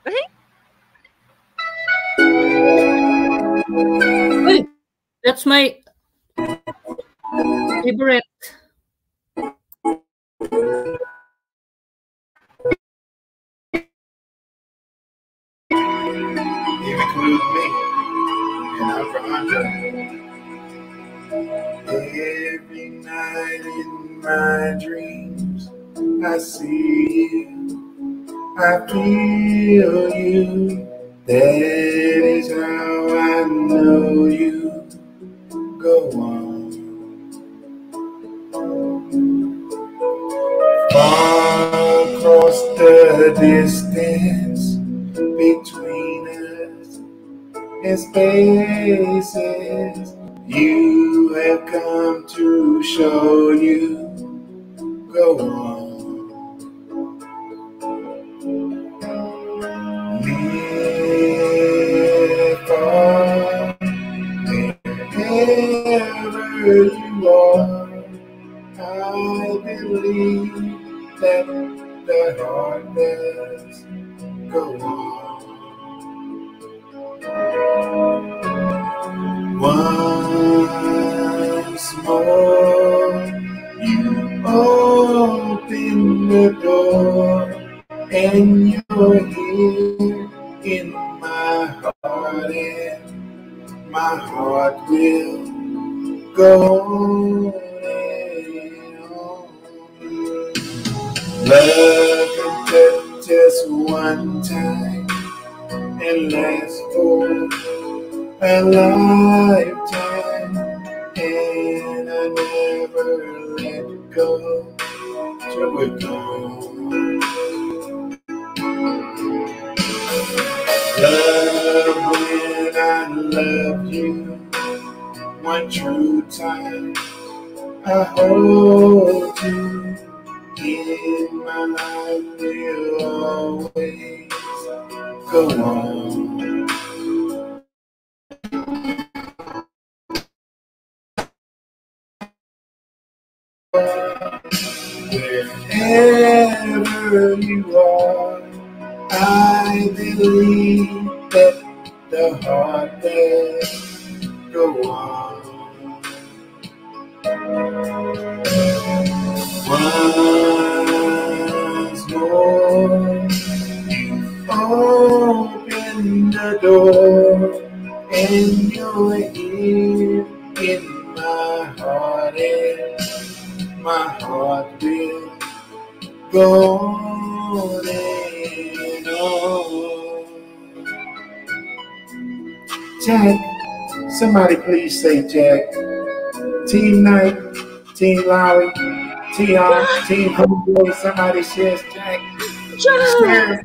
Okay. Hey,
that's my
favorite. It
includes me. And I'm from Honduras.
Every night in my dreams, I see you. I feel you. That is how I know you. Go on. Far across the distance between us and spaces. You have come to show you. Go on. Live on wherever you are. I believe that the heart does go on.
Once more, you open the
door, and you're here in my heart, and my heart will go on. Love can just one time and last for a lifetime. And I never let go till we're gone. Love
when I love you, one
true time. I hold you
in my life will always go on. Wherever you are, I believe that the heart that
go on. Once more. Open the
door and you're here in my heart and my heart will go on and on. Jack, somebody please say Jack. Team Knight, Team Laway, Team Team Homeboy, somebody says Jack. Jack.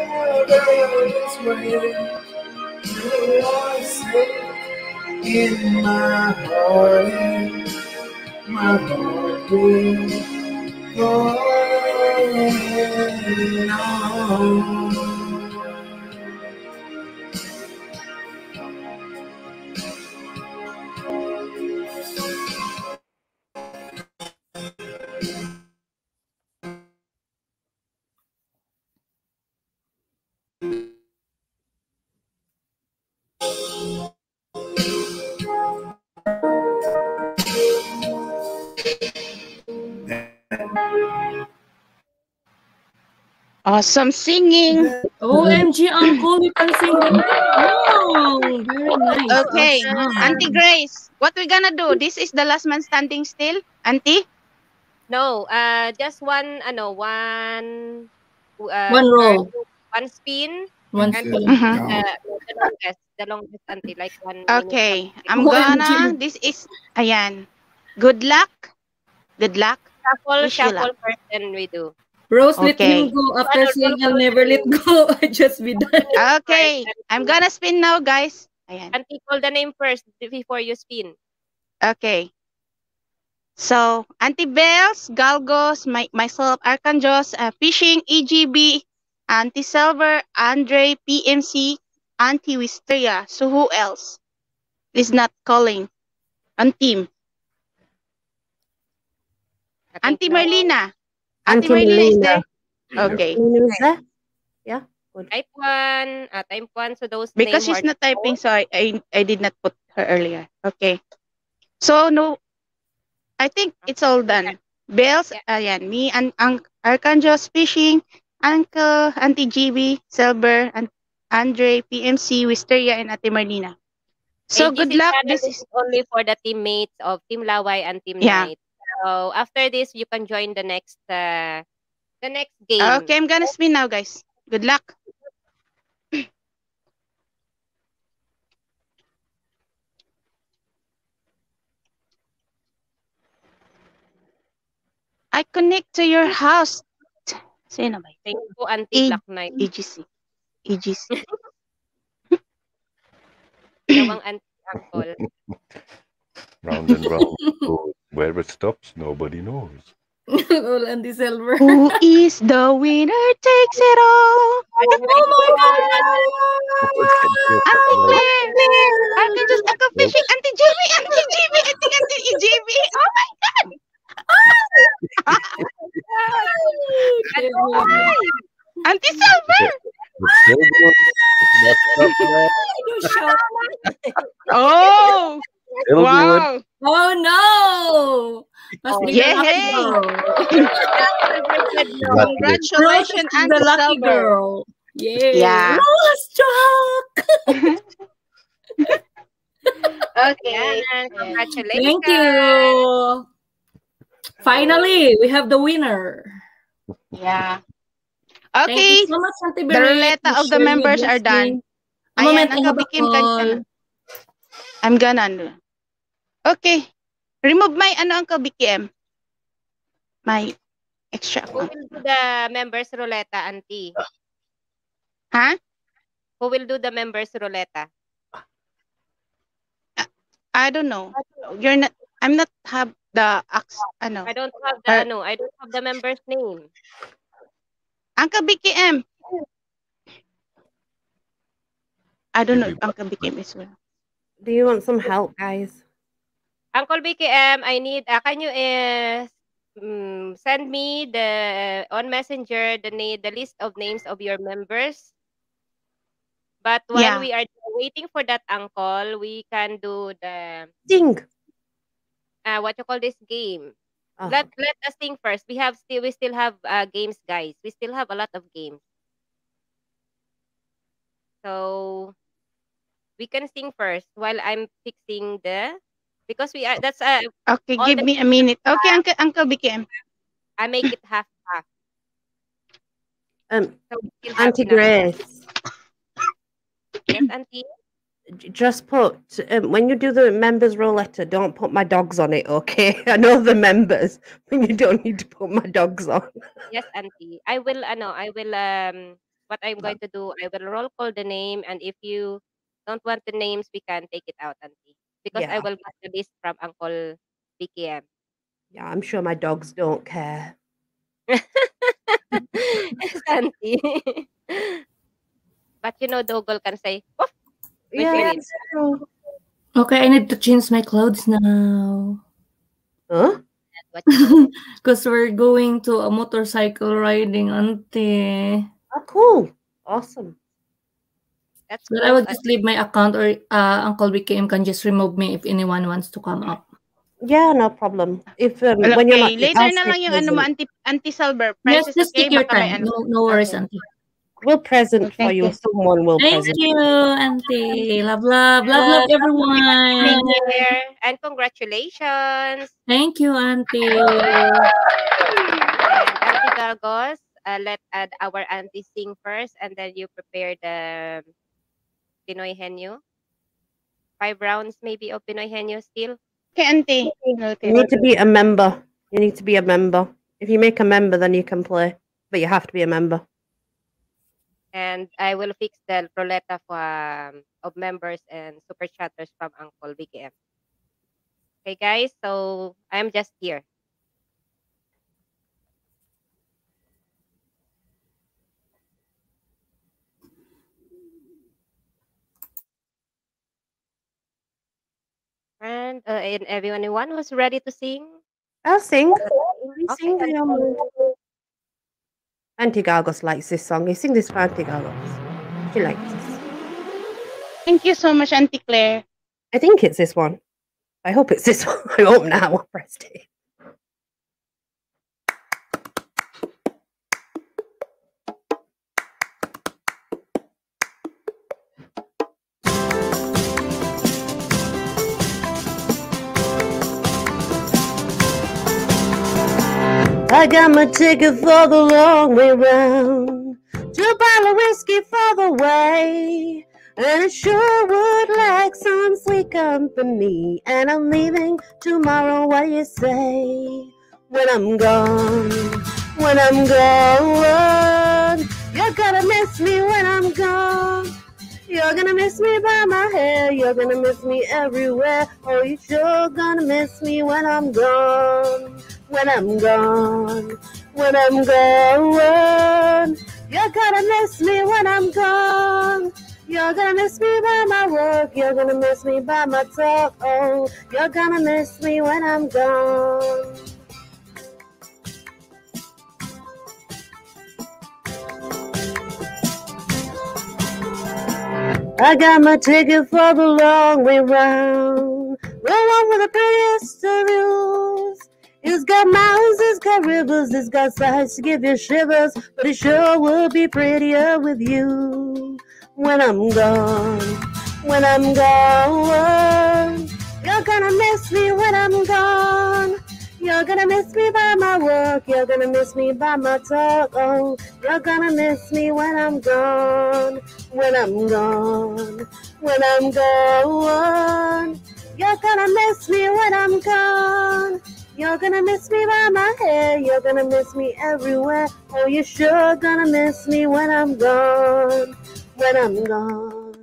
rebellious ways. You are safe in my heart, my heart will go
on.
Awesome singing. OMG, Uncle, you can sing the oh,
Very nice. Okay, awesome. Auntie Grace, what we gonna do? This is the last man standing still, Auntie? No, uh, just one, ano, one... Uh, one roll. One spin. One spin. And, yeah. Uh-huh. uh, the longest, Auntie, like one... Okay, I'm gonna... This is...
Ayan. Good luck. Good luck.
Shuffle, Wish shuffle first, and we do.
Rose, okay. let him
go. After saying I'll never
let go, I just be done.
Okay. I'm gonna spin now, guys. Ayan. And call the name first before you spin.
Okay.
So, Auntie Bells, Galgos, my, myself, Arkanjos, uh, Fishing, EGB, Auntie Silver, Andre, PMC, Auntie Wisteria. So, who else is not calling? Auntie. team.
Auntie Marlina.
Ate Maylene, is Okay. Lisa?
Yeah. Good. Type one. uh, type one. so those Because she's not
typing, so I, I, I did not put her earlier. Okay. So, no, I think it's all done. Bells, yeah. ayan, me, and ang Archangel Fishing, Uncle, Auntie GB, Silver, and Andre, PMC, Wisteria, and Ate Marlina.
So, good luck. This is only for the teammates of Team Laway and Team yeah. Night. So after this, you can join the next uh, the next game. Okay, I'm
gonna spin now, guys. Good luck. I connect to your house. Sino ba?
Thank you, Auntie e Black Knight. EGC. EGC. Dalawang Auntie Uncle.
round and round Where it stops, nobody knows.
Oh, Auntie Silver. Who is the
winner takes it all? Oh, oh my god!
Auntie
Claire!
Auntie just a fishing! Auntie Jimmy! Auntie Jimmy! Auntie Auntie Jimmy!
Oh my god! Oh my god! Auntie
Silver! oh! It'll wow. Good. Oh no! Mas oh, yeah, hey. Congratulations, Congratulations the lucky silver. girl. Yay. Yeah. Rose struck.
okay. Congratulations. Thank you.
Finally, we have the winner. Yeah. Okay. So much, the roulette of the members are done. Ayan, nagkabikin
ka I'm gonna. Okay. Remove my ano, Uncle BKM. My extra Who
will do the members roulette, auntie? Huh? Who will do the members roulette?
I don't know. You're not, I'm not have the, ax-
ano. I don't have the, no. ano, I don't have the member's name. Uncle BKM.
I don't know if Uncle
BKM is well. Do you want some help, guys?
Uncle BKM, I need, uh, can you uh, mm, send me the uh, on Messenger the the list of names of your members? But while yeah. we are waiting for that uncle, we can do the thing. Uh, what you call this game? uh Let let us think first. We have still we still have uh, games, guys. We still have a lot of games. So we can sing first while I'm fixing the because we are that's a uh, okay give me a minute okay uncle
uncle bkm
i make it half half um so auntie
grace
yes
auntie
just put um, when you do the members roulette don't put my dogs on it okay i know the members but you don't need to put my dogs on
yes auntie i will i uh, know i will um what i'm going to do i will roll call the name and if you don't want the names we can take it out auntie because I will get the list from Uncle BKM.
Yeah, I'm sure my dogs mm. don't care.
Santi. but you know, Dogol can say, Woof, Yeah, that's true.
Okay, I need to change my clothes now. Huh? Because we're going to a motorcycle riding, auntie. Oh, cool. Awesome. That's but I will just leave my account or uh, Uncle BKM can just remove me if anyone wants to come up. Yeah, no problem. If um, okay. when you're not eh, later na lang yung ano mo
anti anti silver prices. Yes, just take your time. No,
no worries, okay. auntie. We'll present Thank for you. Someone will Thank present. you,
auntie. Love, love, love, love, everyone. Thank you, and congratulations. Thank you, auntie. auntie
Galgos, uh, let add uh, our auntie sing first, and then you prepare the Pinoy Henyo? Five rounds maybe of Pinoy Henyo still? Okay, You need to be a
member. You need to be a member. If you make a member, then you can play. But you have to be a member.
And I will fix the roulette for, um, of members and super chatters from Uncle BKM. Okay, guys, so I'm just here. And, uh, and everyone, everyone was ready to sing?
I'll sing. Okay. sing okay. the Antigagos likes this song. You sing this for Antigagos. She likes this. Thank you so much, Auntie Claire. I think it's this one. I hope it's this one. I hope now. Press I got my ticket for the long way round. Two bottle of whiskey for the way. And I sure would like some sweet company. And I'm leaving tomorrow, what do you say? When I'm gone, when I'm gone. You're gonna miss me when I'm gone. You're gonna miss me by my hair. You're gonna miss me everywhere. Oh, you sure gonna miss me when I'm gone when I'm gone, when I'm gone. You're gonna miss me when I'm gone. You're gonna miss me by my work. You're gonna miss me by my talk. Oh, you're gonna miss me when I'm gone. I got my ticket for the long way round. Roll on with the prettiest of you. It's got mountains, it's got rivers, it's got sights to give you shivers, but it sure will be prettier with you when I'm gone. When I'm gone, you're gonna miss me when I'm gone. You're gonna miss me by my work, you're gonna miss me by my talk. Oh, you're gonna miss me when I'm gone. When I'm gone, when I'm gone, you're gonna miss me when I'm gone. You're gonna miss me by my hair. You're gonna miss me everywhere. Oh, you're sure gonna miss me when I'm gone. When I'm gone.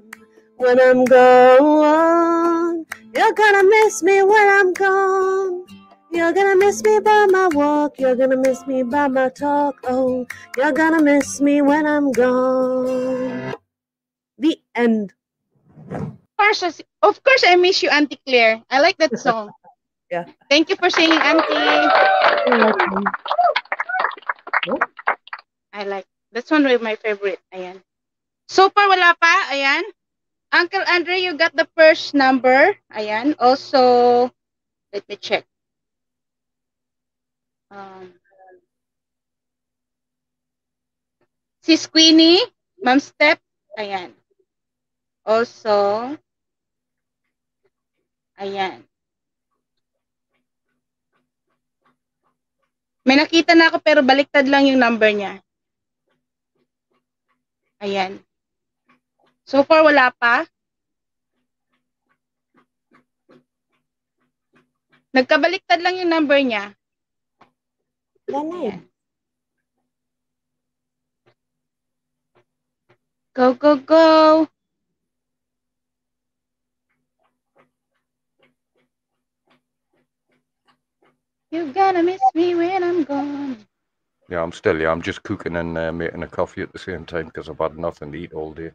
When I'm gone. You're gonna miss me when I'm gone. You're gonna miss me by my walk. You're gonna miss me by my talk. Oh, you're gonna miss me when I'm gone. The end.
Of course, of course I miss you, Auntie Claire. I like that song. Yeah. Thank you for singing,
Auntie.
I like.
this one Really, my favorite. Ayan. So far, wala pa. Ayan. Uncle Andre, you got the first number. Ayan. Also, let me check. Um, si Queenie, Mom Step. Ayan. Also, ayan. May nakita na ako pero baliktad lang yung number niya. Ayan. So far, wala pa. Nagkabaliktad lang yung number niya. Wala
Go, go, go!
You're gonna miss me when I'm gone.
Yeah, I'm still here. I'm just cooking and uh, making a coffee at the same time because I've had nothing to eat all day.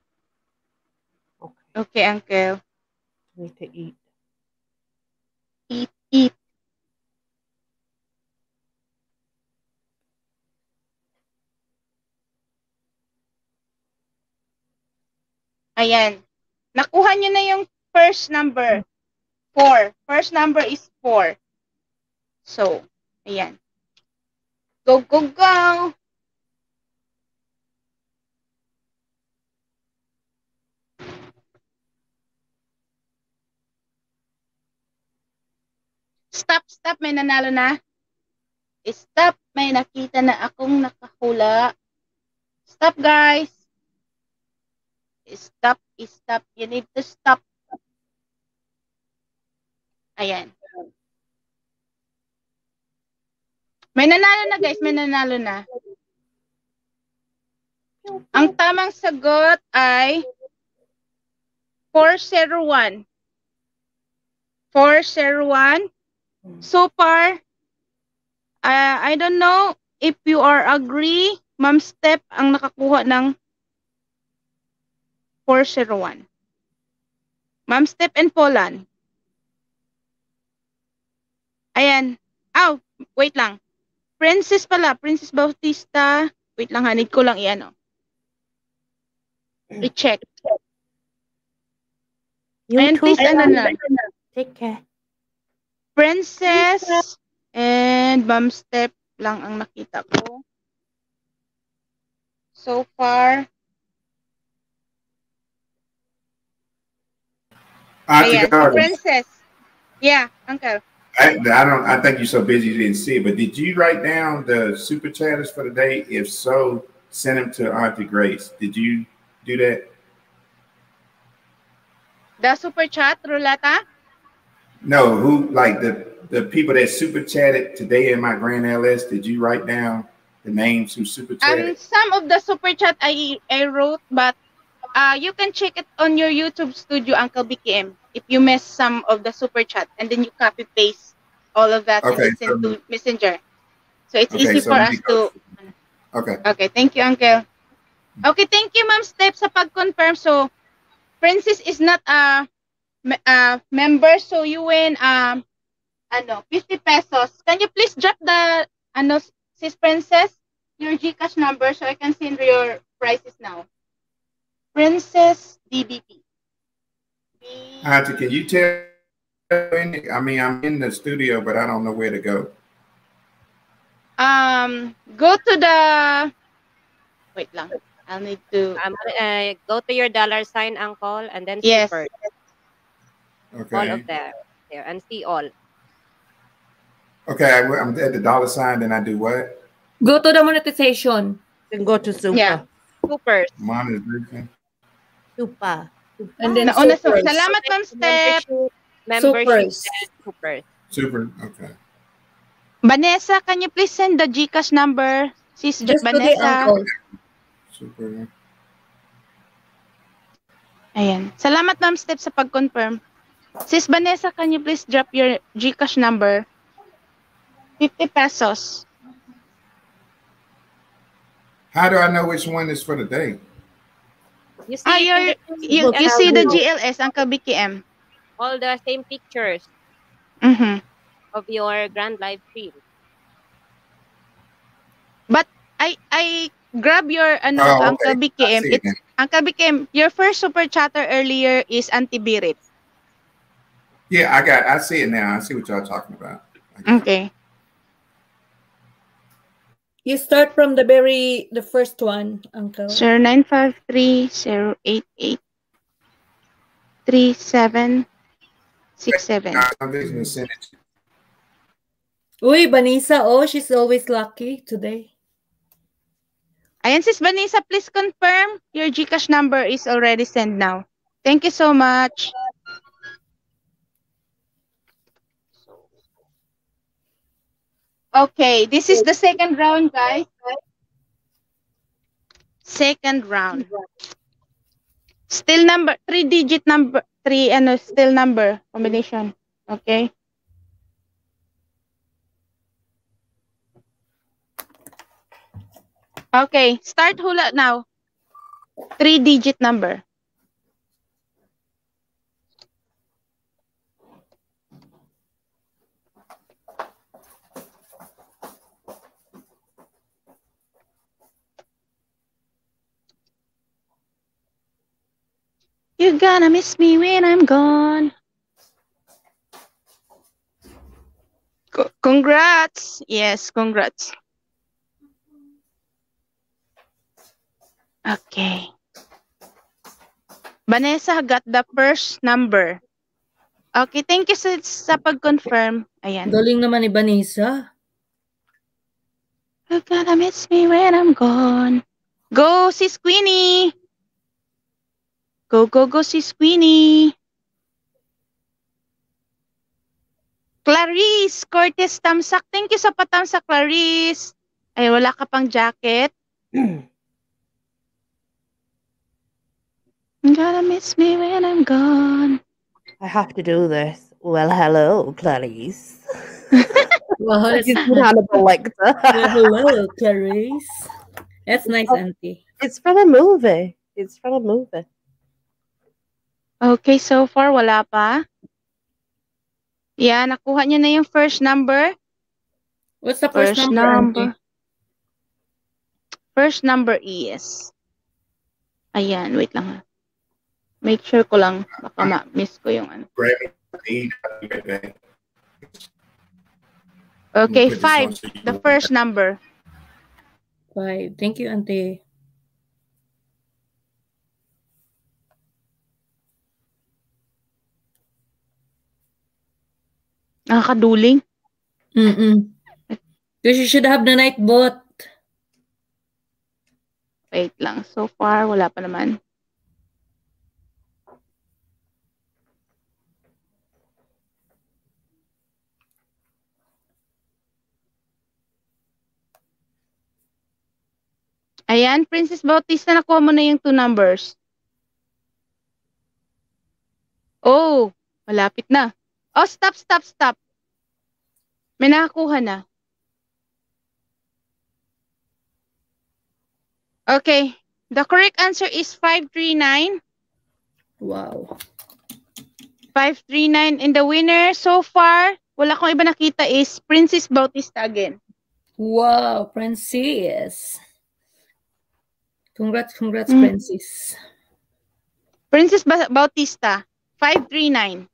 Okay, okay
Uncle. need to eat. Eat, eat.
Ayan. Nakuha nyo na yung first number. Four. First number is four. So, ayan. Go, go, go! Stop, stop, may nanalo na. Stop, may nakita na akong nakahula. Stop, guys. Stop, stop. You need to stop. Ayan. May nanalo na guys, may nanalo na. Ang tamang sagot ay 401. 401. So far, uh, I don't know if you are agree, Ma'am Step ang nakakuha ng 401. Ma'am Step and Polan. Ayan. oh, wait lang. Princess pala, Princess Bautista. Wait lang, hanid ko lang iyan, oh. I-check. You Ayan, please, ano na. Take care. Princess and Mom Step lang ang nakita ko. So far.
Ah, Ayan, so Princess.
Yeah, Uncle.
I, I, don't. I think you're so busy you didn't see it. But did you write down the super chatters for the day? If so, send them to Auntie Grace. Did you do that?
The super chat, Rulata.
No, who like the the people that super chatted today in my grand LS? Did you write down the names who super um, chatted? Um,
some of the super chat I I wrote, but uh, you can check it on your YouTube studio, Uncle BKM if you miss some of the super chat and then you copy paste all of that okay, and into messenger so it's okay, easy so for us to okay okay thank you uncle okay thank you ma'am step sa pag-confirm so Princess is not a, a member so you win um ano 50 pesos can you please drop the ano sis princess your gcash number so i can send your prices now princess dbp
Auntie, can you tell? I mean, I'm in the studio, but I don't know where to go.
Um, go to the.
Wait, lang. I'll need to. I'm going uh, go to your dollar sign, uncle, and then yes. Super. Okay. All of that there and see all.
Okay, I, am at the dollar sign. Then I do what?
Go to the monetization. Then go to super. Yeah. Super.
Monetization.
Super. And then Nauna, so, salamat ma'am Step. Membership
Super.
Super. Okay.
Vanessa, can you please send the GCash number? Sis Just Vanessa. Super. Ayan. Salamat ma'am Step sa pag-confirm. Sis Vanessa, can you please drop your GCash number? 50 pesos.
How do I know which one is for the day?
You see, ah, you're, you, you see the GLS,
ang KBKM.
All the same pictures mm-hmm. of your grand live stream.
But I I grab your ano oh, ang okay. KBKM. Ah, it, ang KBKM, your first super chatter earlier is antibirit.
Yeah, I got. I see it now. I see what y'all talking about.
Okay. You start from the very, the first one, Uncle. Sir,
953-088-3767. Uy, Vanessa, oh, she's always lucky today. Ayan, sis Vanessa, please confirm your GCash number is already sent now. Thank you so much. Okay, this is the second round, guys. Second round. Still number, three digit number, three and a uh, still number combination. Okay. Okay, start hula now. Three digit number. You're gonna miss me when I'm gone. congrats. Yes, congrats. Okay. Vanessa got the first
number.
Okay, thank you sa, sa pag-confirm. Ayan. Daling naman ni Vanessa. You're gonna miss me when I'm gone. Go, sis Queenie! Go, go, go si Sweeney. Clarice Cortez Tamsak. Thank you sa patamsak, Clarice. Ay, wala ka pang jacket.
I'm
gonna miss me when I'm gone. I have to do this. Well, hello, Clarice. well, Hannibal well,
hello, Clarice. That's nice, oh, Auntie.
It's from a movie.
It's from a movie.
Okay, so far
wala pa. Yeah, nakuha niya na yung first number.
What's the first, first number?
number? First number is. Ayan, wait lang ha. Make sure ko lang baka ma-miss ko yung ano. Okay, five.
The first number. Five. Thank you, Auntie.
Nakakaduling. Mm-mm.
Because you should have the night bot.
Wait lang. So far, wala pa naman. Ayan, Princess Bautista, nakuha mo na yung two numbers. Oh, malapit na. Oh, stop, stop, stop. May nakakuha na. Okay. The correct answer is 539. Wow. 539. And the winner so far, wala kong iba nakita is Princess
Bautista again. Wow, Princess. Congrats, congrats, mm. Princess. Princess Bautista,
539.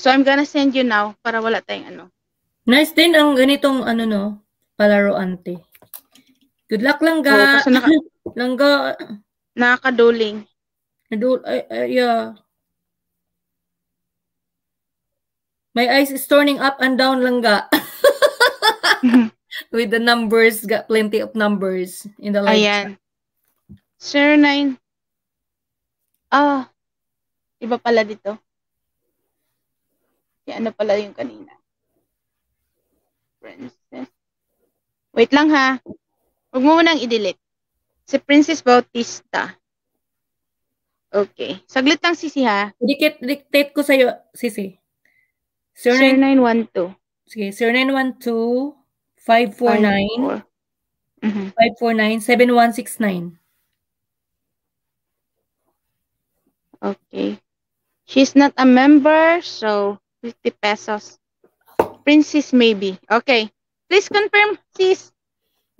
So I'm gonna send you now para wala tayong ano.
Nice din ang ganitong ano no, palaro ante. Good luck lang ga. Oh, so, naka, langga. Nakakaduling. Nadul ay, ay, yeah. My eyes is turning up and down lang ga. With the numbers, got plenty of numbers in the light. Ayan. Sir 9. Ah, iba pala dito. Kaya ano pala
yung kanina? Princess. Wait lang ha. Huwag mo munang i-delete. Si Princess Bautista.
Okay. Saglit lang, Sisi, ha? Dictate, dictate ko sa'yo, Sisi. 0912. Sige, 0912 549 549 7169. Okay. She's not a member, so 50 pesos. Princess maybe. Okay. Please confirm, sis.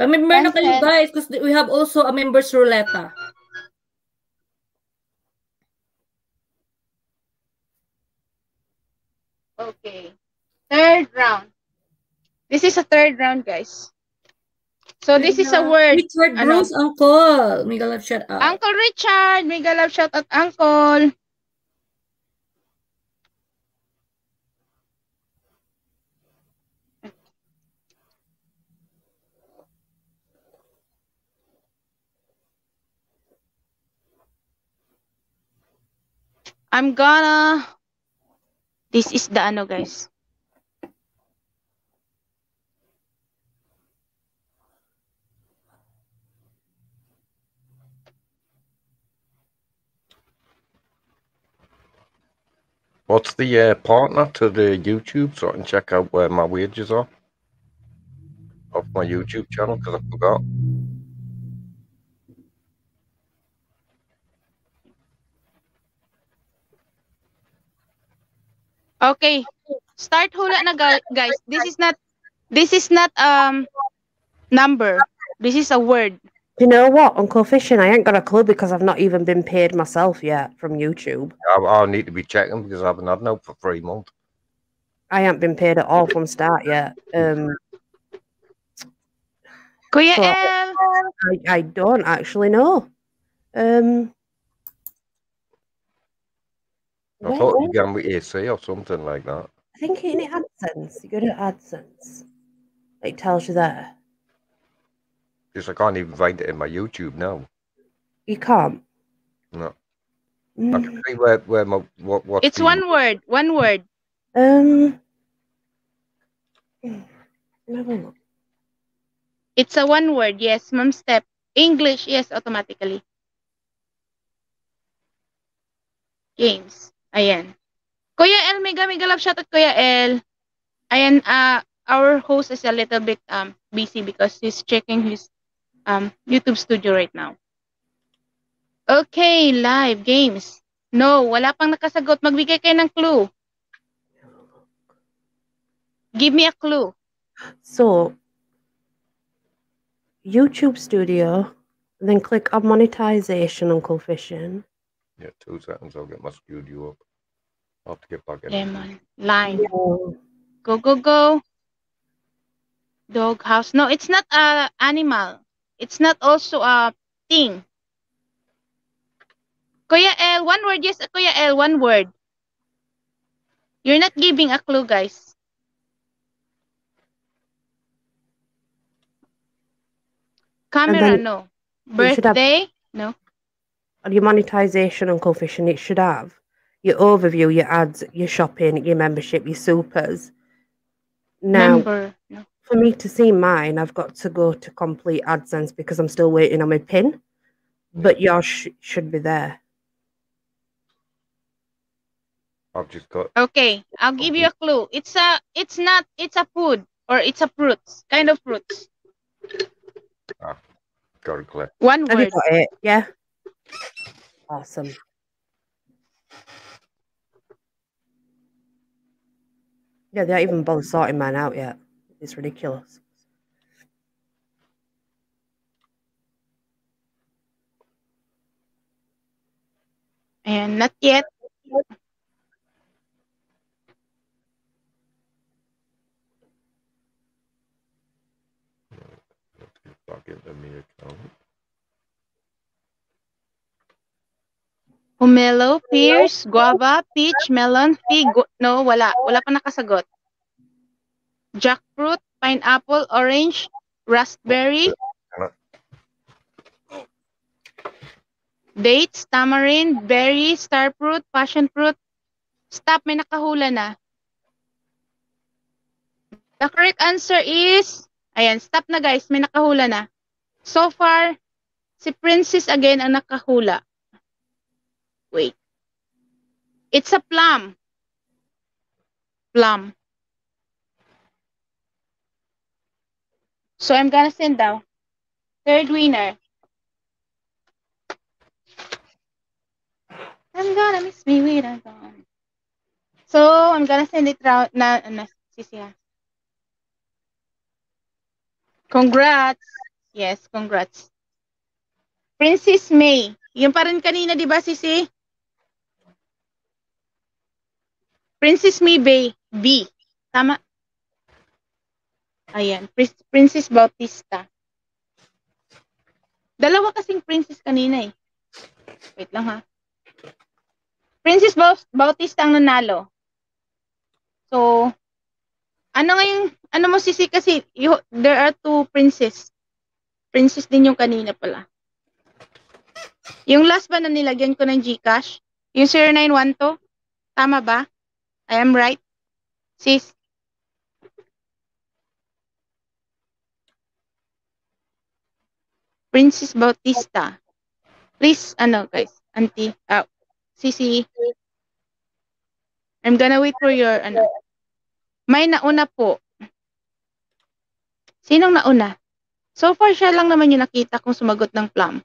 Remember na kayo guys because we have also a members roulette.
Okay. Third round. This is a third round, guys.
So this is a word. Richard Bruce, ano? Uncle. Mega love shout out.
Uncle Richard. Mega love shout out,
Uncle.
I'm gonna... This is the ano, guys.
What's the uh, partner to the YouTube so I can check out where my wages are of my YouTube channel because I forgot.
Okay. Start hula na guys. This is not this is not um number.
This is a word. You know what, Uncle Fishing, I ain't got a clue because I've not even been paid myself yet from YouTube.
I, I'll need to be checking because I haven't had no for three months.
I haven't been paid at all from start yet. Um, Kuya so I, I don't actually know. Um,
I thought it began with AC or something like that.
I think in AdSense. You go to AdSense. It tells you there.
Just I can't even find it in my YouTube now. You can't. No. Mm. I can mm. see where where my what what. It's the...
one word. One word. Um. It's a one word. Yes, mom. Step English. Yes, automatically. Games. Ayan. Kuya El, mega mega love shoutout, Kuya El. Ayan, uh, our host is a little bit um busy because he's checking his um YouTube studio right now. Okay, live games. No, wala pang nakasagot. Magbigay kayo ng clue.
Give me a clue. So, YouTube Studio, then click on monetization on Coefficient.
Yeah, two seconds. I'll get my studio up. I'll have to get back in.
Line.
Go, go, go. Dog house. No, it's not a animal. It's not also a thing. Kuya L, one word. Yes, Kuya L, one word. You're not giving a clue, guys.
Camera, no. Birthday, no your monetization and coefficient it should have your overview, your ads, your shopping, your membership, your supers. Now, Member, yeah. for me to see mine, I've got to go to complete AdSense because I'm still waiting on my pin, but yours sh should be there.
I've just got.
Okay, I'll give you a clue. It's a, it's not, it's a food or it's a fruit, kind of fruit.
Ah, got One word. It,
yeah. Awesome. Yeah, they are not even both sorting mine out yet. It's ridiculous.
And not yet.
the account.
Pomelo, pears, guava, peach, melon, fig. No, wala. Wala pa nakasagot. Jackfruit, pineapple, orange, raspberry, dates, tamarind, berry, star fruit, passion fruit. Stop, may nakahula na. The correct answer is, ayan, stop na guys, may nakahula na. So far, si Princess again ang nakahula. Wait. It's a plum. Plum. So I'm gonna send down. Third winner. I'm gonna miss me with a gun. So I'm gonna send it round na ano, Congrats. Yes, congrats. Princess May. Yung pa rin kanina, di ba, Sisi? Princess Mibay B. Tama? Ayan, Princess Bautista. Dalawa kasing princess kanina eh. Wait lang ha. Princess Bautista ang nanalo. So, ano ngayon, ano mo sisi kasi you, there are two princess. Princess din yung kanina pala. Yung last ba na nilagyan ko ng Gcash? Yung 0912? Tama ba? I am right, sis. Princess Bautista. Please, ano guys, auntie, ah, sisi. I'm gonna wait for your, ano. May nauna po. Sinong nauna? So far, siya lang naman yung nakita kung sumagot ng plum.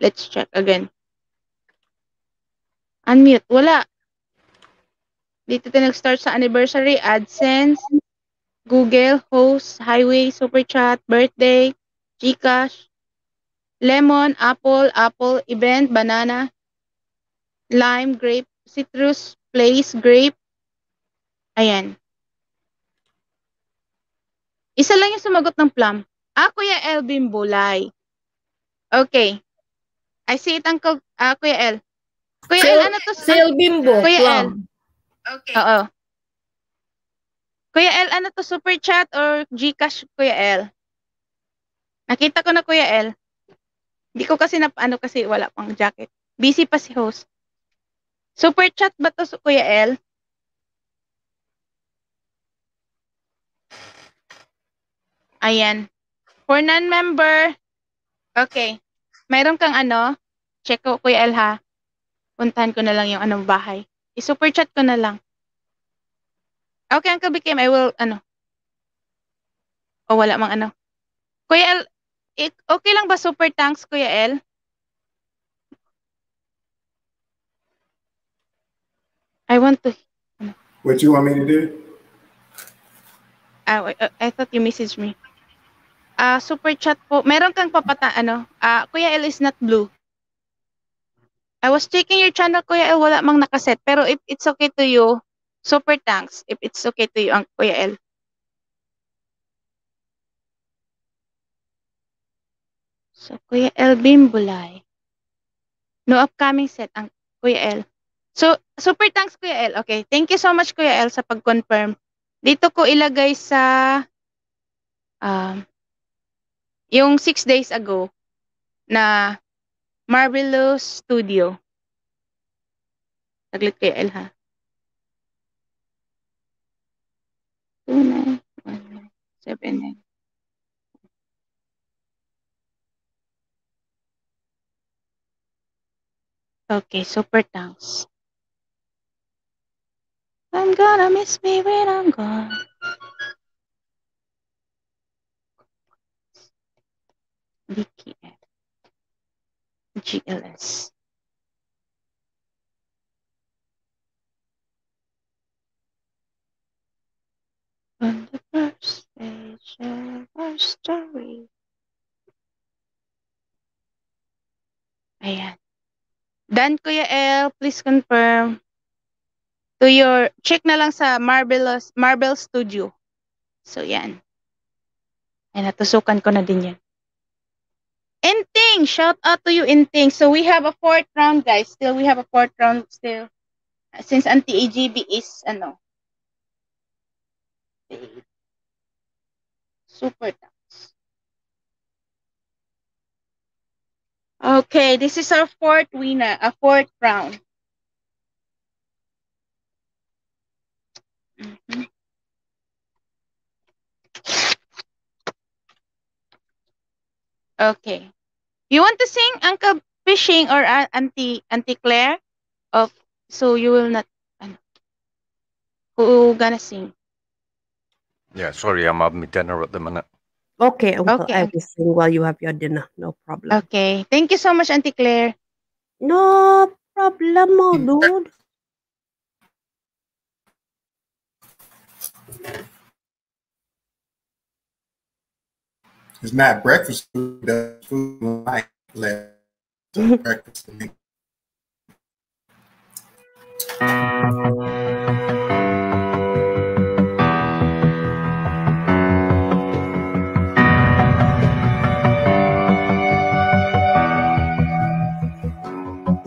Let's check again. Unmute. Wala. Dito tayo nag-start sa anniversary, AdSense, Google, Host, Highway, Super Chat, Birthday, Gcash, Lemon, Apple, Apple, Event, Banana, Lime, Grape, Citrus, Place, Grape. Ayan. Isa lang yung sumagot ng plum. Ah, Kuya Elvin Bulay. Okay. I see it, Uncle, ah, Kuya El. Kuya El, ano to? Selbimbo, Kuya plum. El. Okay. Oo. Kuya L, ano to? Super chat or Gcash, Kuya L? Nakita ko na, Kuya L. Hindi ko kasi na, ano kasi wala pang jacket. Busy pa si host. Super chat ba to, Kuya L? Ayan. For non-member, okay. Meron kang ano, check ko, Kuya L, ha? Puntahan ko na lang yung anong bahay. I-super chat ko na lang. Okay, Uncle Bikim, I will, ano. O, oh, wala mang ano. Kuya L, okay lang ba super thanks, Kuya L? I want to.
Ano? What you want me to do?
Ah, uh, I thought you messaged me. Uh, super chat po. Meron kang papata, ano, uh, Kuya L is not blue. I was checking your channel, Kuya El. Eh, wala mang nakaset. Pero if it's okay to you, super thanks. If it's okay to you, Kuya El. So, Kuya El Bimbulay. No upcoming set, ang Kuya El. So, super thanks, Kuya El. Okay, thank you so much, Kuya El, sa pag-confirm. Dito ko ilagay sa um, yung 6 days ago na Marvelous Studio. Taglit kay L ha.
Two nine one nine seven nine.
Okay, super thanks.
I'm
gonna miss me when I'm gone.
Vicky GLS. On the first page of our
story.
Ayan.
Done, Kuya L. Please confirm. To your, check na lang sa Marvelous, Marvel Studio. So, yan. Ay, natusukan ko na din yan. And Shout out to you, Inting. So we have a fourth round, guys. Still, we have a fourth round still. Uh, since anti-AGB is, ano, super
tax.
Okay, this is our fourth winner, a fourth round. Mm -hmm. Okay. You want to sing Uncle Fishing or uh, Auntie Auntie Claire? Of so you will not. who gonna sing?
Yeah, sorry, I'm having dinner at the minute.
Okay, Uncle, okay. I will sing while you have your dinner. No problem.
Okay, thank you so much, Auntie Claire.
No problem, oh, dude.
It's not breakfast food. That's food like breakfast for me.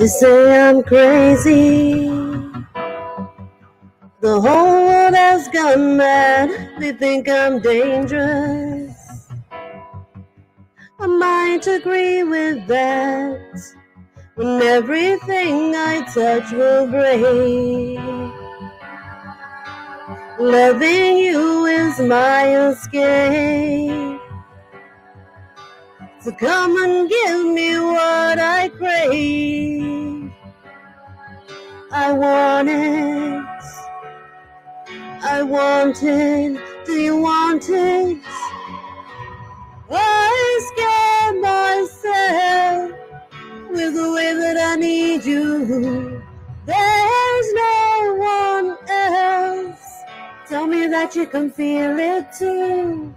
You say I'm crazy. The whole world has gone mad. They think I'm dangerous. I might agree with that. When everything I touch will break. Loving you is my escape. So come and give me what I crave. I want it. I want it. Do you want it? I scare myself with the way that I need you. There's no one else. Tell me that you can feel it too.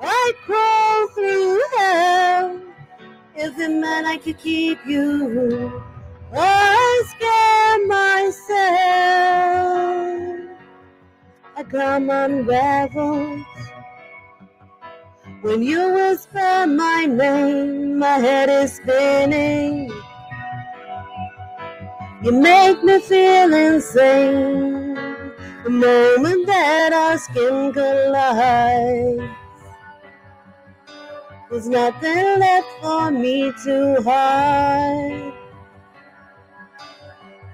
I crawl through hell if it meant I could keep you.
I scare myself. I come unraveled when
you whisper my name, my head is spinning. You make me feel insane. The moment that our skin collides, there's nothing left for me to hide.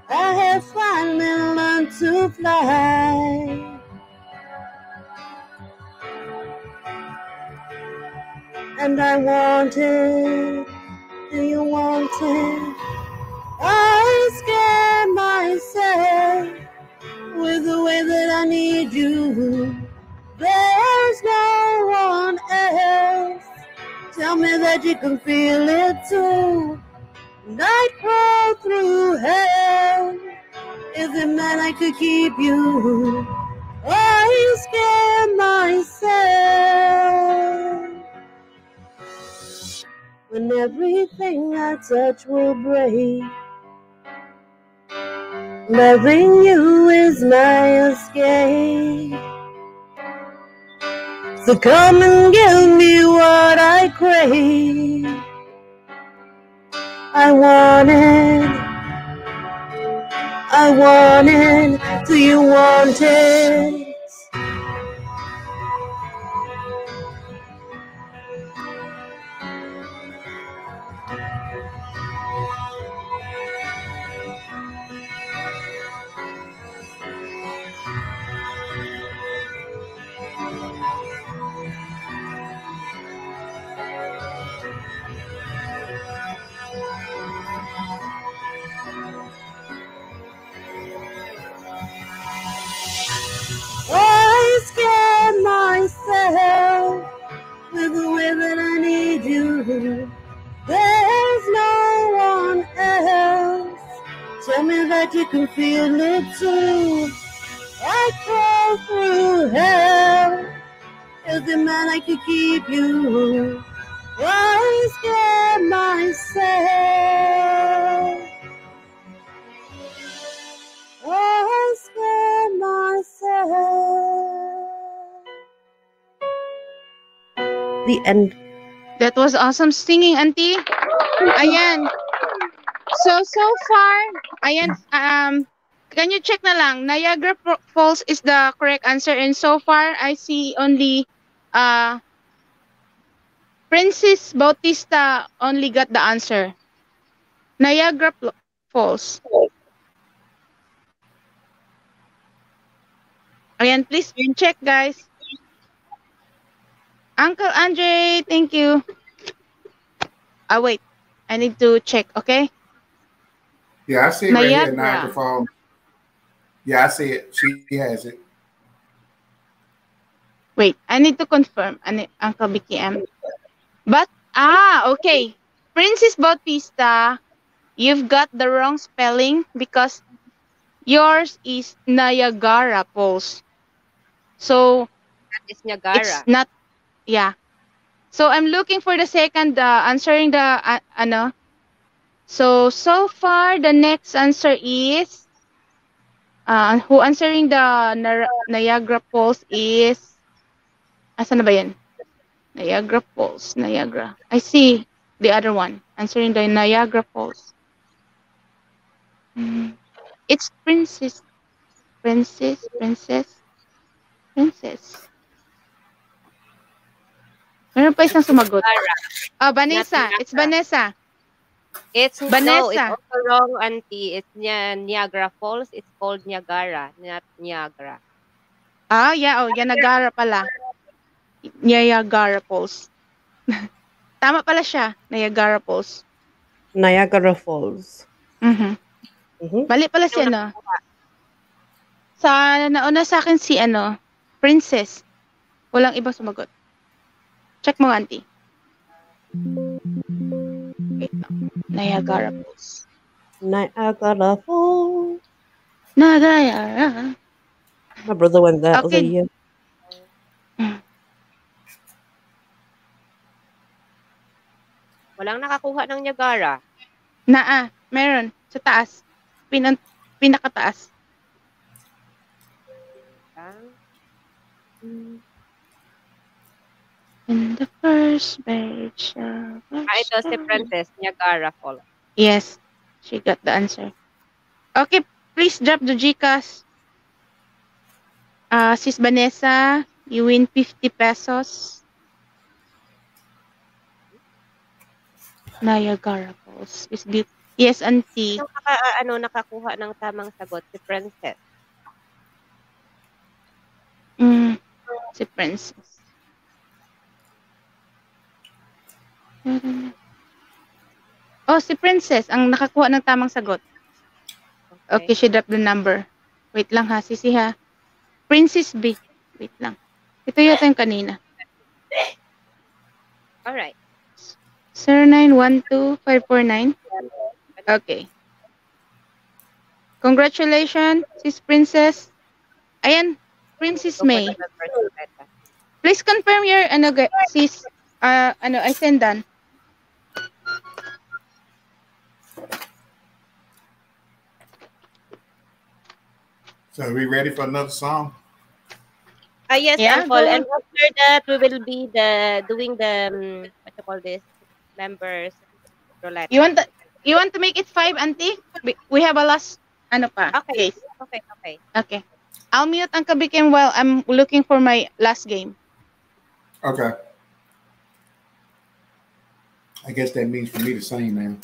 I have finally learned to fly. and I want it. Do you want it? I scare myself with the way that I need you. There's no one else. Tell me that you can feel it too. Night crawl through hell. Is it man I could keep you? I scare myself when everything I touch will break. Loving you is my
escape. So come and give me what I crave. I want it. I want it. Do you want it? can feel it too. I
crawl through hell. Is the man I could keep you, why scare myself? I scare myself? The
end. That was awesome singing, Auntie. Ayan. So, so far, ayan, um, can you check na lang? Niagara Falls is the correct answer. And so far, I see only uh, Princess Bautista only got the answer. Niagara Falls. Ayan, please check, guys. Uncle Andre, thank you. Ah, wait. I need to check, okay?
Yeah, I see it right Mayabra. here. the Falls. Yeah, I see it. She has it.
Wait, I need to confirm, Uncle BKM. But, ah, okay. Princess Bautista, you've got the wrong spelling because yours is Niagara Falls. So,
it's Niagara. It's
not, yeah. So, I'm looking for the second, uh, answering the, uh, ano, So, so far, the next answer is, uh, who answering the Niagara Falls is, asan na ba yan? Niagara Falls, Niagara. I see the other one, answering the Niagara Falls. Mm. It's Princess, Princess, Princess, Princess. Meron pa isang sumagot.
oh,
Vanessa. It's Vanessa.
It's Vanessa. no, it's also wrong, auntie. It's Niagara Falls. It's called Niagara, not Niagara.
Ah, yeah. Oh, Niagara pala. Niagara Falls. Tama pala siya. Niagara Falls.
Niagara Falls.
Mm-hmm. Mm-hmm. Mali pala si no? Sa nauna sa akin si ano, Princess. Walang iba sumagot. Check mo, auntie.
Mm-hmm. Wait mm-hmm. lang. Niagara Falls. Niagara Falls. Niagara. My brother went there okay. other year.
Walang nakakuha ng Niagara. Naa,
meron. Sa taas. Pinan pinakataas. Ah. In the first page of... Ah, ito si Princess
Niagara Falls.
Yes, she got the answer. Okay, please drop the GCash. Uh, Sis Vanessa, you win 50 pesos. Niagara Falls is beautiful. Yes, auntie. So,
naka, ah, ano, nakakuha ng tamang sagot si Princess.
Mm, si Princess. Mm-hmm. Oh, si Princess ang nakakuha ng tamang sagot. Okay, okay she dropped the number. Wait lang ha, sisi ha. Princess B. Wait lang. Ito yata yung kanina. All Alright. 0912549. Okay. Congratulations, Sis Princess. Ayan, Princess May. Please confirm your ano sis uh, ano attendant.
So are we ready for another song?
Uh, yes, yeah, and, Paul, and after that, we will be the doing the um, what you call this members roulette. You want to, you want to make it five,
Auntie? We have a last ano pa? Okay. Case.
Okay. Okay.
Okay.
I'll mute ang kabikin while I'm looking for my last game.
Okay. I guess that means for me to sing man.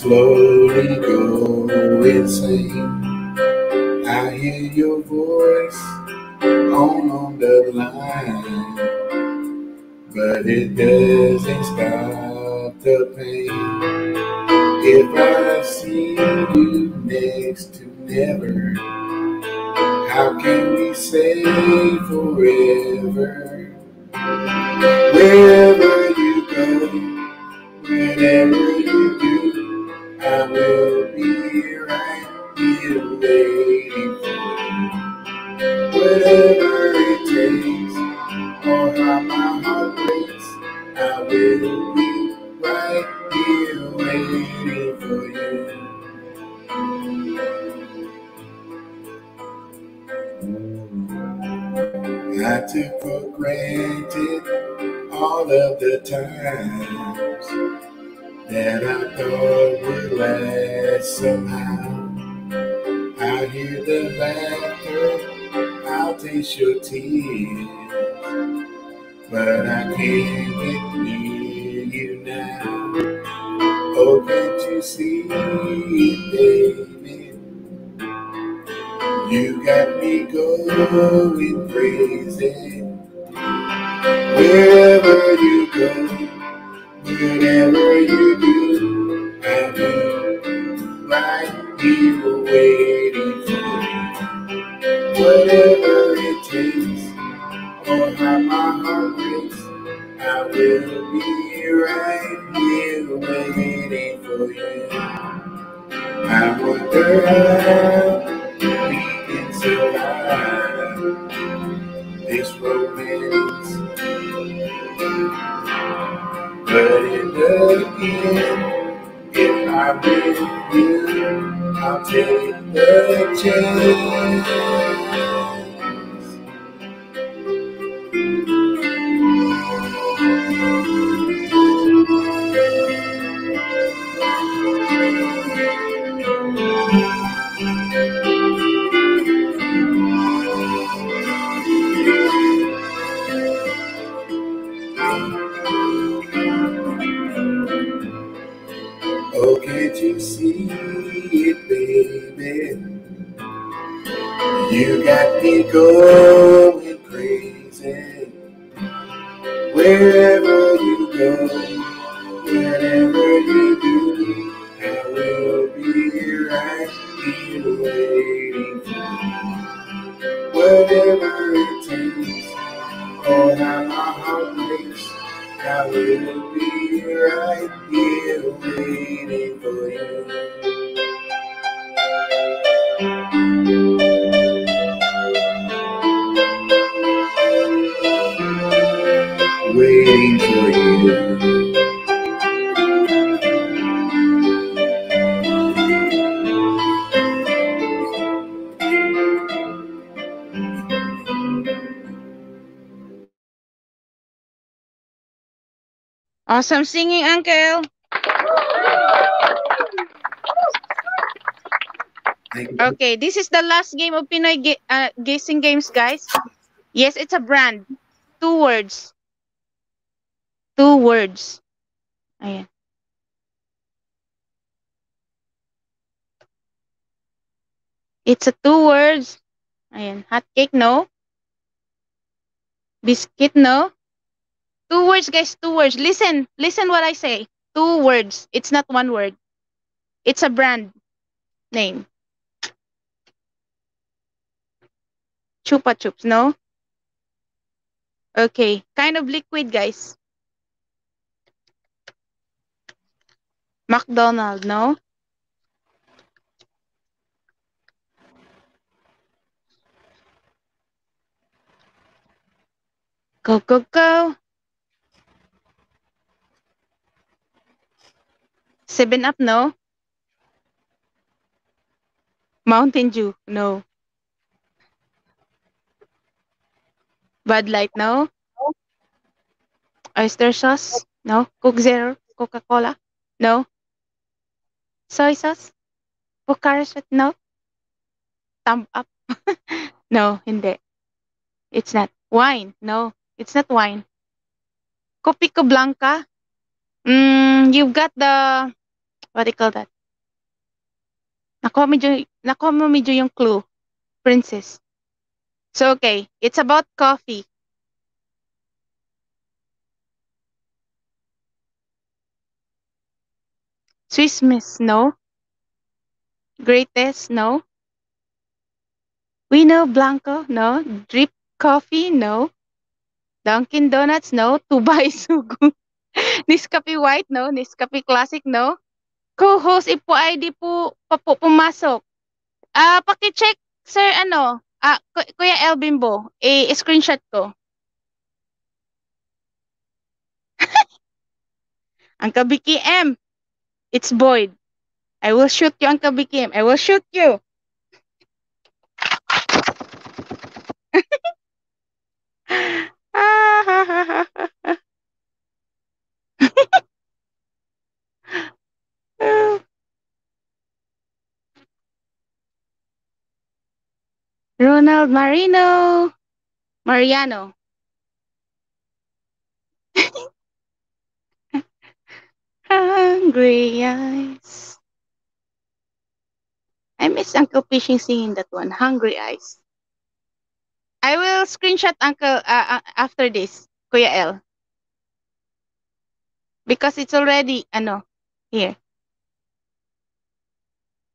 slowly go insane. I hear your voice on, on the line, but it doesn't stop the pain. If I see you next to never, how can we say forever?
Wherever you go, whenever you I will
be right here waiting for you. Whatever it takes, or oh, how my heart breaks, I will
be right here
waiting for you. I took for granted all of the times that I thought would last somehow. I hear the laughter, I'll taste your tears, but I can't get near you now. Oh, can't you see, baby? You got me going crazy. Wherever you go, Whatever you do, I will right here waiting for you. Whatever it takes, or how my heart breaks, I will be right here waiting for you. I wonder how we can survive this romance. But in the end,
if I'm
with you, I'll take the chance. Thank
you. to
see it, baby. You got me going crazy. Wherever you go, whenever you do, I will be right here waiting for you. Whatever it takes, oh, how my heart breaks. I will be right here waiting for you. Waiting
for you.
Awesome singing, Uncle.
Okay, this is the last game of Pinoy ge uh, guessing games, guys. Yes, it's a brand. Two words. Two words. Ayan. It's a two words. Ayan. Hot cake, no. Biscuit, no. Two words, guys, two words. Listen, listen what I say. Two words. It's not one word. It's a brand name. Chupa Chups, no? Okay, kind of liquid, guys. McDonald, no? Go, go, go. Seven Up, no? Mountain Dew, no. Bud Light, no. Oyster sauce, no. Coke Zero, Coca-Cola, no. Soy sauce, Bucharest, no. Thumb up, no, hindi. It's not. Wine, no. It's not wine. Copico Blanca, mm, you've got the what do you call that? Nakuha medyo, nakuha mo medyo yung clue. Princess. So, okay. It's about coffee. Swiss Miss, no. Greatest, no. Wino Blanco, no. Drip Coffee, no. Dunkin' Donuts, no. Tubay Sugo. Nescafe White, no. Nescafe Classic, no co-host Ipo ID po, pa po pumasok. Ah, uh, paki-check sir ano, ah, uh, Kuya Elbimbo, i screenshot ko. ang KBKM, it's Boyd. I will shoot you, ang KBKM. I will shoot you. Ronald Marino. Mariano. Hungry eyes. I miss Uncle Fishing singing that one. Hungry eyes. I will screenshot Uncle uh, uh, after this, Kuya L. Because it's already, ano, here.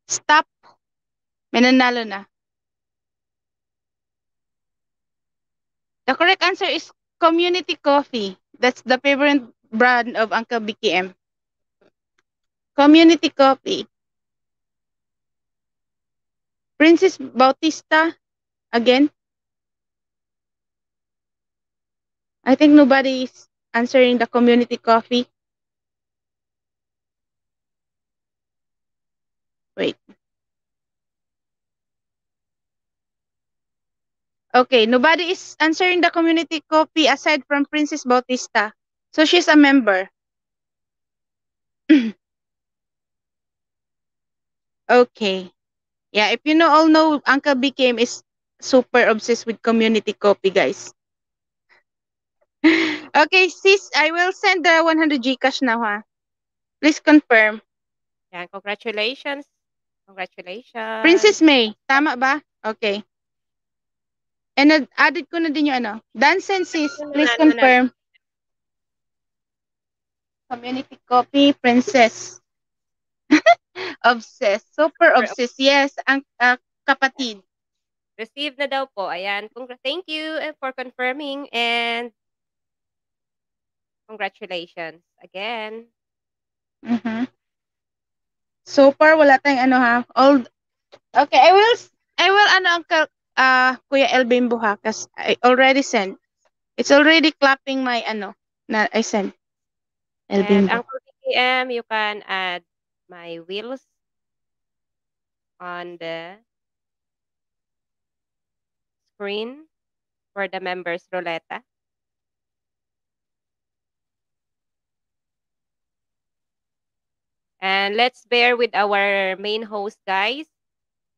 Stop. menanalo na. The correct answer is Community Coffee. That's the favorite brand of Uncle BKM. Community Coffee. Princess Bautista again. I think nobody is answering the community coffee. Wait. Okay, nobody is answering the community copy aside from Princess Bautista. So she's a member. okay. Yeah, if you know all know, Uncle BKM is super obsessed with community copy, guys. okay, sis, I will send the 100 Gcash now, ha? Please confirm.
Yeah, congratulations. Congratulations. Princess May,
tama ba? Okay. And add, added ko na din yung ano. Dance and ano, please ano, ano? confirm. Community copy, princess. obsessed. Super obsessed. Yes, ang uh, kapatid.
Received na daw po. Ayan. Congr- thank you eh, for confirming and congratulations again.
Mm-hmm. So far, wala tayong ano ha. Old.
Okay, I will I will ano ang
uh, Kuya Elvin Buhakas. I already sent. It's already clapping my ano na I sent. Elvin. And ang
PM, you can add my wheels on the screen for the members roulette. And let's bear with our main host, guys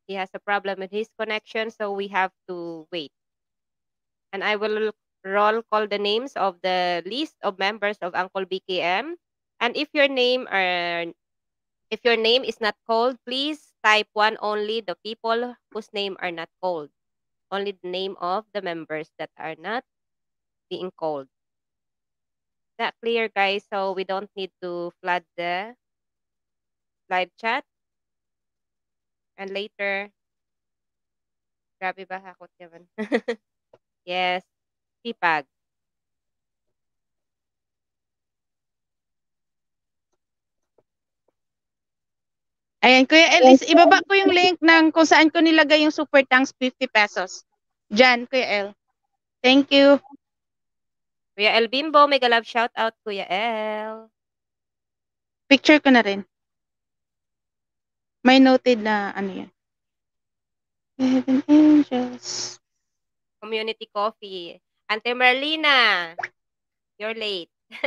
he has a problem with his connection, so we have to wait. And I will roll call the names of the list of members of Uncle BKM. And if your name are, if your name is not called, please type one only the people whose name are not called. Only the name of the members that are not being called. that clear, guys? So we don't need to flood the live chat. And later, grabe ba hakot yaman? yes, sipag.
Ayan, Kuya Elis, ibaba ko yung link ng kung saan ko nilagay yung super thanks 50 pesos. Diyan, Kuya El. Thank you.
Kuya El Bimbo, mega love shout out, Kuya El.
Picture ko na rin. May noted na ano yan. Heaven Angels.
Community Coffee. Ante Marlina, you're late.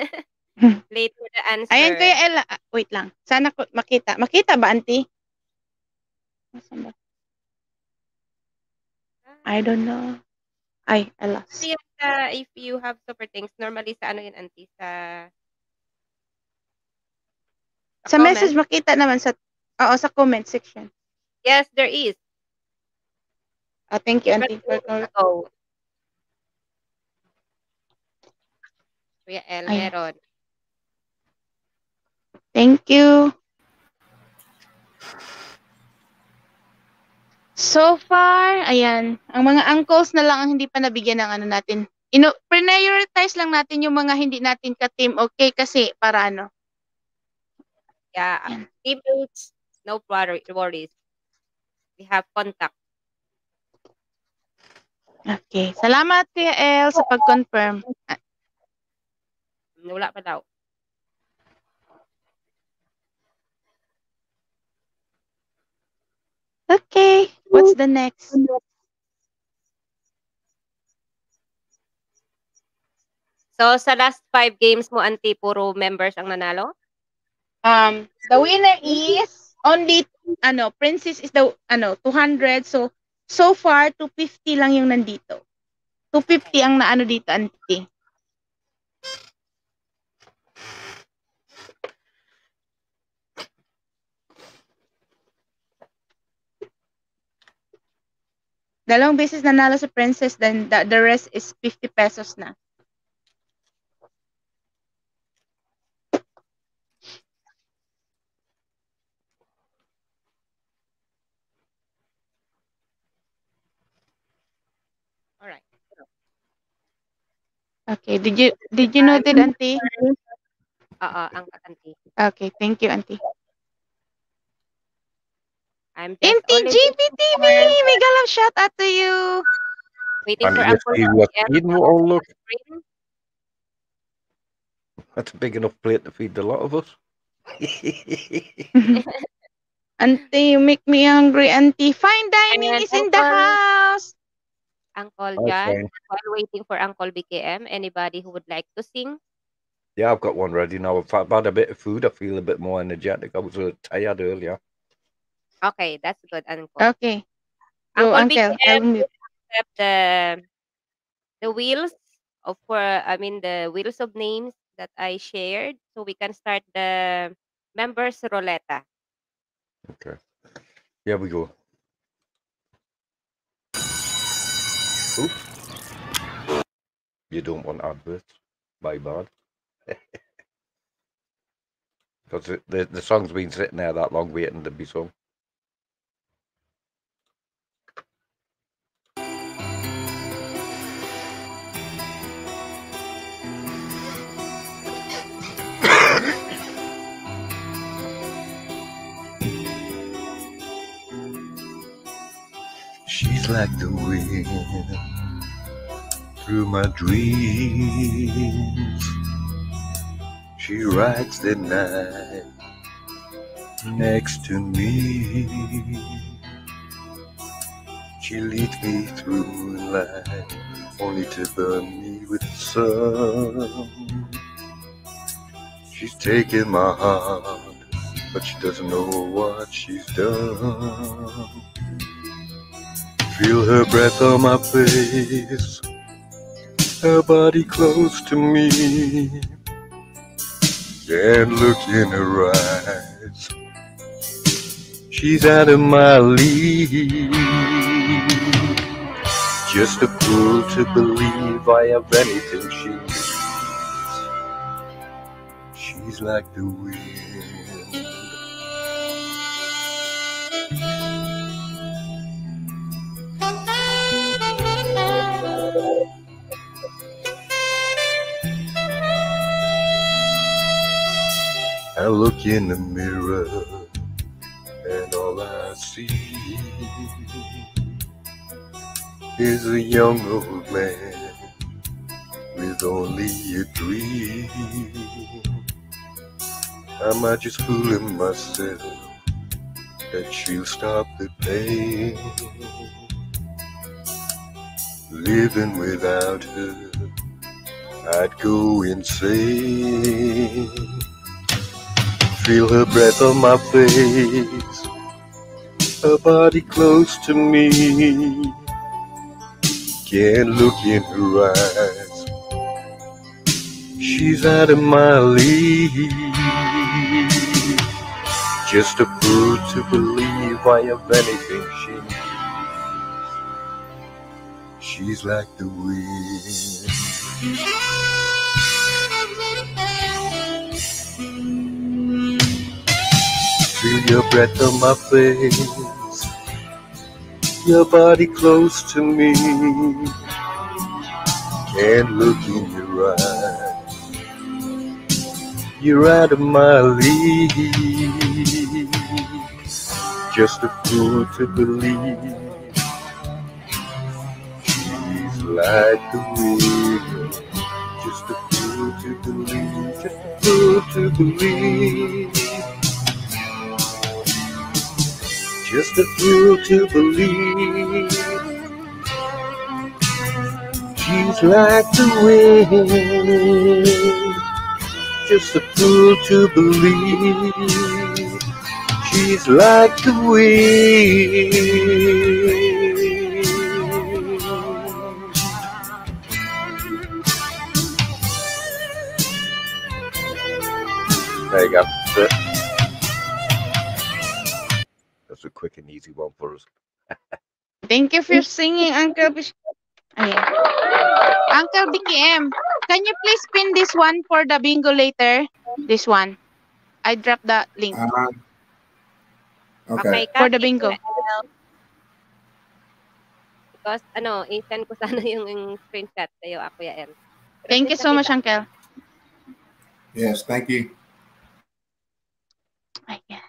late for the answer. Ayan, Kuya Ella.
Ah, wait lang. Sana ko makita. Makita ba, Auntie? Nasaan ba? I don't know. Ay, alas.
Kasi uh, if you have super things, normally sa ano yun, Auntie? Sa...
Sa, sa message, makita naman sa Oo, sa comment section.
Yes, there is.
Uh, thank you, Auntie.
Go. Kuya El, Ay.
Thank you. So far, ayan, ang mga uncles na lang ang hindi pa nabigyan ng ano natin. Ino prioritize lang natin yung mga hindi natin ka-team
okay kasi para ano. Yeah, teammates No worries. We have contact.
Okay. Salamat, Tia El, sa pag-confirm. Wala pa daw. Okay. What's the next?
So, sa last five games mo, Auntie, puro members ang nanalo? Um, the winner is only
ano, princess is the ano, 200. So so far 250 lang yung nandito. 250 ang naano dito, auntie. Dalawang beses nanalo sa princess, then the, the rest is 50 pesos na.
All right.
Okay. Did you did you know that, Auntie?
Oo, Auntie.
Okay, thank you, Auntie.
I'm Auntie GPTV! Mega love shout out to you!
Waiting for Uncle Feed will all look.
That's a big enough plate to feed a lot of us.
auntie, you make me hungry, Auntie. Fine dining
is in the house. Uncle John, Okay. while waiting for Uncle BKM, anybody who would like to sing?
Yeah, I've got one ready now. If I've had a bit of food, I feel a bit more energetic. I was uh, tired earlier.
Okay, that's good, Uncle. Okay. Uncle Uncle. BKM, accept the the wheels of for I mean the wheels of names that I shared, so we can start the members roletta.
Okay. Here we go. You don't want adverts. My bad. Because the, the, the song's been sitting there that long waiting to be sung.
like the wind through my dreams. She rides the night next to me. She leads me through life, only to burn me with the sun. She's taken my heart, but she doesn't know what she's done. Feel her breath on my face, her body close to me. and look in her eyes, she's out of my league. Just a fool to believe I have anything she needs. She's like the wind. I look in the mirror and all I see is a young old man with only a dream. I might just fool myself that she'll stop the pain. Living without her, I'd go insane feel her breath on my face, her body close to me. Can't look in her eyes, she's out of my league. Just a fool to believe I have anything she needs. She's like the wind. your breath on my face, your body close to me. Can't look in your eyes, you're out of my league. Just a fool to believe she's like the river. Just a fool to believe, just a fool to believe. just a fool to believe she's like the wind. Just a fool to believe she's like the wind.
There you go.
quick and easy one for us. Thank you for singing, Uncle Uncle BKM, can you please pin this one for the bingo later? This one. I dropped the link. Uh, okay. okay. For the bingo.
Because, ano, i-send ko sana yung, yung screenshot sa'yo, Kuya M.
Thank you so much, Uncle.
Yes, thank you.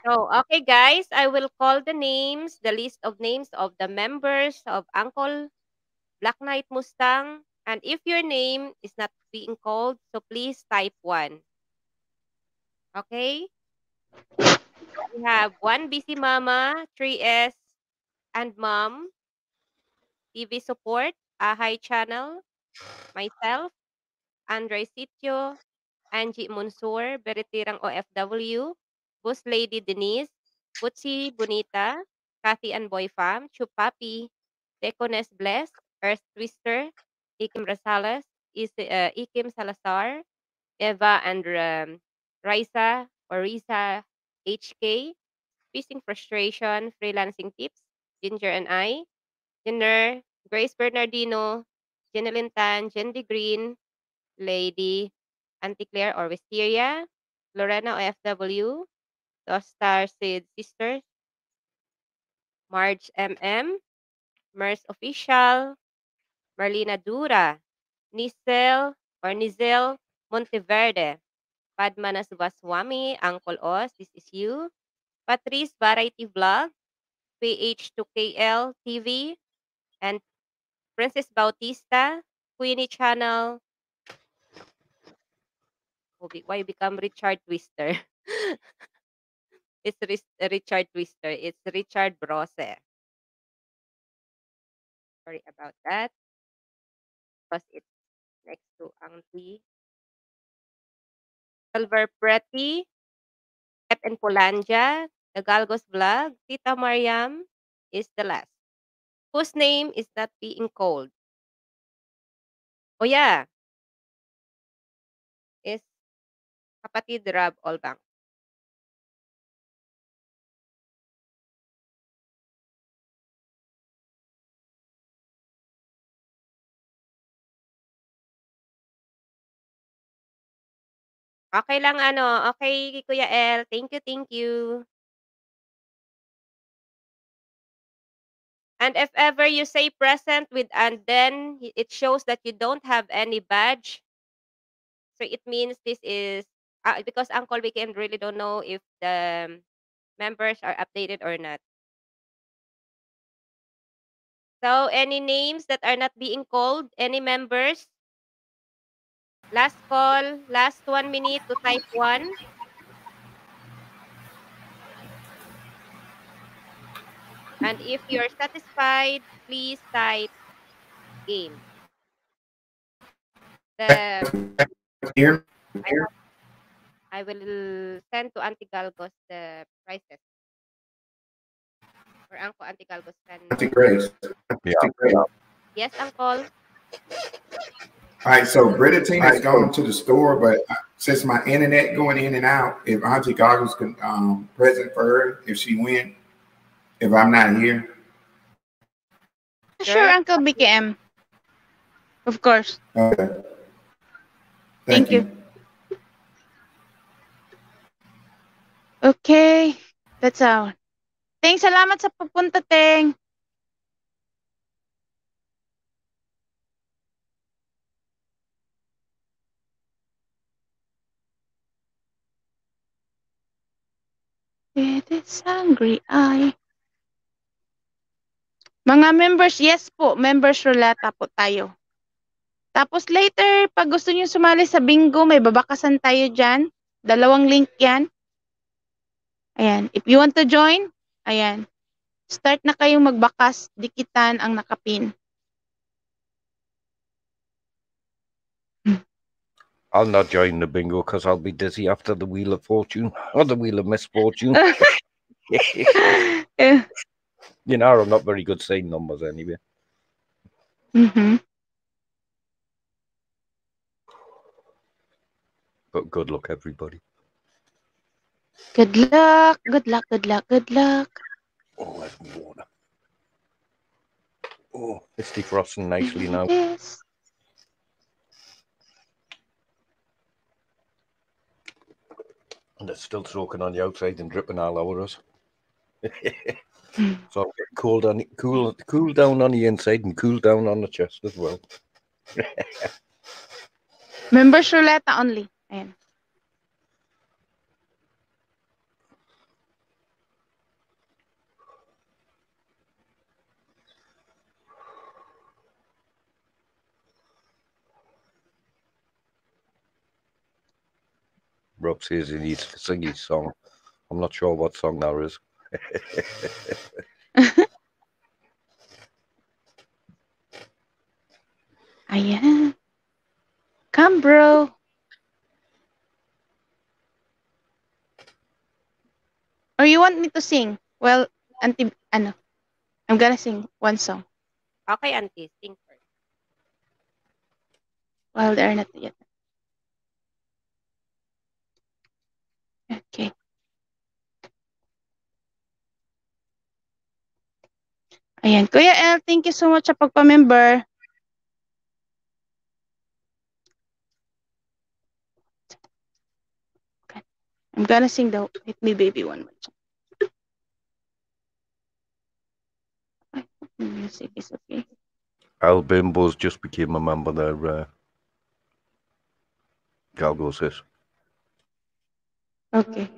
So, okay, guys, I will call the names, the list of names of the members of Uncle Black Knight Mustang. And if your name is not being called, so please type one. Okay? We have one busy mama, 3S, and mom, TV support, Ahai channel, myself, Andre Sitio, Angie Monsor, Beritirang OFW, Boss Lady Denise, Butsi Bonita, Kathy and Boy Fam, Chupapi, Decones Bless, Earth Twister, Ikim Rosales, Is, uh, Ikim Salazar, Eva and um, Raisa or HK, Facing Frustration, Freelancing Tips, Ginger and I, Jenner, Grace Bernardino, Jenelyn Tan, Jendy Green, Lady Anticlair or Wisteria, Lorena OFW, Tostar Sid Sisters, Marge MM, Mers Official, Marlena Dura, Nicel or Nizel Monteverde, Padmana Subaswamy, Uncle Oz, this is you, Patrice Variety Vlog, PH2KL TV, and Princess Bautista, Queenie Channel, why become Richard Twister? It's Richard Twister. It's
Richard Brose. Sorry about that. Because it's next to ang T. Pretty. Preti, Pep and Polanja. the Galgos Vlog, Tita Mariam is the last. Whose name is not being called? Oh yeah. Is Kapatid Rab Olbang. Okay lang ano, Okay, Kuya L. Thank you, thank you.
And if ever you say present with and then it shows that you don't have any badge so it means this is ah, because Uncle Vicky and really don't know if the um, members are updated or not.
So, any names that are not being called, any members? Last call. Last one minute to
type one. And if you're satisfied, please type game. The,
here, here.
I will send to Auntie Galgos the prices. Or Uncle Auntie Galgos can.
Auntie Grace.
Yeah.
Yes, Uncle.
All right, so Britta Tina's has gone to the store, but uh, since my internet going in and out, if Auntie Galgos can um, present for her if she win, if I'm not here.
Sure, Uncle BKM. Of course.
Okay. Thank, Thank you. you.
Okay, that's all. Thanks, salamat sa pagpunta, Teng.
with his hungry eye.
Mga members, yes po, members roulette po tayo. Tapos later, pag gusto niyo sumali sa bingo, may babakasan tayo dyan. Dalawang link yan. Ayan. If you want to join, ayan. Start na kayong magbakas, dikitan ang nakapin.
I'll not join the bingo because I'll be dizzy after the wheel of fortune or the wheel of misfortune. You know, I'm not very good saying numbers anyway. Mm-hmm. But good luck, everybody.
Good luck, good luck, good luck, good luck.
Oh, I have water. Oh, it's defrosting nicely now. Yes. and it's still soaking on the outside and dripping all over us. so I'm on cool cool down on the inside and cool down on the chest as well.
Member Charlotte only. Ayan.
Rob says he needs to sing his song. I'm not sure what song that is.
I am. Come, bro. Or you want me to sing? Well, auntie, ano? Ah, I'm gonna sing one song.
Okay, auntie, sing first.
Well, they're not yet. Okay.
Ayan. Kuya El, thank you so much sa pagpamember. Okay. I'm gonna sing the Hit Me Baby one more time.
I hope music is okay.
Al Bimbos just became a member there. Uh, Galgo says.
Okay.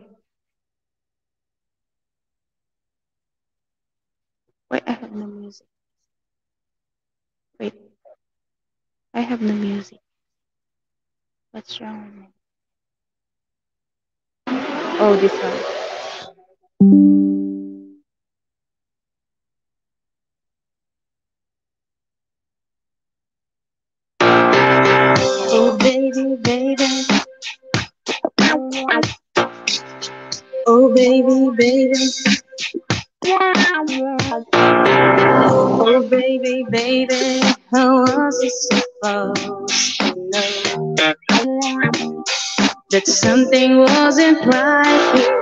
Wait, I have no music. Wait.
I have no music. What's wrong with me?
Oh, this one.
Oh, baby, baby. Oh, baby, baby. Oh, baby, baby. How was it supposed to know that something wasn't right? here?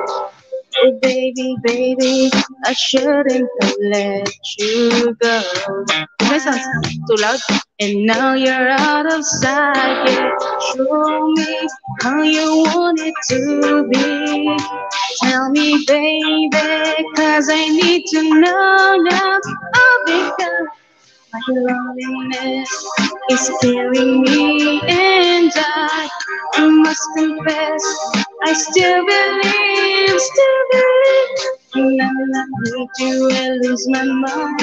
Oh, baby, baby, I shouldn't have let you go. too loud. And now you're out of sight. Yeah. Show me how you want it to be. Tell me, baby, cause I need to know now. Oh, because my loneliness is killing me, and I must confess. I still believe, still believe. you, to lose my mind.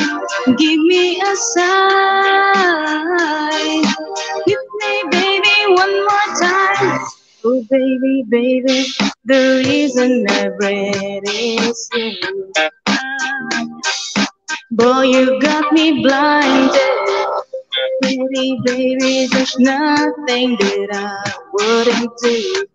Give me a sign. You me, baby, one more time. Oh, baby, baby, the reason I read is you. Boy, you got me blinded. Baby, baby, there's nothing that I wouldn't do.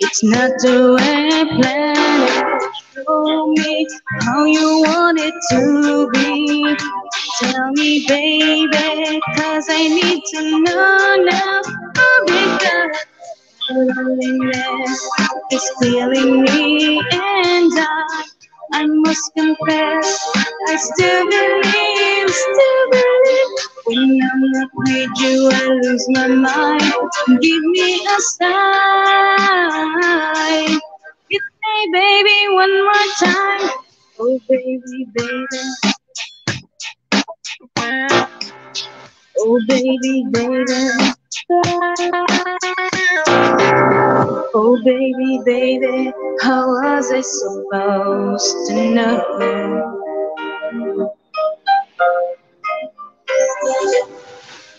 It's not the way I planned it. Show me how you want it to be. Tell me, baby, cause I need to know now. Oh, because loneliness is killing me and I I must confess, I still believe, still believe. When I'm not with you, I lose my mind. Give me a sign. It's me, baby, one more time. Oh, baby, baby. Oh, baby, baby. Oh, baby, baby, how was I supposed to know?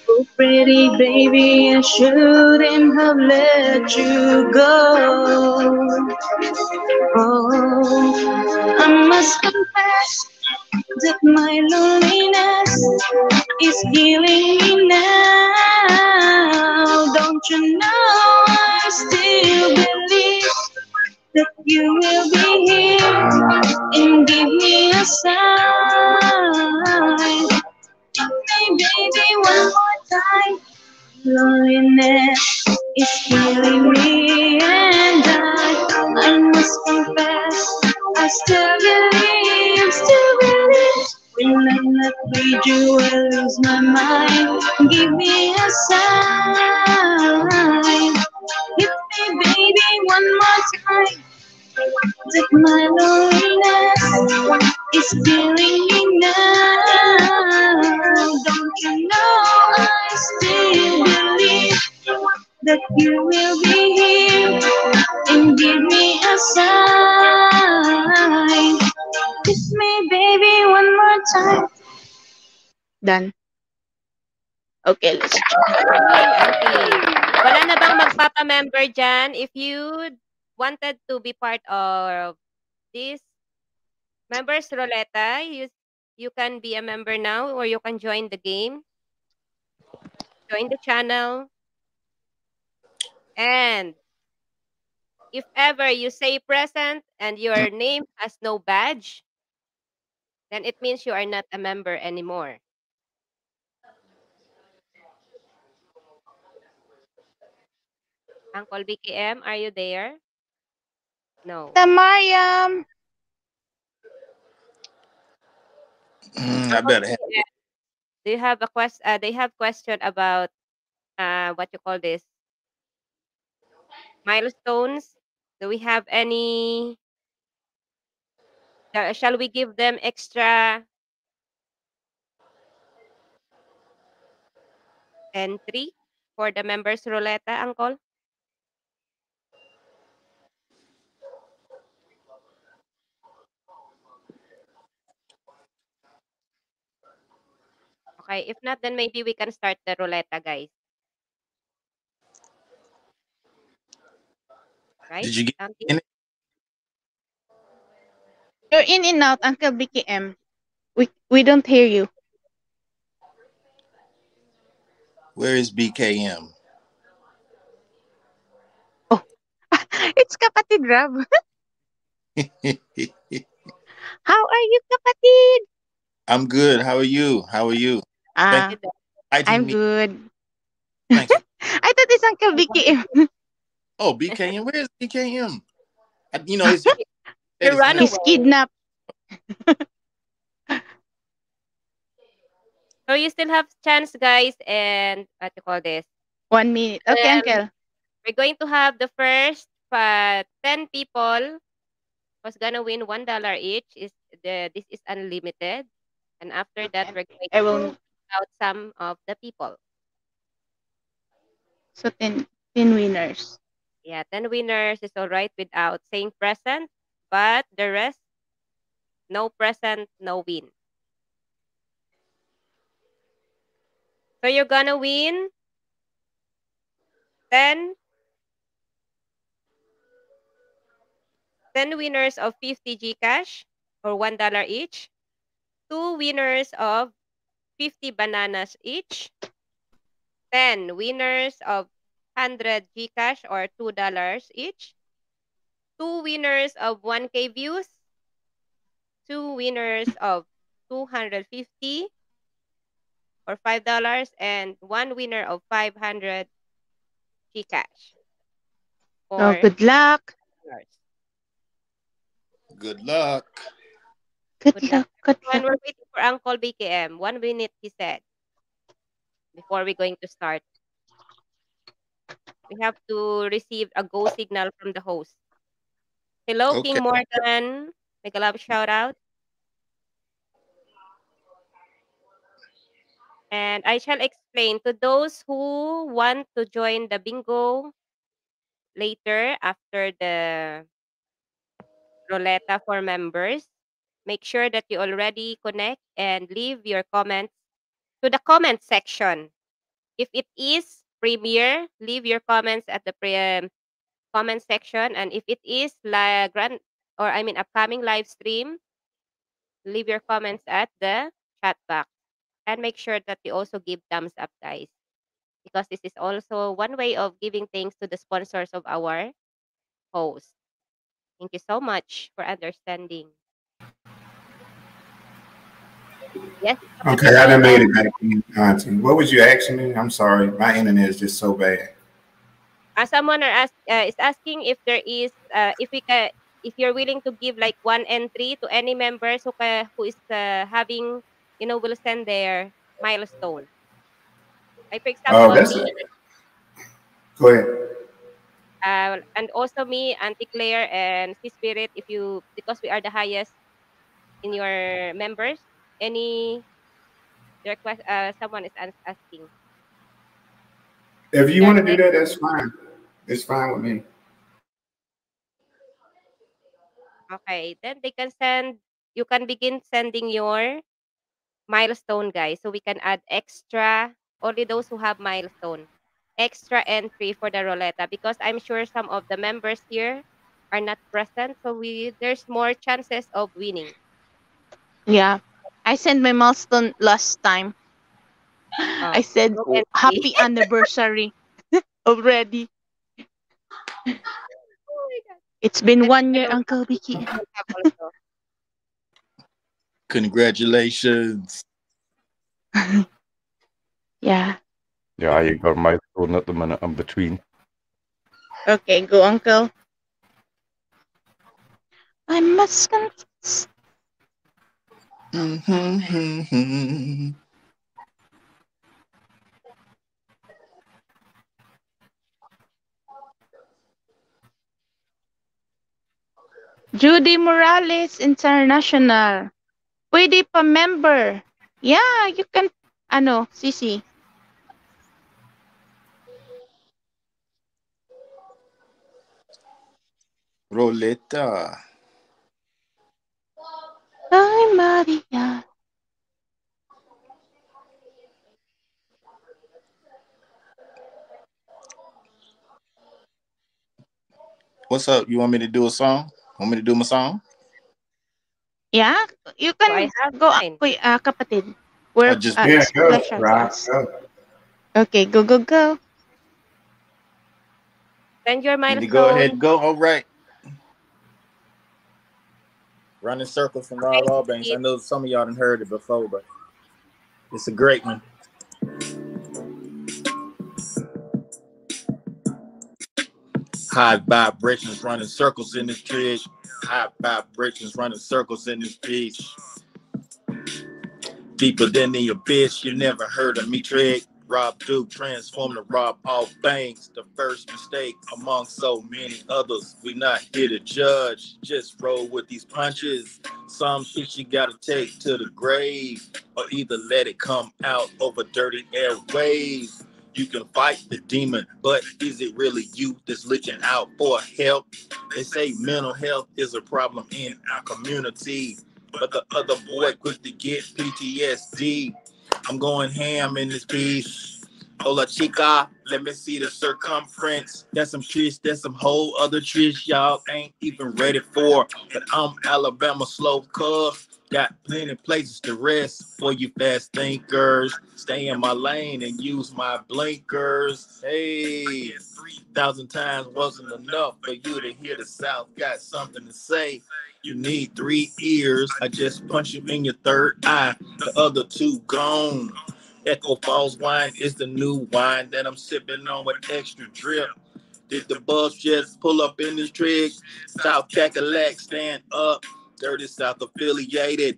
Oh, pretty baby, I shouldn't have let you go. Oh, I must confess that my loneliness is healing me now. Don't you know I still believe that you will be here and give me a sign. Hey, baby, one more time. Loneliness is killing me, and I, I must confess. I still believe, I still believe. When I look at you, I lose my mind. Give me a sign. Hit me, baby, one more time. Take my loneliness is killing me now. Don't you know I still
believe?
that you will be here and give me a sign. Kiss me, baby, one more time.
Done. Okay, let's go. Okay,
Wala na bang magpapa-member dyan? If you wanted to be part of this members Roleta, you, you can be a member now or you can join the game. Join the channel. And if ever you say present and your name has no badge, then it means you are not a member anymore. Uncle BKM, are you there? No. The Mariam. Um,
mm, I better have.
Do you have a quest? Uh, they have question about uh, what you call this milestones? Do we have any? Shall we give them extra entry for the members roulette, Uncle? Okay, if not, then maybe we can start the roulette, guys. right? Did you get um, in?
You're in and out, Uncle BKM. We we don't hear you.
Where is BKM?
Oh, it's Kapatid Rab.
How are you, Kapatid?
I'm good. How are you? How are you? Uh, I am
good. I thought it's Uncle BKM.
Oh, BKM, where's BKM? you know, he's, it's, it's he's kidnapped.
so you still have chance, guys, and what you call this?
One minute. Okay, um, uncle.
We're going to have the first uh, ten people who's gonna win one dollar each. Is the this is unlimited, and after that we're going I will... out some of the people.
So ten, ten winners.
Yeah, 10 winners is all right without saying present, but the rest, no present, no win. So you're gonna win 10, 10 winners of 50 Gcash or $1 each, two winners of 50 bananas each, 10 winners of 100 Gcash or $2 each. Two winners of 1K views. Two winners of 250 or $5 and one winner of 500 Gcash. Oh, good
luck. Good luck.
Good, luck. Good luck.
we're waiting for Uncle BKM. One minute, he said, before we're going to start we have to receive a go signal from the host. Hello, okay. King Morgan. Make a love shout out. And I shall explain to those who want to join the bingo later after the Roleta for members. Make sure that you already connect and leave your comments to the comment section. If it is premiere, leave your comments at the pre- um, comment section. And if it is like grand or I mean upcoming live stream, leave your comments at the chat box. And make sure that you also give thumbs up, guys. Because this is also one way of giving thanks to the sponsors of our host. Thank you so much for understanding. Yes. Okay, I didn't made it
back in What was you asking me? I'm sorry, my internet is just so bad.
Uh, someone ask, uh, is asking if there is uh, if we can if you're willing to give like one entry to any members who can, who is uh, having you know will send their milestone. Like for oh, example. Oh, that's it. Go ahead. Uh, and also me, Auntie Claire, and Sea Spirit, if you because we are the highest in your members, any request uh, someone is asking.
If you want to do that, that's fine. It's fine with me.
Okay, then they can send, you can begin sending your milestone, guys. So we can add extra, only those who have milestone, extra entry for the Roleta because I'm sure some of the members here are not present. So we there's more chances of winning.
Yeah. I sent my milestone last time. Uh, I said okay. happy anniversary already. it's been one year, Uncle Vicky.
Congratulations.
yeah.
Yeah, I got my phone at the minute. I'm between.
Okay, go, Uncle. I must confess
mm
Judy Morales International. Pwede pa member. Yeah, you can, ano, Sisi.
Roleta.
Ay, María.
What's up? You want me to do a song? Want me to do my song?
Yeah, you can go up, uh, kapatid. We're, just uh, yeah, go,
rock, go. Okay,
go, go, go. Send your
Go ahead, go. All right. Running Circles from Rob Banks. I know some of y'all done heard it before, but it's a great one. High vibrations running circles in this bitch. High vibrations running circles in this bitch. Deeper than the abyss, you never heard of me, Trick. Rob Duke transformed to rob all banks. The first mistake among so many others. We not here to judge, just roll with these punches. Some shit you gotta take to the grave, or either let it come out over dirty airways. You can fight the demon, but is it really you that's reaching out for help? They say mental health is a problem in our community, but the other boy quick to get PTSD I'm going ham in this piece. Hola chica, let me see the circumference. That's some trish, that's some whole other trish y'all ain't even ready for. But I'm Alabama slow cuff. Got plenty places to rest for you fast thinkers. Stay in my lane and use my blinkers. Hey, 3,000 times wasn't enough for you to hear the South got something to say. You need three ears. I just punch you in your third eye. The other two gone. Echo Falls wine is the new wine that I'm sipping on with extra drip. Did the bus just pull up in this trick? South Cackalack, stand up. Dirty South affiliated.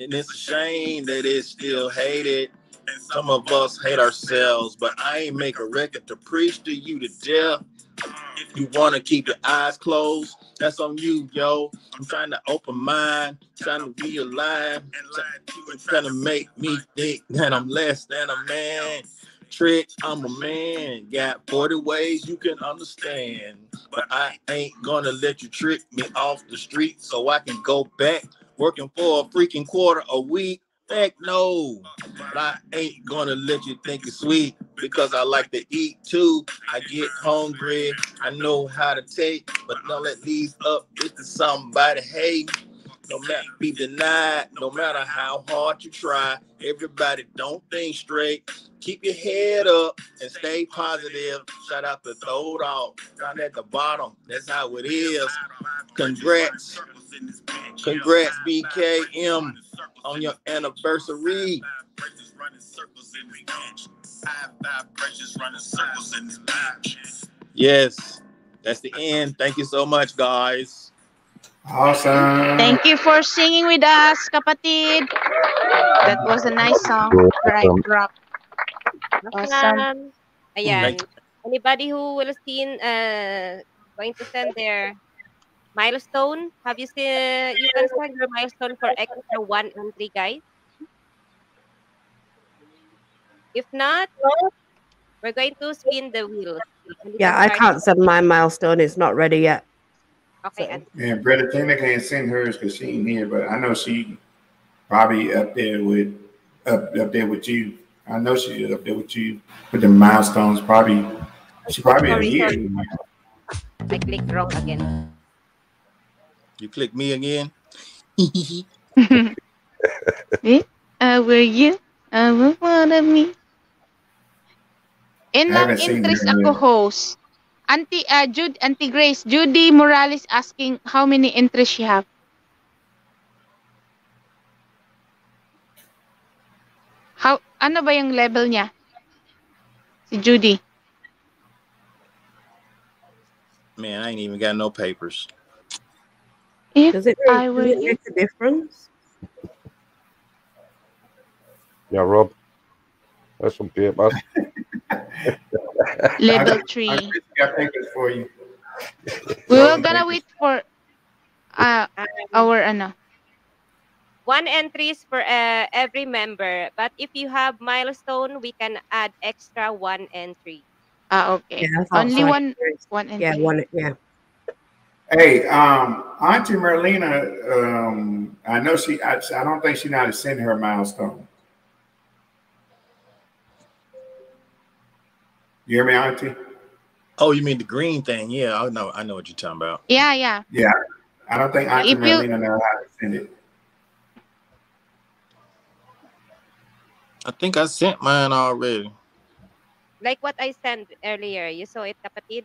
And it's a shame that it's still hated. And some of us hate ourselves, but I ain't make a record to preach to you to death. If you want to keep your eyes closed, that's on you, yo. I'm trying to open mind, trying to be alive, trying, trying to make me think that I'm less than a man. Trick, I'm a man. Got 40 ways you can understand. But I ain't gonna let you trick me off the street so I can go back working for a freaking quarter a week no. But I ain't gonna let you think it's sweet because I like to eat too. I get hungry. I know how to take, but don't let these up with somebody. Hey, no matter be denied, no matter how hard you try. Everybody don't think straight. Keep your head up and stay positive. Shout out to throw off down at the bottom. That's how it is. Congrats. Congrats, BKM on your anniversary. Yes, that's the end. Thank you so much, guys.
Awesome. Thank you for singing with us, kapatid. That
was a nice song.
Right, rock.
Awesome. Ayan. Anybody who will see, uh, going to send their milestone. Have you seen? You can set your milestone for extra one entry, guys. If not, we're going to spin the wheel. Yeah, I can't set
my milestone. It's not ready yet.
Okay. So. And Brenda Tina can't send hers because she ain't here, but I know she probably up there with up, up there with you. I know she's up there with you with the milestones. Probably she probably here.
I clicked wrong again.
You click me again. me?
I uh, will you. I uh, will one of me.
In ang interest ako
host. Auntie, uh, Jude, Auntie Grace, Judy Morales asking how many entries she have. How, ano ba yung level niya? Si Judy.
Man, I ain't even got no papers.
If does it, I does it
make a difference? Yeah, Rob. That's
some man.
Level three. I think it's for you.
We were gonna wait for uh, our Anna. Uh,
one entries for uh, every member, but if you have milestone, we can add extra one entry.
Ah,
okay. Yeah, Only one,
one entry. Yeah, one.
Yeah.
Hey, um, Auntie Merlina, um, I know she. I, I don't think she know how to send her milestone.
You hear me, Auntie? Oh, you mean the green thing? Yeah, I know. I know what you're talking about. Yeah, yeah. Yeah, I don't think Auntie if Merlina you... how to send it. I think I sent mine already.
Like what I sent earlier, you saw it, kapatid.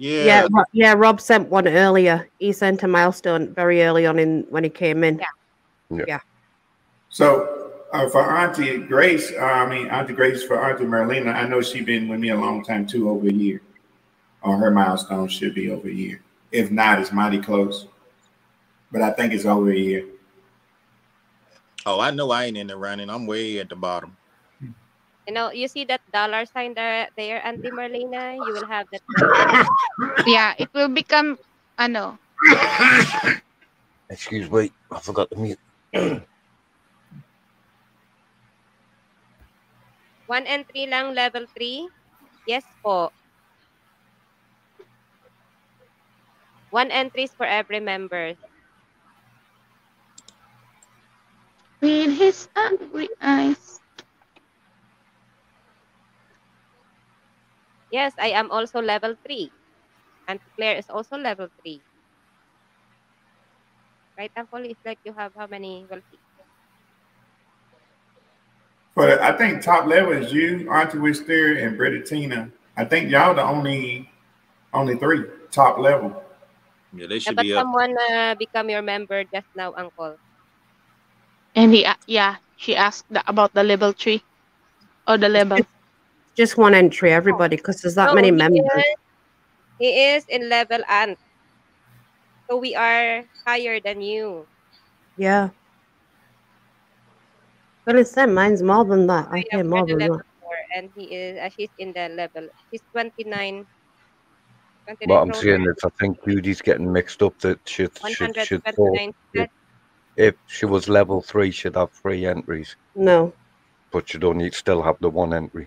Yeah. Yeah,
Rob, yeah, Rob sent one earlier. He sent a milestone very early on in when he came in. Yeah.
Yeah.
yeah. So uh, for Auntie Grace, uh, I mean Auntie Grace for Auntie Marlena, I know she's been with me a long time too, over a year. Or her milestone should
be over a year. If not, it's mighty close. But I think it's over a year. Oh, I know I ain't in the running. I'm way at the bottom.
You know, you see that dollar sign there, there Auntie Marlena? You will have that.
yeah,
it will become, ano.
Excuse me, I forgot to mute.
One entry, lang, level three? Yes po. One entries for every member.
With his angry eyes.
Yes, I am also level 3. And Claire is also level 3. Right, Uncle? It's like you have how many wealthy?
But I think top level is you, Auntie Wister, and Brittatina. I think y'all the only only three top level. Yeah, they should yeah, but be
someone uh, become your member just now, Uncle.
And he, uh, yeah, she asked the, about the level three or the level.
just one entry, everybody, because oh. there's that so oh, many members.
He is in level and So we are higher than you.
Yeah. What is said Mine's more than that. I hear more than that.
and he is, uh, in the level. He's 29. what I'm saying is,
I think Judy's getting mixed up that she should, should if, if she was level three, she'd have three entries. No. But she'd do only still have the one entry.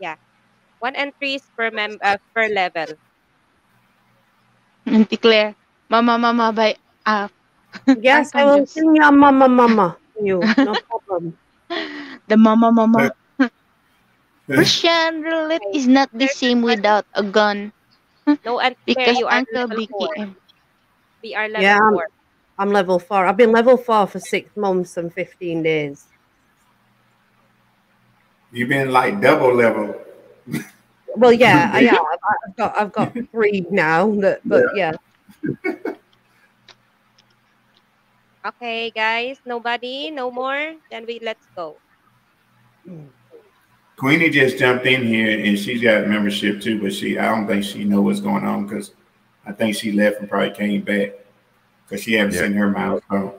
Yeah. One entries per mem uh, per level.
Auntie Claire, mama, mama, by uh, ah. Yes, I will sing your mama, mama. You, no problem. the mama, mama.
Russian roulette is not the same without a gun. No, and because you Uncle BKM. We are level yeah, I'm, i I'm level four. I've been level four for six months and 15 days.
You've been like double level.
Well, yeah, yeah. I've got I've got three now. But, but yeah. yeah.
okay, guys. Nobody. No more. Then we let's go.
Queenie just jumped in here and she's got membership too, but she I don't think she know what's going on because I think she left and probably came back because she haven't yeah. seen her milestone.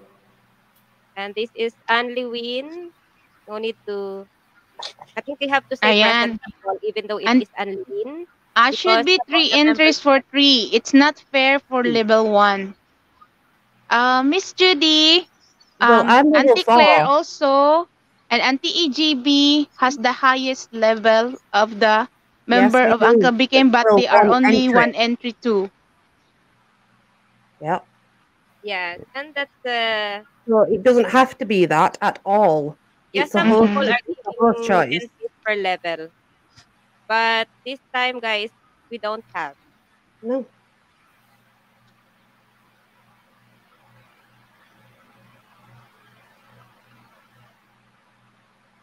And this is Anne Lewin. No need to I think we have to say Ayan. present even though it and, is unlean. I ah, should be three entries
for three. It's not fair for level one. Uh, Miss Judy,
um, Auntie Claire
also, and Auntie EGB has the highest level of the member yes, of Uncle BKM, but they are only entry. one entry
too. Yeah.
Yeah, and that's the. Uh,
well, it doesn't have to be that at all. Yeah, some people are choice.
level. But this time, guys, we don't have. No.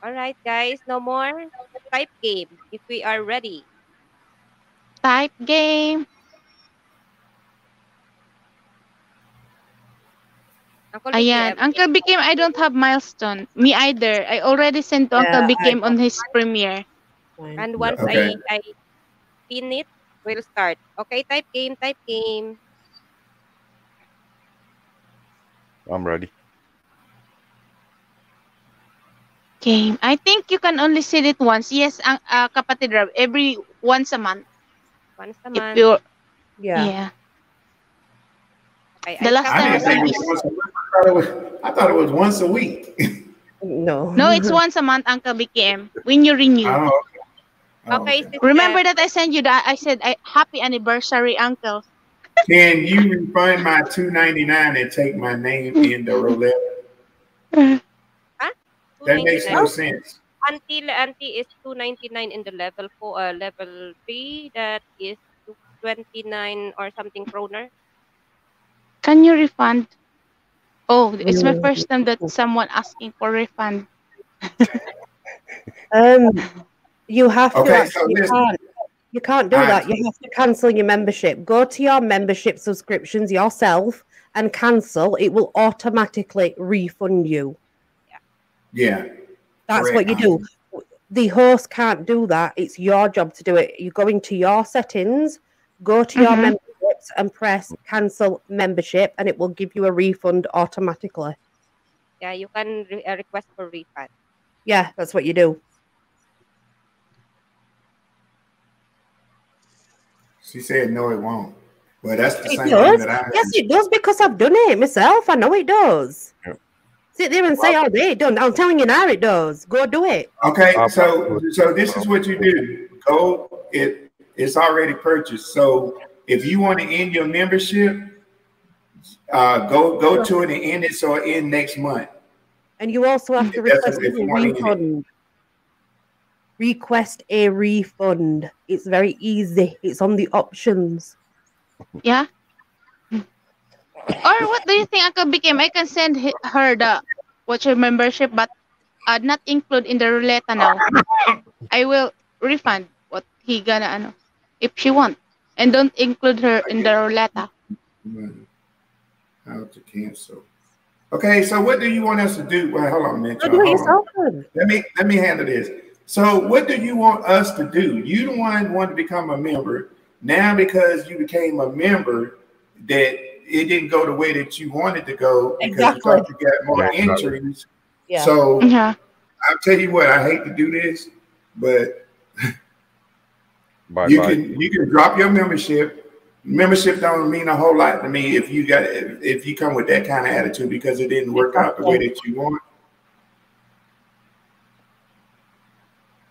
All right, guys, no more type game if we are ready.
Type game. Ayan. Uncle Bikim, I don't have milestone. Me either. I already sent to Uncle yeah, Bikim on his premiere.
And once okay. I, I pin it, we'll start. Okay, type game, type game.
I'm ready.
Game. I think you can only see it once. Yes, ang uh, kapatid Rob, every once a month.
Once a month. If you're,
yeah. Yeah.
I, the last time I, was, I thought it was once a week. No. No, it's
once a month, Uncle BKM, when you renew. Oh, okay. Oh, okay. okay. Remember that I sent you that I said I, happy anniversary, Uncle.
Can you refund my two ninety nine and take my name in the roulette? huh? That makes no sense.
Until auntie is two ninety nine in the level four, uh, level three. That is twenty nine or something kroner.
Can you refund? Oh, it's my first time that someone asking for refund.
um, you have okay, to. So you, can't, you can't do that. You have to cancel your membership. Go to your membership subscriptions yourself and cancel. It will automatically refund you.
Yeah. That's what you
do. The host can't do that. It's your job to do it. You go into your settings, go to mm-hmm. your membership and press cancel membership, and it will give you a refund automatically.
Yeah, you can re- uh, request for refund.
Yeah, that's what you do.
She said, "No, it won't." Well, that's the it same does. thing that I. Yes, it
does because I've done it myself. I know it does. Yep. Sit there and well, say, "Oh, they don't." I'm telling you now, it does. Go do it. Okay, so
so this is what you do. Go. It it's already purchased. So if you want to end your membership, uh, go go to it and end it so it end next month. And you also have to request a refund.
Request a refund. It's very easy. It's on the options. Yeah.
or what do you think I could become? I can send her the what's your membership, but uh, not include in the roulette now. I will refund what he gonna uh, know if she want. And don't include her in the ruleta.
How to cancel. Okay, so what do you want us to do? Well, hold on, man. Let me let me handle this. So, what do you want us to do? You the one want to become a member now because you became a member that it didn't go the way that you wanted to go because exactly. you thought you got more yeah, entries. Yeah. So, yeah. I'll tell you what, I hate to do this, but you can you can drop your membership. Membership don't mean a whole lot to me if you got if, if you come with that kind of attitude because it didn't work out the way that you want.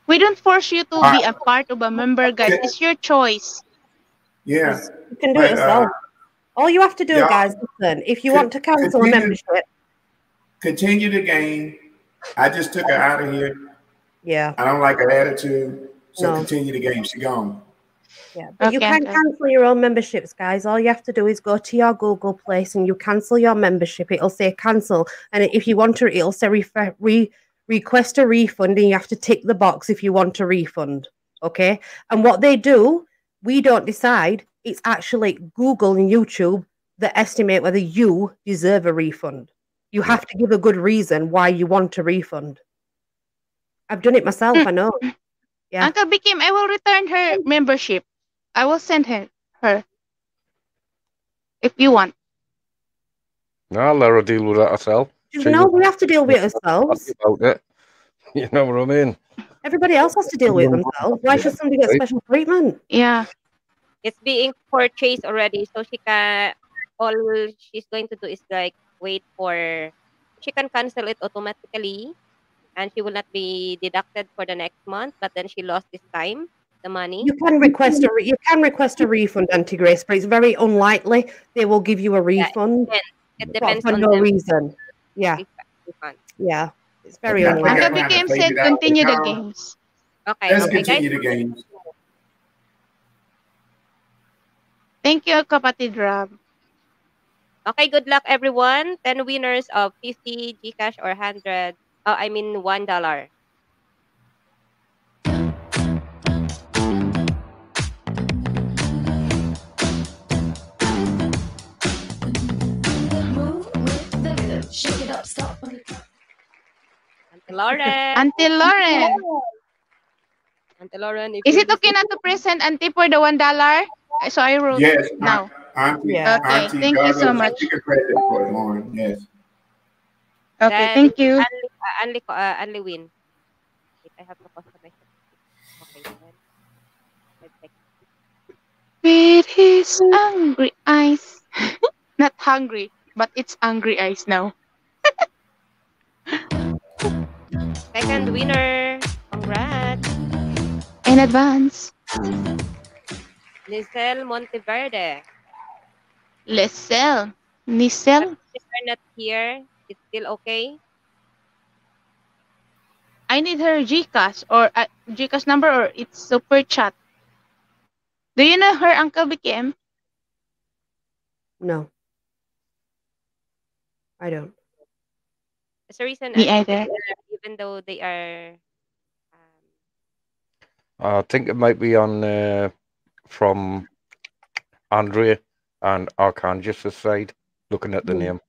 We don't
force you to uh, be a part of a member, guys. It's your choice. Yeah. You can do but, it uh, yourself. Uh, All you have to do, guys, listen, if you want to cancel a membership,
continue the game. I just took her out of here. Yeah. I don't like her attitude. So no. continue the game. She gone. Yeah, but okay. you can
cancel your own memberships, guys. All you have to do is go to your Google Place and you cancel your membership. It'll say cancel, and if you want to, it'll say refer, re, request a refund, and you have to tick the box if you want a refund. Okay, and what they do, we don't decide. It's actually Google and YouTube that estimate whether you deserve a refund. You have to give a good reason why you want a refund. I've done it myself. I know.
Yeah. Uncle Bikim, I will return her membership. I will send her her if you want.
No, let her deal with that herself. no, we have to deal with it ourselves. About it. You know what I mean?
Everybody else has to deal with themselves.
Why should somebody get special treatment? Yeah.
It's being purchased already, so she can all she's going to do is like wait for she can cancel it automatically and she will not be deducted for the next month, but then she lost this time the money. You
can request a re- you can request a refund, Auntie Grace, but it's very unlikely they will give you a refund.
Yeah, it
depends, it depends for no them.
reason. Yeah. Yeah.
It's
very yeah, unlikely. After the game said continue the
games. Okay. Let's okay, continue guys. the games. Thank you, Kapatid Rob. Okay, good luck everyone. 10 winners of 50 Gcash or 100 uh, I mean one dollar. Auntie Lauren. Auntie Lauren. Auntie Lauren. Is it
okay not to present Auntie for the one dollar? So I wrote yes,
now.
Auntie, yeah. Okay, auntie thank you so much. Take a credit for it, Lauren. Yes.
Okay, then thank you. Anli, uh, Anli, uh, Win. I have to pause my Okay,
then. With his angry eyes. Not hungry, but it's angry eyes now.
Second winner. Congrats.
In advance.
Lisel Monteverde. Lisel.
Nisel.
They're not here. It's still okay?
I need her Gcash or uh, Gcash number or it's super chat. Do you know her Uncle BKM?
No. I don't.
It's a reason. Me either. Even though they are.
Um, I think it might be on uh, from Andrea and Archangel's side, looking at the mm. name.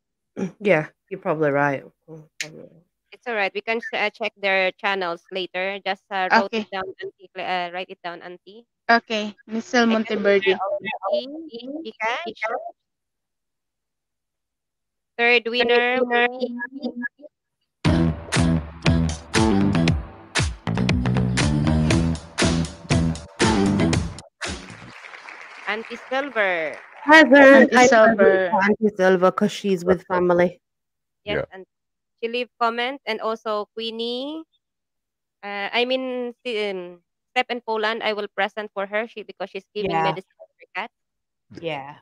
Yeah. You're probably right. It's
all right. We can uh, check their channels later. Just uh, wrote Okay. it down, auntie. Uh, write it down, auntie.
Okay, Miss Sel I can Monteverde.
already.
Third winner will be Auntie Silver. Heather, Auntie I love Silver. Auntie
Silver because she's with family.
Yes, yeah. and she leave comment and also Queenie. Uh, I mean, um, Step in Poland, I will present for her she because she's giving yeah. medicine for her cat.
Yeah.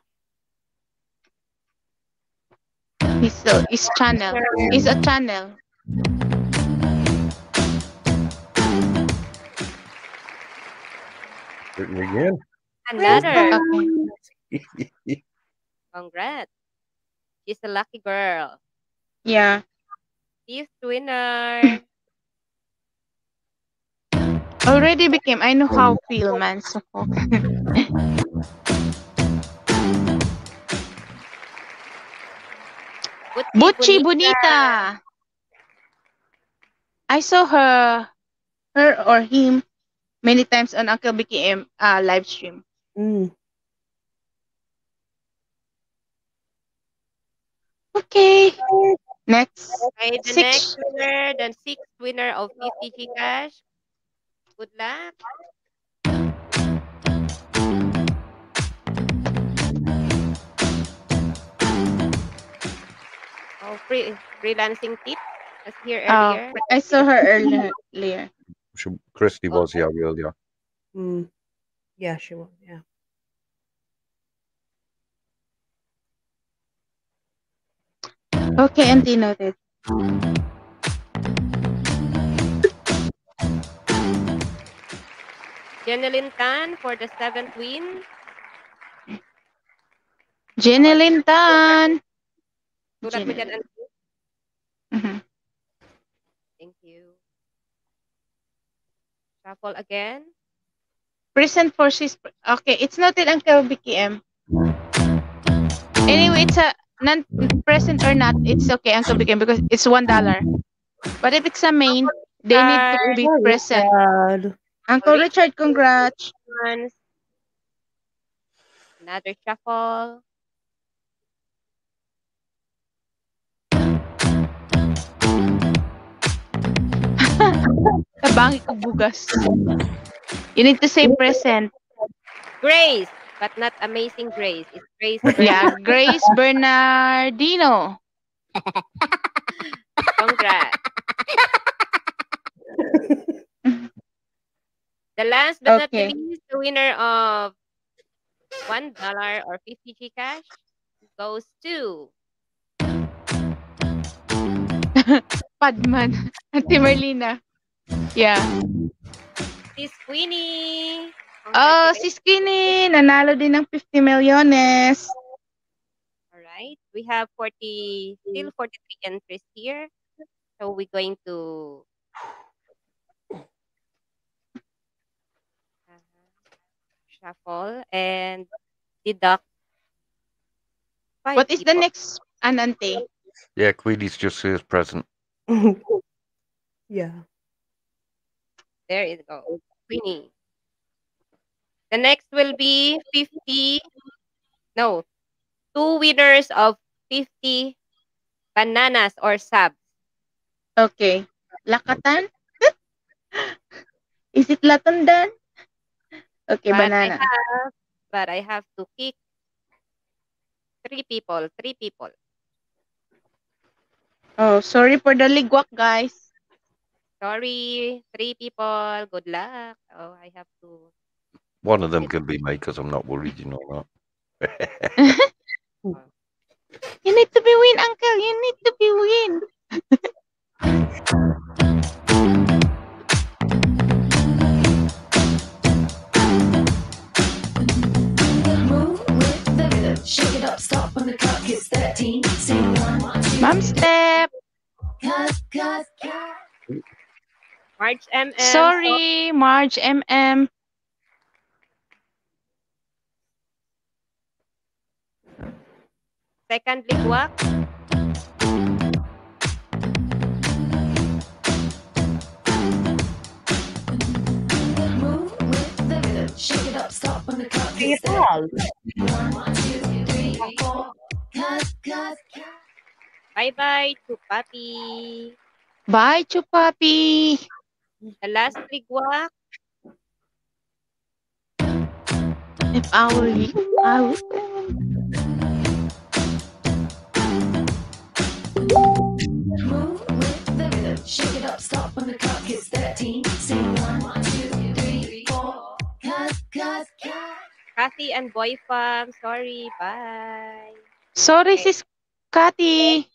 It's, a, uh, it's channel.
It's
a channel.
Written again. Another.
Congrats. She's a lucky girl. Yeah. This winner
already became. I know how feel, man. So. Bucci Bonita. I saw her, her or him, many times on Uncle BKM uh, live stream.
Mm.
Okay. Next.
Okay, the six. next winner, the sixth winner of 50 Gcash. Good luck. Oh, free freelancing tip. That's here oh, earlier. Oh, I saw her
earlier.
She, Christy was here earlier.
Mm. Yeah, she was. Yeah.
Okay,
Auntie,
noted.
Jeneline Tan for the seventh win.
Jeneline Tan.
Mm-hmm. Thank you. Shuffle again.
Present for forces. Okay, it's noted, Uncle Vicky
Anyway,
it's a non present or not, it's okay ang Subikin because it's one dollar. But if it's a main,
they need to be present.
Uncle Richard, congrats.
Another shuffle.
Tabangi ko bugas. You need to say present.
Grace. but not Amazing Grace. It's Grace. Bernardino. Yeah, Grace
Bernardino.
Congrats. the last but okay. not least, the winner of one dollar or fifty G cash goes to
Padman, Ate Merlina. Yeah.
This Queenie.
Oh, eh. si Skinny, nanalo din ng 50 milyones.
All right. We have 40, still 43 entries here. So we're going to uh, shuffle and deduct. Five what is people. the next Anante?
Yeah, Queenie's just here present.
yeah.
There it go. Queenie. The next will be 50, no, two winners of 50 bananas or subs. Okay. Lakatan?
Is it latundan? Okay, but banana. I
have, but I have to kick three people, three people.
Oh, sorry for the ligwak, guys.
Sorry, three people. Good luck. Oh, I have to
One of them can be me because I'm not worried, you know that. you
need to be win, Uncle. You need to be win.
Shake it up, stop the clock, 13. step. Cause, cause, March MM. Sorry, March
MM.
secondly work, Bye bye, cupapi.
Bye, cupapi.
The last big walk.
If I were you, I would.
Shake it up, stop when the clock hits 13. Sing one, one, two,
three, four. Cause, cause, cause. Kathy and Boy Farm, sorry, bye.
Sorry, okay. sis Kathy.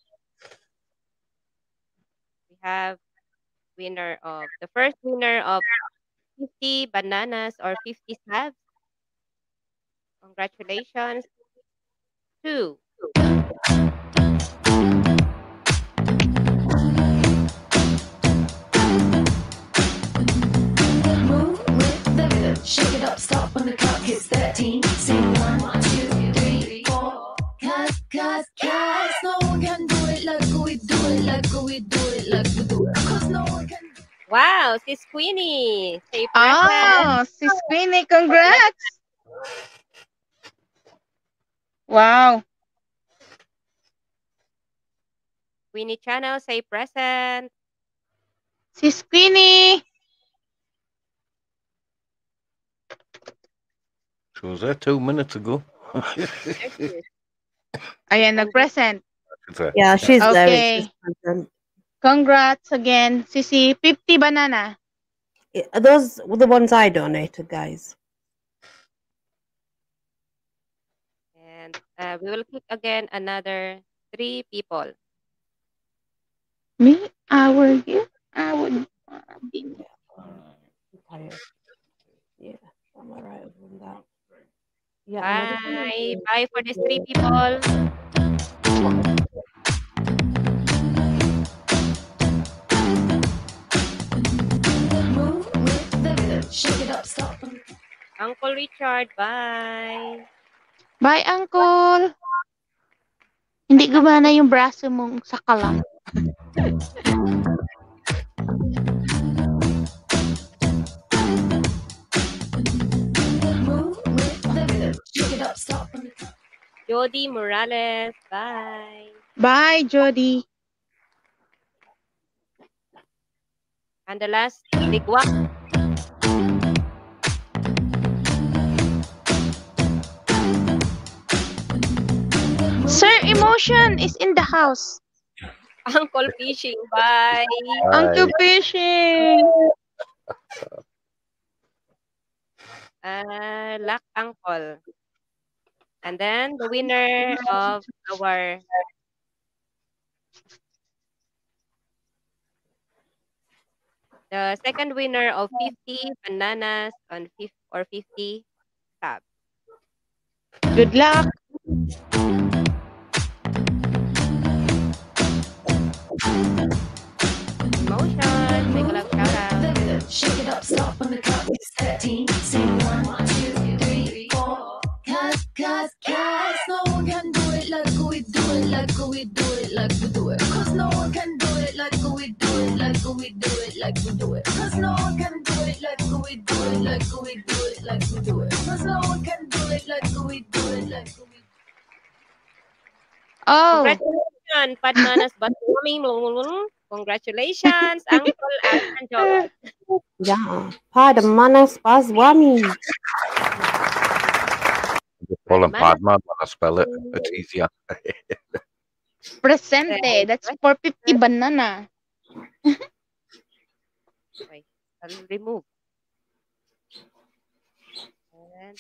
We have winner of the first winner of 50 bananas or 50 slabs. Congratulations. Two.
Shake it up, stop when the clock hits 13. Sing one, two, three, four.
Cause, cause, cause no one can do it like we do it, like we do it, like we do it. Cause no one can Wow,
sis Queenie. Hey, oh, ah, sis Queenie, congrats. Wow. Queenie Channel, say present. Sis
Queenie.
She was there two minutes ago. the present. Yeah, she's okay. There
Congrats again, Sissy. 50 banana.
those were the ones I donated, guys.
And uh, we will pick again another three people.
Me? I will you? I would be.
Yeah, I'm all right with
that. Yeah, Bye. Bye for the three people.
Uncle Richard, bye.
Bye, Uncle. Hindi gumana yung braso mong sakalang.
Look it up. Stop.
Jody Morales. Bye.
Bye, Jody.
And the last, Ligwak.
Sir, emotion is in the house. Uncle Fishing,
bye. bye. Uncle
Fishing. uh, luck Uncle. And then the winner of our the second winner of 50 bananas on 50 or 50 tab.
Good luck.
Motion,
make a love Shake it up, stop on the It's
13, same one.
No
one can do it like we do it, like we do it, like we do it. Cause no one can do it like we do it, like we do it, like we do it. Cause no one can do it like we do it, like we do it, like we do it. Cause no one can do it like we do it, like we do it.
Oh. Congratulations, Padmanas Baswami. Congratulations, Uncle
Yeah, Padmanas Baswami
call them Padma, but I spell it. Mm. It's easier.
Presente. That's 450 banana.
Wait, I'll remove.
And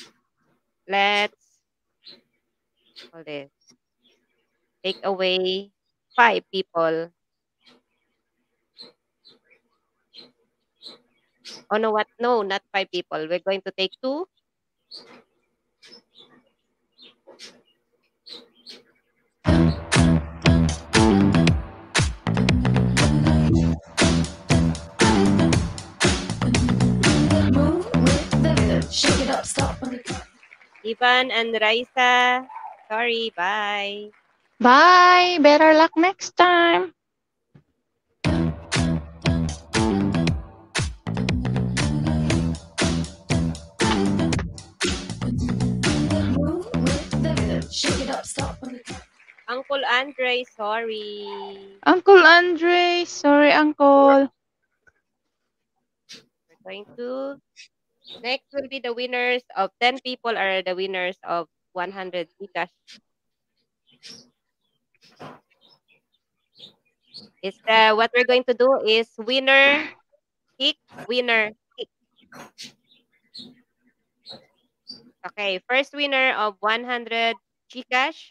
let's
call this. Take away five people. Oh no, what? No, not five people. We're going to take two. Ivan and Raisa, sorry, bye.
Bye. Better luck next time.
Uncle Andre, sorry.
Uncle Andre, sorry, Uncle.
We're going to Next will be the winners of 10 people are the winners of 100 Gcash. It's uh, what we're going to do is winner kick, winner kick. Okay, first winner of 100 Gcash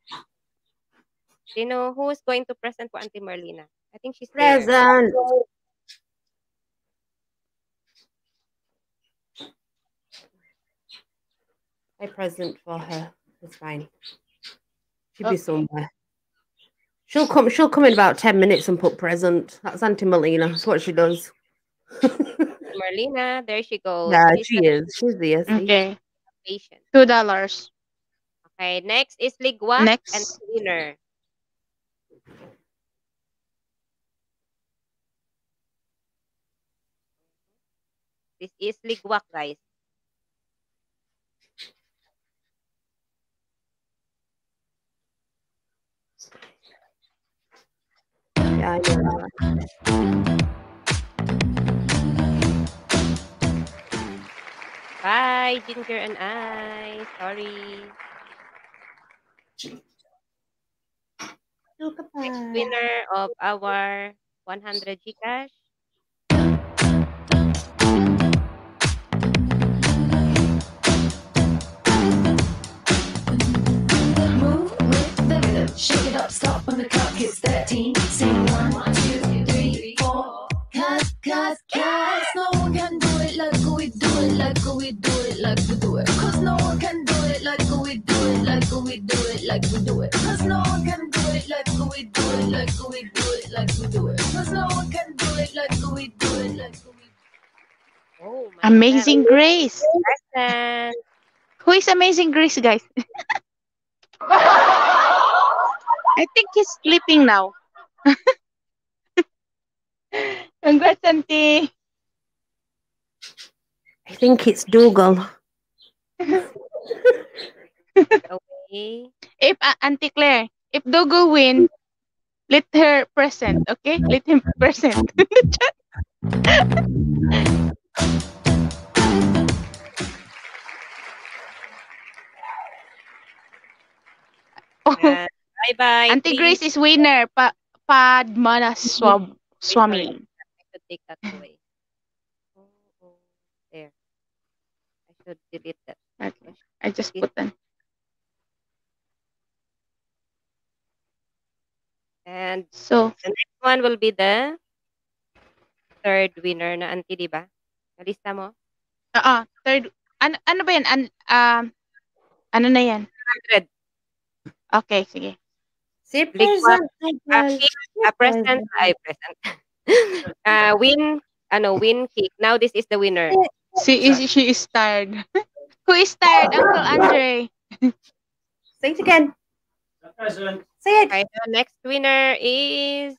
you know who is going to present for Auntie Marlena? I think she's present. There.
I present for her. It's fine. She'll okay. be oh. somewhere. She'll come. She'll come in about ten minutes and put present. That's Auntie Marlena. That's what she does.
Marlena, there she goes. Yeah, she's she
is. She's the Okay. Patient. Two dollars.
Okay. Next is Ligua next. and Winner. This is ligwak, guys. Hi, Ginger and I. Sorry. Next winner of our 100 Gcash
Shake it up, stop when the clock hits 13. Sing one, one, two, three, four.
Cause, cause,
cause, no
one can do it like we do it, like we do it, like we do it. Cause no one can do it like we do it, like we do it, like we do it. Cause no one can do it like we do it, like we do it, like we do it. Cause no one can do it like we do it, like we do
Oh, Amazing God. Grace. Who is Amazing Grace, guys? I think he's sleeping now. Congrats, Auntie.
I think it's Dougal.
okay. If uh, Auntie Claire, if Dougal win, let her present, okay? Let him present. oh. Bye-bye. Auntie Grace is winner. Pa Padmana Swami. I should
take that away. Oh, oh. There. I should delete
that. Okay. I just put them.
And so the next one will be the third winner na auntie, di ba? Nalista mo?
Oo, uh-uh, third. An ano ba yan? An, um, ano na yan? 100. Okay, sige.
Sí, present. Because, uh, present, I present. uh, win, ano, ah, win kick. Now this is the winner.
She is, she is tired.
Who is tired? Oh. Uncle Andre. Say it again. Say it. Okay, the next winner is...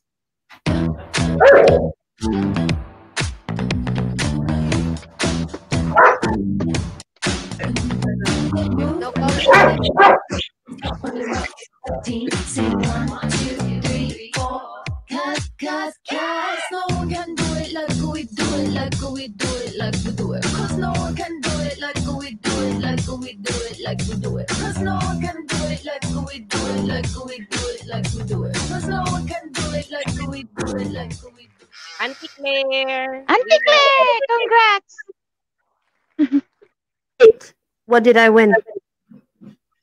No comment. 15, say
one, two, three, four. Cause, cause, cause no one can do it like we do it, like we do it, like we do it. Cause no one can do it like we do it, like we do it, like we do it. Cause no one can do it like we do it, like we do it, like we do it. Cause no one can do it like we do it, like we Auntie
Claire. Auntie Claire,
congrats. What did I win?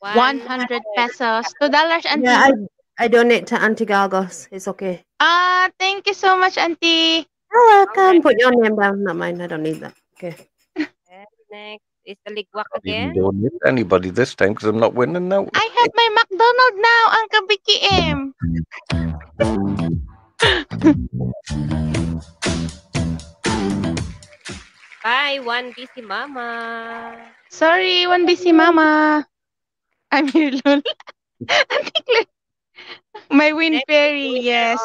100 pesos, two dollars, auntie. Yeah,
I, I donate to Auntie Galgos. It's okay.
Ah, uh, thank you so much, auntie.
You're welcome. Okay. Put your name down, not mine. I don't need that. Okay.
next is the ligwak again. I
don't need anybody this time because I'm not winning now. I
have my McDonald's now, Uncle Vicky M. Bye, one busy mama.
Sorry, one busy mama. I'm here, lol. My win fairy, yes.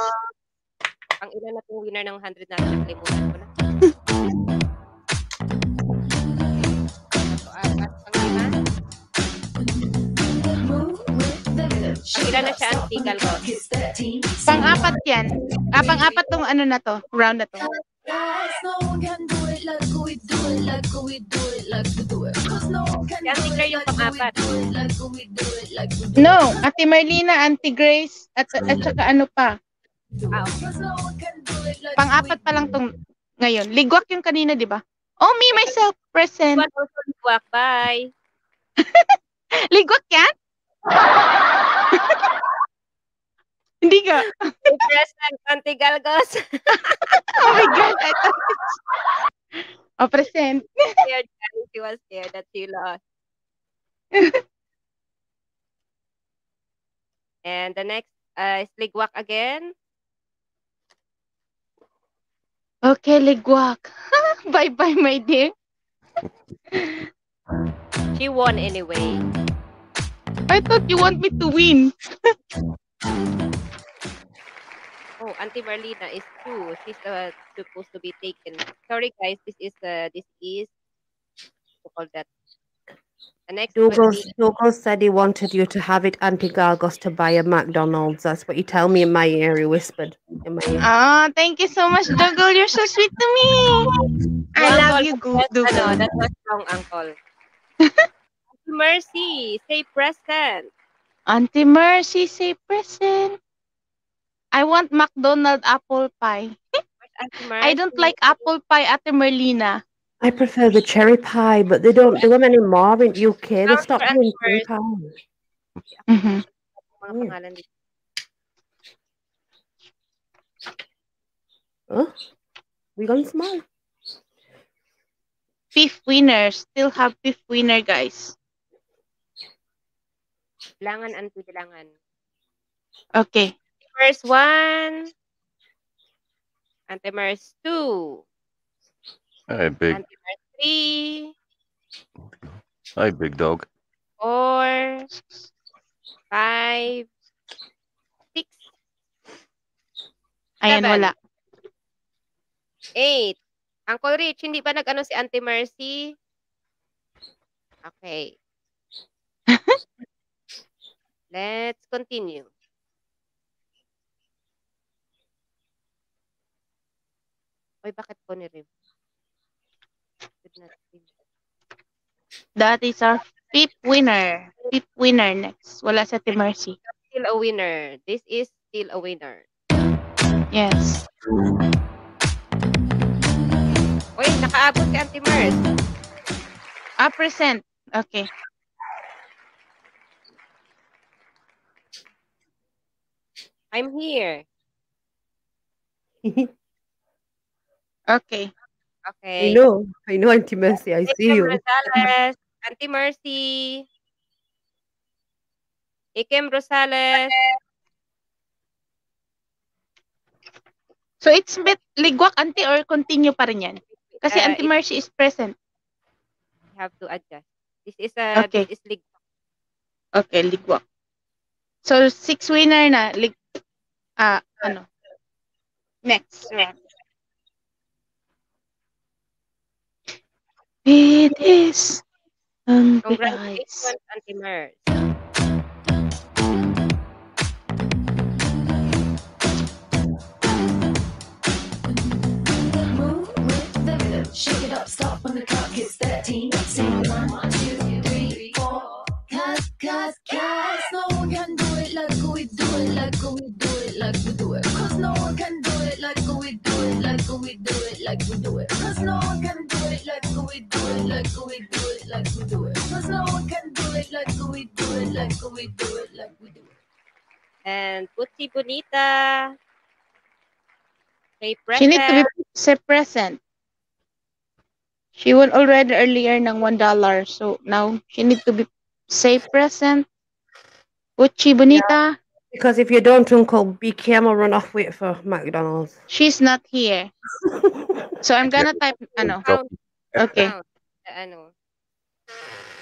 Ang ilan na pong winner ng 100 natin, nakalimutan ko na. Ang ilan na siya ang
legal ko? Pang-apat yan. Ah, pang-apat tong ano na to, round na to.
Guys, no one can do it like we do it, like we do it, like we do it. Cause no one can do it like we do it, like we do it, like we do it. No,
Ate Marlina, Auntie Grace, at, at saka ano pa. Oh. Pang-apat pa lang tong ngayon. Ligwak yung kanina, di ba? Oh, me, myself, present. Ligwak, bye.
ligwak yan? Hindi ka. Present Auntie Galgos. oh my God. oh, present. Scared she was scared that you lost. and the next uh, is ligwak again.
Okay, ligwak. Bye-bye, my dear.
she won anyway.
I thought you want me to win.
Oh, Auntie Marlena is two. She's uh, supposed to be taken. Sorry, guys. This is uh, this is what that. The next Google, is, Google
said he wanted you to have it Auntie Galgos to buy a McDonald's. That's what you tell me in my ear. He whispered in my ear.
Oh, thank you so much, Google. You're so
sweet to me. I uncle, love you, Google. That's, ano, that was wrong, Uncle. Mercy, say present. Auntie Mercy, say
present. I want McDonald apple pie. I don't like apple pie, at the Merlina.
I prefer the cherry pie, but they don't do them anymore in UK. They stop
doing cherry pie.
Mm-hmm. Oh,
we gone small. Fifth winner. Still have fifth winner, guys.
Langan Okay. Antimers 1. Antimers 2. Hi, big. Antimers 3.
Hi, big dog.
4. 5. 6. Ayan, wala. 8. Uncle Rich, hindi pa nag-ano si Auntie Mercy? Okay. Let's continue. Oy, bakit po ni-review?
That is our fifth winner. Fifth winner next. Wala sa Team Mercy.
Still a winner. This is still a winner. Yes. Uy, nakaabot si Auntie Mars. Ah, present. Okay. I'm here. Okay. Okay. Hello. know.
I know, Auntie Mercy. I Tita see you. Rosales.
Auntie Mercy. Ikem Rosales.
So it's bit ligwak, Auntie, or continue pa rin yan? Kasi uh, Auntie Mercy is present.
You have to adjust. This is a, okay. this is ligwak. Okay, ligwak.
So six winner na. Lig, ah, uh, ano? Next
round.
It is on
Congratulations, Auntie Mars.
Shake it up, stop when the clock hits 13. Sing one, one, two,
three, four. Cause, cause, cause, no one can do it like we do it, like we do it, like we do it. Cause no one can do it like we do it, like we do it like we do it. Cause no one can do it like we do it, like we do it, like we do it. Cause no one can do it like we do it, like we do it, like we do it. And
Puti Bonita. Stay present. She needs
to be present. She won already earlier ng one dollar. So now
she need to be say present. Uchi Bonita. Yeah. Because if you don't, Uncle BKM will run off with for McDonald's.
She's not here. So I'm gonna type, ano? Ah,
okay. ano.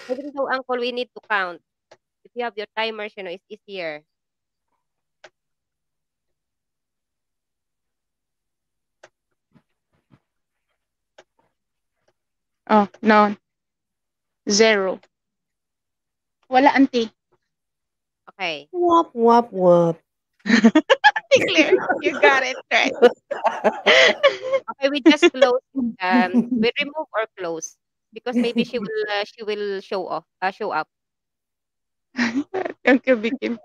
Even though, uncle, we need to count. If you have your timers, you know, it's easier.
Oh, no. Zero. Wala, auntie.
Okay.
Wop, wop, wop.
clear. You got it right. okay, we just close. Um, we remove or close because maybe she will uh, she will show off uh, show up. okay, Vicky.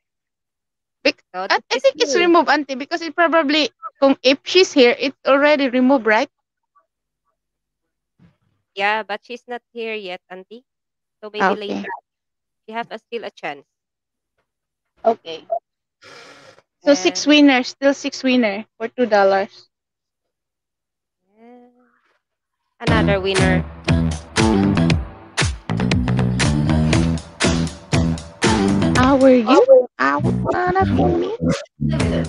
So oh,
I, I think it's remove, auntie, because it probably kung if she's here, it's already removed, right?
Yeah, but she's not here yet, auntie. So maybe okay. later. You have a, uh, still a chance.
Okay. So six winners, still six winner for two dollars.
Another winner. you
oh, me.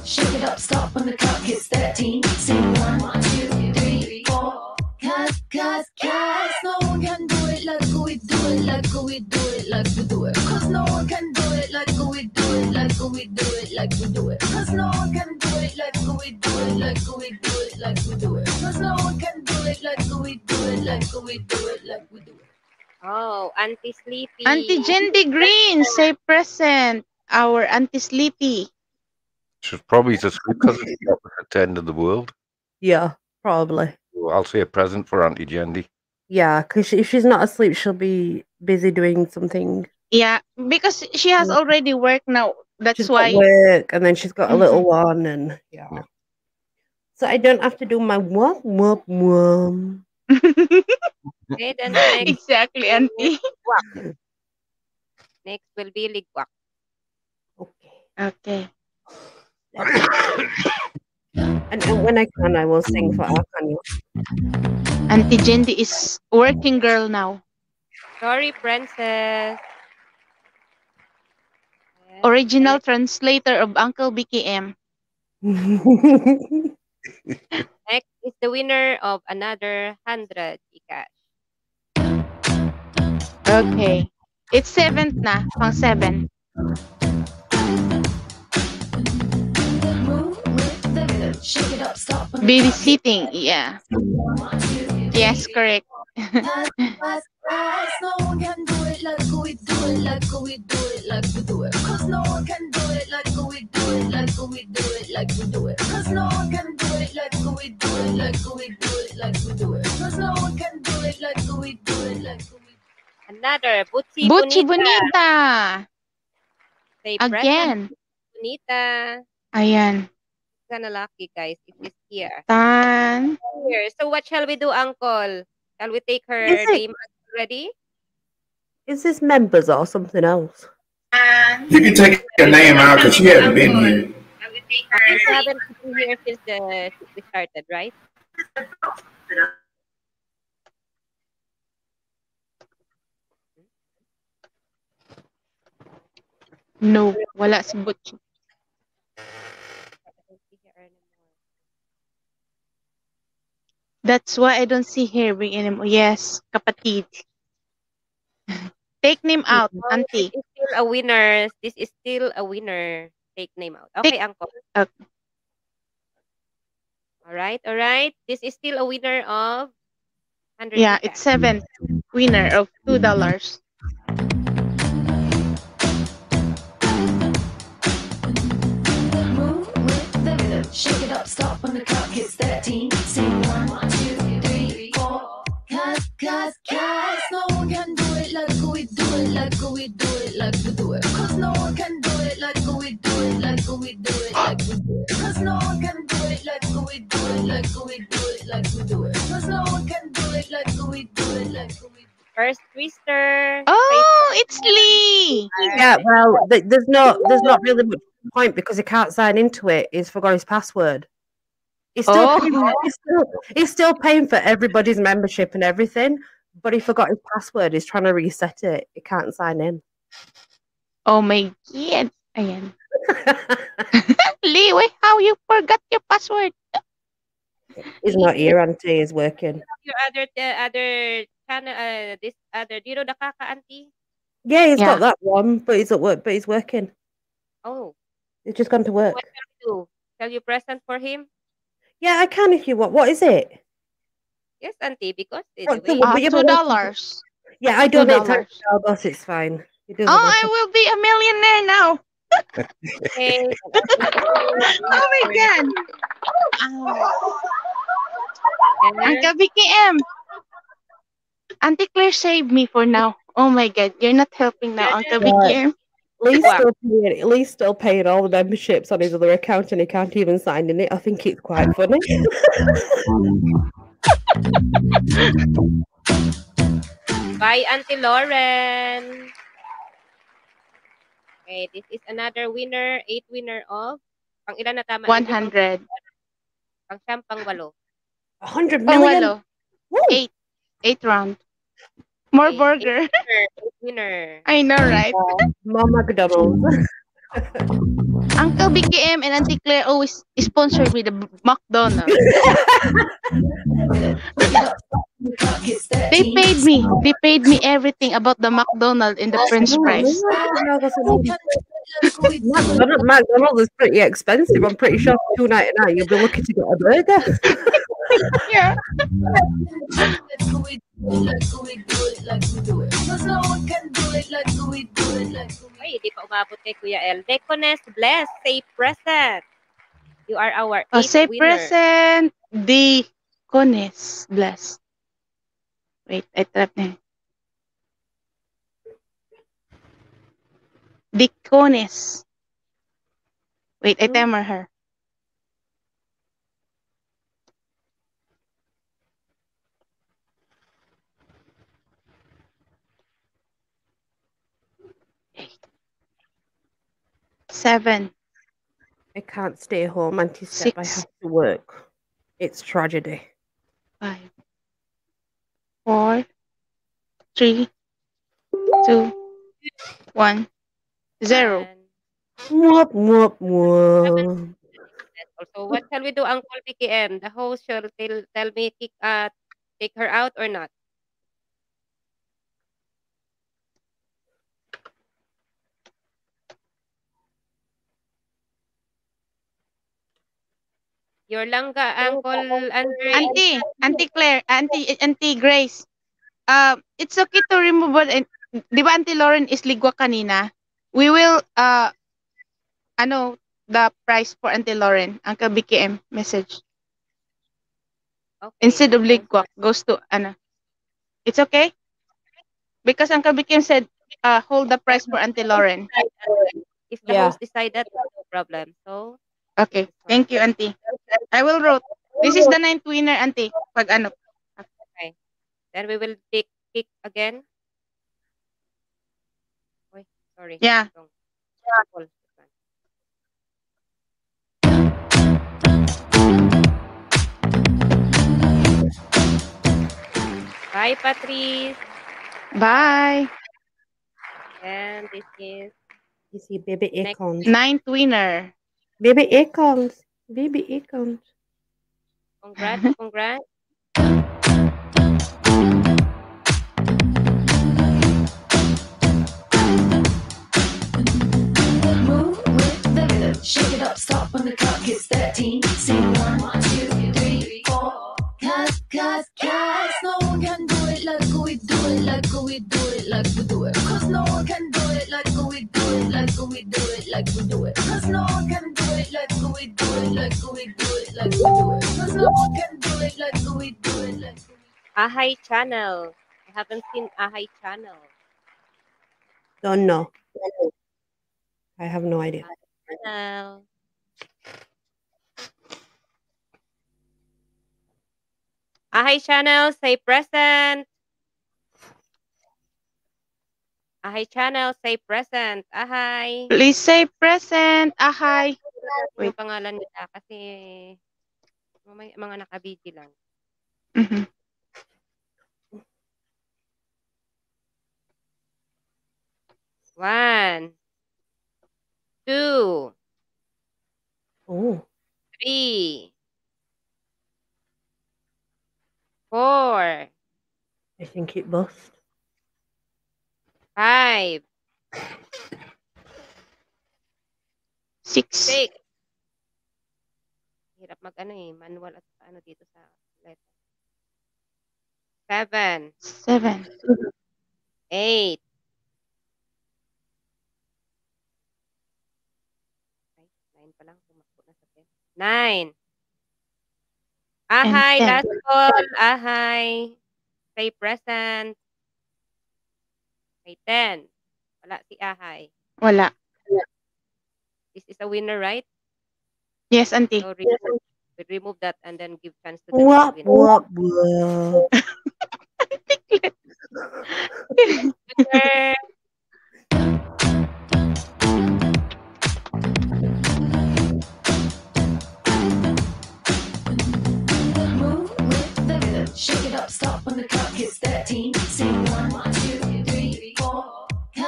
Shake it up, stop when the clock hits 13. Sing one, one, two, three,
four. Cause, cause, cause, no it like we do it like we do it. Cause no one can do it like we do it like we do it like we do it. Cause no one can do it like we do it like we do it like we do it. Cause no one can do it like we do it like we do it like we do it. Oh, Auntie Sleepy. Auntie Jendy Green,
say present. Our Auntie Sleepy.
She's probably just because it's the opposite end of the world.
Yeah, probably.
I'll say a present for Auntie Jendy.
Yeah, because if she's not asleep, she'll be busy doing something.
Yeah, because she has mm. already worked. now. That's she's why
work, and then
she's got a mm-hmm. little one, and yeah. So I don't have to do my womp womp
womp.
exactly, auntie. Next will be ligwak.
Okay.
Okay. And, when I can, I will sing for our Kanye. Auntie Jindy is working girl now.
Sorry, princess.
Original translator of Uncle
BKM.
Next
is the winner of another 100 Gcash.
Okay.
It's 7th na, pang 7.
Babysitting,
yeah. Yes, correct.
Another, Butsi Butsi Bonita.
Bonita. Again. Bonita.
Ayan.
Ganalaki, guys. It is here.
Tan.
Here. So what shall we do, Uncle? Shall we take her is name it, already? Is this
members or something else? you can take her
name
out because she hasn't been
here.
She haven't
been here since, the, we started, right?
No, wala si Butch. That's why I don't see her ring anymore. Yes, kapatid. Take name out, auntie. This
is still a winner. This is still a winner. Take name out. Okay, Take, uncle. Okay. All right, all right. This is still a winner of 100 Yeah, it's
seven winner of $2. dollars
Shake it up, stop when the clock hits 13. Sing one, two,
three, four. Cause, cause, cause no one can do it like we do it, like we do it, like we do it. Cause no one can do it like we do it, like we do it, like we do it. Cause no one can do it like we do it, like we do it, like we do it. Cause no one can do it like we do it, like we do it
first twister. Oh,
it's
Lee.
Yeah, well, th- there's no, there's not really much point because he can't sign into it. He's forgot his password. He's still, oh. paying, he's still, he's still paying for everybody's membership and everything, but he forgot his password. He's trying to reset it. He can't sign in. Oh my god! Ayan. Lee, wait, how you forgot your password?
He's not here, Auntie. He's working. Your other, the other can uh, this other. Do you know the kaka auntie?
Yeah, he's yeah. got that one, but he's at work. But he's working. Oh, he's just gone to work. What
can you do? Can you present for him?
Yeah, I can if you want. What is it?
Yes, auntie, because it's oh, uh,
way... uh, two dollars. Yeah, I don't $2. boss. It's fine. It oh, I will
be a millionaire now.
oh my god. Oh. Uncle
BKM. Auntie Claire, saved me for now. Oh my God, you're not
helping now, Uncle Big Ear. Lee's wow. still paying. Lee's still paying all the memberships on his other account, and he can't even sign in it. I think it's quite funny.
Bye, Auntie Lauren. Okay, this is another winner, eight winner of pang ilan na tama? 100. Pang siyam, pang walo. 100 million? Pang
walo. Eight. Eight round. More burger.
dinner. I know, right?
Mama
McDonald's.
Uncle BKM and Auntie Claire always sponsor me the McDonald's. they paid me. They paid me everything about the McDonald's
in the French fries. McDonald's is pretty expensive. I'm pretty sure two ninety nine. You'll be lucky to get a burger.
yeah. go we do it, like we do it. Cause no one can do
it like we do it, like we do Ay, hindi pa umabot kay Kuya El. Decones, bless, say present. You are our oh, say winner.
present, Decones, bless. Wait, I trap na. Decones. Wait, I hmm. timer her.
Seven. I can't stay home, Six. I have to work. It's tragedy. Five. Four. Three. Two.
One. Zero. Whoop,
So what shall we do, Uncle BKM? The host shall tell, tell me kick, uh, take her out or not? Your langga, Uncle Andre. Auntie, Auntie
Claire, Auntie, Auntie Grace. Uh, it's okay to remove it. Eh, di ba Auntie Lauren is ligwa kanina? We will, uh, ano, the price for Auntie Lauren, Uncle BKM message. Okay. Instead of ligwa, goes to, ano. It's okay? Because Uncle BKM said, uh, hold the price for Auntie Lauren.
If the yeah. host decided, no problem. So,
Okay. Thank you, Auntie. I will wrote. This is the ninth winner, Auntie. Pag ano.
Okay. Then we will take pick again.
Oy, sorry. Yeah. yeah.
Bye, Patrice. Bye. And this is...
This is Baby Econ. Ninth
winner. Baby
acorns. Baby acorns. Congrats, congrats.
Shake it up, stop
when the clock hits 13. Sing one, one, two, three, four. Cause, cause, cause, no like we do it, like we do it. Cause no one can do it like we do it, like we do it, like we do it. Cause no one can do it like we do it, like we do it, like we do it. Cause no one can do it like we do it,
like we do it. channel. I haven't seen Ahai channel.
Don't know. I have no idea.
Channel. Ahai
channel, say present. Ahay channel, say present. Ahay. Please
say present. Ahay.
Wait. Yung pangalan nila kasi may mga nakabiti lang. Mm-hmm. One, two, oh. three, four.
I think it bust.
Five. Six. Six. Hirap mag-ano eh, manual at ano dito sa letter. Seven. Seven. Eight. Nine pa lang, tumakbo na sa ten. Nine. Ahay, last call. Ahay. Stay present. Okay, 10. Wala si Ahay. Wala. This is a winner, right?
Yes, auntie. So
remove, yes. remove that and then give chance to the wap, winner. Wap,
wap.
Shake it up, stop the clock 13. Sing one, one, two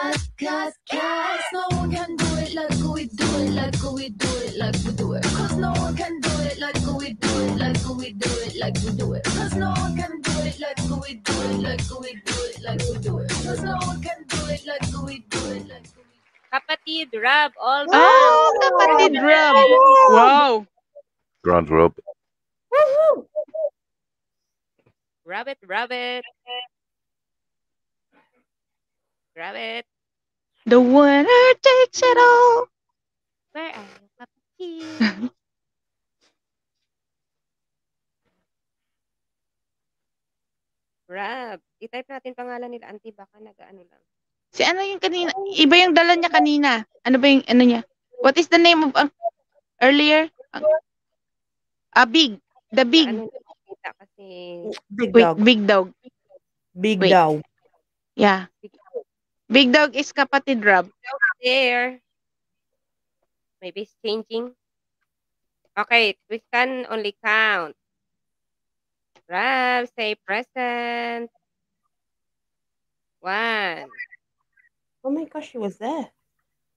cause, cause, cause no one can do it like we do it, like we do it, like we do it. Cause no one can do it like we do it, like we do it, like we do it. Cause no one can do it like we do it, like we do it, like we do it. Cause no one can do it like we do it, like Kapatid Rob, all wow. Oh,
Kapatid Rob. Wow.
Grand Rob.
Woohoo! Rabbit, rabbit. Grab it.
The winner takes it all.
Where are your Papa Grab. I-type natin pangalan nila. Auntie, baka nag-ano lang.
Si ano yung kanina? Iba yung dala niya kanina. Ano ba yung ano niya? What is the name of ang uh, earlier? Ang, uh, big. The big. Ano kasi? Big Wait, dog. Big dog. Big Wait. dog. Yeah. Big Big dog
is kapatid, Rob. There. Maybe it's changing. Okay, we can only count. Rob, say present. One.
Oh my gosh, he was there.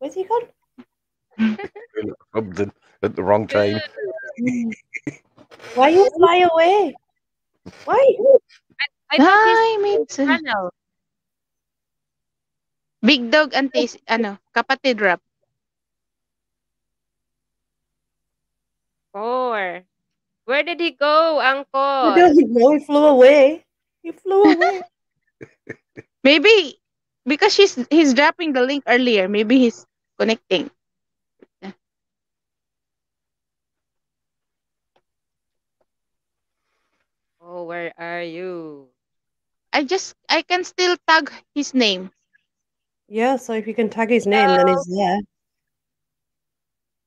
Where's he gone?
at oh, the wrong time.
Why you fly away? Why? I, I Hi, me too.
Big Dog and Tasty, ano, kapatid rap.
Four. Where did he go, Uncle? Where did he
go? He flew away. He flew away. maybe because she's he's dropping the link earlier. Maybe he's connecting.
Oh, where are you?
I just I can still tag his name. Yeah, so if you can tag his name, then he's there.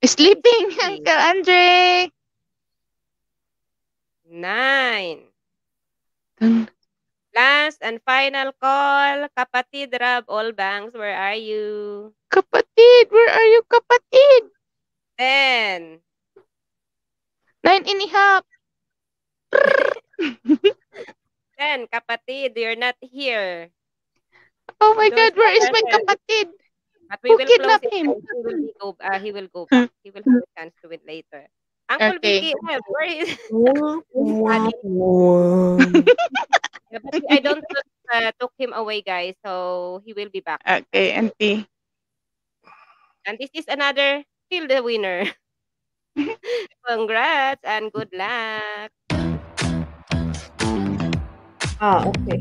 Sleeping, hmm.
Uncle Andre.
Nine. Last and final call. Kapatid Rab, all banks, where are you? Kapatid, where are you, kapatid? Ten. Nine Nine. In half. half. Ten, kapatid, you're not here.
Oh my God, where is my
kapatid? But we will kidnap close him? He will, go, uh, he will go hmm. back. He will have a chance to it later. Uncle okay. BKM, where is... yeah, but I don't uh, took him away, guys. So he will be back. Okay, auntie. And this is another still the winner. Congrats and good luck. Ah, okay.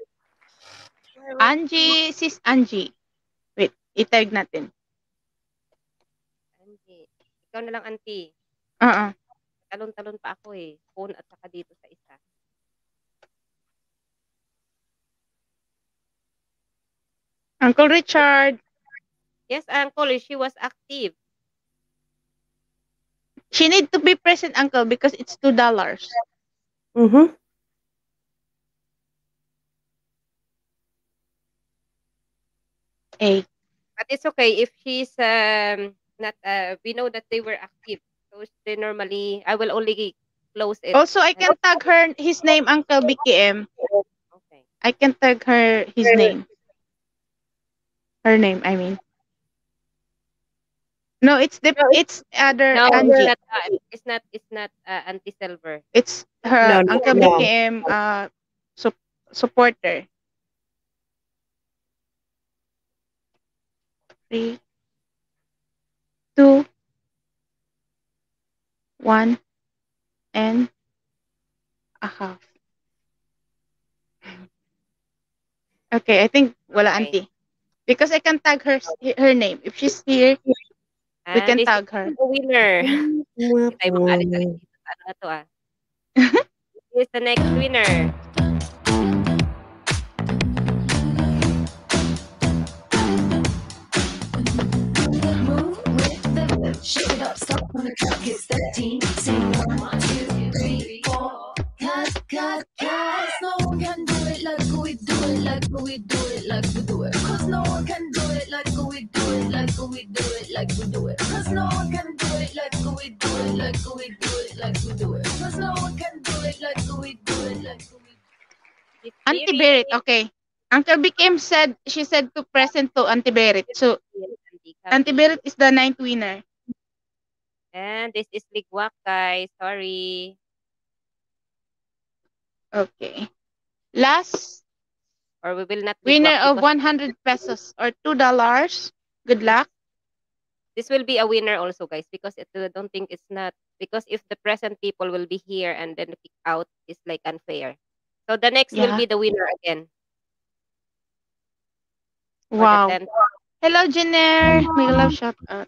Angie, sis Angie. Wait, itag natin.
Angie. Ikaw na lang, auntie. Oo. Uh-uh. Talon-talon pa ako eh. Phone at saka dito sa isa.
Uncle Richard.
Yes, Uncle. She was active.
She need to be present, Uncle, because it's two dollars. Mm-hmm.
But it's okay if she's um, not, uh, we know that they were active. So they normally, I will only close it. Also,
I can tag her, his name, Uncle BKM. Okay. I can tag her, his name. Her name, I mean. No, it's the it's other no, Angie. Not,
uh, it's not it's not uh, Auntie Silver. It's her no, no, Uncle no. BKM
uh su supporter. three, two, one, and a half. Okay, I think wala okay. auntie. Because I can tag her her name. If she's here,
ah, we can tag
her. The winner.
Tayo mag-alit-alit dito. Ano to ah? Here's the next winner.
up when the clock hits 13. Sing one, one, two, three, four.
Cut, cut, cut. No one can do it like we do it, like we do it, like we do it. Cause no one can do it like we do it, like we do it, like we do it. Cause no one can do it like we do it, like we do it, like we do it. Cause no one can do it like we do it,
like we do
it.
Auntie Barrett, okay. Uncle BKM said, she said to present to Auntie Barrett. So, Auntie Barrett is the ninth winner.
And this is ligwak, guys. Sorry.
Okay. Last.
Or we will not. Winner of
100 pesos or $2. Good luck.
This will be a winner also, guys, because it, I uh, don't think it's not. Because if the present people will be here and then pick out, it's like unfair. So the next yeah. will be the winner again. Wow.
Hello, Jenner. Make love shout
out.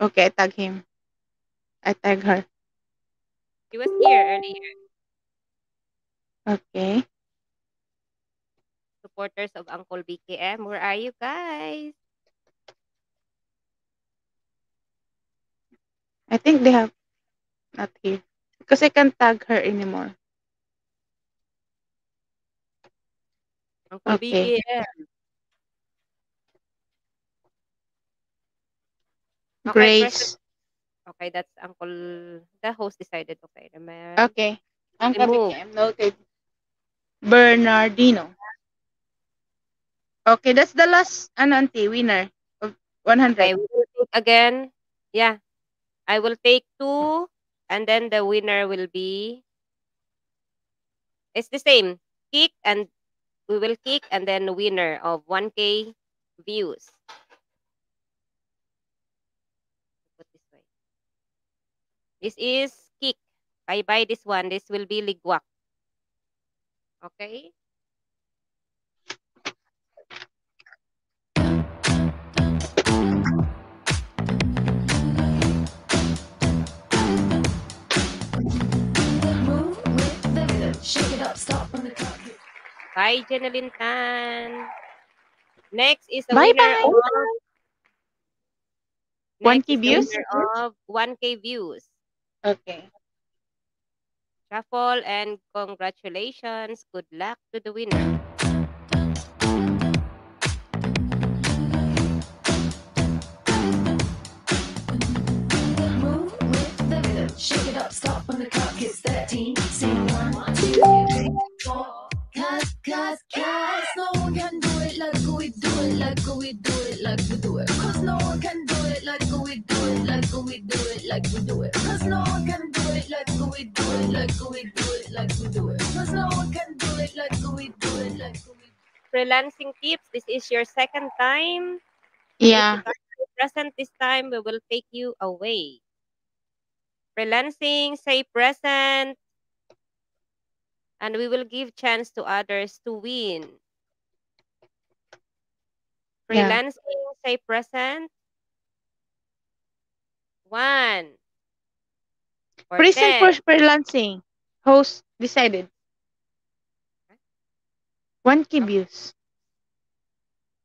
Okay, I tag him. I tag
her.
He was here earlier. Okay. Supporters of Uncle BKM, where are you guys?
I think they have not here. Because I can't tag her anymore.
Uncle okay. BKM.
Grace.
Okay, that's Uncle, the host decided. Okay, remember. Okay. Ang Remove. noted.
Bernardino. Okay, that's the last, Ananti winner
of 100. Okay, we will take again. Yeah. I will take two, and then the winner will be... It's the same. Kick, and we will kick, and then winner of 1K views. This is kick. Bye bye. this one. This will be ligwak. Okay? Bye, Jeneline Tan. Next is the bye, winner
bye. of 1K views. Of
1K views. Okay. Raffle and congratulations. Good luck to the winner.
Shake it up, stop on the clock. It's 13. Sing
cause, cause, cause no one can do it like we do it, like we do it, like we do it. Cause no one can do it like we do it, like we do it, like we do it. Cause no one can do it like we do it, like we do it, like we do it. Cause no one can do it like we do it, like we do
it. Freelancing tips, this is your second time. Yeah. Present this time, we will take you away. Freelancing, say present, and we will give chance to others to win. Freelancing, yeah. say present. One. Or present ten. for
freelancing. Host decided. One key views.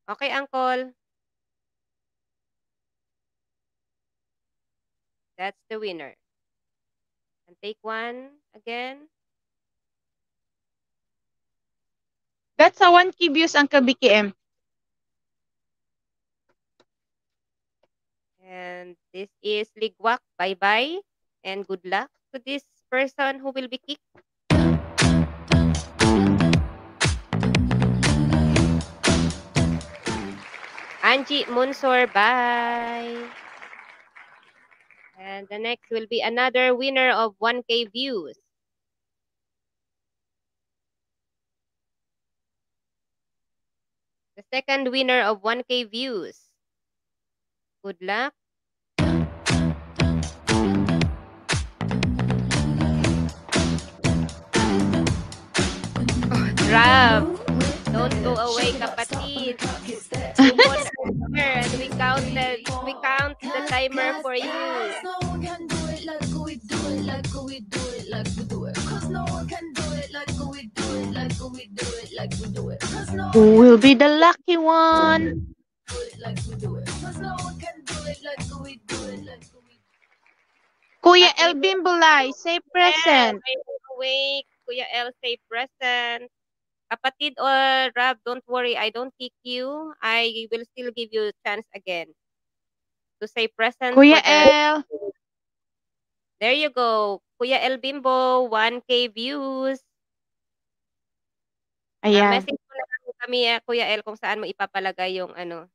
Okay, Uncle. That's the winner. And take one again.
That's sa 1K views ang ka-BKM.
And this is Ligwak. Bye-bye and good luck to this person who will be kicked. Angie Munsor, bye. And the next will be another winner of 1K views. Second winner of 1K views. Good luck.
Rab, don't
go away, kapatid.
and we count the we count the timer for you. no
one can do it like we do it, like we do it, like we do it. Cause no one can
who will be the lucky one? Kuya El Bimbulay, say present.
Awake. Kuya El, say present. Kapatid or Rab, don't worry. I don't kick you. I will still give you a chance again to say present. Kuya El. There you go. Kuya El Bimbo, 1K views.
Ah, Ayan. message mo na
lang kami, ah, eh, Kuya El, kung saan mo ipapalagay yung ano,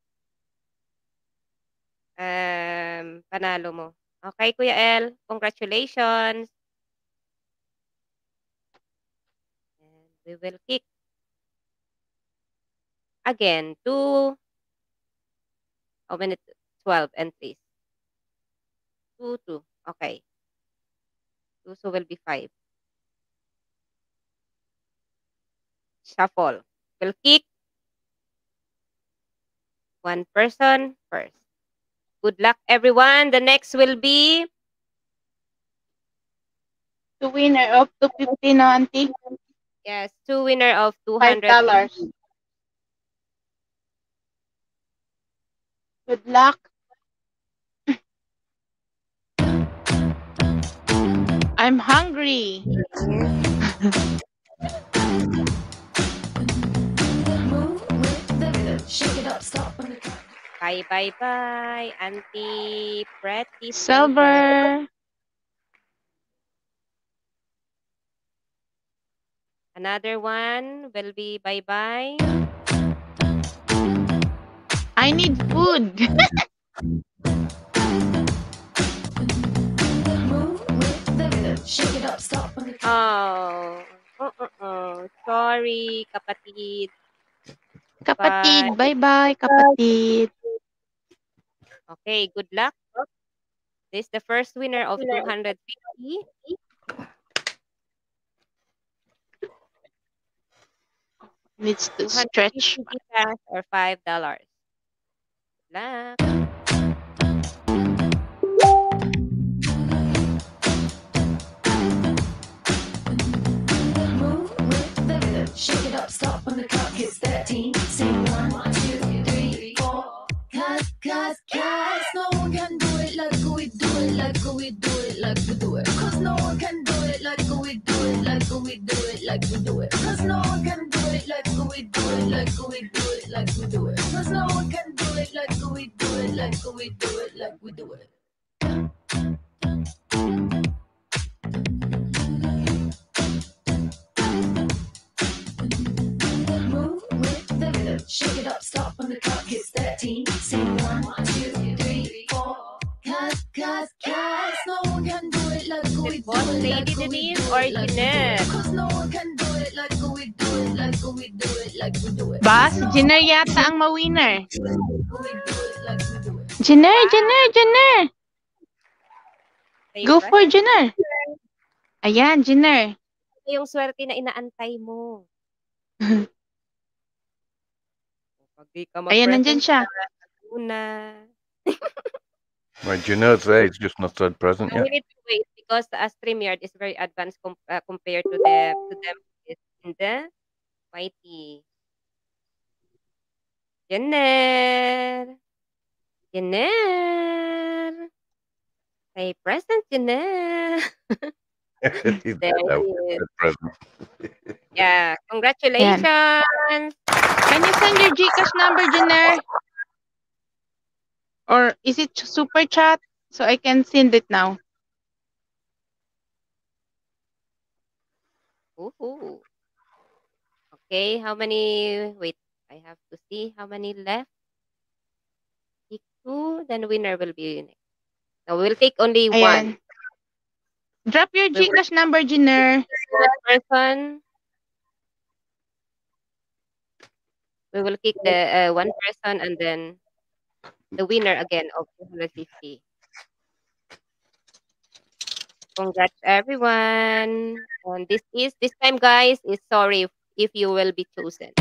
um, panalo mo. Okay, Kuya El, congratulations. And we will kick again to oh, minute 12 entries. 2, 2. Okay. 2, so will be 5. shuffle. We'll kick one person first. Good luck, everyone. The next will be the winner of the no auntie. Yes, two winner of 200 dollars.
Good luck. I'm hungry.
Shake it up, stop Bye, bye, bye. Auntie Pretty. Silver. Another one will be bye-bye. I need
food.
oh. oh, oh, oh. Sorry,
kapatid. Kapatid,
bye-bye, kapatid.
Okay, good luck. This is the first winner of 250. Needs to stretch. Or $5. Good luck.
Shake it up, stop when the clock hits 13. Sing one, two, three, four. Cause,
cause, cause, no one can do it like we do it, like we do it, like we do it. Cause no one can do it like we do it, like we do it, like we do it. Cause no one can do it like we do it, like we do it, like we do it. Cause no one can do it like we do it, like we do it, like we do it.
Shake it up, stop when the clock hits 13. Sing one, two, three,
four. Cut, cut, cause, no one can do it like we do it. Lady Denise or Ginette? Cause no one can do it like we do it, like we do it, like we do it. Ba, si Jenner
yata ang ma-winner. Jenner, Jenner, Jenner! Go for Jenner! Ayan, Jenner.
Yung swerte na inaantay mo. Become a Ayan, nandiyan siya. Una.
well, you know, today it's just not third present yet.
We need to wait because uh, StreamYard is very advanced com- uh, compared to the to them is in the mighty. Jenner! Jenner! Hey, present, Jenner! yeah, congratulations. Yeah. Can you send your GCash number, Jenner?
Or is it super chat? So I can send it now.
Ooh.
Okay, how many? Wait, I have to see how many left. two, then winner will be next. So we'll take only Ayan. one. Drop your Gcash number, Jenner. Person. We will kick the uh, one person and then the winner again of 250. Congrats, everyone. And this is, this time, guys, is sorry if, if you will be chosen.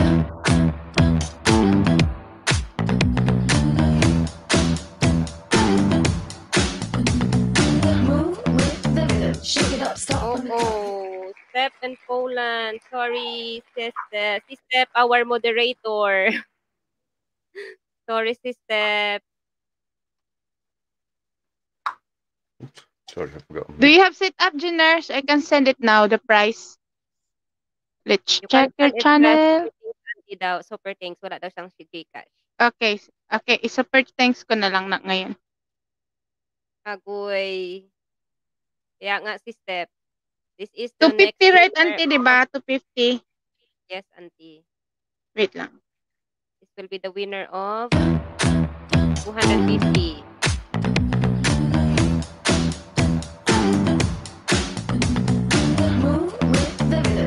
Shake it up, stop. Oh, Step and Poland. Sorry, sister.
Si Step, our moderator. Sorry, si Step.
Sorry, I forgot.
Do you have set up, Jeners? I can send it now, the price. Let's you check your channel.
Hindi daw, super thanks. Wala daw siyang Gcash.
Okay. Okay, super thanks ko na lang na ngayon.
Agoy. Kaya nga si Step. This is the 250 next right, auntie, di ba? 250. Yes, auntie. Wait lang. This will be the winner of
250.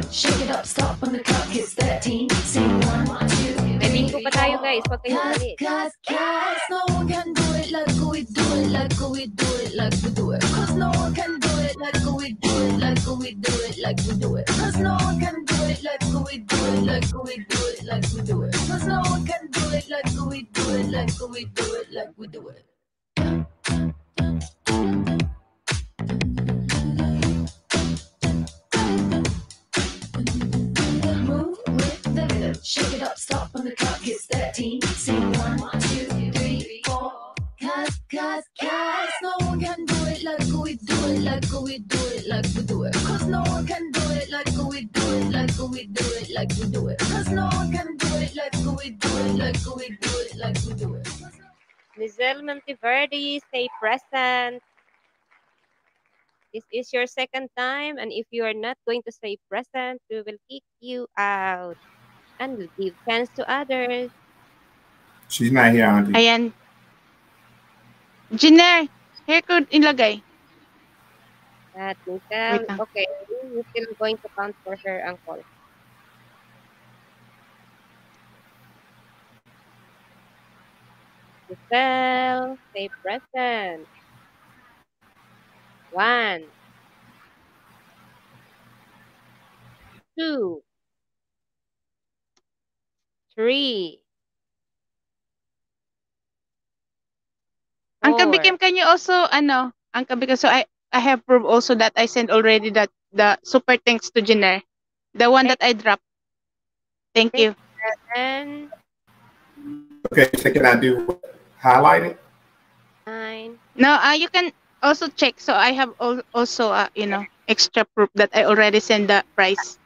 Shake it up, stop on the clock hits 13. Sing one, two. May bingo pa tayo guys, pag kayo Guys, guys, guys, no
one can do it like we do it, like we do it, like we do it. Cause no one can do it, like we do it, like we do it, like we do it. Cause no one can do it, like we do it, like we do it, like we do it. Cause no one can do it, like we do it, like we do it, like we do it.
Move with the rhythm, shake it up, stop on the clock, it's 13, sing one, two, three
cause, cause, cause no one can do it like we do it, like we do it, like we do it. Cause no one can do it like we do it, like we do it, like we do it. Cause no one can do it like we do it, like we do it, like we do it.
Lizelle Monteverde, stay present. This is your second time, and if you are not going to stay present, we will kick you out and we'll give fans to others.
She's not here, Auntie.
am. Jiner, here ko inlagay. At Nika, okay, we're still going to count for her uncle. Giselle, stay present. One.
Two. Three.
Ang kabi Kim,
can you also, ano, ang kabi so I, I have proof also that I sent already that the super thanks to Jenner. The one that I dropped. Thank you. And
okay, so can I do highlighting?
Nine. No, uh, you can also check. So I have al also, uh, you know, extra proof that I already sent the price.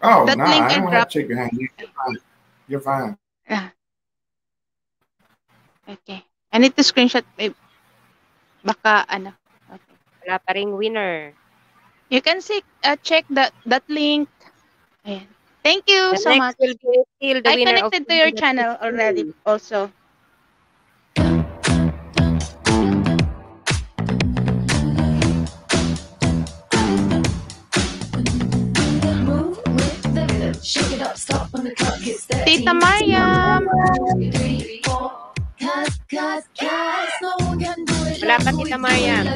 Oh, that nah, link I, don't check behind you. You're fine.
Yeah. okay. I need to screenshot. Eh, baka ano. Okay. Wala pa ring winner. You can see, uh, check that that link. Ayan. Thank you the so much.
I connected to your channel already
also.
Tita Mariam!
Wala pa si Tamayan.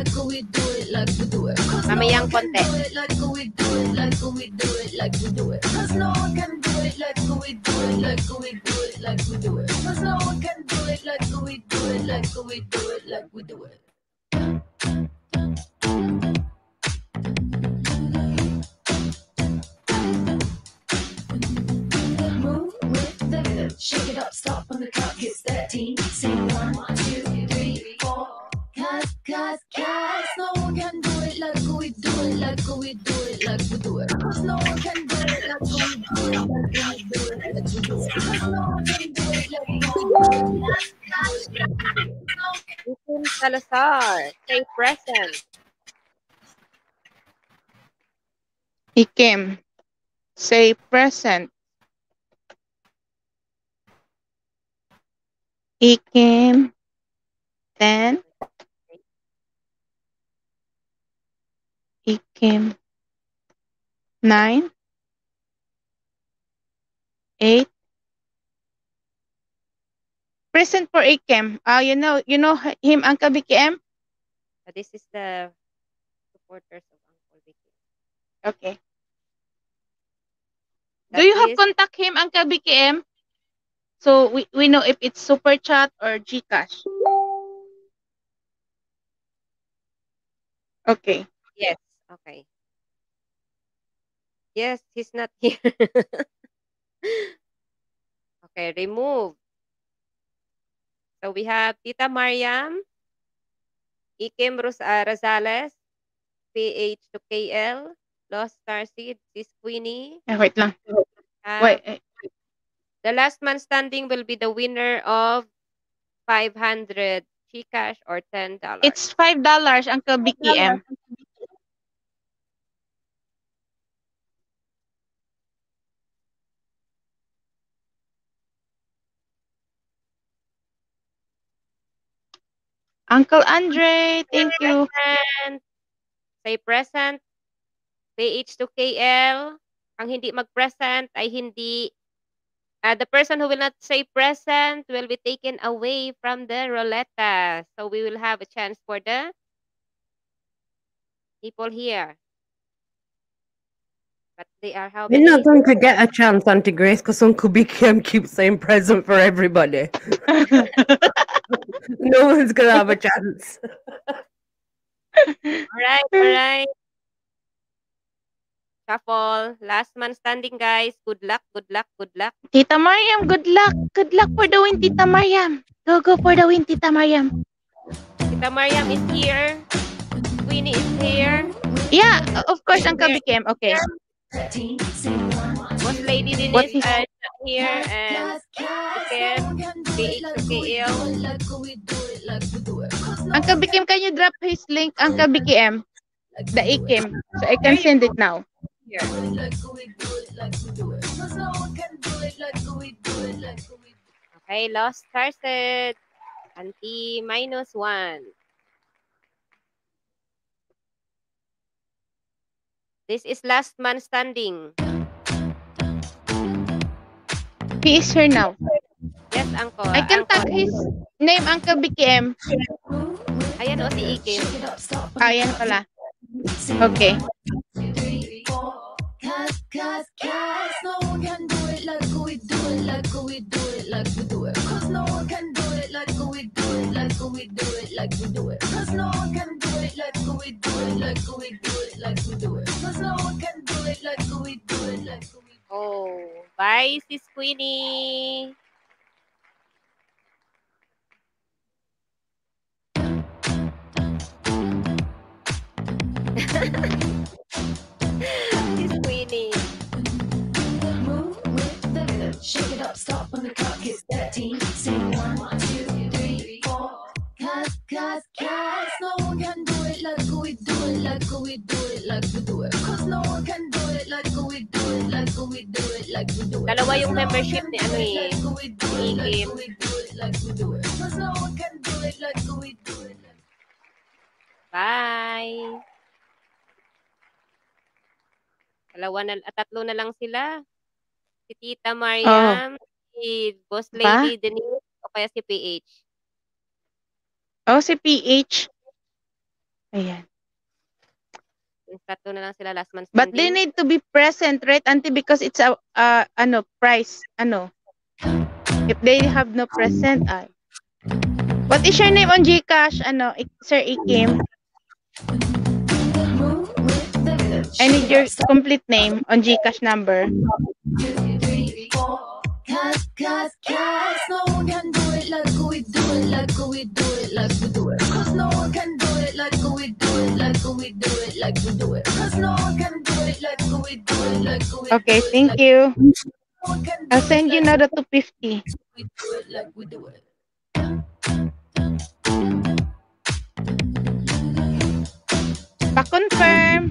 Mamayang konti. Like we do it, like we do it.
Shake it up, stop when the clock hits 13. Say one,
two, three, four. Cause, cause, cause, no one can do it like we do it, like we do it, like we do it. Cause no one can do it like we do it, like we do it, like we do it. Cause no one can do it like we do
it. Listen, Salazar, stay present.
Ikim, say present. He came then. He came nine, eight. Present for Ikem. Uh, ah, you know, you know him, Uncle BKM.
Uh, this is the supporters of Uncle BKM. Okay. That
Do you is... have contact him, Uncle BKM? So we, we know if it's Super Chat or
GCash. Okay. Yes. Okay. Yes, he's not here. okay, remove. So we have Tita Mariam, Ikim Ros uh, Rosales, PH to KL, Lost Starseed, Sis Queenie. Eh, wait lang. Uh, wait, eh, The last man standing will be the winner of 500 Gcash or $10. It's
$5, Uncle BKM. Uncle Andre, thank Say you.
Present.
Say present. PH to KL. Ang hindi mag-present ay hindi Uh, the person who will not say present will be taken away from the roulette. So we will have a chance for the people here. But they are helping. we are not going
to get a
chance, Auntie Grace, because Uncle BKM keeps saying present for everybody.
no one's going to have a chance. all right, all
right. couple Last man standing, guys. Good luck, good luck, good luck.
Tita Mariam, good luck. Good luck for the win, Tita Mariam. Go, go for the win, Tita Mariam.
Tita Mariam is here. Winnie is here. Yeah, of course, Uncle became okay.
one
lady
did here and BKL. Uncle BKM
can you drop his link, Uncle BKM. The IKIM. E so I can send it now. here.
like we do it like do it. Cause no can do it like we do it like we do Okay,
lost started. Anti minus one. This is last man standing. He is here now. Yes, Uncle. I can uncle. tag his
name, Uncle BKM.
Ayan o, si Ike. Ayan pala.
Okay.
Cause, cause, cause no one can do it like we do it, like we do it, like we do it. Cause no one can do it like we do it, like we do it, like we do it. Cause no one can do it like we do it, like we do it, like we do it. Cause no one can do it like we do it, like we do it. Oh, bye, Sis Queenie
need. shake it up, stop when the clock is 13. Sing one, two,
three, four. Cause, cause, cause, no one can do it like we do it, like we do it, like we do it. Cause no one can do it like we do it, like we do it, like we do it. Dalawa yung membership ni ano eh, ni Kim.
Bye! Dalawa na, ah, tatlo na lang sila. Si Tita oh. Mariam, oh. si Boss Lady ba? Denise, o kaya si PH.
Oh, si PH. Ayan.
Tatlo na lang sila last month. But
they need to be present, right, Auntie? Because it's a, uh, ano, price, ano. If they have no present, ay. What is your name on Gcash, ano, Sir Ikim? I need your complete name on Gcash number. Cause,
no one can do it like we do it, like we do it, like we do it. Cause no one can do it like we do it, like we do it, like we do it. Cause no one can do it like we do it, like we do it. Okay, thank you. I'll send
you another 250.
We do it like we do it.
confirm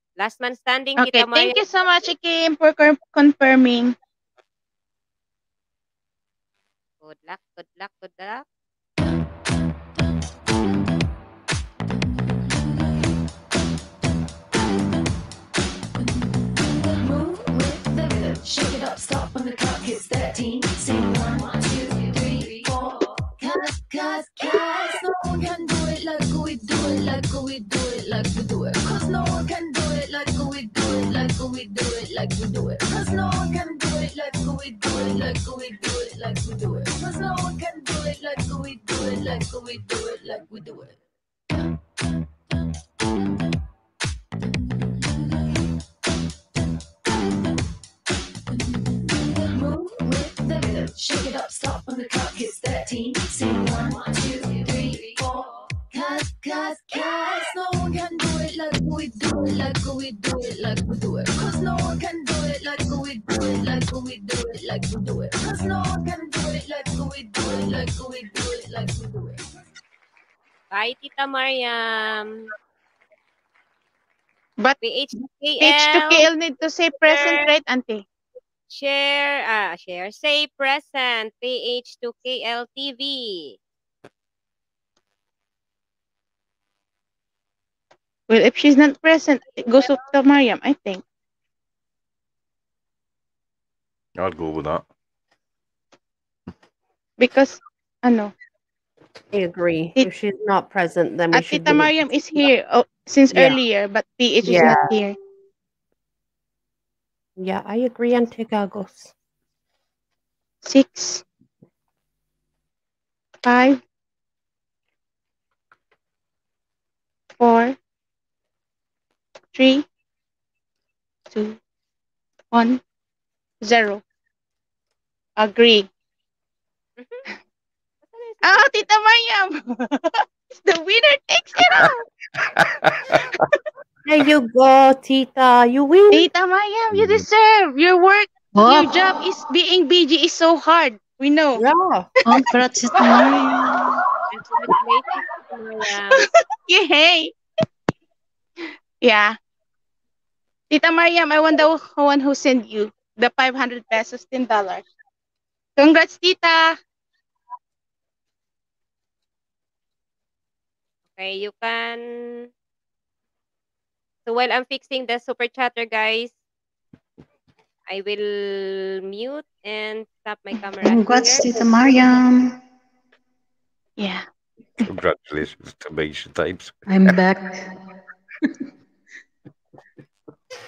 Last man standing. Okay, kita thank you so
much, Kim, for confirming.
Good luck, good luck, good luck.
Shake it up, stop when the clock
hits 13. Sing one, one, two, three, four. Cause, cause, cause, no one can do like we do it, like we do it, like we do it. Cause no one can do it like we do it, like we do it, like we do it. Cause no one can do it like we do it, like we do it, like we do it. Cause no one can do it like we do it, like we do it, like we do it.
Move with the rhythm, shake it up, stop on the clock, it's 13, sing 1, 2,
3, cause, cause, cause no one can do it like we do it, like we do it, like we do it. Cause no one can do it like we do it, like we do it, like we do it. Cause no one can do it like we do it, like we do it, like we do it.
Bye, Tita Mariam. But H2KL,
need to say present, right, Auntie?
Share, ah, share, say present, PH2KL TV.
Well, if she's not present, it goes to Mariam, I think.
i will go with that.
Because, ano, I agree. It, if she's not present, then we At ah, should. Mariam is here oh, since yeah. earlier, but PH yeah. is not here. Yeah, I agree on Tigagos. Six. Five.
Four three, two, one, zero. Agree. mm oh, Tita Mariam! the winner takes it all! there you go, Tita. You win. Tita Mariam, you mm. deserve. Your work, oh. your job is being BG is so hard. We know. Yeah.
Congrats, Tita Mariam.
Yay! Yeah. Tita Mariam, I want the one who sent you the 500 pesos, $10.
Congrats, Tita. Okay, you can. So while I'm fixing the super chatter, guys, I will mute and stop my camera. Congrats, here. Tita
Mariam. Yeah.
Congratulations to Major types.
I'm
back.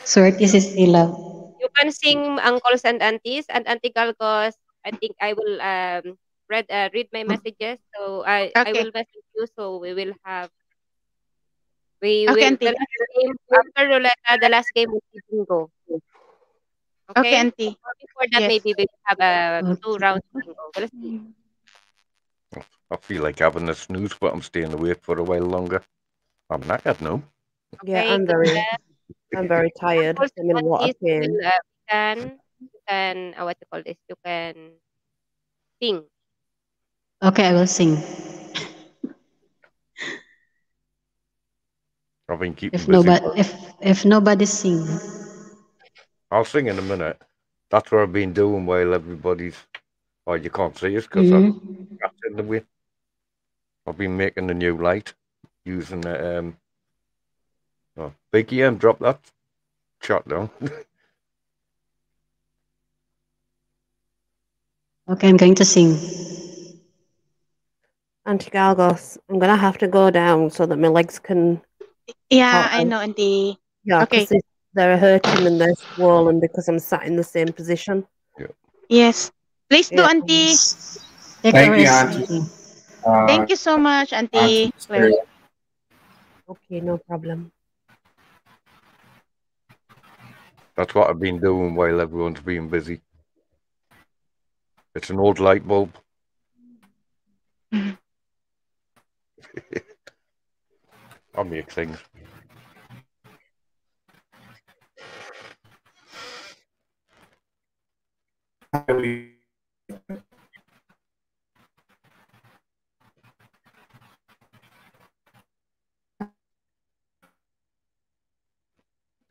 Sir, this is Ila.
You can sing uncles and aunties and Auntie Galgos. I think I will um, read uh, read my messages. So I, okay. I will message you. So we will have we okay, will the last game after Roleta, the last game will be bingo.
Okay, okay auntie.
Before that, yes. maybe we have a uh, two rounds bingo. Let's see.
I feel like having a snooze, but I'm staying awake for a while longer. I'm not at home.
Yeah, okay, I'm very. I'm very tired. I'm in pain. can, you can uh, what you call this? You can sing.
Okay, I will sing.
I if nobody
if if nobody sing.
I'll sing in a minute. That's what I've been doing while everybody's. Oh, you can't see us because mm-hmm. I'm in the way. I've been making a new light using the um, Oh, BKM dropped that shot down.
okay, I'm going to sing. Galgos.
I'm going to have to go down so that my legs can. Yeah, I know, Andy. Yeah, okay. They're hurting and they're swollen because I'm sat in the same position. Yeah. Yes.
Please do, Auntie.
Thank you, Auntie.
Uh, Thank you
so much, Auntie. Auntie.
Okay, no problem.
That's what I've been doing while everyone's been busy. It's an old light bulb.
I
make things. How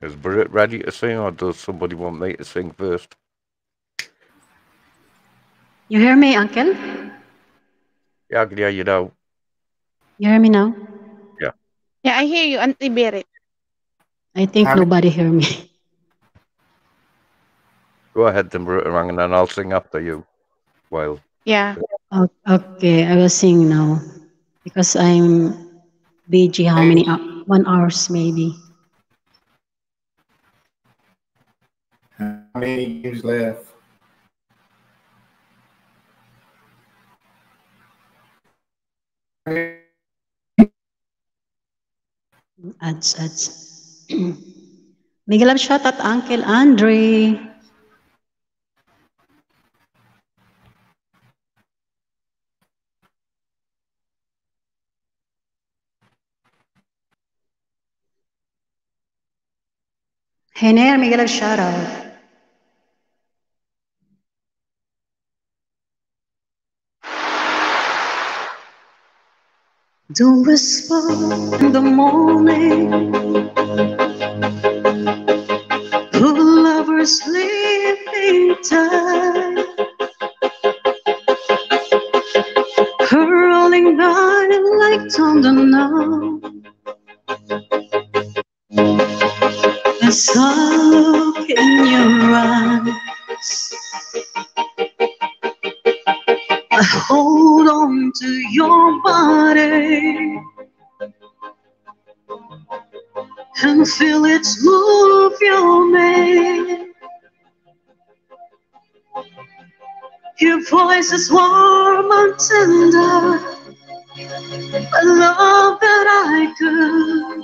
Is Brit ready to sing, or does somebody want me to sing first?
You hear me, Uncle?
Yeah, I can hear you now. You hear me now? Yeah.
Yeah, I hear you, Auntie Brit. I think nobody hear me.
Go ahead, then, Brit, and then I'll sing after you. Well.
Yeah.
okay, I will sing now because I'm busy. How many? one hours maybe.
many games left.
Ads, ads. shot at Uncle Andre.
Hener, Miguel shout out.
Don't whisper in the morning. Poor lovers sleeping tight. Her rolling by like thunder now. As I look in your eyes, I hold on to your body and feel its move you. made. Your voice is warm and tender,
a love that I
could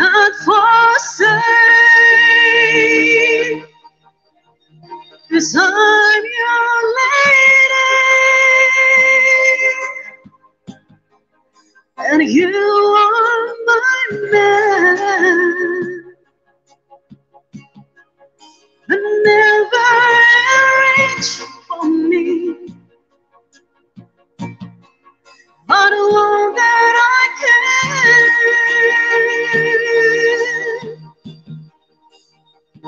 not forsake. Cause I'm
your lady. and you are my man. never reach for me, but
all that I can.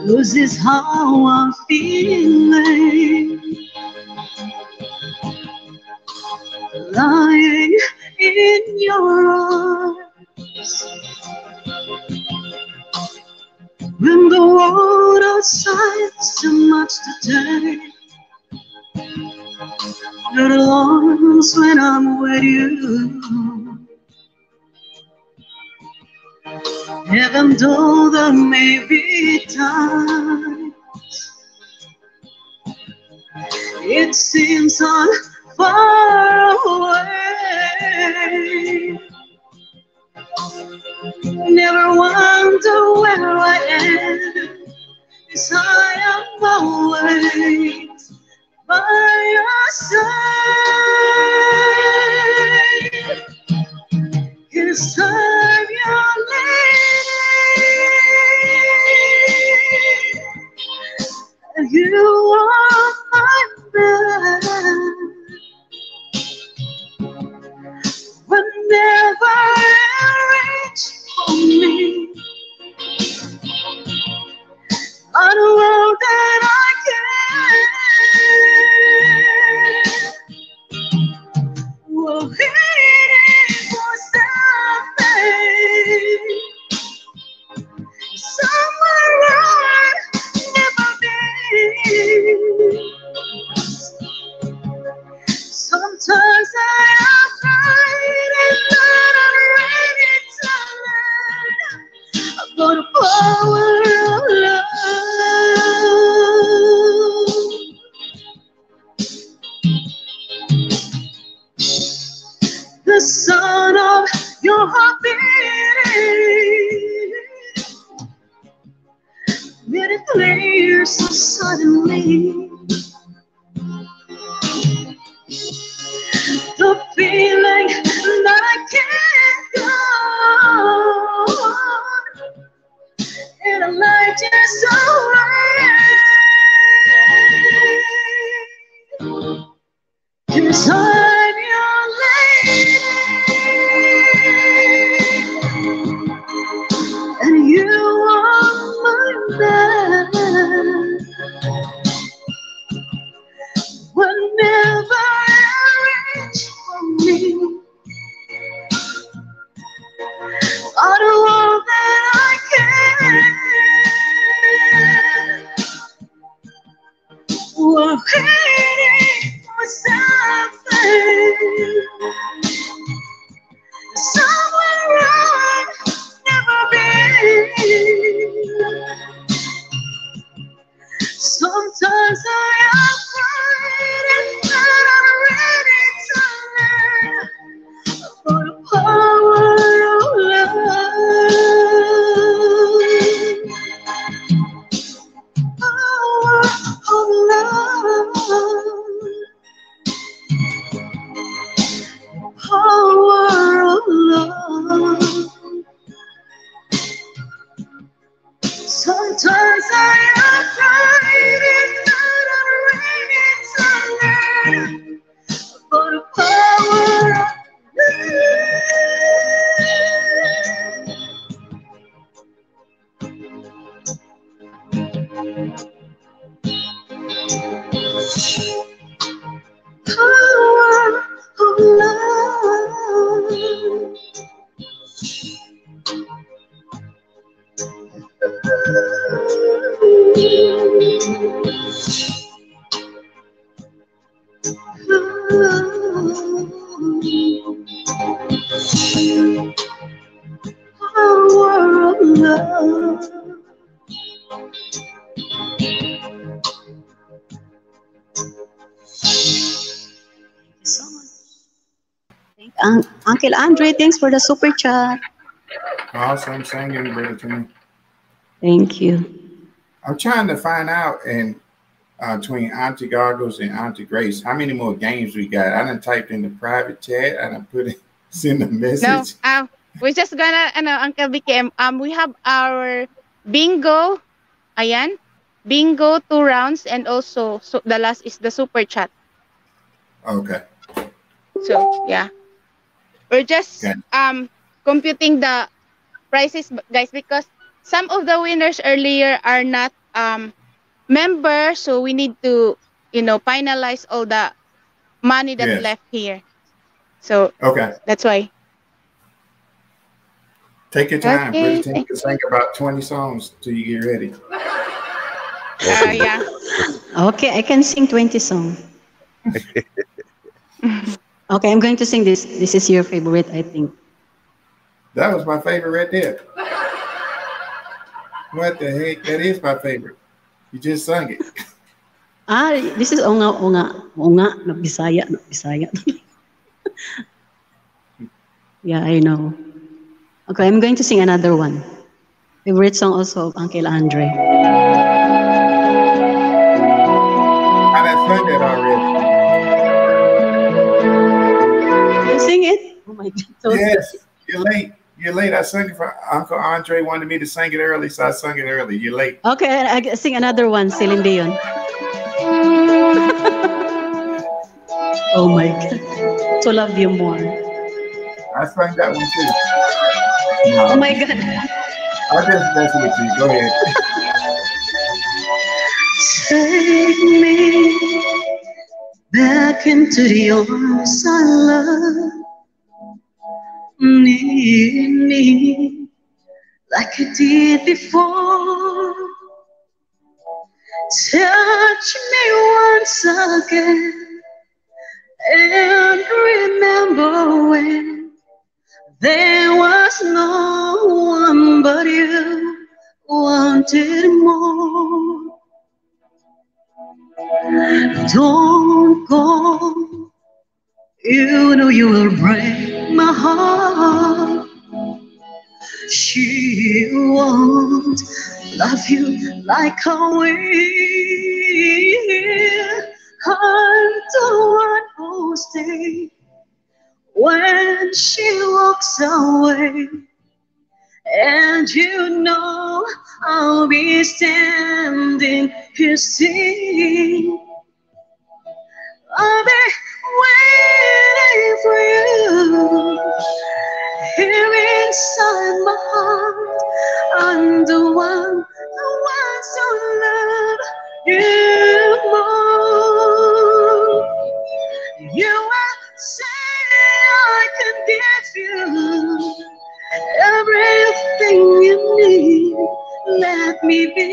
lose is how I'm feeling.
Lying in your arms.
When the world outside is too much to take, you're your arms when I'm with you. Even though there may be times it seems unfair far away.
Never wonder where I am,
cause I am always by your side. Cause I'm your lady, and you are my man. never reach for me.
On a world that
The sun of your heartbeat. Did it clear so suddenly?
The feeling that I can't.
the light is away. Cause I'm your lady.
And you are my man.
Whenever I reach for me, I don't who are
waiting for something. Somewhere I've never been.
Sometimes I am
afraid that I'm ready to learn. For the part.
turns I am
Andre, Thanks for the super chat.
Awesome. Same here, brother Tony. Thank you. I'm trying to find out and uh, between Auntie Goggles and Auntie Grace, how many more games we got? I done typed in the private chat. I done put it, send a message. No,
um, we're just gonna, ano, uh, Uncle BKM, um, um, we have our bingo, ayan, bingo two rounds, and also so the last is the super chat. Okay. So, yeah. We're just yeah. um, computing the prices, guys, because some of the winners earlier are not um, members, so we need to, you know, finalize all the money that's yes. left here. So okay, that's why.
Take your time. Okay. Think you sing about 20 songs till you get ready. Uh, yeah.
okay, I can sing 20 songs. Okay, I'm going to sing this. This is your favorite,
I think. That was my favorite right there. what the heck? That is my favorite. You just sung it.
Ah, this is Onga Onga Onga no Bisaya no Bisaya. yeah, I know. Okay, I'm going to sing another one. Favorite song also of Uncle Andre. I
have heard
that already. might so yes, you're late. You're late. I sang it for Uncle Andre wanted me to sing it early, so I sang it early. You're late. Okay,
I sing another one, Celine Dion.
oh my God,
to love you more. I
sang that one too. No, oh my God. I just mess with you. Go ahead.
Take me
back into your arms, I love need me like you did before. Touch me once again and remember when there was no one but you wanted more. Don't go you know you will break my heart. She won't love you like I will. I'm the when she walks away. And you know I'll be standing here singing. be waiting for you here inside my heart. I'm the one, the one to
love you more. You are saying I can give you everything you need.
Let me be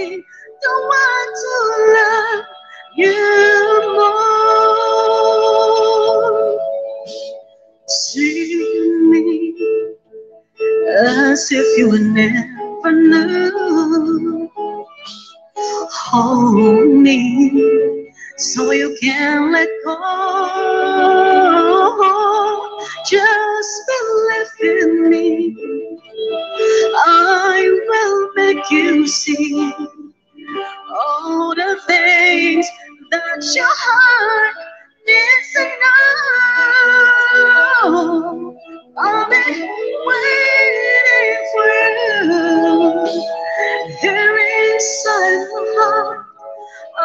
the one to love you more seeing me as if you never knew. Hold me so you can let go. Just believe in me. I will make you see all the things that your heart
Listen now, i waiting for you.
inside heart,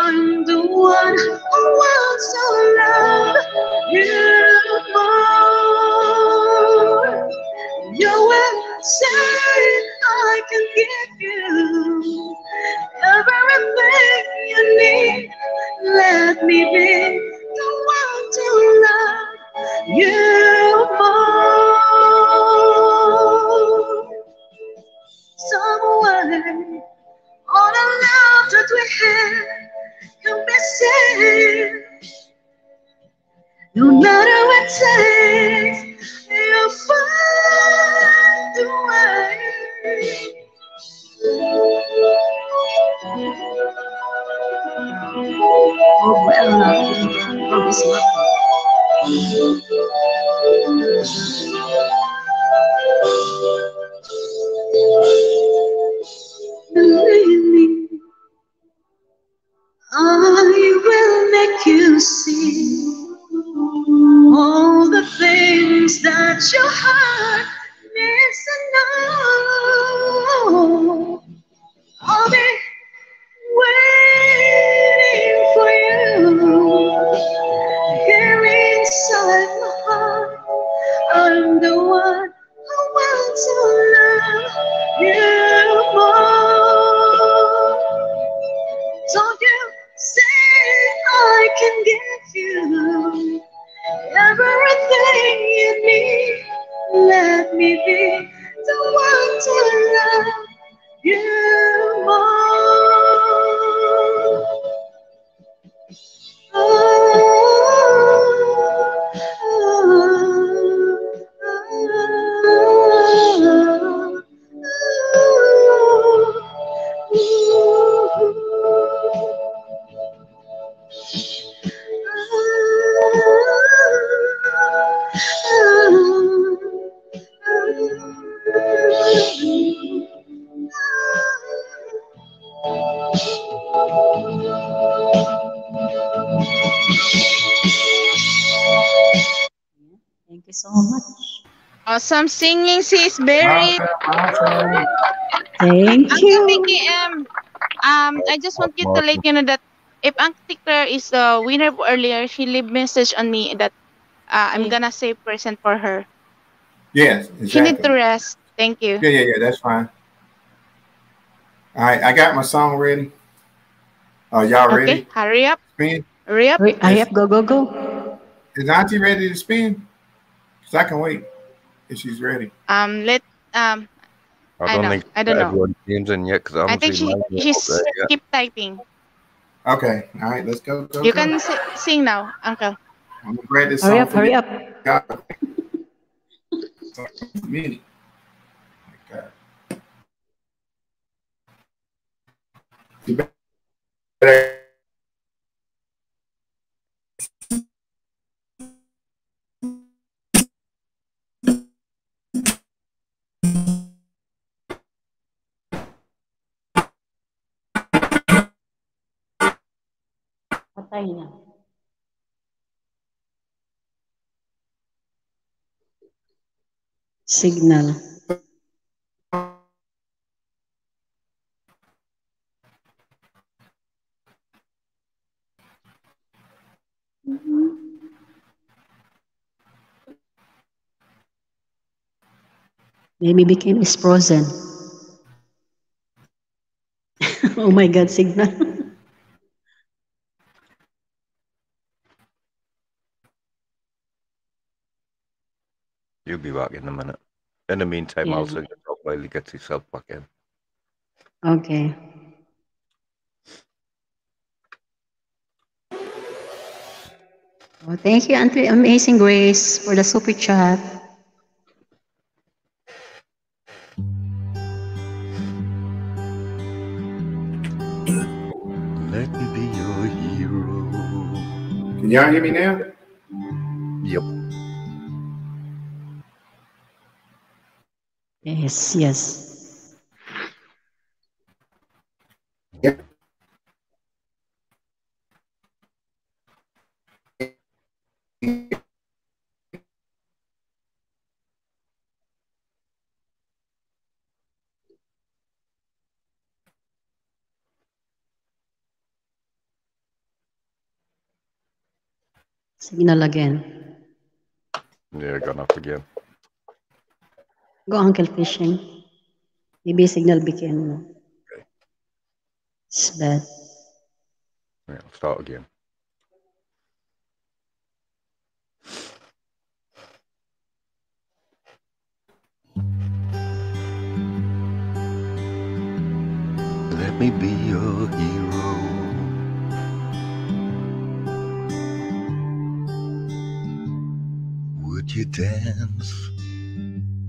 I'm the one who wants to love you
more. You I can give you
everything you need. Let me be the world to
love you more.
Someone
all the love that we have can be saved. No matter what takes, you'll find a way. Believe
me, I will make you see all the things that your heart
needs to know. All the waiting for you. Here inside my heart, I'm the one who wants to love you more. Don't you say I can give you everything you need. Let me be the one to love you more. Oh.
Awesome
singing, sis. Very. Thank you. Vicky, um, um, I just want you to let you know that if Auntie Claire is the winner earlier, she leave message on me that uh, I'm gonna say present for her.
Yes, exactly. She need to
rest. Thank you. Yeah, yeah, yeah.
That's fine. All right, I got my song ready. Are uh, y'all okay, ready? Hurry up. Spin.
Hurry up. Hurry up.
Go, go, go. Is Auntie ready to spin? Because I can wait if she's ready.
Um, let um. I, I don't know. think I don't know.
Teams in yet because I think she she's yeah. keep
typing.
Okay, all right, let's go. go you go. can
sing
now, Uncle.
I'm grab this hurry up! Hurry up! God.
তাই না signal
Maybe became is frozen. oh my God, signal.
be back in a minute. In the meantime, yeah. I'll sing you song while he gets himself back in.
Okay. thank you, Auntie Amazing Grace, for the super chat.
Let me be your hero. Can y'all hear me now?
Yes, yes. Yeah. Signal again.
Yeah, gone off again.
Go uncle fishing. Maybe signal became okay.
it's bad. Right, I'll start again.
Let me be your hero. Would you dance?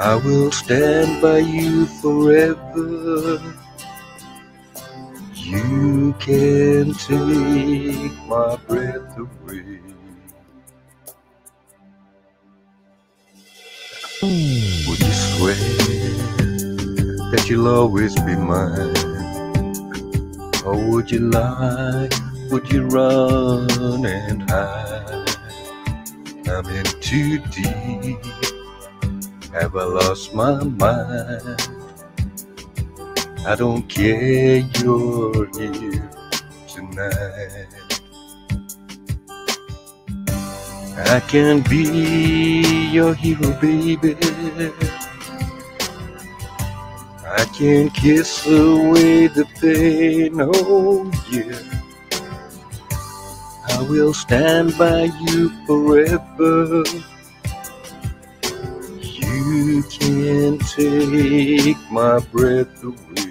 I will stand by you forever. You can take my breath away. Would you swear that you'll always be mine? Or would you lie? Would you run and hide? I'm in too deep Ever lost my mind? I don't care, you're here tonight. I can be your hero, baby. I can kiss away the pain, oh yeah. I will stand by you forever. You can take my breath away.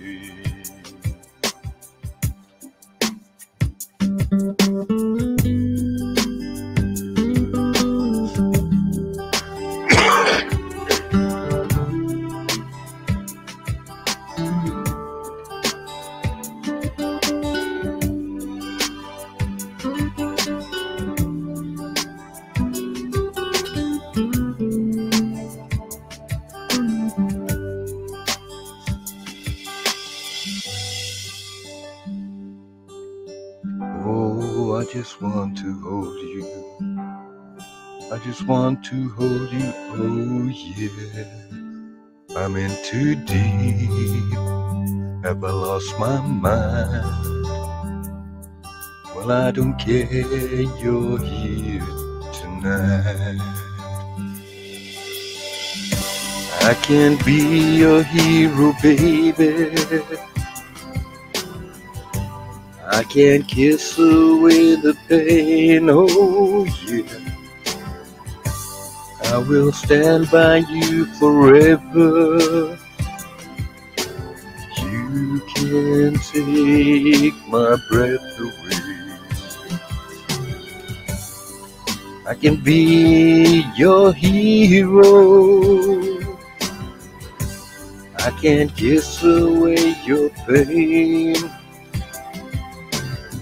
to hold you. Oh, yeah, I'm in too deep. Have I lost my mind? Well, I don't care, you're here tonight. I can not be your hero, baby. I can not kiss away the pain, oh yeah. I will stand by you forever. You can take my breath away. I can be your hero. I can kiss away your pain.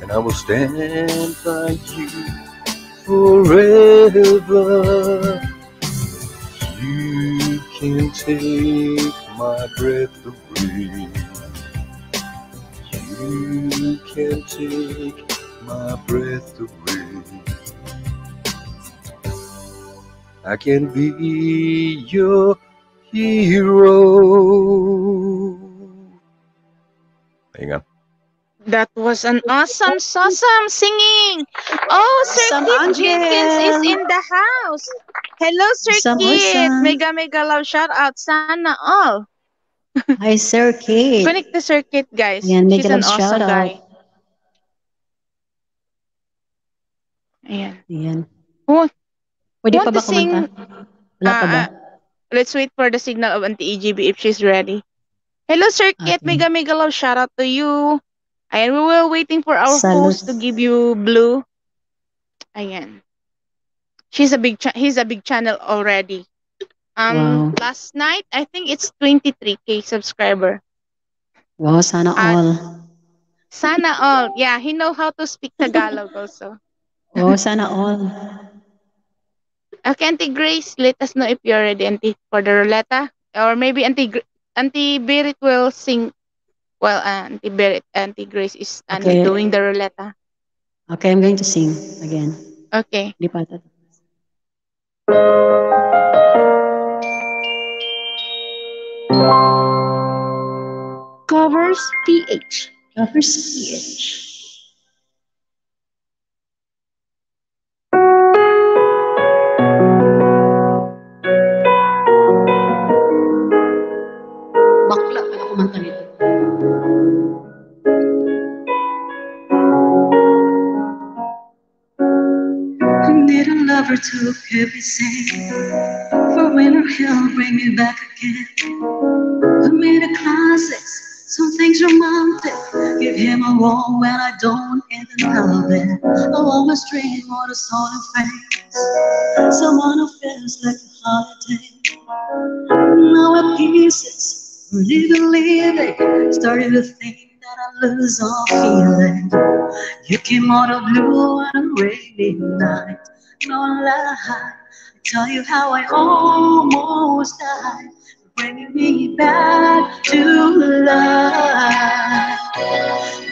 And I will stand by you forever. You can take my breath away. You can take my breath away. I can be your hero.
There you go.
That was an awesome, awesome singing. Oh, Sir awesome Jenkins is in the house. Hello, Sir Sam Kit. Mega, mega love shout out. Sana all.
Hi, Sir Kate. Connect
the Sir Kate, guys. Yan, She's an love awesome shout out. guy.
Ayan. Ayan. Oh, Pwede want pa ba to sing... kumanta? Wala pa ba? Uh,
let's wait for the signal of Auntie EGB if she's ready. Hello, Sir ah, Kit. Okay. Mega, mega love shout out to you. Ayan, we were waiting for our Salud. host to give you blue. Ayan. she's a big cha- he's a big channel already. Um wow. last night I think it's 23k subscriber.
Wow, sana all.
Sana all. Yeah, he know how to speak Tagalog also.
Wow, sana all.
Okay, Auntie Grace, let us know if you're ready, Auntie, for the roulette. Or maybe Auntie, Gr- Auntie Berit will sing. Well, uh, Auntie Berit, Auntie Grace is okay. doing the roulette.
Okay, I'm going to sing again. Okay. Di pa
Covers pH. Covers pH. could be everything. For when or hell bring me back again. I made a classics, some things romantic. Give him a wall when I don't even love it. Oh, I'm a dream what a sort of face. Someone who feels like a holiday. Now we're pieces, living, living. Started to think that I lose all feeling. You came out of blue on a rainy night don't lie. I tell you how I almost died, bringing me back to life.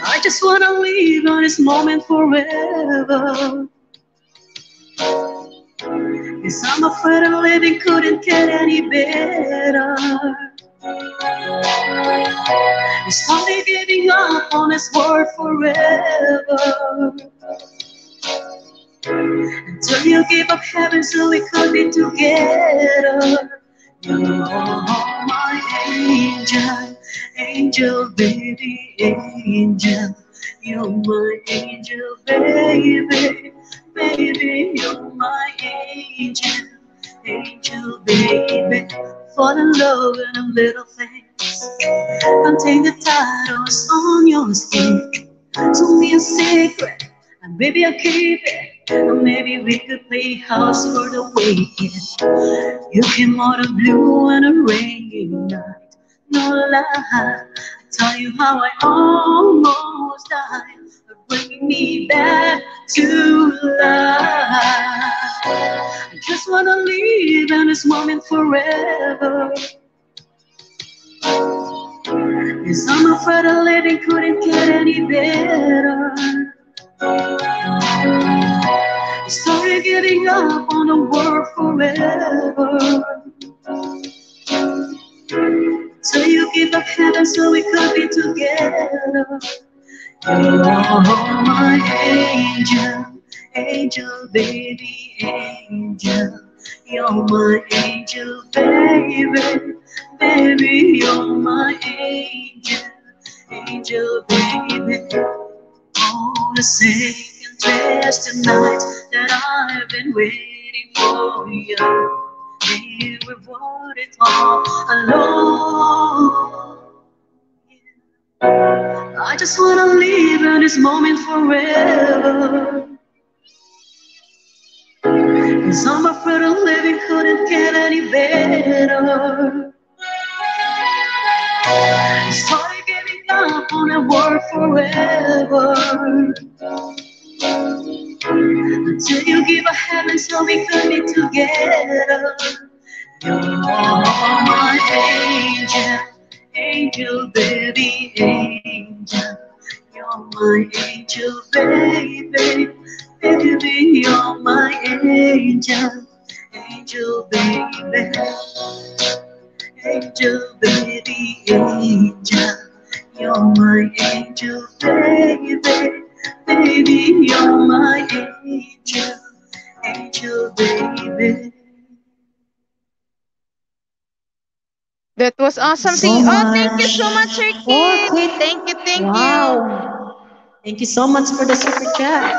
I just wanna live on this moment forever. Cause I'm afraid of living couldn't get any better. It's only giving up on this world forever. Until you give up heaven so we could be together. You're my angel, angel, baby, angel. You're my angel, baby, baby, you're my angel, angel, baby. Fall in love in a little things. Contain the titles on your skin. Tell me a secret, and baby, I'll keep it.
Maybe
we could play house for the
weekend.
You came out of blue on a rainy night. No lie, I tell you how I almost died, but bringing me back to life. I just wanna live in this moment forever. Cause I'm afraid of living couldn't get any better. I started getting up on a world forever. So you give up heaven so we could be together.
You are
my angel, angel, baby, angel. You're my angel, baby, baby, you're my
angel, angel,
baby. Oh the to sing and dance tonight that I've been waiting for you. Here we it all alone.
I
just wanna live in this moment forever. Cause I'm afraid of living couldn't get any better up on a world forever.
Until you
give a heaven so we could be together.
You're my angel, angel, baby, angel. You're my angel, baby,
baby, you're my angel,
angel, baby, angel, baby,
angel you're my angel, baby. Baby, you're my angel, angel, baby.
That was awesome. Oh, so thank, oh, thank you so much, Sir Kitty. Thank you, thank wow.
you. Thank you so much for the super chat.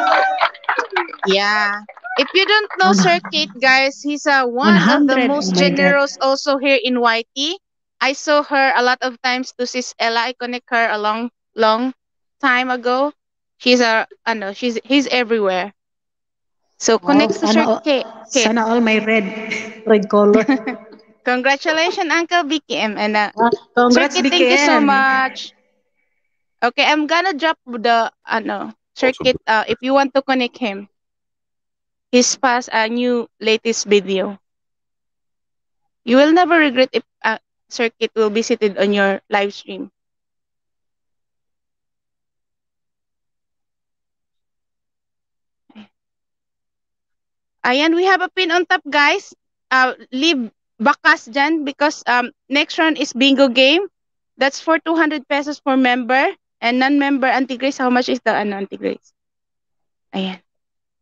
Yeah. If you don't know Sir Keith, guys, he's uh, one of the oh most generous also here in YT. I saw her a lot of times to sis Ella. I connect her a long, long time ago. She's a, I know, she's he's
everywhere. So connect oh, to sana, all, okay. sana all my red, red color.
Congratulations, Uncle BKM. And uh, congrats, BKM. thank you so much. Okay, I'm gonna drop the, I know, Sir Keith, uh, if you want to connect him. He's past a new latest video. You will never regret if circuit will be seated on your live stream. Ayan, we have a pin on top, guys. Uh, leave bakas dyan because um, next round is bingo game. That's for 200 pesos for member. And non-member, Auntie Grace, how much is the ano, Auntie Grace? Ayan.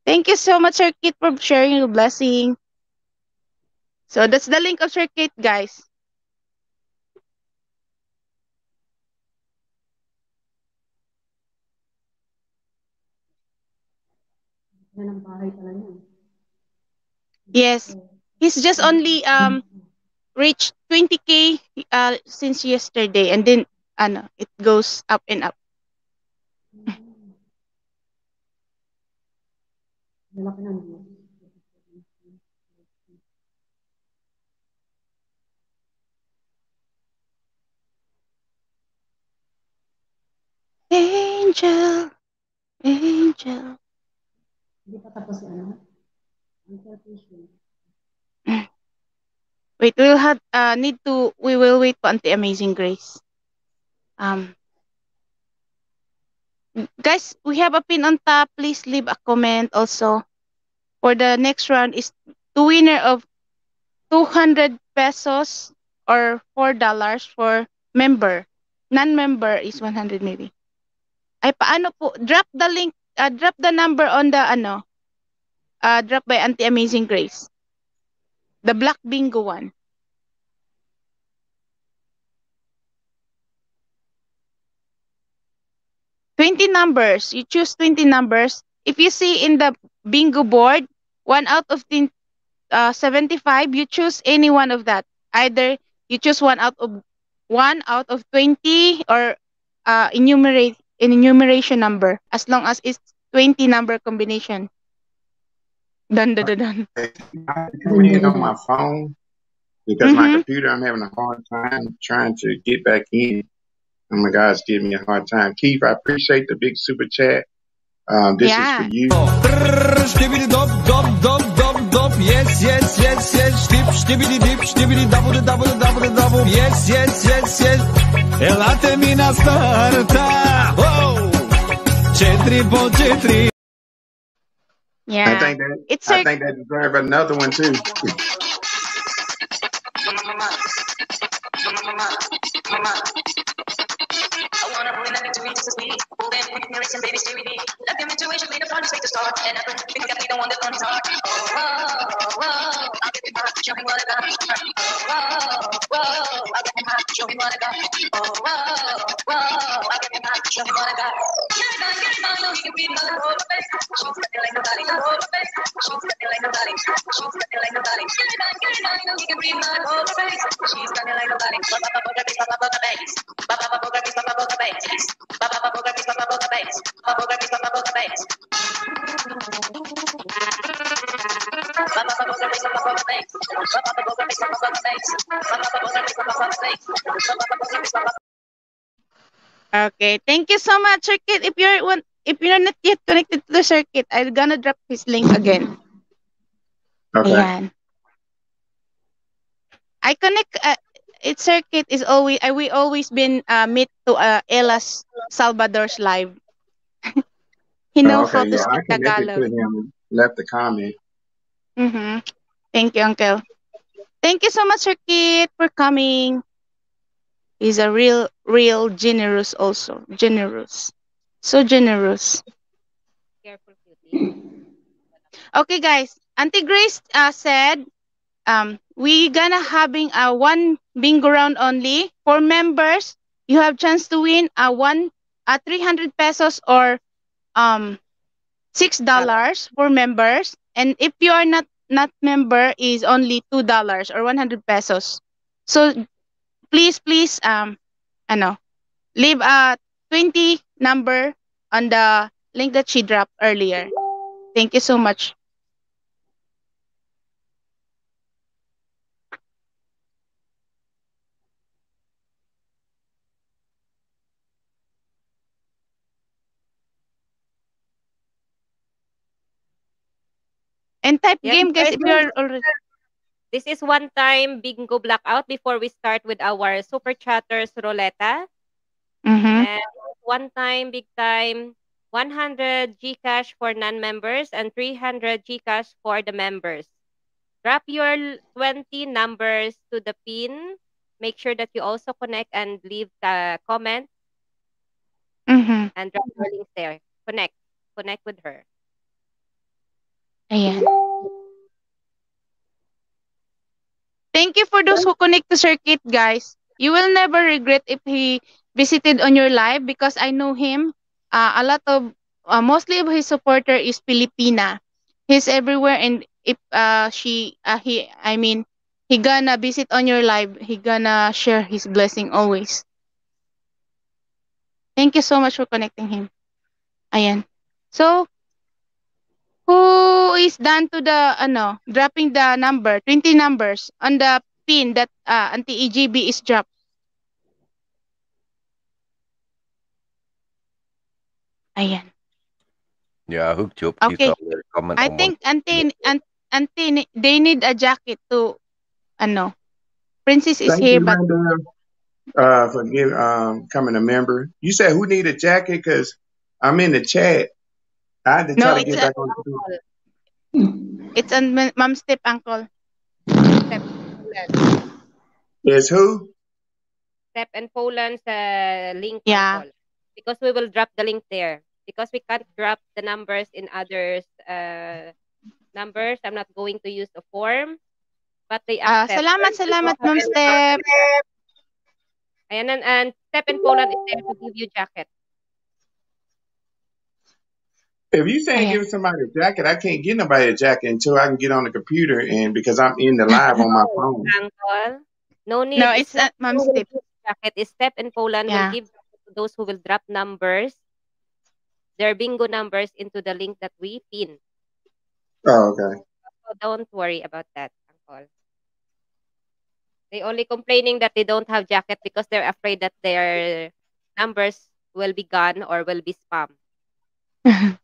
Thank you so much, Sir Kate, for sharing your blessing. So, that's the link of Sir Kate, guys. Yes. He's just mm-hmm. only um reached 20k uh, since yesterday and then ano, it goes up and up. Mm-hmm.
Angel, angel.
Hindi pa tapos si ano? Ang selfish
Wait, we'll have, uh, need to, we will wait po until Amazing Grace. Um, guys, we have a pin on top. Please leave a comment also. For the next round is the winner of 200 pesos or $4 for member. Non-member is 100 maybe. Ay, paano po? Drop the link uh, drop the number on the ano, uh, drop by Auntie Amazing Grace. The Black Bingo one. Twenty numbers. You choose twenty numbers. If you see in the bingo board, one out of ten, uh, seventy-five, you choose any one of that. Either you choose one out of one out of twenty or uh, enumerate in enumeration number as long as it's 20 number combination. Dun, dun, dun, dun.
Coming in on my phone because mm-hmm. my computer, I'm having a hard time trying to get back in. Oh my God, it's giving me a hard time. Keith, I appreciate the big super chat. Um, this yeah. is for you stop, yes, yes, yes, yes, dip, štibidi
dip, štibidi double, double, double, double, yes, yes, yes, yes, elate mi na
starta, oh, četiri po četiri. Yeah, I think that it's I a, think they deserve another one too
gonna to and baby, Let intuition lead upon to start. And I the one that's on his heart. Oh, whoa, whoa, I'll get him hot, show me what I got. Oh, whoa, whoa, I'll get him hot, show me what I got. Oh, whoa, whoa, I'll get him hot, show me what I got. Get it on, get it on, so he can be another whole face. She's nothing like nobody, the whole face. She's nothing like nobody, she's nothing like nobody. Get it on, get it on, so he can
be another whole face. She's nothing like nobody,
baba
Okay, thank you so much, Sir Keith. If you're if you're not yet connected to the circuit, I'm gonna drop his link again. Okay. Ayan. I connect. Uh, its circuit is always uh, we always been uh, meet to uh, Elas Salvador's live. he knows oh, okay. how to speak I Tagalog. To him.
Left a comment.
Mm-hmm. Thank you, Uncle. Thank you so much, Sir Keith, for coming. He's a real, real generous also. Generous. So generous. Careful, Okay, guys. Auntie Grace uh, said um, we gonna having a one bingo round only. For members, you have chance to win a one a 300 pesos or um six dollars for members and if you are not not member is only two dollars or 100 pesos so please please um i know leave a 20 number on the link that she dropped earlier thank you so much And type yeah, game, guys, if you're
already... This is one time bingo blackout before we start with our super chatters roulette.
Mm-hmm. And
one time, big time, 100 Gcash for non-members and 300 Gcash for the members. Drop your 20 numbers to the pin. Make sure that you also connect and leave the comment. Mm-hmm. And drop your link there. Connect. Connect with her. Ayan.
Thank you for those who connect to Sir Kit, guys. You will never regret if he visited on your live because I know him. Uh, a lot of, uh, mostly of his supporter is Filipina. He's everywhere and if uh, she, uh, he, I mean, he gonna visit on your live, he gonna share his blessing always. Thank you so much for connecting him. Ayan. So, who is done to the ano dropping the number 20 numbers on the pin that uh, anti EGB is dropped ayan
yeah hook job okay comment I think
anti anti they need a jacket to ano princess is Thank here but
Amanda, uh for um coming a member you said who need a jacket because I'm in the chat Ah, no, it's to uncle.
It's a Mom Step Uncle. Step
Yes, who?
Step and Poland's uh, link. Yeah. Uncle. Because we will drop the link there. Because we can't drop the numbers in others' uh, numbers. I'm not going to use the form. But they Uh, salamat, salamat, Mom Step. Ayan, and, and Step and Poland is there to give you jacket.
If you saying give somebody a jacket, I can't get nobody a jacket until I can get on the computer and because I'm in the live on my phone.
no need. No, it's not mom's step Jacket is step in Poland yeah. will give those who will drop numbers, their bingo numbers into the link that we pin. Oh, okay. So don't worry about that, Uncle. They only complaining that they don't have jacket because they're afraid that their numbers will be gone or will be spam.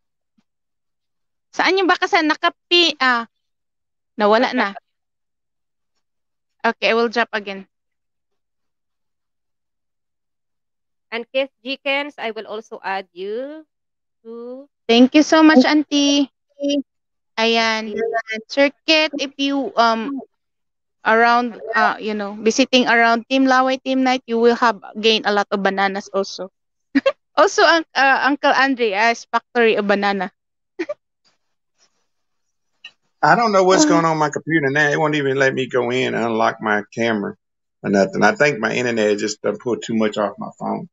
Saan yung bakasan? Nakapi. Ah, nawala na. Okay, I will drop again.
And Keith Jenkins, I will also add you to...
Thank you so much, Auntie. Ayan. Sir Kit, if you um around, uh, you know, visiting around Team Laway Team Night, you will have gained a lot of bananas also. also, uh, Uncle Andre, uh, factory of banana.
I don't know what's uh-huh. going on my computer now. It won't even let me go in and unlock my camera or nothing. I think my internet just done pulled too much off my phone.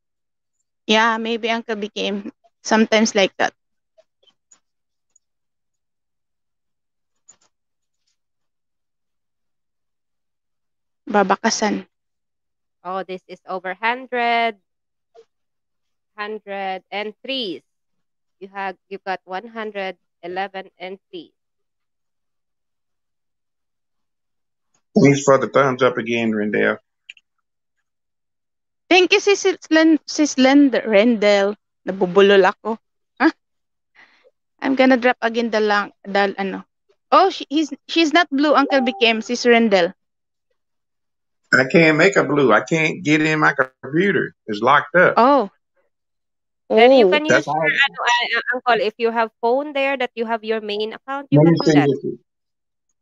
Yeah, maybe Uncle became sometimes like that. Babakasan.
Oh, this is over 100, entries. You have you got 111 entries.
Thanks for the thumbs up again, Rendell.
Thank you, sis, Len, sis Len, Rendell. Nabubulol ako. Huh? I'm gonna drop again the lang, the ano. Oh, she, he's, she's not blue, Uncle became sis Rendell.
I can't make a blue. I can't get in my computer. It's locked up. Oh. Then you oh. can use your, I,
uh, Uncle, if you have phone there that you have your main account, you can do that.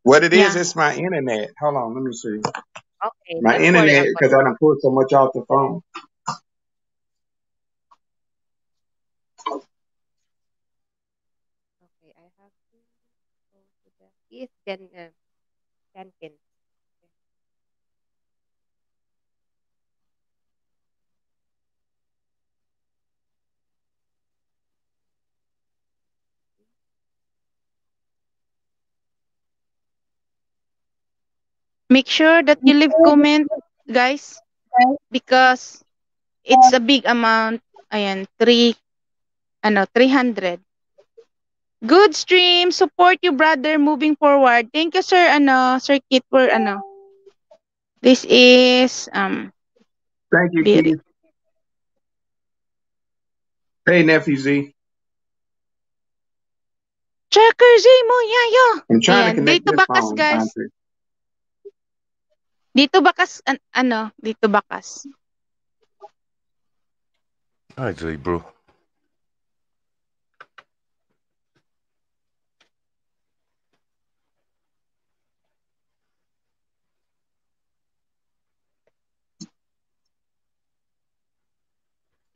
What it is, Yeah. it's my internet. Hold on, let me see.
Okay, My internet, because I
don't pulled so much off the phone.
Okay, I have to go to the East Gen, uh,
Make sure that you leave comment, guys, because it's a big amount. Ayan, 3 ano, 300. Good stream. Support you, brother, moving forward. Thank you, sir, ano, Sir Keith, for, ano. This is, um,
Thank you, Kitty.
Hey, Nephew Z.
Checker Z mo, yayo.
I'm trying to connect dito this guys. Concert.
Dito bakas, an, ano, dito bakas.
Jay, bro.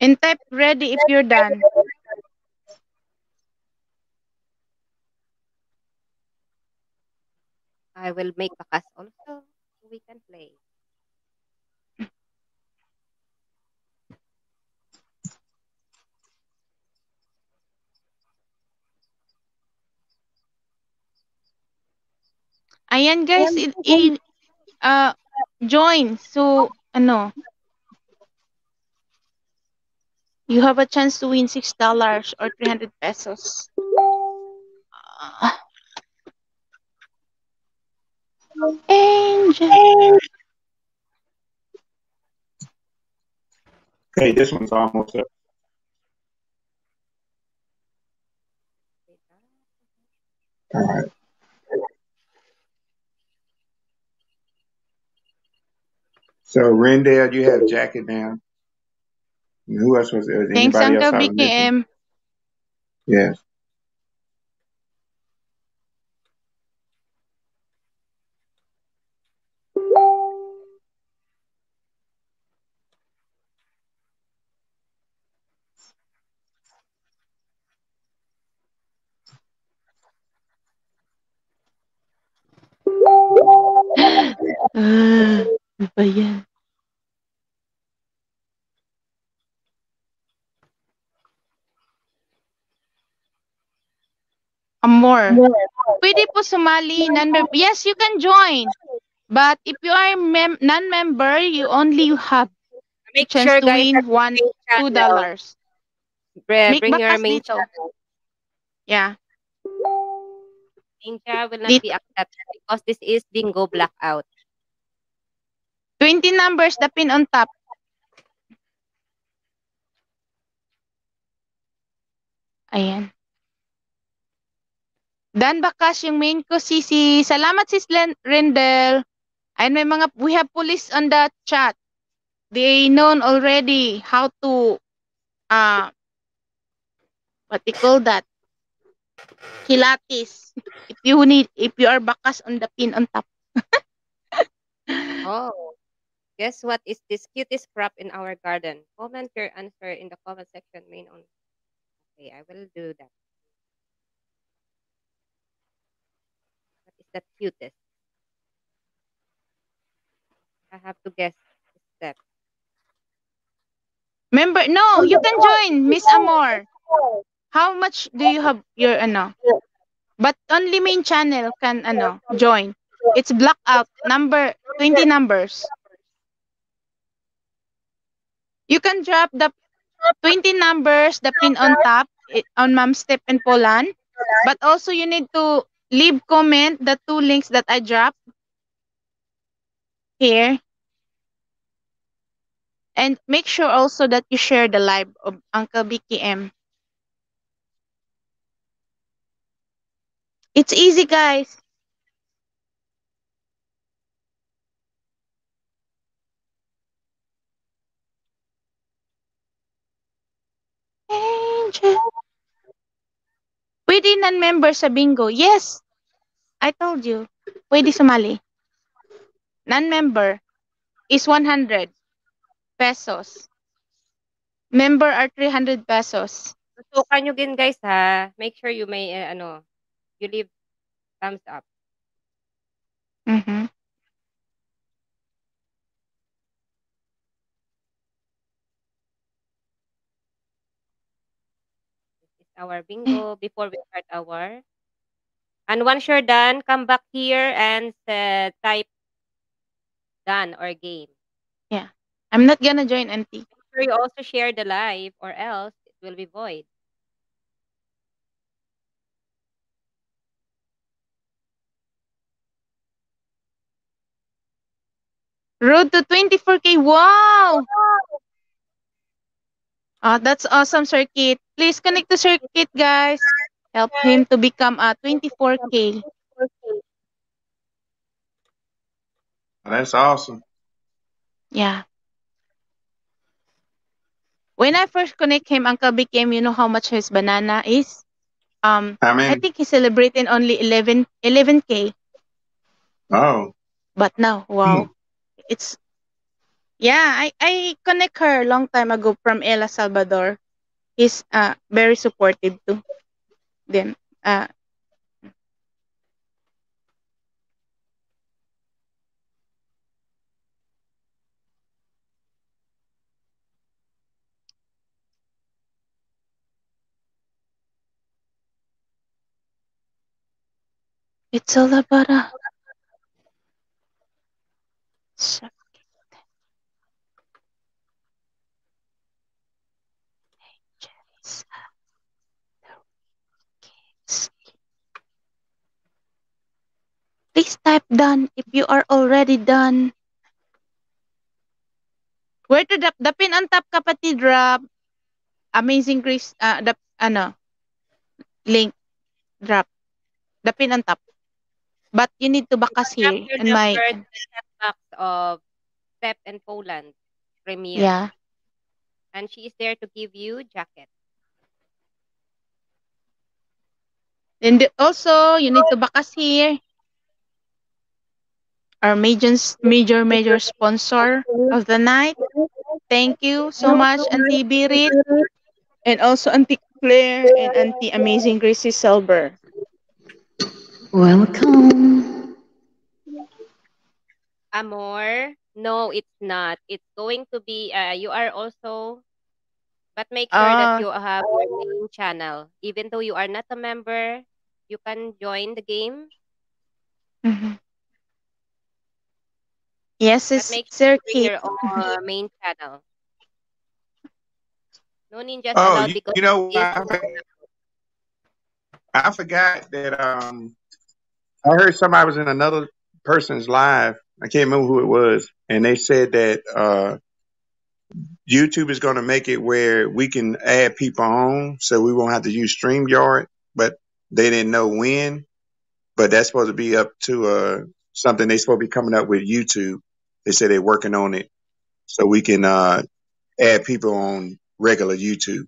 And
type ready if you're done. I will make bakas also we can play.
Ayan guys, it, it uh, join. So, ano, you have a chance to win $6 or 300 pesos. Uh,
Angel.
Hey, this one's almost up. All
right. So Rendell, you have jacket down. who else was there? Was Thanks, Uncle BKM. Yes.
But yeah. More.
more. Pwede po sumali. yes, you can join. But if you are mem- non-member, you only have Make chance sure, to guys, win one, two dollars.
Bring, bring your main dito. Yeah. Main will not be accepted because this is bingo blackout. 20 numbers the pin on top.
Ayan. Dan Bakas, yung main ko, si, Salamat, sis Rendel. And may mga, we have police on the chat. They known already how to, uh, what you call that? Kilatis. If you need, if you are Bakas on the pin on top.
oh. Guess what is this cutest crop in our garden? Comment your answer in the comment section main on. Okay, I will do that. What is the cutest? I have to guess step.
Member, no, oh, you can join, Miss Amor. How much do you have your ano? But only main channel can ano join. It's out. number 20 numbers. You can drop the 20 numbers, the pin on top, on Mom's Step and Poland, But also you need to leave comment the two links that I dropped here. And make sure also that you share the live of Uncle BKM. It's easy, guys. Angel. Pwede non-member sa bingo. Yes. I told you. Pwede sumali. Non-member is 100 pesos. Member are 300 pesos. Tutukan nyo din guys ha.
Make sure you may, uh, ano, you leave thumbs up. Mm-hmm. our bingo before we start our. And once you're done, come back here and uh, type done or game.
Yeah. I'm not gonna join, Auntie.
sure you also share the live or else it will be void.
Road to 24K. Wow! wow. Uh,
that's awesome, Sir Please connect to Sir guys. Help him to become a 24K.
That's awesome.
Yeah. When I first connect him, Uncle BKM, you know how much his banana is? Um, I, mean, I think he's celebrating only 11, 11K. Oh. But now, wow. Hmm. It's yeah, I, I connect her a long time ago from El Salvador. He's uh, very supportive too. Then, uh,
it's all about a...
Please type done if you are already done. Where to drop? The pin on top, kapatid, drop. Amazing Chris, uh, the, ano, link, drop. The pin on top. But you need to back us here. And my...
Box of Pep and Poland premiere. Yeah. And she is there to give you jacket.
And also, you need to back us here. our major, major, major sponsor of the night. Thank you so much, Auntie Birit, and also Auntie Claire and Auntie Amazing Gracie Selber.
Welcome.
Amor, no, it's not. It's going to be, uh, you are also, but make sure uh, that ah. you have your main channel. Even though you are not a member, you can join the game.
Mm-hmm. Yes,
it's make sure to your uh, main channel. No ninja. Oh, you, because you know, I,
I forgot that um, I heard somebody was in another person's live. I can't remember who it was, and they said that uh, YouTube is going to make it where we can add people on, so we won't have to use Streamyard. But they didn't know when. But that's supposed to be up to uh, something they supposed to be coming up with YouTube. They say they're working on it so we can uh, add people on regular YouTube.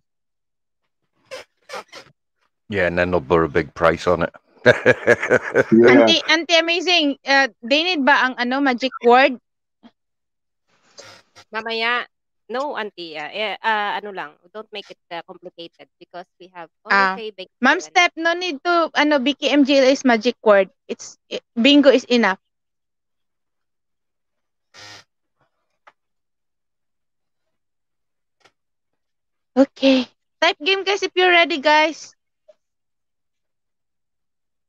Yeah, and then they'll put a big price on it. yeah. Auntie,
Auntie Amazing, uh, they need ba ang ano magic word?
Mamaya. No, Auntie. Uh, uh, ano lang, don't make it uh, complicated because we have uh, ah. okay, Ma'am
Step, no need to ano BKMGLA is magic word. It's it, eh, bingo is enough. Okay. Type game guys if you're ready guys.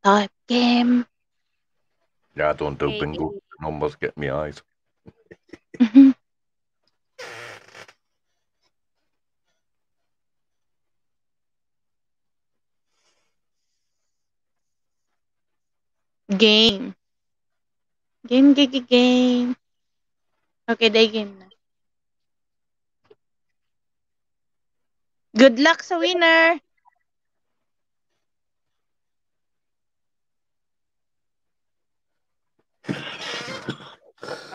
Type game.
Yeah, I don't do bingo. Numbers get me eyes.
Mm-hmm.
Game. Game, game, game. Okay, day game Good luck sa winner!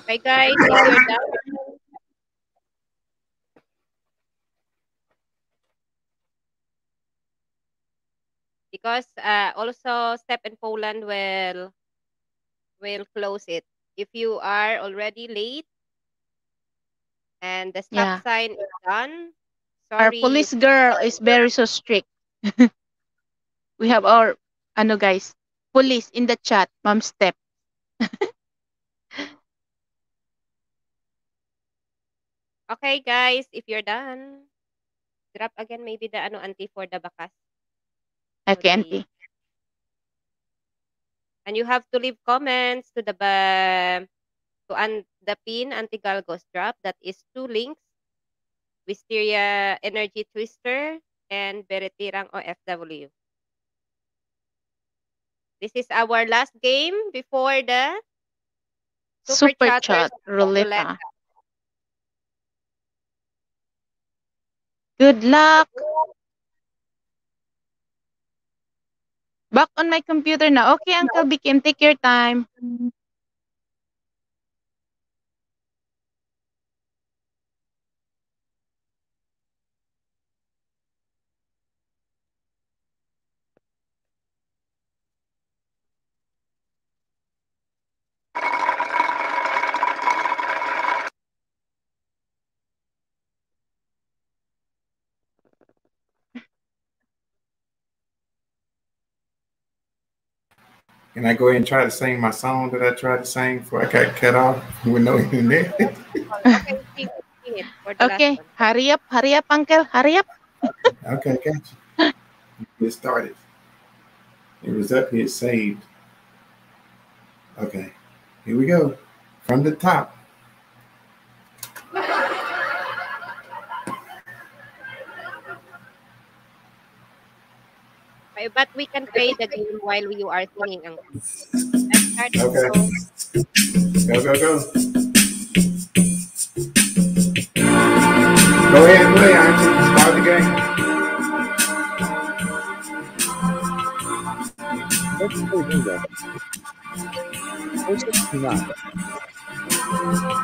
Okay, guys. you're because uh, also Step in Poland will will close it. If you are already late and the stop yeah. sign is done, Sorry. Our police
girl is very so strict. we have our, ano guys, police in the chat, Mom Step.
okay guys, if you're done, drop again maybe the ano auntie for the bakas. Okay, auntie. And you have to leave comments to the to and the pin Antigalgos drop. That is two links Wisteria Energy Twister, and Beretirang OFW. This is our last game before the
Super, Super Chat
Roulette. Good luck! Back on my computer now. Okay, Uncle BKM, take your time.
and I go ahead and try to sing my song that I tried to sing before I got cut off with no internet.
okay, hurry up, hurry up, Uncle, hurry up.
okay, gotcha. Get started. It was up here saved. Okay, here we go. From the top.
Okay, but we can play the game while you are singing. Ang okay.
Go, go, go. Go ahead and play, Auntie. Start the game.
Let's go do What's the us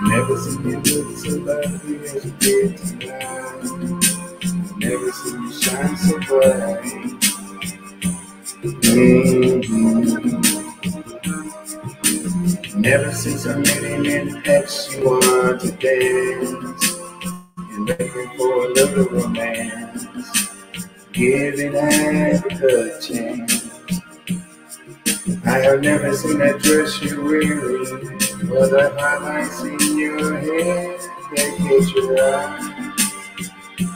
Never seen you look so lovely as you did tonight. Never seen you shine so bright. Mm-hmm. Never since I met him in X, you want to dance. You're looking for a little romance. Give it a chance. I have never seen that dress you're wearing, or the highlights in your hair that catch your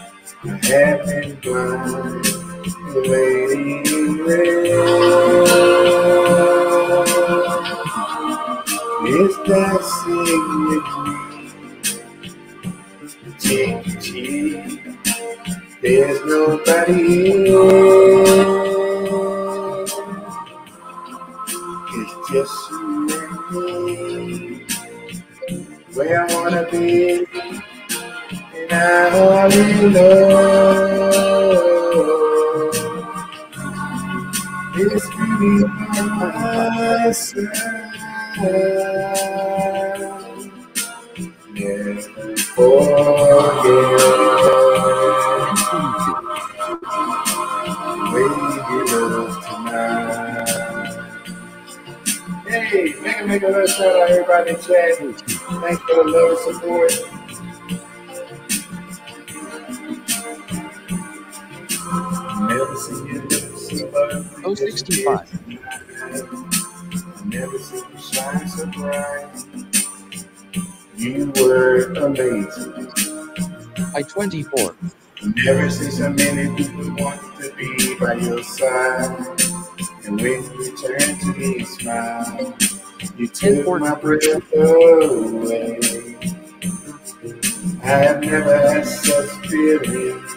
eye. I have been blind the is there's nobody It's just me. Where I wanna be, and I already love is giving forget. Wake it up tonight. Hey, make a make a shout out everybody in chat. Thanks for the love and support. Never seen you. 065. Never see you shine so bright. You were amazing.
By 24.
Never see so many people want to be by your side. And when you turn to me, smile. You took my breath away. I have never had such feelings.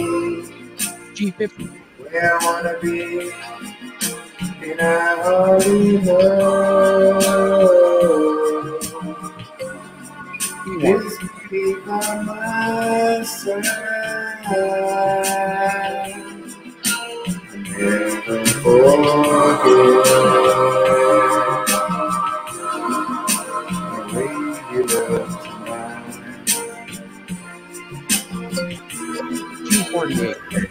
G50. Where I wanna be in a holy
world. Please be by my side.
48.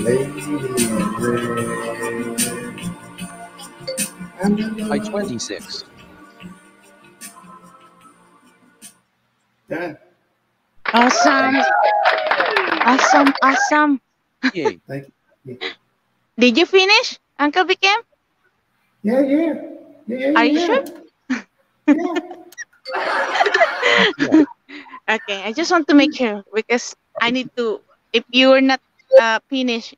I 26.
Done. Awesome.
Awesome. Awesome. Yeah. Thank you. Did you finish, Uncle BKM? Yeah, yeah. yeah, yeah Are you sure? yeah. okay, I just want to make sure because I need to, if you are not uh, finish,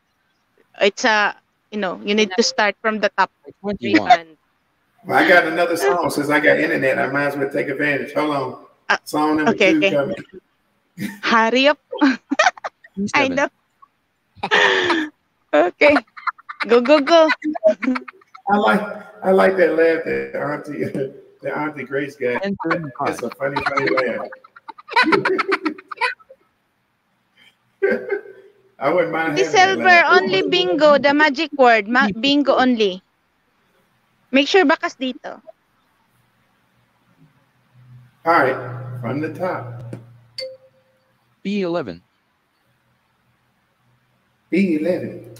it's a, you know, you need to start from the top. well,
I got another song. Since I got internet, I might as well take advantage. Hold on. Uh, song number okay, two okay. coming.
Hurry up.
I know. okay. Go, go, go. I like I like that laugh that Auntie that Auntie Grace got. It's a funny, funny laugh. I wouldn't mind. only bingo,
the magic word, ma bingo only. Make sure bakas dito.
All right, from the top. B11. B11. I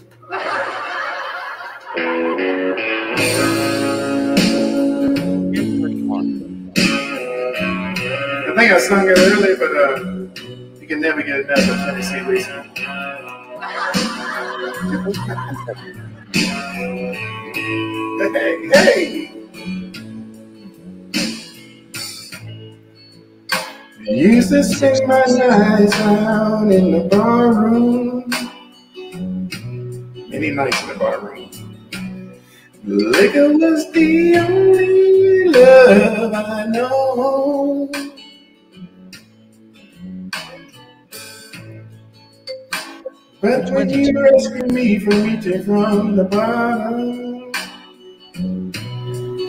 think I sung it earlier, but uh, you can never get enough of Tennessee whiskey
hey, hey. Used to spend my nights out in the bar room.
Many nights in the bar room. Liquor
was the only love I know. But when you rescue me from reaching from the bottom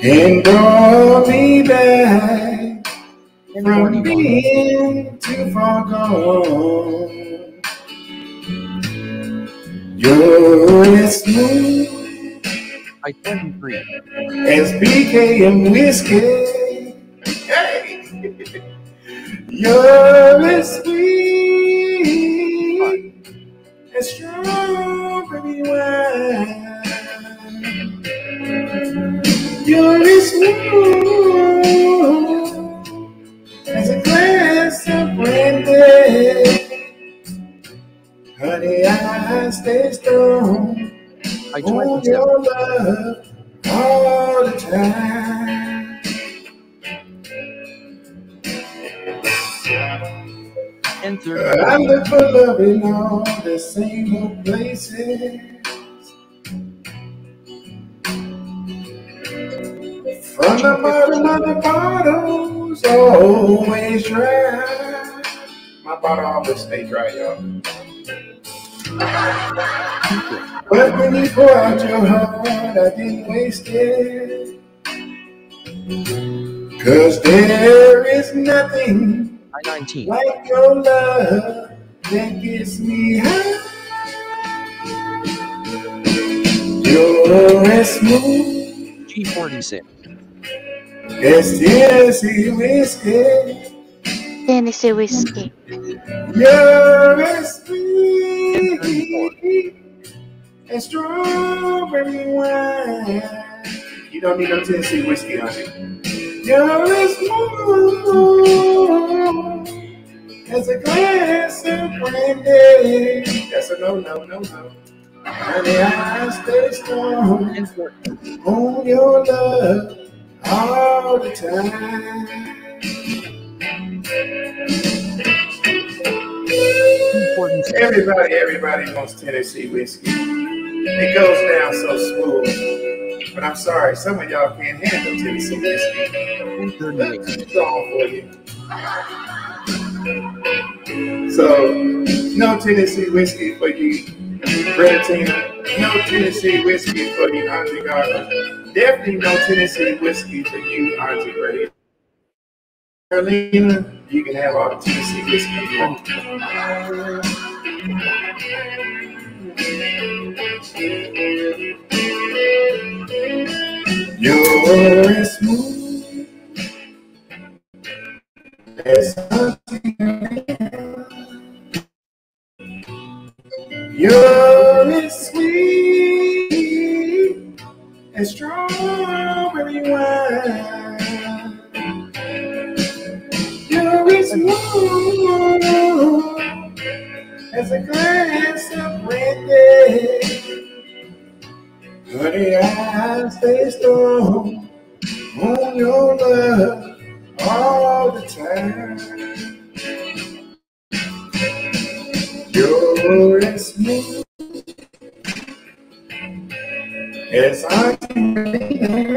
and draw me back from being too far gone, you're as smooth as BK and whiskey. Hey. You're as sweet. It's true everywhere. You're as smooth as a glass of brandy. Honey, I stay strong. I joined your love all the time. enter. I look for love in all the same old places. From the bottom of the
bottles, always dry. My bottle always stays dry, y'all.
But when you pour out your heart, I didn't waste it. Cause there is nothing I 19. Like your love that gives me high. You're as smooth. G46. As Tennessee whiskey. Tennessee whiskey. You're as sweet as strawberry wine. You don't need no Tennessee whiskey honey. There is more as a glass of brandy. That's a no, no, no, no. And the eyes stay strong on your love all the time. Everybody, everybody wants Tennessee whiskey.
It goes down so
smooth but I'm sorry, some of y'all can't handle Tennessee whiskey. It's all for you. So, no Tennessee whiskey for you, Bratina. No Tennessee whiskey for you, Auntie Garner. Definitely no Tennessee whiskey for you, Auntie Ray. Carolina, you can have all the Tennessee
whiskey you want.
Thank you. You're as smooth as a
You're as
sweet as strawberry wine.
You're as warm
as a glass of brandy. Dirty eyes, they stole on your love all the time. You're as smooth as I can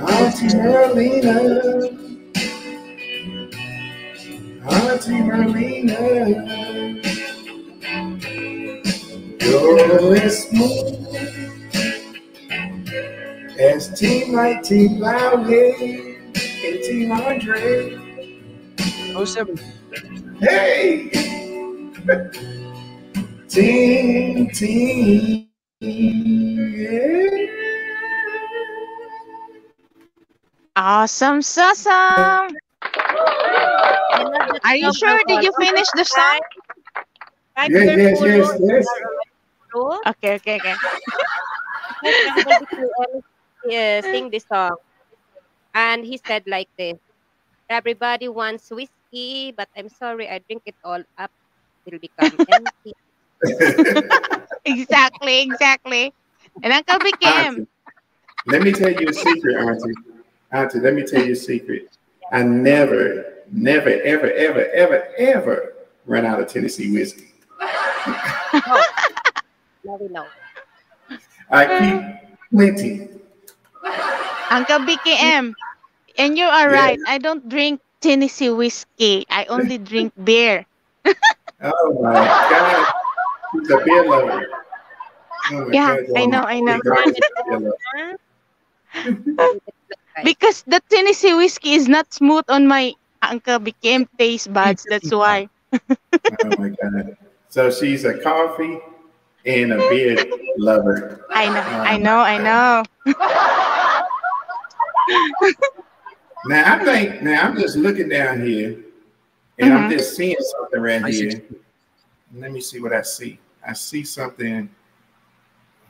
Auntie Marlena, Auntie Marlena. You're as smooth as T. Mike, T. Bowhead, and T. Andre. 07. Hey! Team, team. Yeah.
Awesome, Sasam.
Are
you sure? Did you finish the song?
Yes, yes, yes, yes. Okay, okay, okay. yeah, sing this song. And he said like this, everybody wants whiskey, but I'm sorry, I drink it all up. It'll become empty. exactly,
exactly. And Uncle BKM.
Let me tell you a secret, Auntie. Auntie, let me tell you a secret. I never, never, ever, ever, ever, ever ran out of Tennessee whiskey.
Oh.
I keep
plenty. Uncle BKM, and you are right. I don't drink Tennessee whiskey. I only drink beer.
oh my God. He's a beer lover. Oh yeah, God. I know, I know.
because the Tennessee whiskey is not smooth on my uncle BKM taste buds. That's why. oh
my God. So she's a coffee, and a beard lover.
I know, um, I know, I
know. now I
think now I'm just looking down here and mm-hmm. I'm just seeing something right I here. See. Let me see what I see. I see something.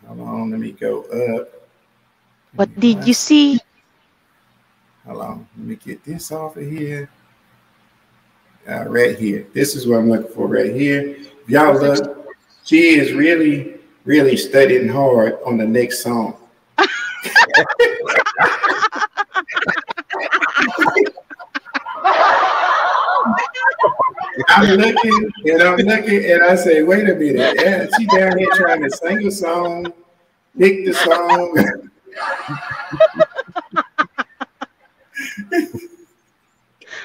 Hold on, let me go up.
What did you see?
Hold on, let me get this off of here. Uh, right here. This is what I'm looking for right here. Y'all look she is really, really studying hard on the next song. I'm looking and I'm looking and I say, wait a minute. Yeah, she down here trying to sing a song, pick the song.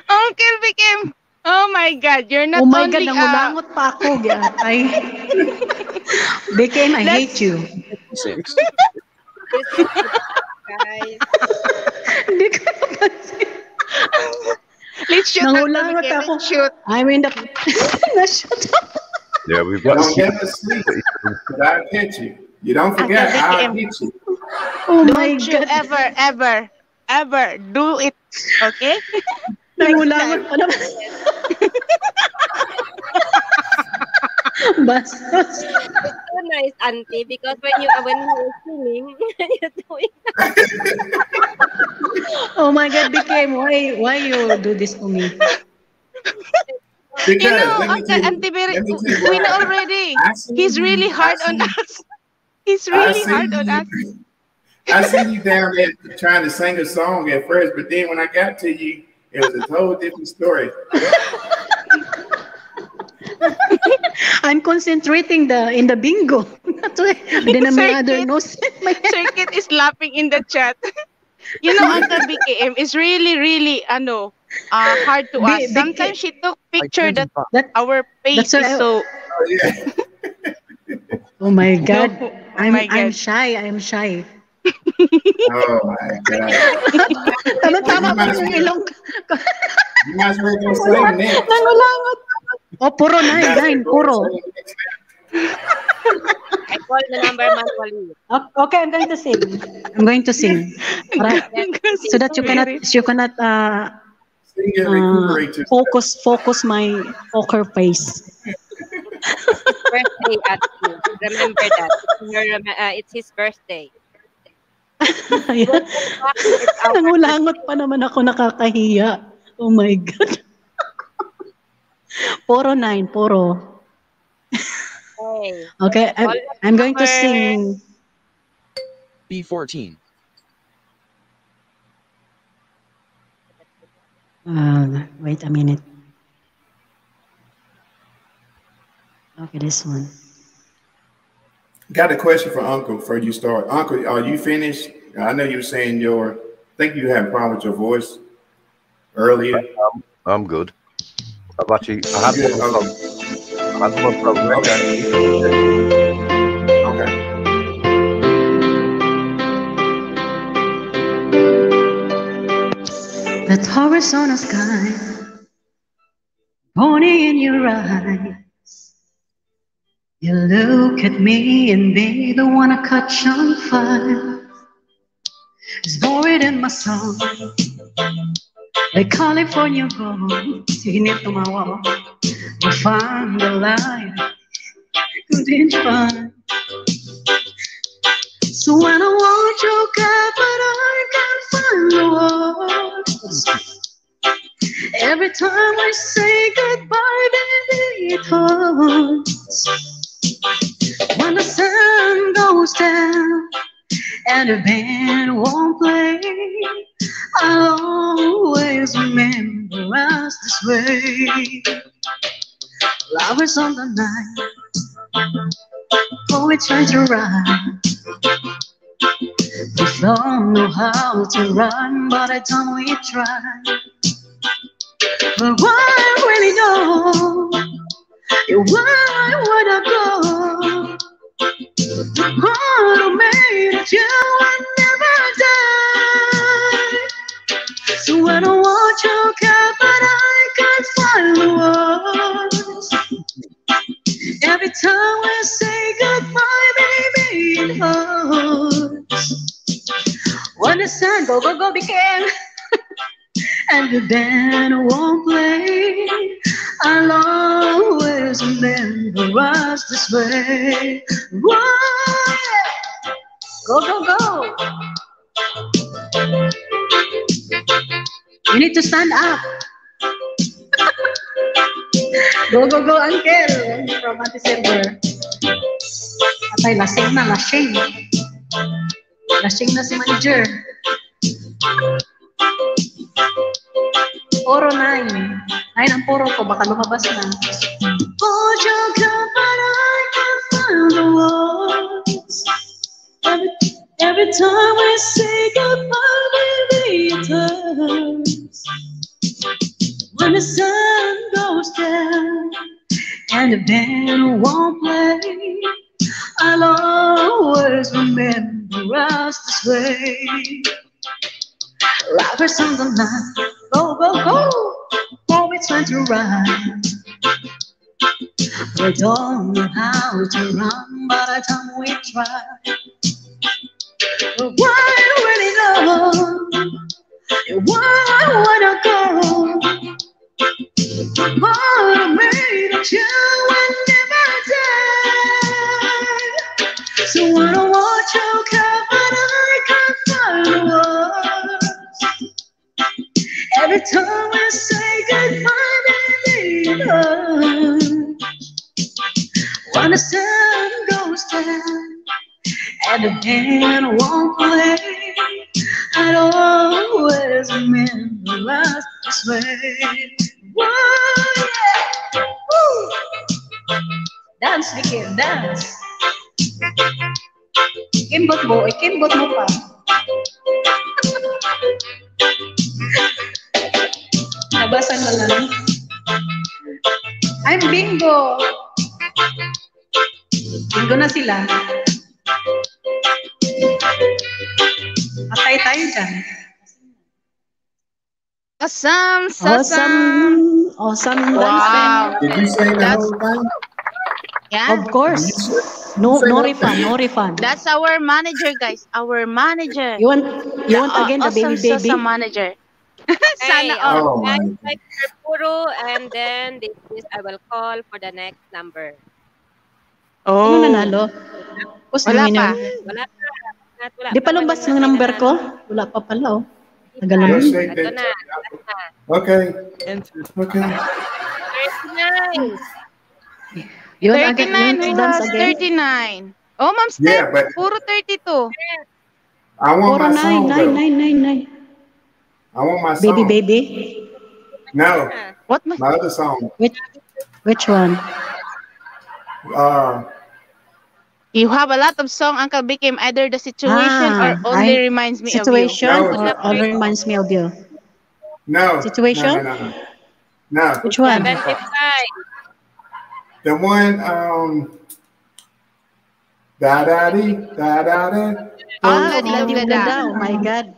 Uncle BKM Oh my God, you're not oh my
only God, uh, nangulangot
a... pa ako. I...
Became, I That's... hate you.
Hindi ko Let's shoot Nangulangot again. ako. Let's shoot. I'm in the... Na-shoot ako.
Yeah, we've got Don't get sleep. i hate you. You don't forget, i
hate you.
Oh my don't God. you ever, ever, ever
do it, okay? pa naman.
Bastos. It's so nice, auntie, because when you when you're swimming, you're doing.
oh
my God, became why why you do this to me?
Because, you know,
okay, auntie, Berry, we know already. He's really hard on us. He's
really hard on
us. I see you down there trying to sing a song at first, but then when I got to you, It was a whole different story.
I'm concentrating the in the bingo. then I'm my other nose. my circuit is laughing in the chat. You know, ang
BKM
is
really, really, ano, uh, hard to ask. Sometimes she took picture that, that
our face is I, so. Oh,
yeah.
oh my God, no,
oh I'm my God. I'm shy. I'm shy
oh my God.
Tama tama pa yung ilong. Masok slime eh. next.
Nangulangot. Oh, puro na, Dain. Puro. I call the number manually. Okay, I'm going to sing.
I'm going to sing. Right? so that you cannot, you cannot uh, uh, focus, focus my poker face.
birthday at you. Remember that. uh, it's his birthday.
Nangulangot eh, pa naman ako, nakakahiya. Oh my God. poro nine, poro.
okay, I'm, I'm going to sing.
B14.
Uh, wait a minute. Okay, this one.
Got a question for Uncle before you start. Uncle, are you finished? I know you were saying your, I think you had a problem with your
voice earlier. I'm, I'm good. I've actually, I had one problem. I had one problem. Okay. okay.
That horizontal sky, pony in your eye you look at me and baby, wanna catch on fire. It's buried in my soul. Like California gold, taking it to my wall. I
find the light couldn't find. So when I want your God, but I can't find the words. Every time I say goodbye, baby, it hurts. When the sun goes down and the band won't play, I'll always remember us this way. Love on the night, poetry to rhyme. We don't know how to run, but I don't we try. But why will really know you would I go? Who made you? I never die. So I don't want your care, but I can't find the words. Every time we say goodbye, baby, it hurts. When the sun go go go began. and the band won't play. I'll always remember us this way. Why? Go, go, go. You need to
stand up. go, go, go, uncle. From December. Atay, lasing na, lasing. Lasing na si manager.
Puro 9. 9 ang puro ko. Baka lumabas na. Hold your girl, but I can't find the words. Every, every time we say goodbye, baby, it hurts. When the sun goes down and the band won't play, I'll always remember us this way. Life is on the line, go, go, go, always trying to run, We don't know how to run, but I time we try. But why would it know. Why would I go? Oh, made that you would never die. So I don't want your cover Every time I say goodbye, baby, leave When the sun goes down and the band won't play, I'd always memorize this way. Whoa, yeah. Woo. Dance, Vicky, dance.
Kimbot mo, ikimbot mo pa. Nabasa mo na lang. Ay, bingo! Bingo na sila. Patay tayo dyan.
Awesome! Awesome! Awesome!
awesome. Wow! Did you say the time?
Yeah. Of course.
No, so, no refund, no refund.
That's our manager, guys. Our manager. You want, you want the, again the awesome uh, baby baby? Sosa manager.
Sana hey, all. Oh, and, like, puro, and then this is, I will call for the next number.
Ano oh. Ano nanalo? What's wala pa. Wala pa. Wala Di pa lumabas yung number ko? Wala pa pala, oh. Tagal naman. Okay.
na. Okay. Okay. 39.
Yun, 39
39. Oh, Ma'am step. yeah, but, puro 32.
I want puro my song, 9,
9, 9, 9, 9.
I want my song. Baby, baby? No. What? My, my other song. Which, which one?
Uh,
you have a lot of song, Uncle became either the situation ah, or only I, reminds me situation
of you. Situation or only reminds me of you. No. Situation? No,
no, no,
no. Which one?
The one um da da dee da da da.
Ah, oh, oh, love oh my god.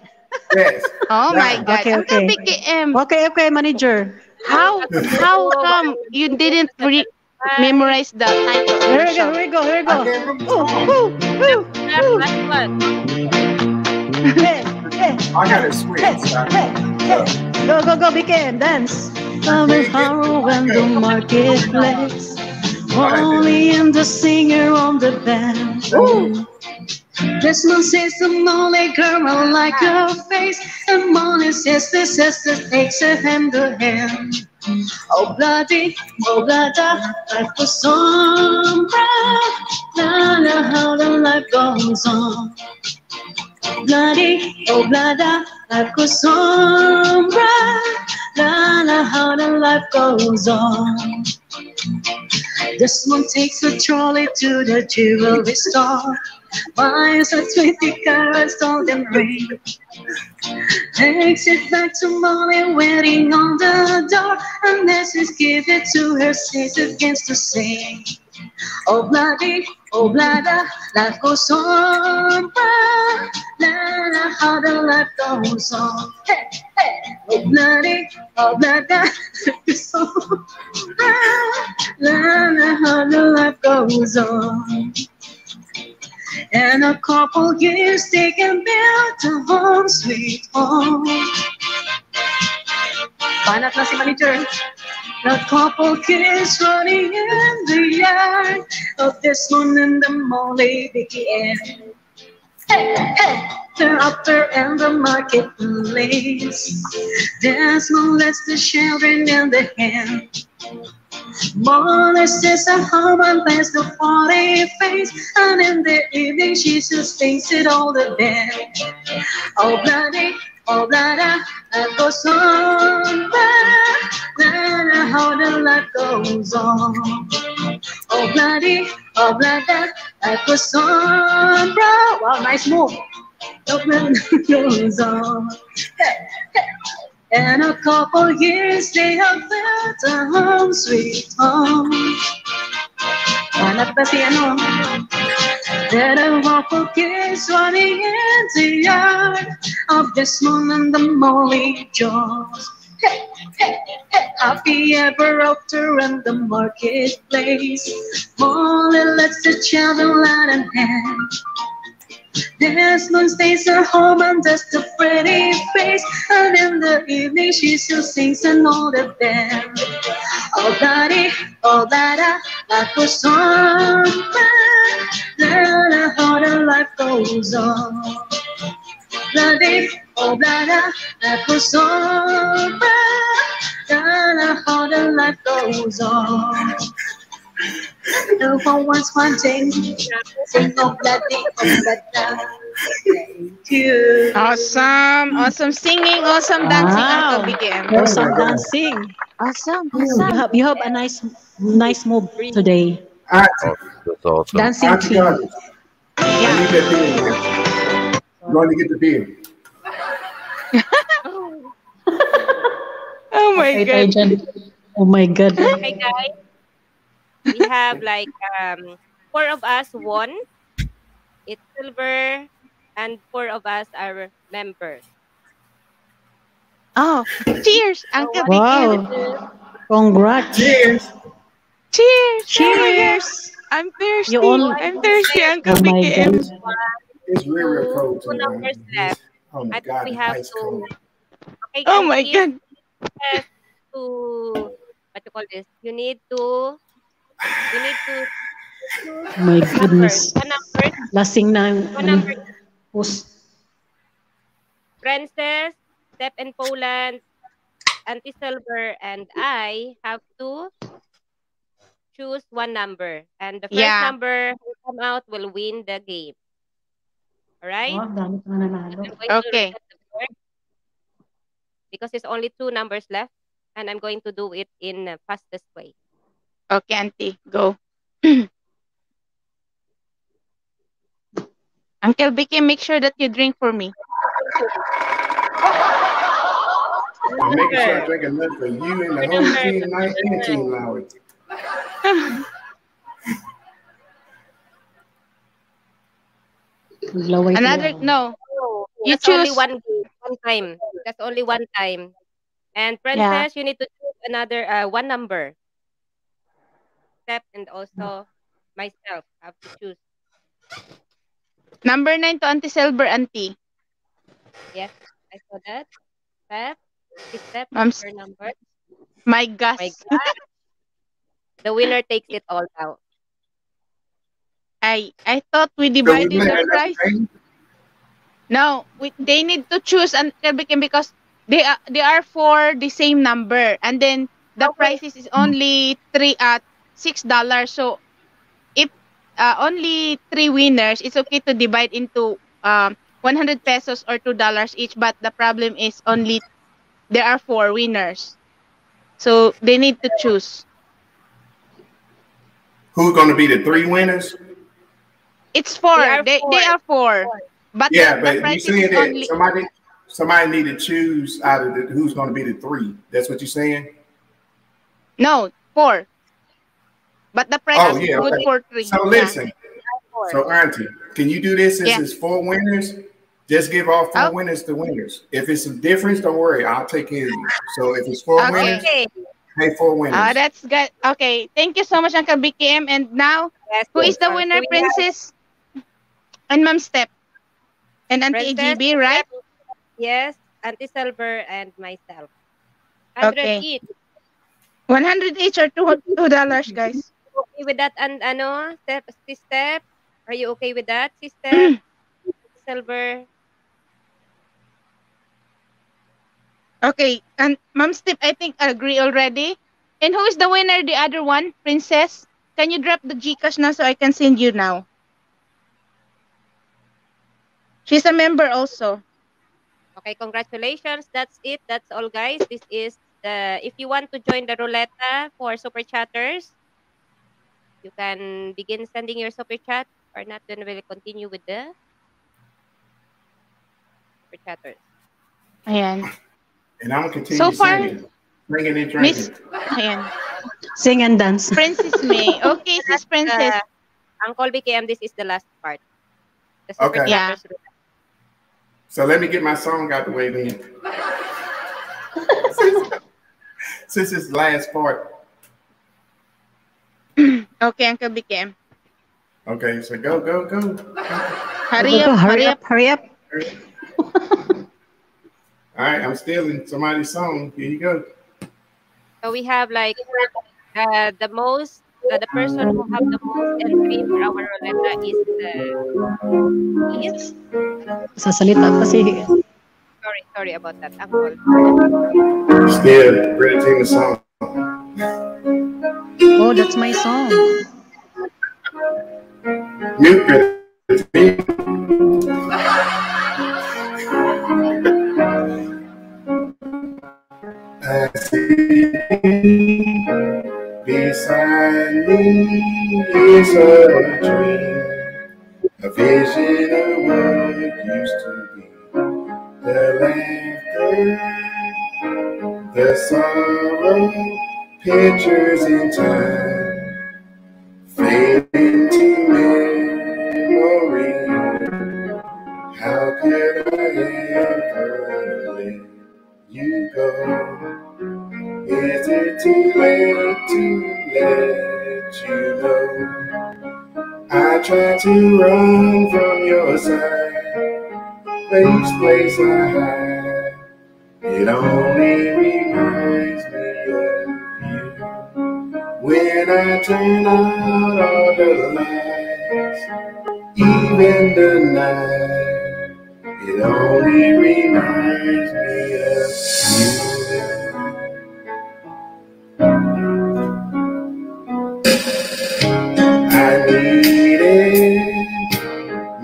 Yes. oh my god. Okay, okay. BKM. Okay, okay, manager. How how come you didn't re-
memorize the title? Here we go, here we go, here we go. Okay. Ooh, ooh, ooh,
Last one. Hey, hey, I got it sweet. Hey, so. hey, hey. Go, go, go, BKM, dance. Summer okay, okay. home okay. the marketplace. Only I'm the singer on the band. This moon says the only girl I like her face. And morning says the sister takes her hand to hand. Oh bloody, oh bloody, life was sombra. Now know how the life goes on. Bloody, oh blada, life goes sombra. Now know how the life goes on. This one takes a trolley to the jewelry store. Buys a 20 carat golden ring. Takes it back to Molly, waiting on the door. And as she's give it to her, says against the sink. Oh bloody, oh oblada, life goes on. Oblada, how the life goes on. Hey, hey. oh bloody, oh, life goes on. Oblada, how the life goes on. And a couple years, they can build a home, sweet home. Banat na si manager. A couple kids running in the yard of this one in the molly began. Hey, hey, they're out there in the marketplace. There's no less the children in the hand. Molly says a woman bless the forty face, and in the evening she sustains it all the band. Oh, bloody Oblará algo sombra, learn how the life goes on. Obladi, oblada, algo sombra. Wow, nice move. The wind goes on. And a couple years they have built a home sweet home. Hanap na si ano. Dalawa ko kiswa ni Indian of this moon and the molly jaws. Hey, hey, hey, happy ever after in the marketplace. Molly, lets the child and let him there's no stays at home and just a pretty face. And in the evening, she still sings an old band. Oh, buddy, oh, that I for something. That I heart and life goes on. Bloody, oh, that I for something. That I heart and life goes on. No one was wanting,
Awesome, awesome singing, awesome dancing, wow. Awesome dancing. Awesome, awesome. You have, you a nice, nice
move today. Oh,
awesome. Dancing Art too. Art. Yeah. You
get the beam.
oh my okay, god. Oh my god.
guys.
We have like um, four of us won. It's silver, and four of us are members. Oh, cheers! Ang so, wow.
Congrats! Cheers! Cheers! Cheers!
I'm thirsty. All, I'm
thirsty, oh Uncle oh BKM. It's really cold. Two numbers left. Oh my I god, we have to.
Okay, oh my god. To what you call this? You need to you need to... Oh my goodness. One number.
Lasing na. Post.
Frances, Step and Poland, Auntie Silver, and I have to choose one number. And the first yeah. number who come out will win the game. All right? Oh, okay. Because it's only two numbers left. And I'm going to do it in the fastest way.
Okay, Auntie, go. Uncle Vicky, make sure that you drink for me.
I'm making sure I drink enough for you and the whole team, my team,
lower. Another
no. Oh, you That's choose only one one time. That's only one time. And princess, yeah. you need to choose another uh, one number accept and also myself have to choose.
Number nine to Auntie Silver Auntie.
Yes, I saw that. Step,
step, Ma'am, number.
My gosh. My the winner takes it all out. I I thought we divided the, the prize.
No, we, they need to choose until because they are they are for the same number, and then the okay. prices is only three at uh, six dollars. So if uh, only three winners, it's okay to divide into um, 100 pesos or two dollars each. But the problem is only there are four winners, so they need to choose.
Who's going to be the three winners?
It's four. They are they, four. They are four. But yeah, the, but you saying that only... somebody
somebody need to choose out of the, who's going to be the three. That's what you're saying.
No, four.
But the price oh, is good okay. for three. So listen,
so Auntie, can you do this since yeah. it's four winners? Just give all four winners to winners. If it's a difference, don't worry. I'll take care of you. So if it's four okay. winners, pay four winners. Oh,
that's good. Okay. Thank you so much, Uncle BKM. And now, yes, who is the winner, Princess? And Mom Step. And Auntie AGB, right?
Yes, Auntie Silver and myself. 100 okay. each.
100 each or $2, guys?
okay with that and ano, step, Step? Are you okay with that, sister? Mm. Silver?
Okay, and Mom Step, I think I agree already. And who is the winner? The other one, Princess? Can you drop the Gcash now so I can send you now? She's a member also.
Okay, congratulations. That's it. That's all, guys. This is the, if you want to join the Ruleta for Super Chatters, you can begin sending your super chat or not, then we'll continue with the super chatters.
Ayan.
And I'm going to continue so far, singing. and Miss,
ayan.
Sing and dance. Princess
May. Okay, sis Princess. Uh, Uncle BKM, this is the last part.
The okay.
Yeah.
So let me get my song out the way then. since, since it's last part.
Okay, Uncle BKM.
Okay, so go, go, go. Hurry up, hurry up, hurry up. All right, I'm stealing somebody's song. Here you go.
So we have like uh, the most, uh, the person who have the most entry for our Rolanda is the is.
sorry about that. Sorry, sorry about that.
Uncle. Still, Regina song.
Oh, that's my song. You could.
It's
beside
me is a dream, a vision of what it used to be. The laughter, the sorrow pictures in time fade into memory. How could I ever let you go? Is it too late to let you know? I tried to run from your side, but each place I hide, it only
reminds
me. When I turn out all the
lights,
even the night, it only reminds me of you. I needed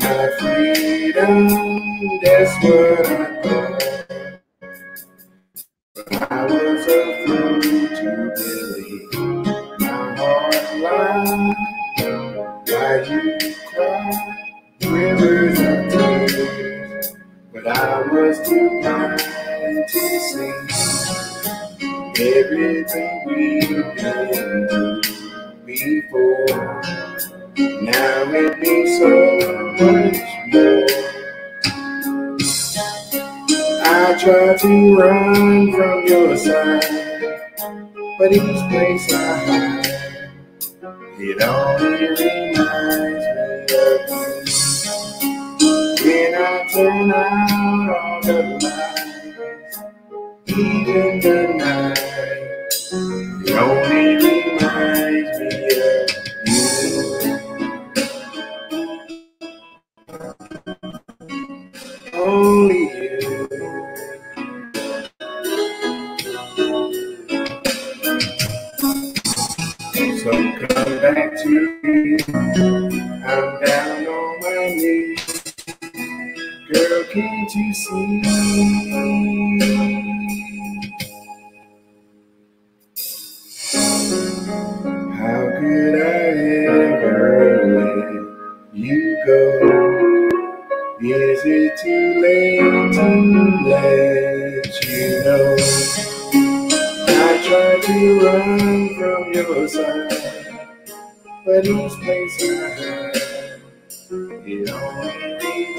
my freedom, that's what I But I was too blind to see everything we've been through before. Now it means so much more. I try to run from your side, but each place I hide, it only reminds me of you turn around all the lights, even the night. It only remind me of
you. Only you. So
come back to me. I'm down. can't you see? How could I ever let you go? Is it too late to let you know? I tried to run from your side, but each place I hide, it only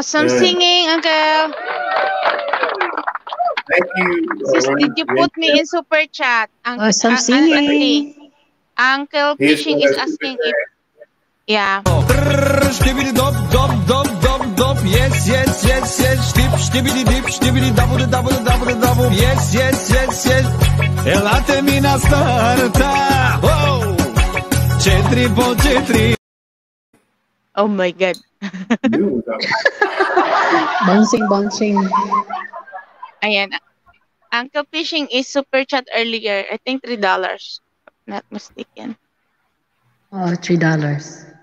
Awesome yeah. singing, Uncle.
Thank you. Sis, did you put me
in super chat? Uncle, awesome singing. Uncle Fishing is asking if Yeah. Oh.
po
Oh my god. bouncing, bouncing.
Ayan. Uncle Fishing is super chat earlier. I think $3. Not
mistaken. Oh, $3.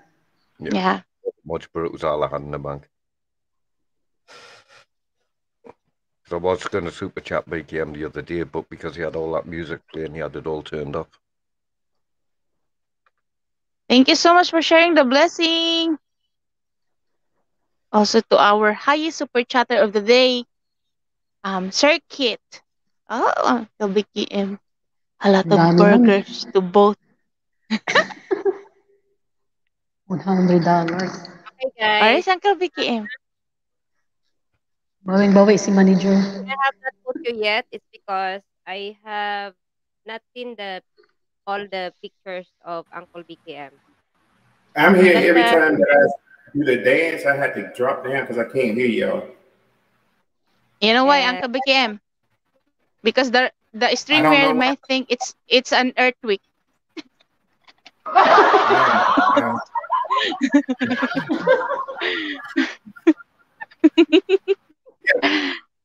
Yeah. yeah.
Much in the bank. I was going to super chat BKM the other day, but because he had all that music playing, he had it all turned off.
Thank you so much for sharing the blessing. Also to our highest super chatter of the day, um, Circuit. Oh, the
A lot of burgers to both. $100. Hi guys. Where is Uncle M. Bawing bawi si manager. I
have not put you yet. It's because I have not seen the all the pictures of Uncle BKM.
I'm here and every time that I do the dance, I had to drop down because I can't hear y'all.
You know why, Uncle BKM?
Because the the streamer might think it's it's an earthquake. yeah.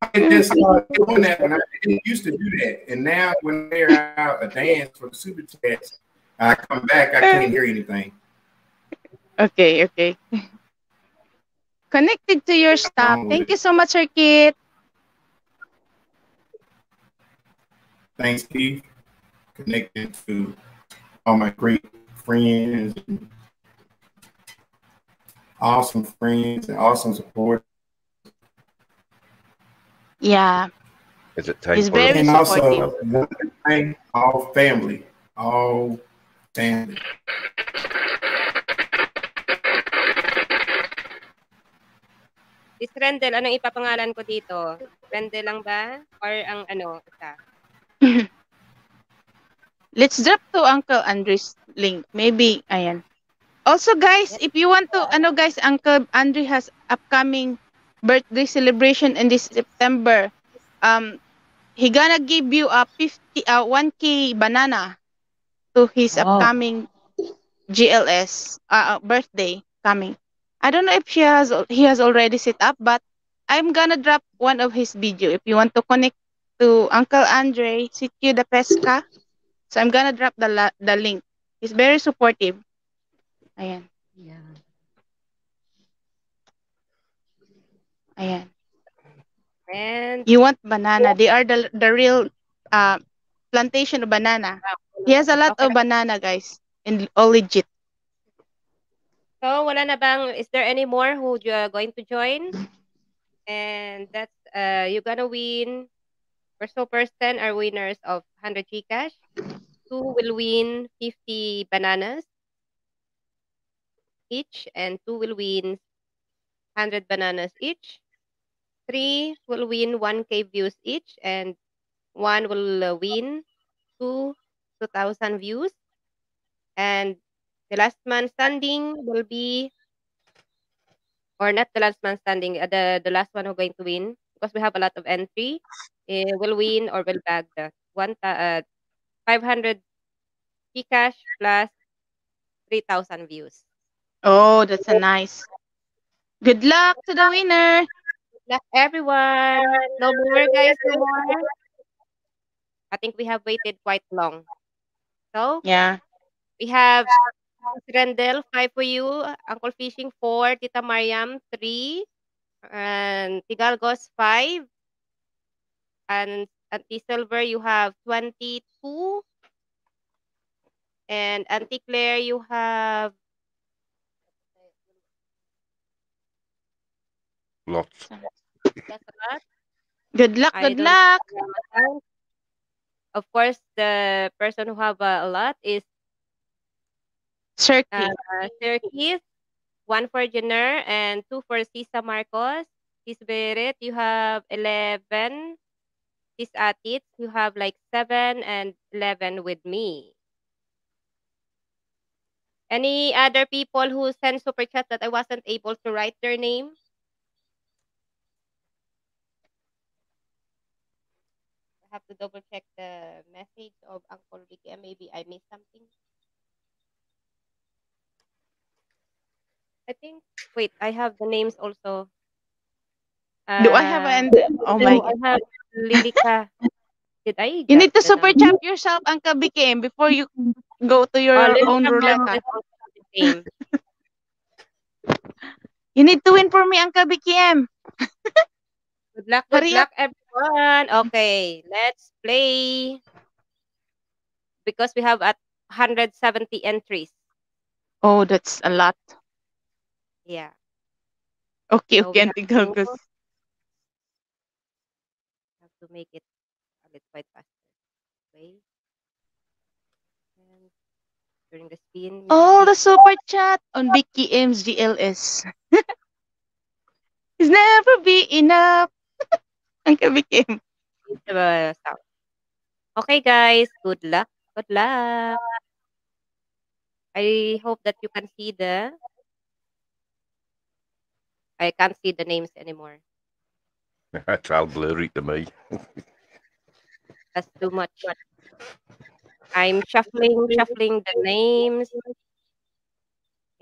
I just mm. doing that when I didn't used to do that. And now when they're out a dance for the super chats, I come back, I can't hear anything. Okay, okay.
Connected to your stuff. Oh, Thank you so much, Sir Keith.
Thanks, Keith. Connected to all my great friends, awesome friends, and awesome support.
Yeah.
Is it
He's very and supportive. also thing, all family, all family.
Is Rendel, anong ipapangalan ko dito? Rendel lang ba? Or ang ano? Isa?
Let's drop to Uncle Andre's link. Maybe, ayan. Also guys, if you want to, ano guys, Uncle Andre has upcoming birthday celebration in this September, um, he gonna give you a 50, a 1K banana to his oh. upcoming GLS uh, uh, birthday coming. I don't know if she has he has already set up, but I'm gonna drop one of his video. If you want to connect to Uncle Andre, Sitio de Pesca, so I'm gonna drop the la- the link. He's very supportive. Ayan. Yeah. Ayan.
And you want
banana. Yeah. They are the the real uh, plantation of banana. He has a lot okay. of banana, guys. And all legit.
So, wala na bang, is there any more who you're uh, going to join? And that's, uh, you're gonna win. First so person are winners of 100 Gcash. Two will win 50 bananas each, and two will win 100 bananas each three will win 1K views each, and one will uh, win two 2,000 views. And the last man standing will be, or not the last man standing, uh, the, the last one who's going to win, because we have a lot of entry, uh, will win or will bag the one, uh, 500 cash 3,000 views.
Oh, that's a nice.
Good luck to the winner. love everyone. No more, guys. No more. I think we have waited quite long. So, yeah. We have Rendell, five for you. Uncle Fishing, four. Tita Mariam, three. And Tigalgos, five. And Auntie Silver, you have 22. And Auntie Claire, you have Lots. That's a lot.
Good luck, good luck.
Of course, the person who have uh, a lot is Turkey. uh, one for Jenner and two for Sisa Marcos. Sis you have 11. Sis Atit, you have like 7 and 11 with me. Any other people who sent super chat that I wasn't able to write their name? have to double check the message of Uncle Ricky. Maybe I missed something. I think. Wait, I have the names also. Uh, Do I have an? Uh, oh my! I have Lilica.
Did I? You need to super chat
yourself, Uncle BKM, before you go
to your oh, own roulette.
you
need to win for me, Uncle BKM. good luck, good Hurry luck, up. everyone one. Okay, let's play. Because we have at 170 entries.
Oh, that's a lot.
Yeah.
Okay, so okay, we have to, have
to make it a bit quite faster. Okay. And during the spin.
Oh, the super chat on BKM's GLS.
it's never be enough. Ang kabikim. Okay, guys. Good luck. Good luck. I hope that you can see the... I can't see the names anymore.
That's all blurry to me.
That's too much. I'm shuffling, shuffling the names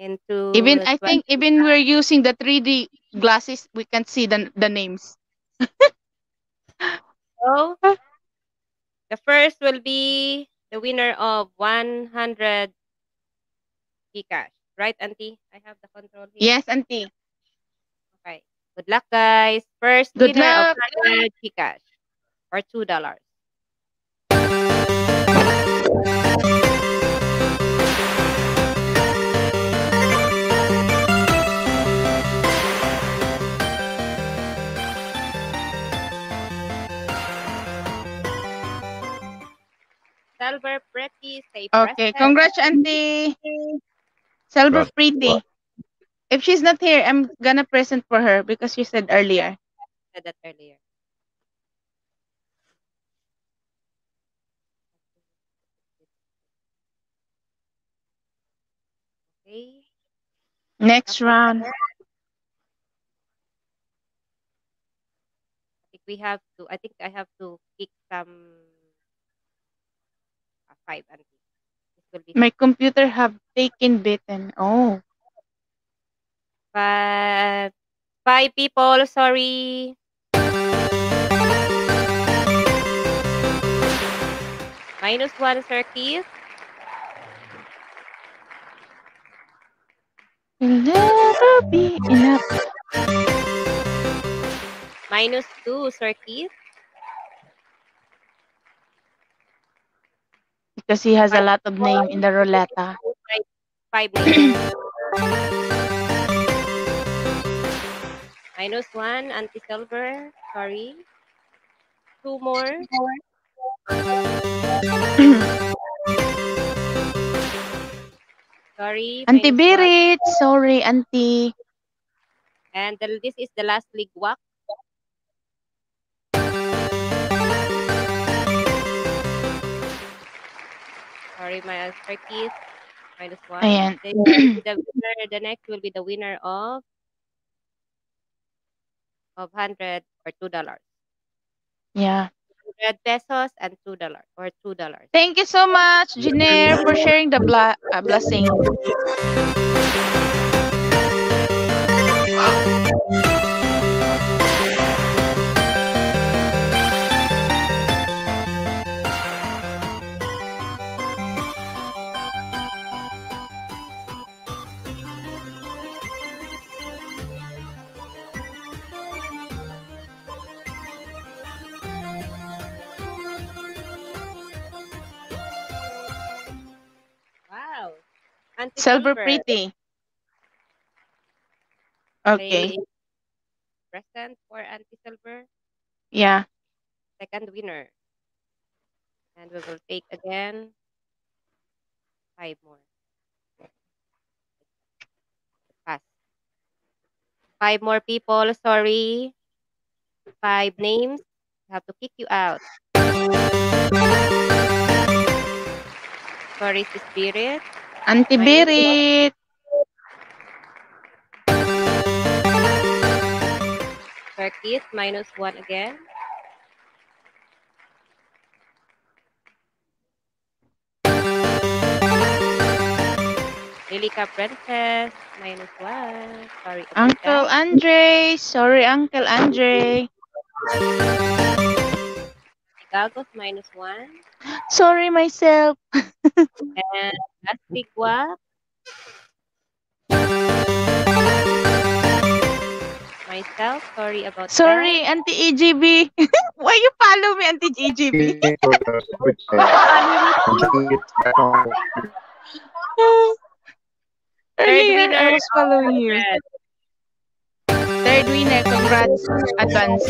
into. Even I think
even we're using the 3D glasses, we can see the the names. go. Ah.
The first will be the winner of 100 Gcash. Right, Auntie? I have the control here. Yes, Auntie. Okay. Good luck, guys. First Good winner luck. of 100 Gcash or $2. Silver Pretty. Stay okay, present. congrats,
Auntie. Silver Pretty. If she's not here, I'm gonna present for her because you said earlier.
I said that earlier. Okay.
Next round. I
think we have to, I think I have to pick some 5 and this will be My
computer have taken bitten. Oh.
But bye people, sorry. Minus one, Sir Keith.
Will never be enough.
Minus two, Sir Keith.
because he has a lot of name in the roulette.
Five names. Minus one, anti-silver. Sorry. Two more. sorry. Auntie Birit.
Sorry, Auntie.
And this is the last league walk. sorry, my expertise. Minus one. Ayan. The, the, winner, the next will be the winner of of 100 or $2. Yeah. 100 pesos and $2 or $2.
Thank you so much, Jiner, for sharing the bla uh, blessing.
Auntie Silver Pretty. Okay. Present for Auntie Silver. Yeah. Second winner. And we will take again five more. Pass. Five more people, sorry. Five names. We have to kick you out. Sorry, Spirit.
Auntie Birit.
Curtis, minus 1 again. Lilica Princess, minus 1. Sorry. Uncle
Andre. Sorry, Uncle Andre.
Gagos, minus 1.
Sorry, myself.
and Last week Myself, sorry about sorry, that. Sorry, Auntie
EGB. Why you follow me,
Auntie EGB? Third winner. I was following you.
Third winner, congrats, advance.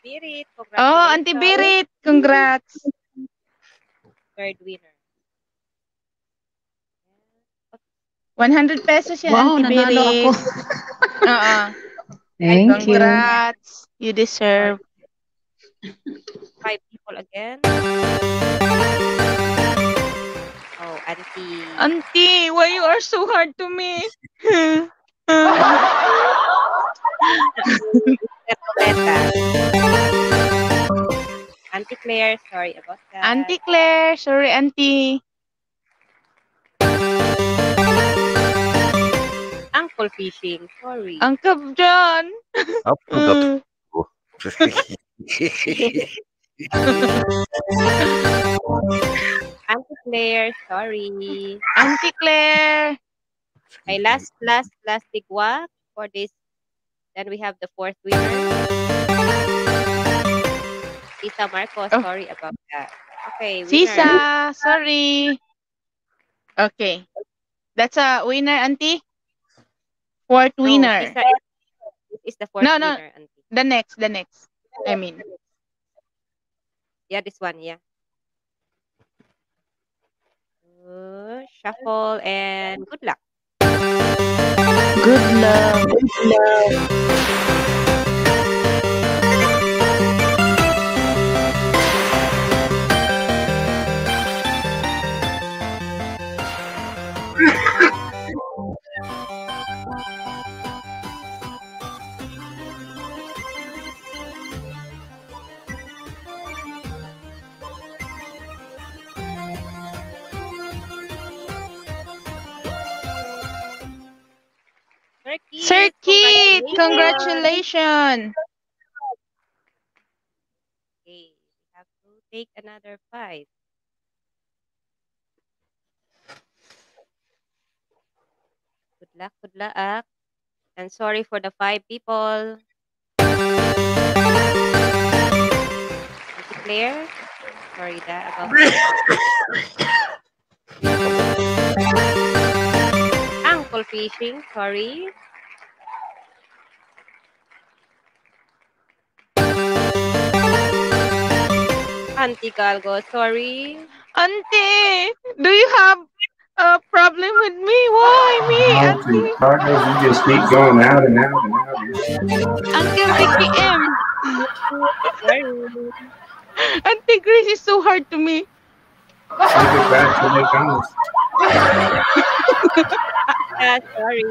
Birit. Oh, Auntie Birit.
Congrats. Third winner. 100 pesos yan, wow, Auntie Birit. Wow, nanalo ako. Oo.
Thank congrats. you.
Congrats.
You deserve.
Five people again. Oh, Auntie. Auntie, why you are
so hard to me? Auntie Claire, sorry about
that. Auntie Claire, sorry Auntie.
Uncle Fishing, sorry. Uncle John.
Uncle mm.
Auntie Claire, sorry. Auntie Claire. Okay, last, last, last big tigwak for this Then we have the fourth winner. Sisa Marco, oh. sorry about that. Okay. Winner. Sisa,
sorry. Okay. That's a winner, auntie.
Fourth no, winner. Sisa
is, is the fourth no, no. winner, auntie. The next, the next.
I mean. Yeah, this one, yeah. Uh, shuffle and good luck.
Good love. Good
love. Sir Keith, congratulations. Okay, we have to take another five. Good luck, good luck. And sorry for the five people. Is clear? Sorry that about for fishing, sorry. Auntie Galgo, sorry. Auntie, do you have a problem with me?
Why
me, Auntie? Carlos, you just keep going out and out and
out. Auntie Grace is so hard
to me. yeah, sorry.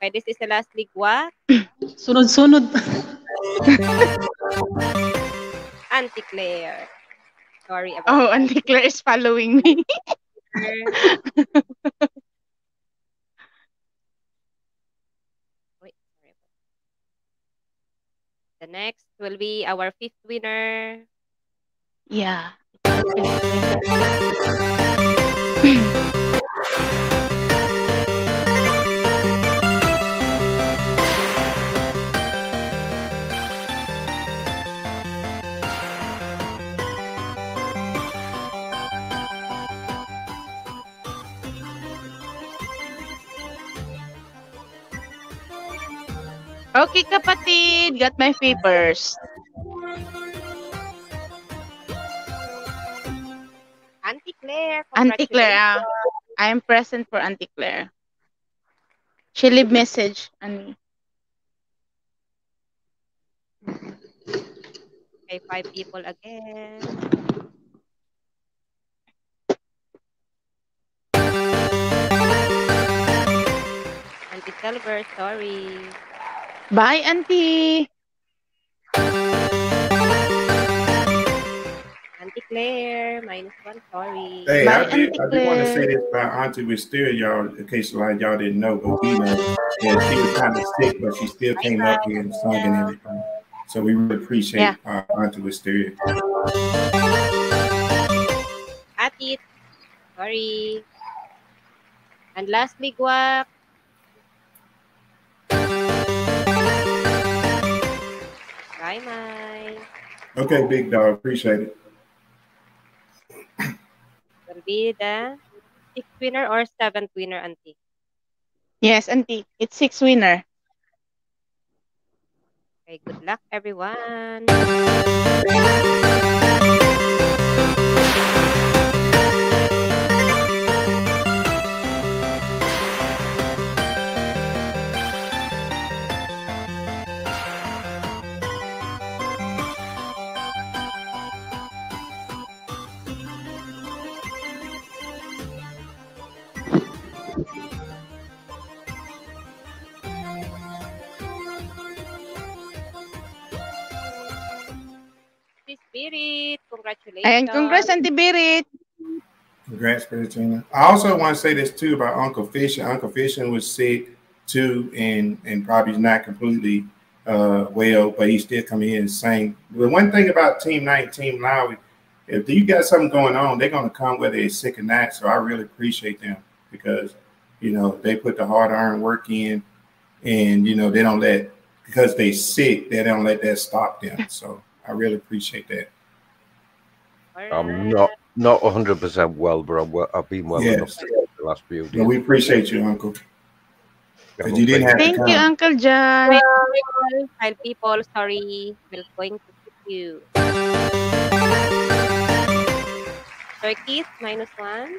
Okay, this is the last ligwa.
Sunod-sunod.
Auntie Claire. Sorry about Oh,
Auntie Claire is following me.
Wait, The next will be our fifth winner.
Iya.
Okay, kapatid. Got my papers.
Auntie Claire. Auntie Claire. Ah.
I'm present for Auntie Claire. She leave message on me.
Okay, five people again. Auntie Silver, sorry.
Bye, Auntie.
Auntie Claire, minus one, sorry.
Hey, Bye, I, did, I did want to say this about Auntie Wisteria, y'all, in case a lot of y'all didn't know, but we know that she was kind of sick, but she still came up here and sung and everything. So we really appreciate yeah. uh, Auntie Wisteria. Atit,
sorry. And lastly, Guap. Bye, Mai.
Okay, big dog. Appreciate it.
would be the six winner or seventh winner, Auntie?
Yes, Auntie. It's six winner. Okay, good luck, everyone. Birit. Congratulations. And congrats, Auntie Birit.
Congrats, I also want to say this too about Uncle Fishing. Uncle Fishing was sick too, and and probably not completely uh, well, but he's still coming in and saying. The one thing about Team Nineteen Team if you got something going on, they're going to come whether they're sick or not. So I really appreciate them because you know they put the hard iron work in, and you know they don't let because they sick they don't let that stop them. So I really appreciate that.
I'm um, not not 100 percent well, but i have been well yes. enough the last few days. No, we appreciate you, Uncle. Thank you, you
Uncle John. Hi, people, sorry, we're going to keep you. Circuit minus one.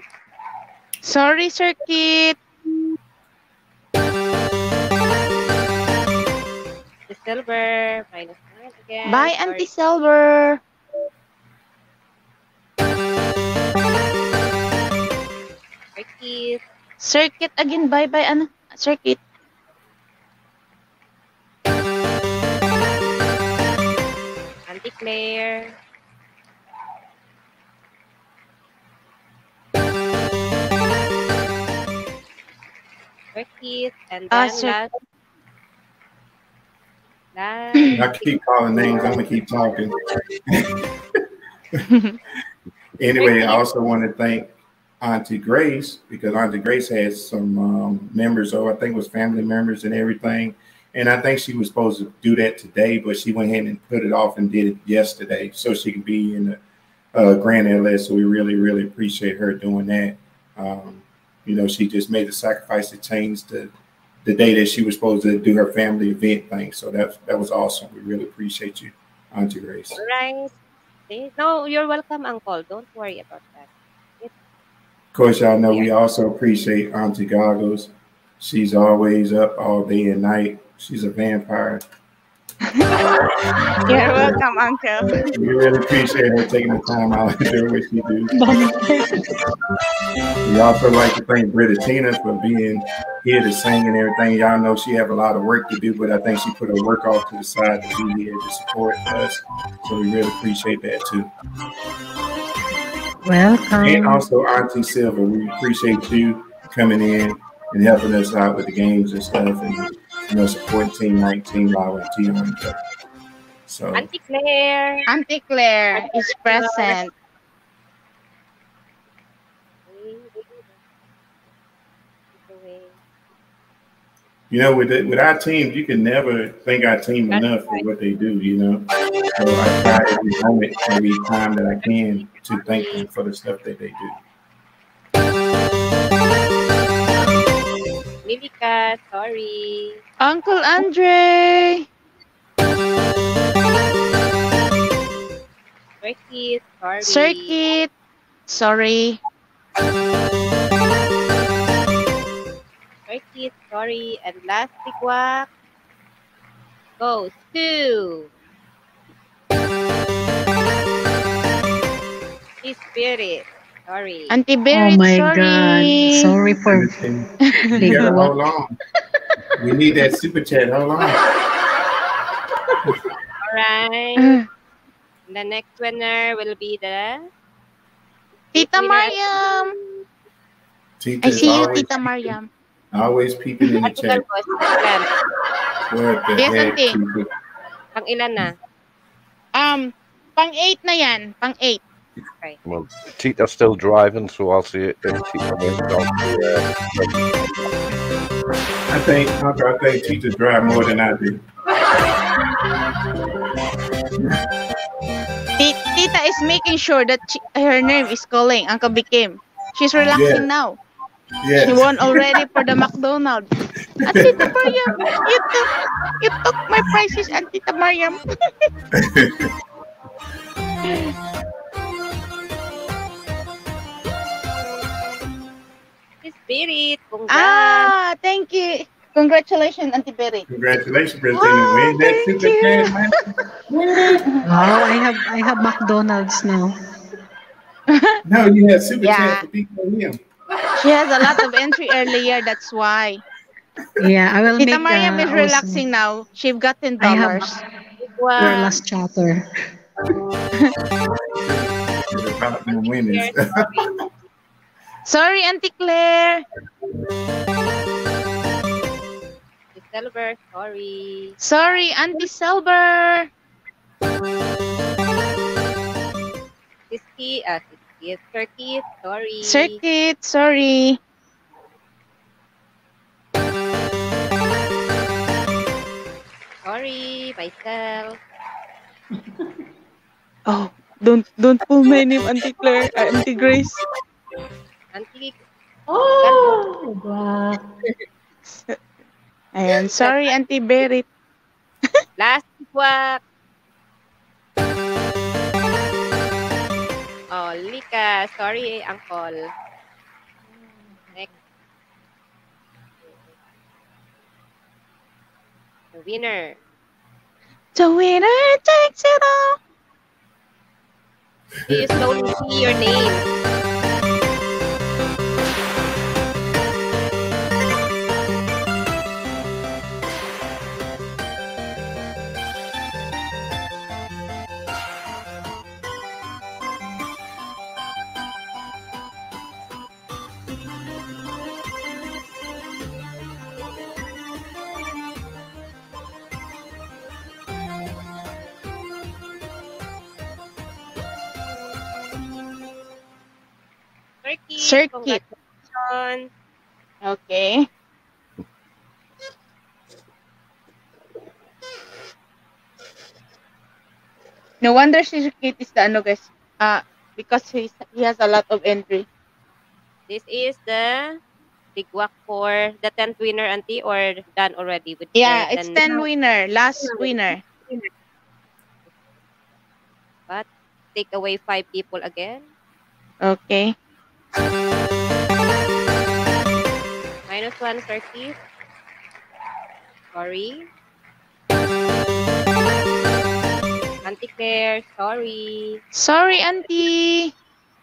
Sorry, circuit. The
silver minus
Bye, Auntie Silver!
Circuit.
Circuit again. Bye-bye, ano? Circuit.
Auntie Claire. Circuit. And ah, then ah, last
Nice. I keep calling names. I'm gonna keep talking. anyway, I also want to thank Auntie Grace because Auntie Grace has some um, members, or I think was family members and everything. And I think she was supposed to do that today, but she went ahead and put it off and did it yesterday so she could be in the uh, Grand LS. So we really, really appreciate her doing that. Um, you know, she just made the sacrifice to change the the day that she was supposed to do her family event thing. So that that was awesome. We really appreciate you, Auntie Grace.
Right. No, you're welcome, Uncle. Don't worry about that. It's
of course, y'all know yeah. we also appreciate Auntie Galgos. She's always up all day and night. She's a vampire.
You're welcome, Uncle.
We really appreciate her taking the time out to do what she do. we also like to thank Britta Tina for being here to sing and everything. Y'all know she have a lot of work to do, but I think she put her work off to the side to be here to support us. So we really appreciate that too. Welcome. And also Auntie Silver, we appreciate you coming in and helping us out with the games and stuff and you know, a 14 $19 tea on the So, Auntie
Claire. Auntie Claire is present.
You know, with with our team, you can never thank our team enough for what they do. You know, so I try every moment, every time that I can, to thank them for the stuff that they do.
Vivica. Sorry. Uncle Andre! Circuit.
Sorry. Circuit.
Sorry.
Circuit. Sorry. And last tikwak goes to spirit. Sorry. Auntie oh Berit, oh my sorry. God.
Sorry
for... yeah, hold on. We need that super chat. How long?
All right. The next winner will be the... Tita Mariam.
Tita I see you, Tita peeping. Always peeping in the chat. What the
yes, Auntie. Pang ilan na? Um, pang eight na yan. Pang eight.
Right. Well, Tita's still driving, so I'll see it. I
think I think Tita driving more
than I do.
Tita is making sure that she, her name is calling Uncle BKM. She's relaxing yeah. now.
Yes. She won already
for the McDonald's. At ah, Tita Mariam, you took, you took my prices, and ah, Tita Mariam. Berit. Ah, thank you. Congratulations, Auntie Berit.
Congratulations, President.
Wow,
super you.
wow, I have I have McDonald's
now. no, you have super yeah. chat for
She has a lot
of entry earlier, that's why.
Yeah, I will Tita make Mariam uh, is relaxing
now. gotten dollars. I have wow. your last
chapter.
Sorry, Auntie Claire.
Selber, sorry.
Sorry, Auntie Selber.
Siski, uh, ah, Siski, Circuit, sorry.
Circuit, sorry.
Sorry, myself.
oh, don't don't pull my name, Auntie Claire, uh, Auntie Grace.
Auntie. Oh!
Wow. Ayan. Sorry, Auntie Berit.
Last what? Oh, Lika. Sorry, Uncle. Next. The winner. The winner takes it all. Please don't see your name. Circuit. Congratulations.
Okay. No wonder Circuit is the ano guys, uh, because he's, he has a lot of entry.
This is the big Tigwak for the 10 winner, Auntie, or done already? With yeah, it's 10 winner, last winner. But take away five people again. Okay. Minus 1, Sir Sorry. Auntie Claire, sorry.
Sorry, Auntie.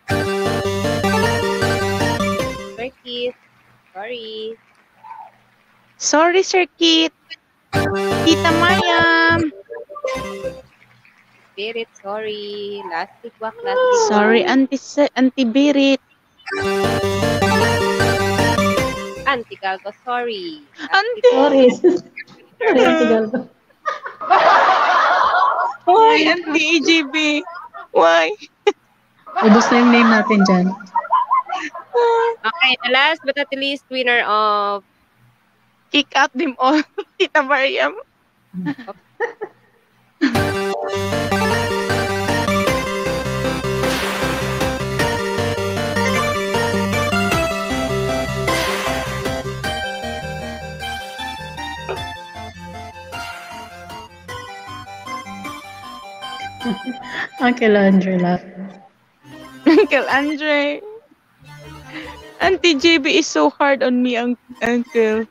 Sir Keith, sorry.
Sorry, Sir Keith. Tita Mayam.
Spirit, sorry. Last week, wak, last week. Sorry,
Auntie, Auntie Birit.
Auntie Galgo, sorry. Auntie! Sorry. sorry, Auntie Galgo.
Why, Auntie EGB? Why?
Ubus na yung name natin dyan. Okay, the last but not least winner of Kick Out Them All, Tita Mariam. Okay. Mm.
Uncle Andre lang. Uncle Andre. Auntie JB is so hard on me, un- Uncle.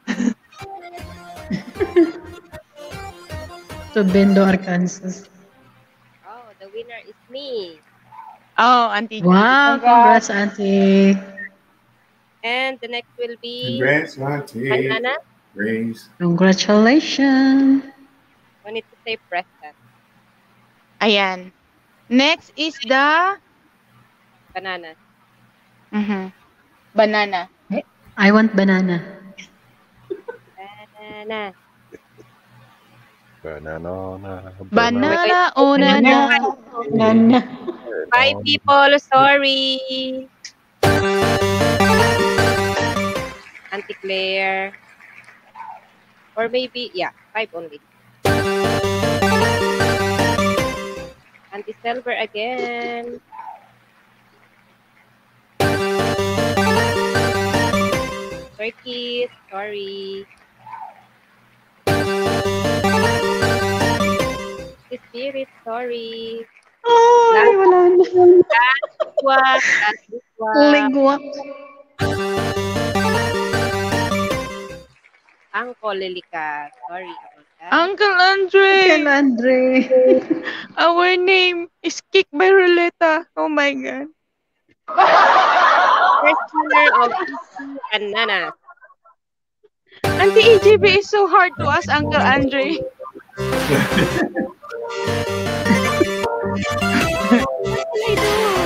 to Bendo, Arkansas.
Oh, the winner is me.
Oh, Auntie Wow, congrats, congrats Auntie.
And the next will be... Congrats, Auntie. Banana. Grace.
Congratulations.
We need to say press
Ayan. Next is the
banana.
Mm-hmm. Banana. I want banana.
banana. Banana. Banana. Banana. Oh, banana. Bye, people. Sorry. Auntie Claire. Or maybe, yeah, five only. Auntie Silver again. Turkey, sorry. Spirit, sorry. Ay, wala na. Last wag, last Ang kolelika, sorry. Uncle
Andre! Uncle Andre! Our name is Kick by Roleta. Oh my God. Wrestler of Issy and Nana. Auntie is so hard to us, Uncle Andre. what did I do?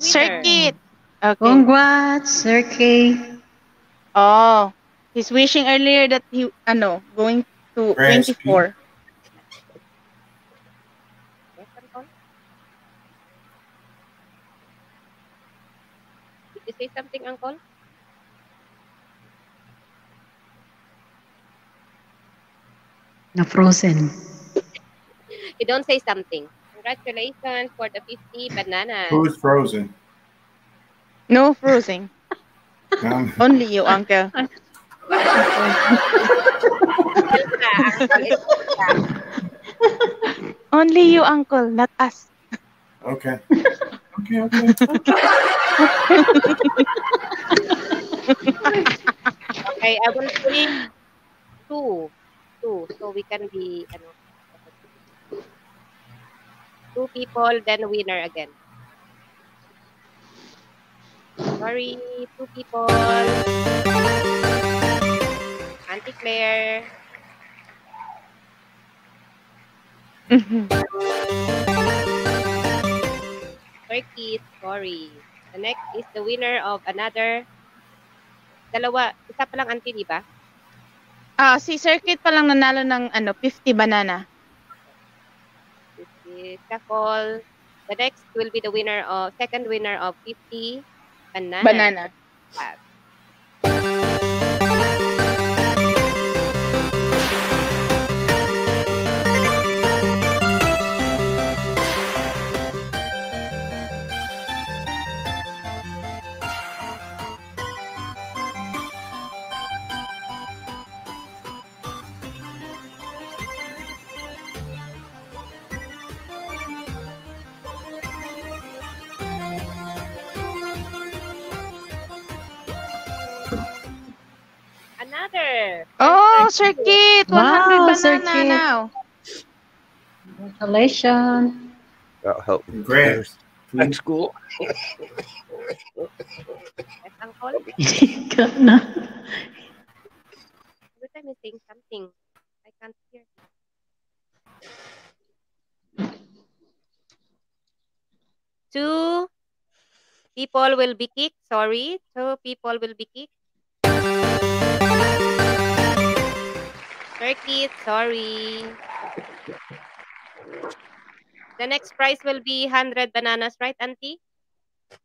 winner. Sir Kit.
Okay. Congrats, Sir K.
Oh, he's wishing earlier that he, ano, going to Rest 24.
Peace.
you say something, Uncle?
Na frozen.
you don't say something. Congratulations for the 50 bananas. Who's
frozen? No frozen. Only
you, uncle. Only you, uncle, not us.
Okay. Okay, okay.
okay, I will bring two. Two, so we can be... You know, two people, then winner again. Sorry, two people. Auntie Claire. Mm-hmm. Turkey, sorry. The next is the winner of another dalawa, isa pa lang auntie, di ba?
Ah, uh, si Circuit pa lang nanalo ng ano, 50 banana
si Kakol. The next will be the winner of second winner of 50 banana. Banana. Yes.
sir.
Oh, Sir Kit,
100
wow, banana Sir Kit. now.
Congratulations.
That'll help me. Great.
Next school. Yes, Uncle. Got
na. Every time you saying something, I can't hear. Two people will be kicked. Sorry, two people will be kicked. Turkey, sorry. The next prize will be 100 bananas, right, Auntie?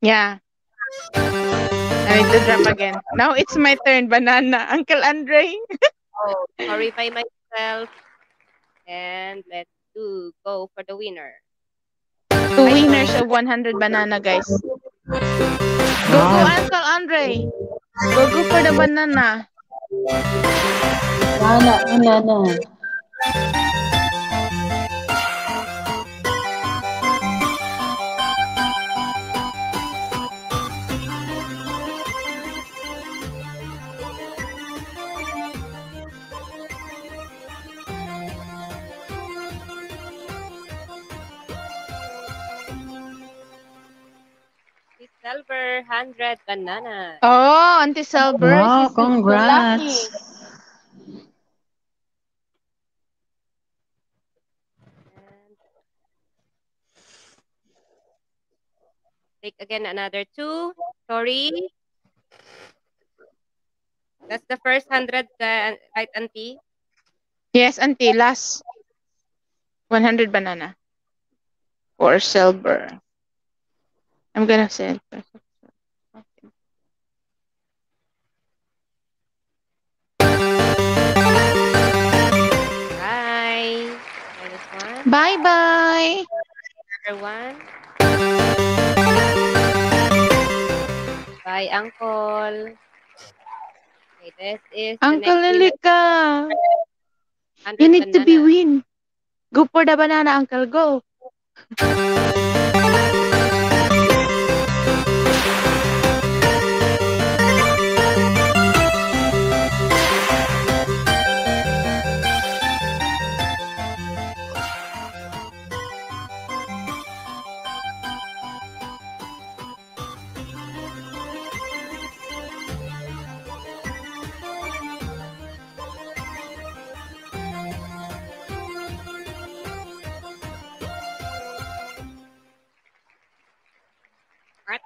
Yeah. I need to drum again.
Now it's my turn, banana. Uncle Andre.
oh, sorry by myself. And let's do go for the winner.
The winners of 100 banana, guys. Go,
go, Uncle Andre.
Go, go for the banana. 两
两年呢。
Silver, 100 bananas.
Oh, Auntie Silver.
Wow, congrats.
Take again another two. Sorry. That's the first 100, uh, right, Auntie?
Yes, Auntie. Last 100 banana. for silver. I'm gonna say it. Bye. Bye bye.
Everyone. Bye, Uncle.
Okay, this is Uncle
Lilika. You need to be
win. Go for the banana, Uncle. Go.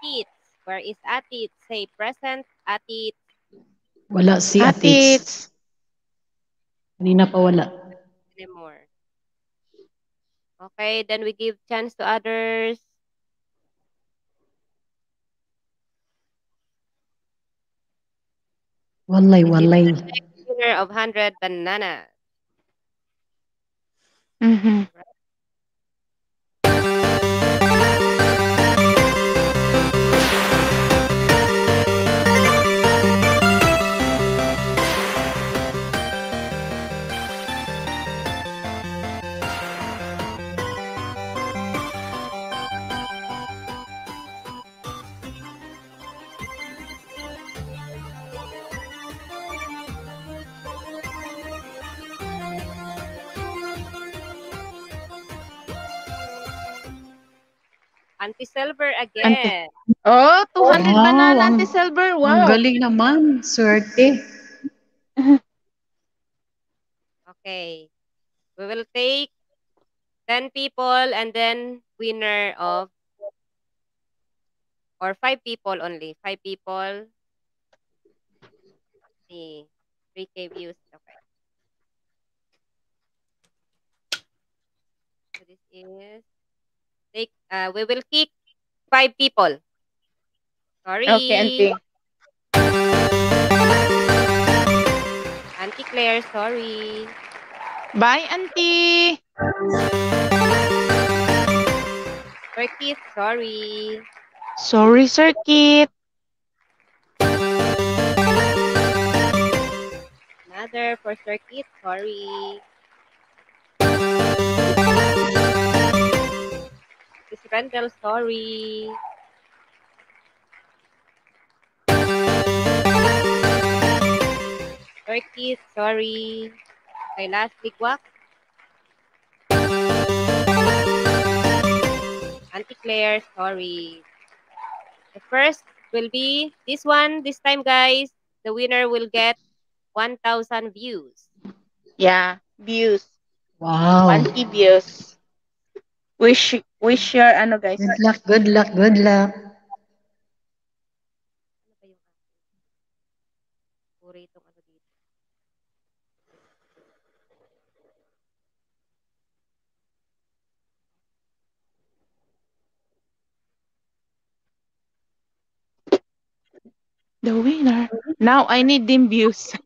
Atits? Where is Atits? Say present Atits.
Wala si Atits. Kanina pa wala.
Anymore. Okay, then we give chance to others.
Walay, walay.
Winner of 100 banana. Mm-hmm. Anti-silver again.
Anti- oh, 200 wow. banana anti-silver. Wow. Ang galing naman.
Swerte.
okay. We will take 10 people and then winner of or 5 people only. 5 people. Let's see. 3K views. Okay. So this is uh, we will kick five people. Sorry. Okay, Auntie. Auntie Claire, sorry. Bye, Auntie. Circuit, sorry.
Sorry, Circuit.
Another for Circuit, sorry. si Rentel. Sorry. Turkey, sorry. Kay last week, walk. Auntie Claire, sorry. The first will be this one. This time, guys, the winner will get 1,000 views.
Yeah, views.
Wow. One
thousand views.
Wish Wish your, ano guys. Good luck, good luck, good luck. The winner. Now I need dim views.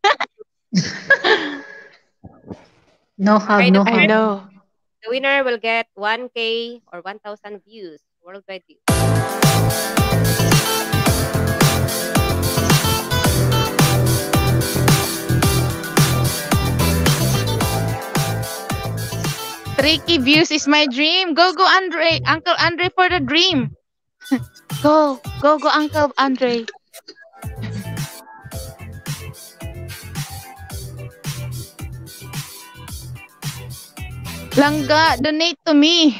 no how, no how. I
know. The winner will get 1K or 1,000 views, worldwide views.
Tricky views is my dream. Go, go, Andre. Uncle Andre for the dream. go, go, go, Uncle Andre. Langga, donate to me.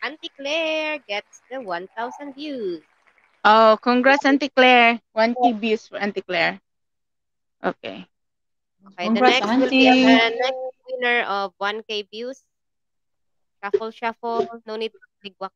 Auntie Claire gets the 1,000 views.
Oh, congrats, Auntie Claire. 1K views for Auntie Claire. Okay. Okay,
congrats, the next Auntie. will be the next winner of 1K views Shuffle, shuffle. No need to ligwak.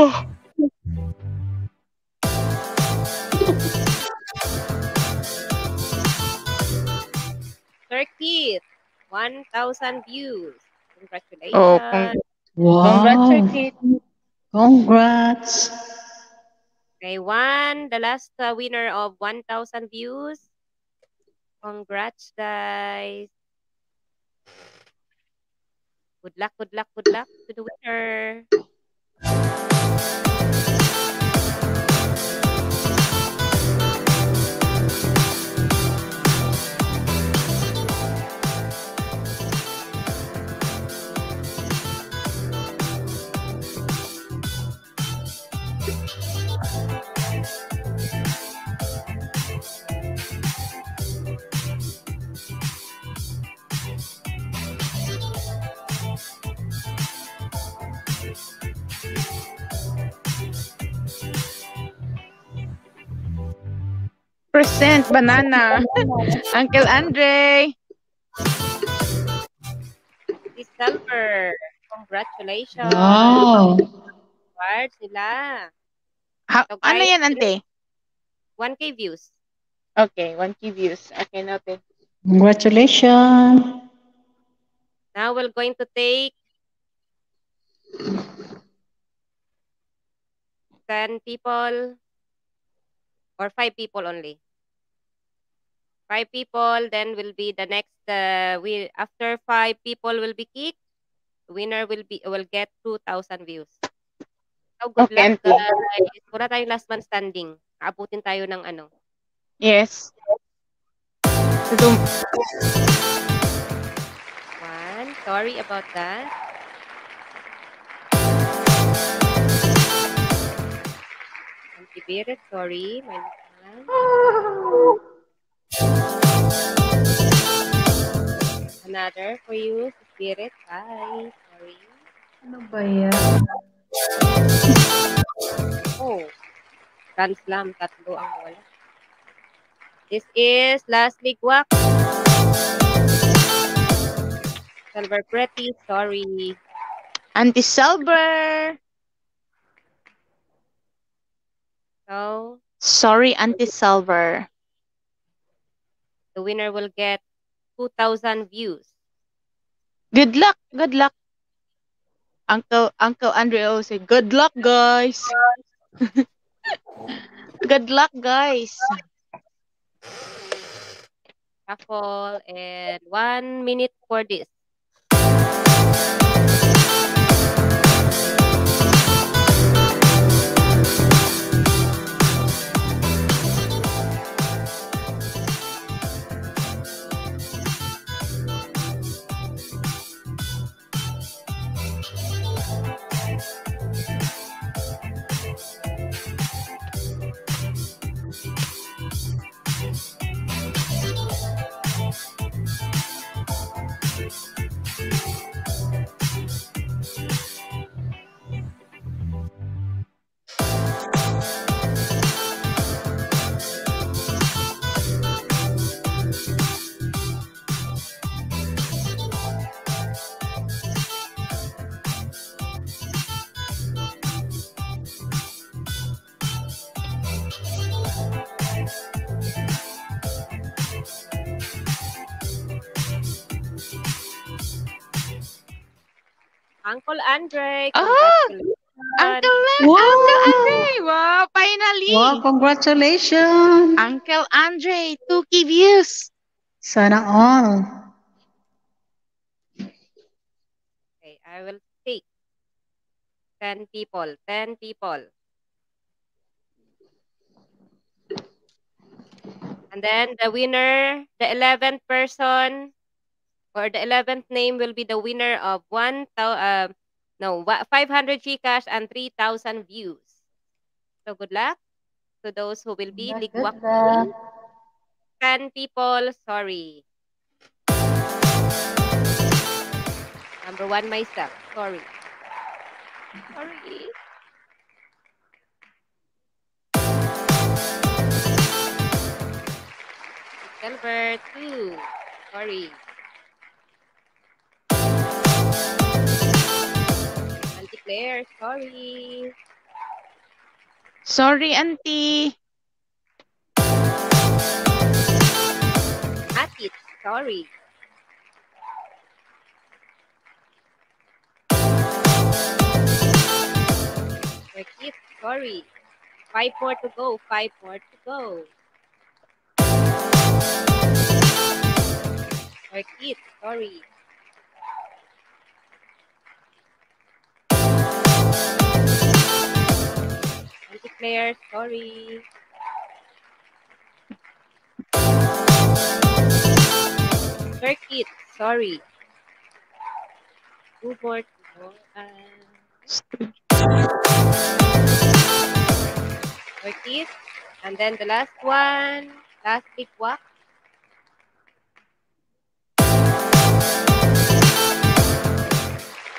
Oh. Thirtieth, 1,000 views. Congratulations. Oh, con wow. Congrats, Turkit.
Congrats.
Okay, one, the last uh, winner of 1,000 views. Congrats, guys. Good luck, good luck, good luck to the winner. Thank you
sent banana. Uncle Andre.
December. Congratulations. Wow. Award sila. How, so, ano yan, ante? 1K views. Okay, 1K views. Okay, noted.
Congratulations.
Now we're going to take 10 people or 5 people only. five people then will be the next uh, we after five people will be kicked winner will be will get 2000 views so good okay. luck guys uh, wala last man standing abutin tayo ng ano yes one sorry about that Very sorry. My another for you, Spirit. Hi. Sorry. Ano ba yan? Oh. Grand Slam. Tatlo ang wala. This is Last League Walk. Silver Pretty. Sorry.
Auntie Silver. So. Sorry, Auntie Silver.
The winner will get 2,000 views.
Good luck, good luck. Uncle Uncle Andreo say, "Good luck, guys." good luck, guys.
Shuffle and one minute for this. Uncle Andre. Oh, Uncle, Uncle Andre. Wow, finally. Wow,
congratulations. Uncle
Andre, 2 key views.
Sana all.
Okay, I will take 10 people, 10 people. And then the winner, the 11th person, or the 11th name will be the winner of 1 uh, no 500 Gcash and 3000 views. So good luck to those who will be ligwak. 10 people, sorry. Number 1 myself, sorry. Sorry. Number 2, sorry. there. Sorry.
Sorry, auntie. it,
sorry. Rakip, sorry. Five more to go. Five more to go. Rakip, sorry. music player. Sorry. Circuit. Sorry. Two No. Uh, circuit. And then the last one. Last big walk.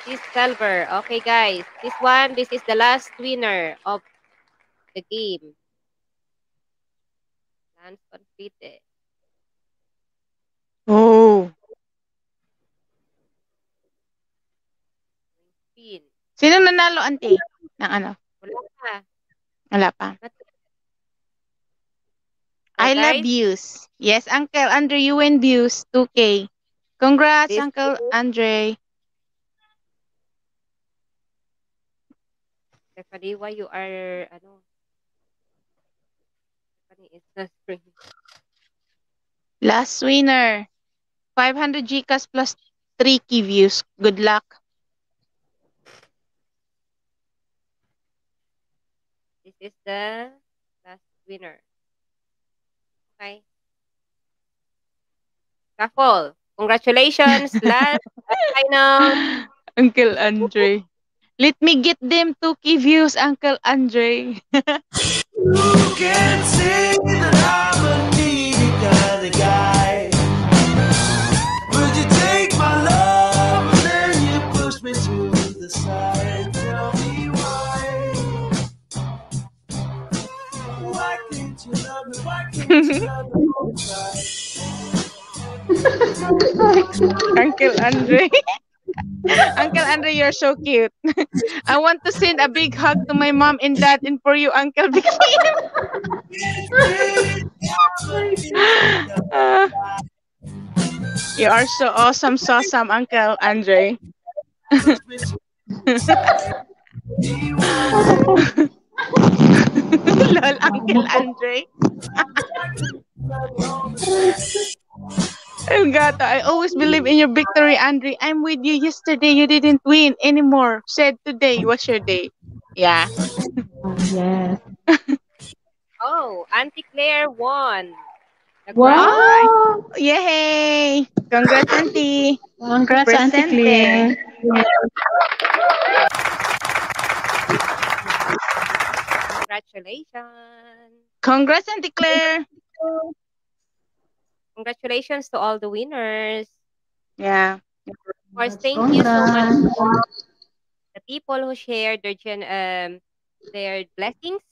This silver. Okay, guys. This one, this is the last winner of the game. Plans completed. Eh.
Oh.
Pin. Sino nanalo, ante? Ng ano? Wala pa. Wala pa. Oh, I love views. Yes, Uncle Andre, you win views. 2K. Congrats, This Uncle is... Andre.
Stephanie, why you are, ano, is last spring.
Last winner. 500 Gcash plus 3 key views. Good luck.
This is the last winner. Okay. Raffle. Congratulations. last final. Uncle Andre. Let me get them 2 key views,
Uncle Andre. Who
can say that I'm a
needy kind of guy? Would you take my love and then you push me to the side? Tell me why.
Why can't you love me? Why can't
you love me? Uncle Andre.
Uncle Andre, you're so cute. I want to send a big hug to my mom and dad and for you, Uncle BKM. uh, you are so awesome, awesome, Uncle Andre. Lol, Uncle Andre. Oh God, I always believe in your victory, Andre. I'm with you. Yesterday you didn't win anymore. Said today was your day. Yeah. yes.
oh, Auntie Claire won. Wow!
Yay! Congrats, Auntie. Congrats, Presente. Auntie Claire.
Congratulations.
Congrats, Auntie Claire.
Congratulations to all the winners.
Yeah. Of
course, thank you so much to the people who shared their gen um their blessings.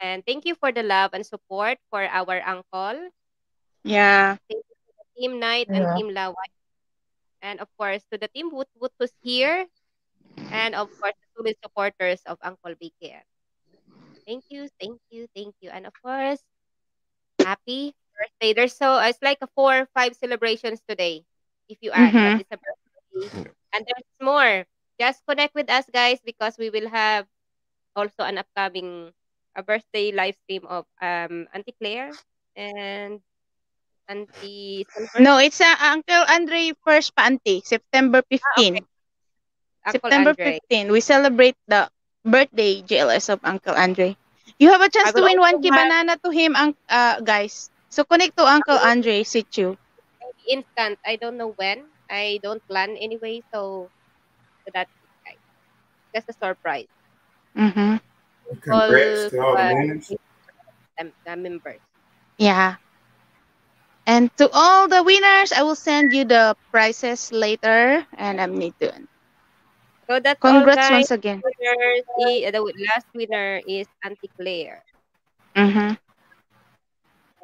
And thank you for the love and support for our uncle.
Yeah. Thank you
to the team Knight yeah. and team Laway, And of course to the team Woot Woot who's here. And of course to the supporters of Uncle Big Thank you, thank you, thank you. And of course, happy birthday. There's so it's like a four or five celebrations today, if you add mm-hmm. it's a
birthday.
And there's more. Just connect with us guys because we will have also an upcoming a birthday live stream of um Auntie Claire and Auntie No, it's
uh, Uncle Andre first pa Auntie, September 15. Ah, okay. September Andre. 15, we celebrate the birthday JLS of Uncle Andre. You have a chance to win one key banana to him, uh, guys. So connect to Uncle Andre situ.
Instant. I don't know when. I don't plan anyway, so, that's just a surprise. Mm-hmm. Congrats all, to all the members.
Yeah. And to all the winners, I will send you the prizes later, and I'm need So that's Congrats once again.
Winners, the last winner is Auntie Claire. Mm-hmm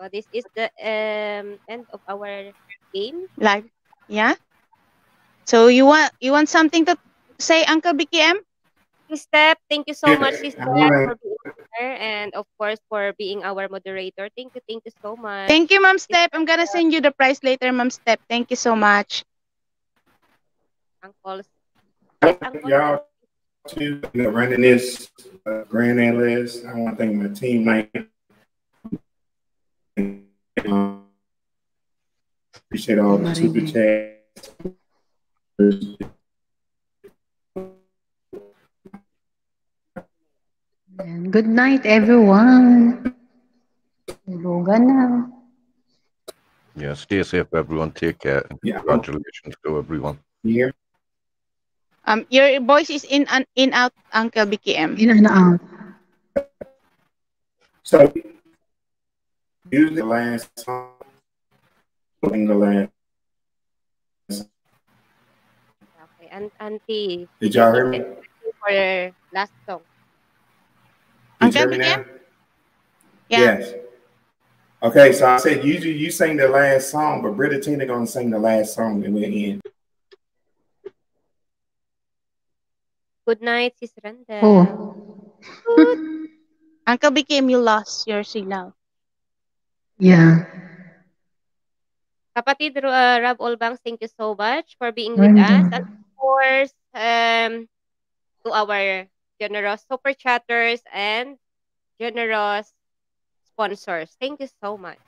this is the um, end of our game.
Like, yeah. So you want you want something to say, Uncle BKM?
Step, thank you so much, Sister, for being here, and of course for being our moderator. Thank you, thank you so much. Thank you, Mom
Step. I'm gonna send you the prize later, Mom Step. Thank you so much.
Uncle, y'all to running this uh, grand list. I want to thank my team, like appreciate all the super chats.
Good night, everyone.
Yeah, stay safe, everyone. Take care. Yeah. Congratulations to everyone. Yeah.
Um, your voice is in and in out, Uncle BKM. In and out.
Sorry
using the last song, the last.
Okay, and Auntie.
Did y'all hear me?
For last song.
Did you Yeah. Yes. Okay, so I said usually you sing the last song, but Britta Tina gonna sing the last song and we are end.
Good night, sister. Randa. Oh. Uncle BKM you lost your signal. Yeah. Kapatid uh, Rob Olbangs, thank you so much for being with us. And of course, um, to our generous super chatters and generous sponsors. Thank you so much.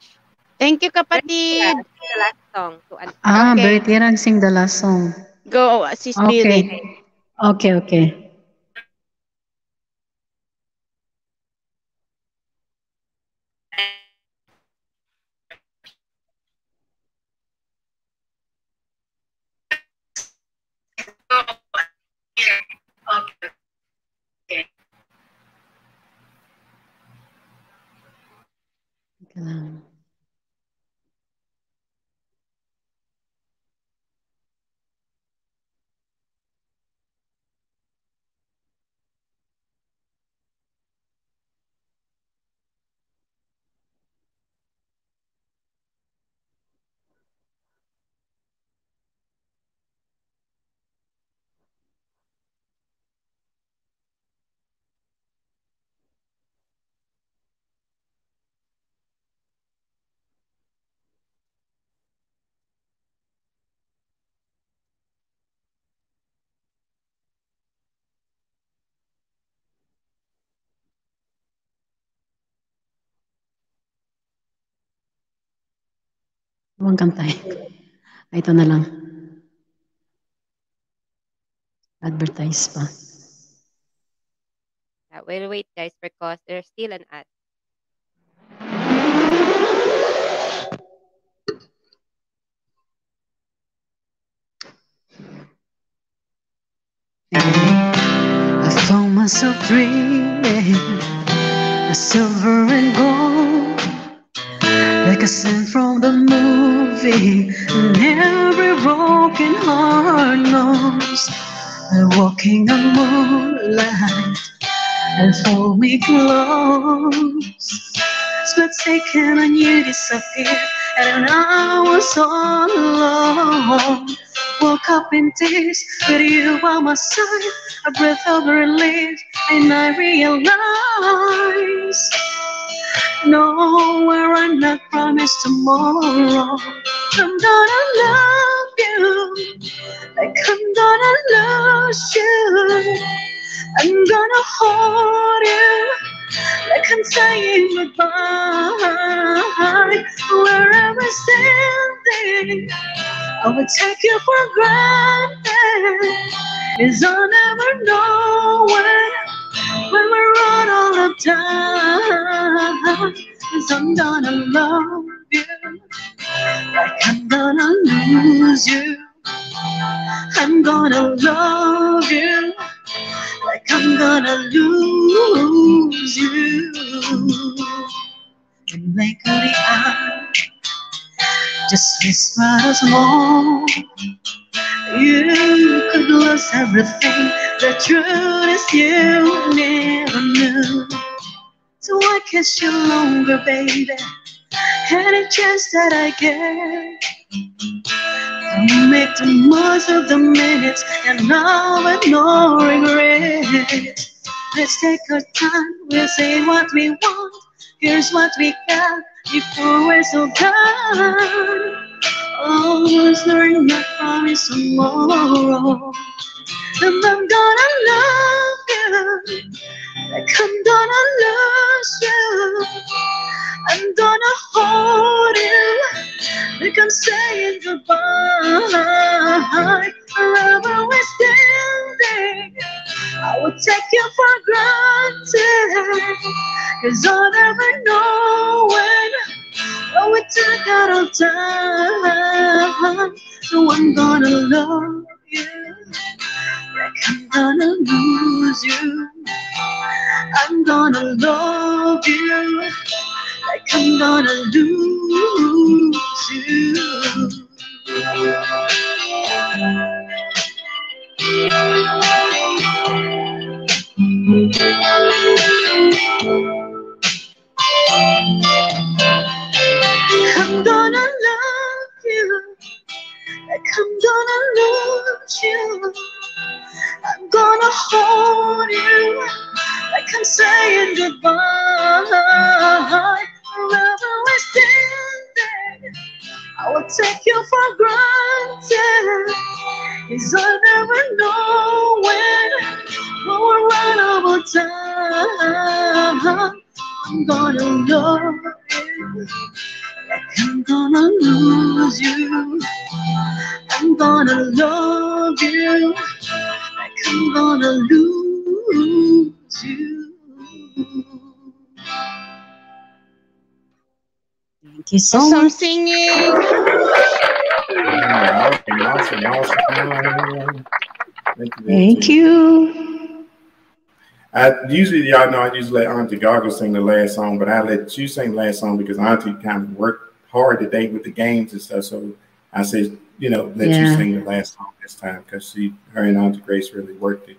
Thank you, kapatid. Sing
the last song. To ah, okay.
Bertirag sing the last song.
Go, sis okay. Billy.
Okay, okay.
嗯。
Huwag kang tayo. Ah, ito na lang.
Advertise pa.
Uh, we'll wait guys because there's still an ad.
I found myself dreaming a silver and a scene from the movie, and every broken heart knows walking on moonlight and hold me close. Split second and you disappear, and I was all alone. Woke up in tears, but you by my side, a breath of relief, and I realized nowhere and not promise tomorrow. I'm gonna love you like I'm gonna lose you. I'm gonna hold you like I'm saying goodbye. Wherever standing, I will take you for granted. Cause I'll never know when. When we're on all the time, i I'm gonna love you like I'm gonna lose you. I'm gonna love you like I'm gonna lose you. And like the eye, just whisper us more. You could lose everything. The truth is, you never knew. So I kiss you longer, baby. Any chance that I get. I make the most of the minutes and now with no regret. Let's take our time, we'll say what we want. Here's what we got before we're so done always learn that promise tomorrow. And I'm gonna love you, like I'm gonna lose you. I'm gonna hold you, like I'm saying goodbye. Forever we're standing. I will take you for granted. Cause I'll never know when. Oh, we took out our time. So I'm gonna love you. Like I'm gonna lose you. I'm gonna love you. Like I'm gonna
lose you. I'm gonna love you like I'm gonna lose you.
I'm gonna hold you like I'm saying goodbye. Forever we're standing. I will take you for granted. Cause I never know when we're right out of time. I'm gonna love you. Like I'm gonna lose you. I'm gonna love you. Like I'm gonna lose you. Thank you so Some much.
singing.
Thank
you.
I uh, usually y'all know I usually let Auntie Galgos sing the last song, but I let you sing the last song because Auntie kind of worked hard today with the games and stuff. So I said, you know, let yeah. you sing the last song this time because she, her and Auntie Grace really worked it.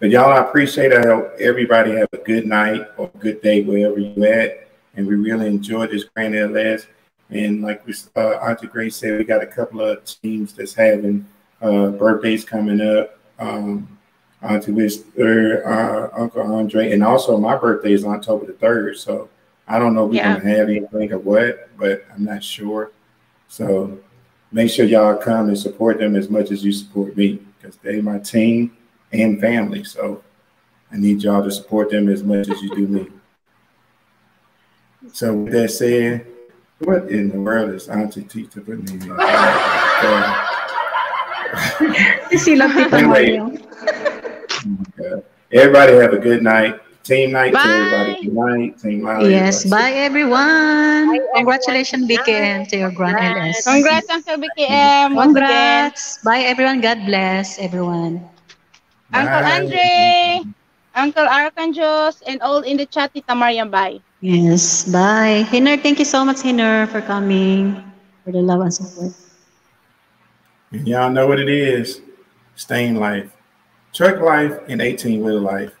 But y'all, I appreciate it. I hope everybody have a good night or good day wherever you at and we really enjoyed this Grand L S. And like we, uh, Auntie Grace said, we got a couple of teams that's having uh, birthdays coming up. Um, Auntie Lister, uh, Uncle Andre, and also my birthday is October the 3rd. So I don't know if we're yeah. going to have anything or what, but I'm not sure. So make sure y'all come and support them as much as you support me because they my team and family. So I need y'all to support them as much as you do me. So with that said, what in the world is Auntie Tita putting in there?
she looked at
anyway,
Everybody have a good night. Team Knight bye. to everybody. Good night. Team Knight. Yes,
bye everyone. Bye, Congratulations, BKM, to your grand Congrats,
Uncle BKM. Congrats.
Bye everyone. God bless everyone.
Bye. Uncle Andre. Uncle Arkanjos, and all in the chat, Tita Mariam, bye.
Yes, bye. Hiner, thank you so much, Hiner, for coming, for the love and support.
Y'all know what it is. Staying life. Truck life and 18 wheel life.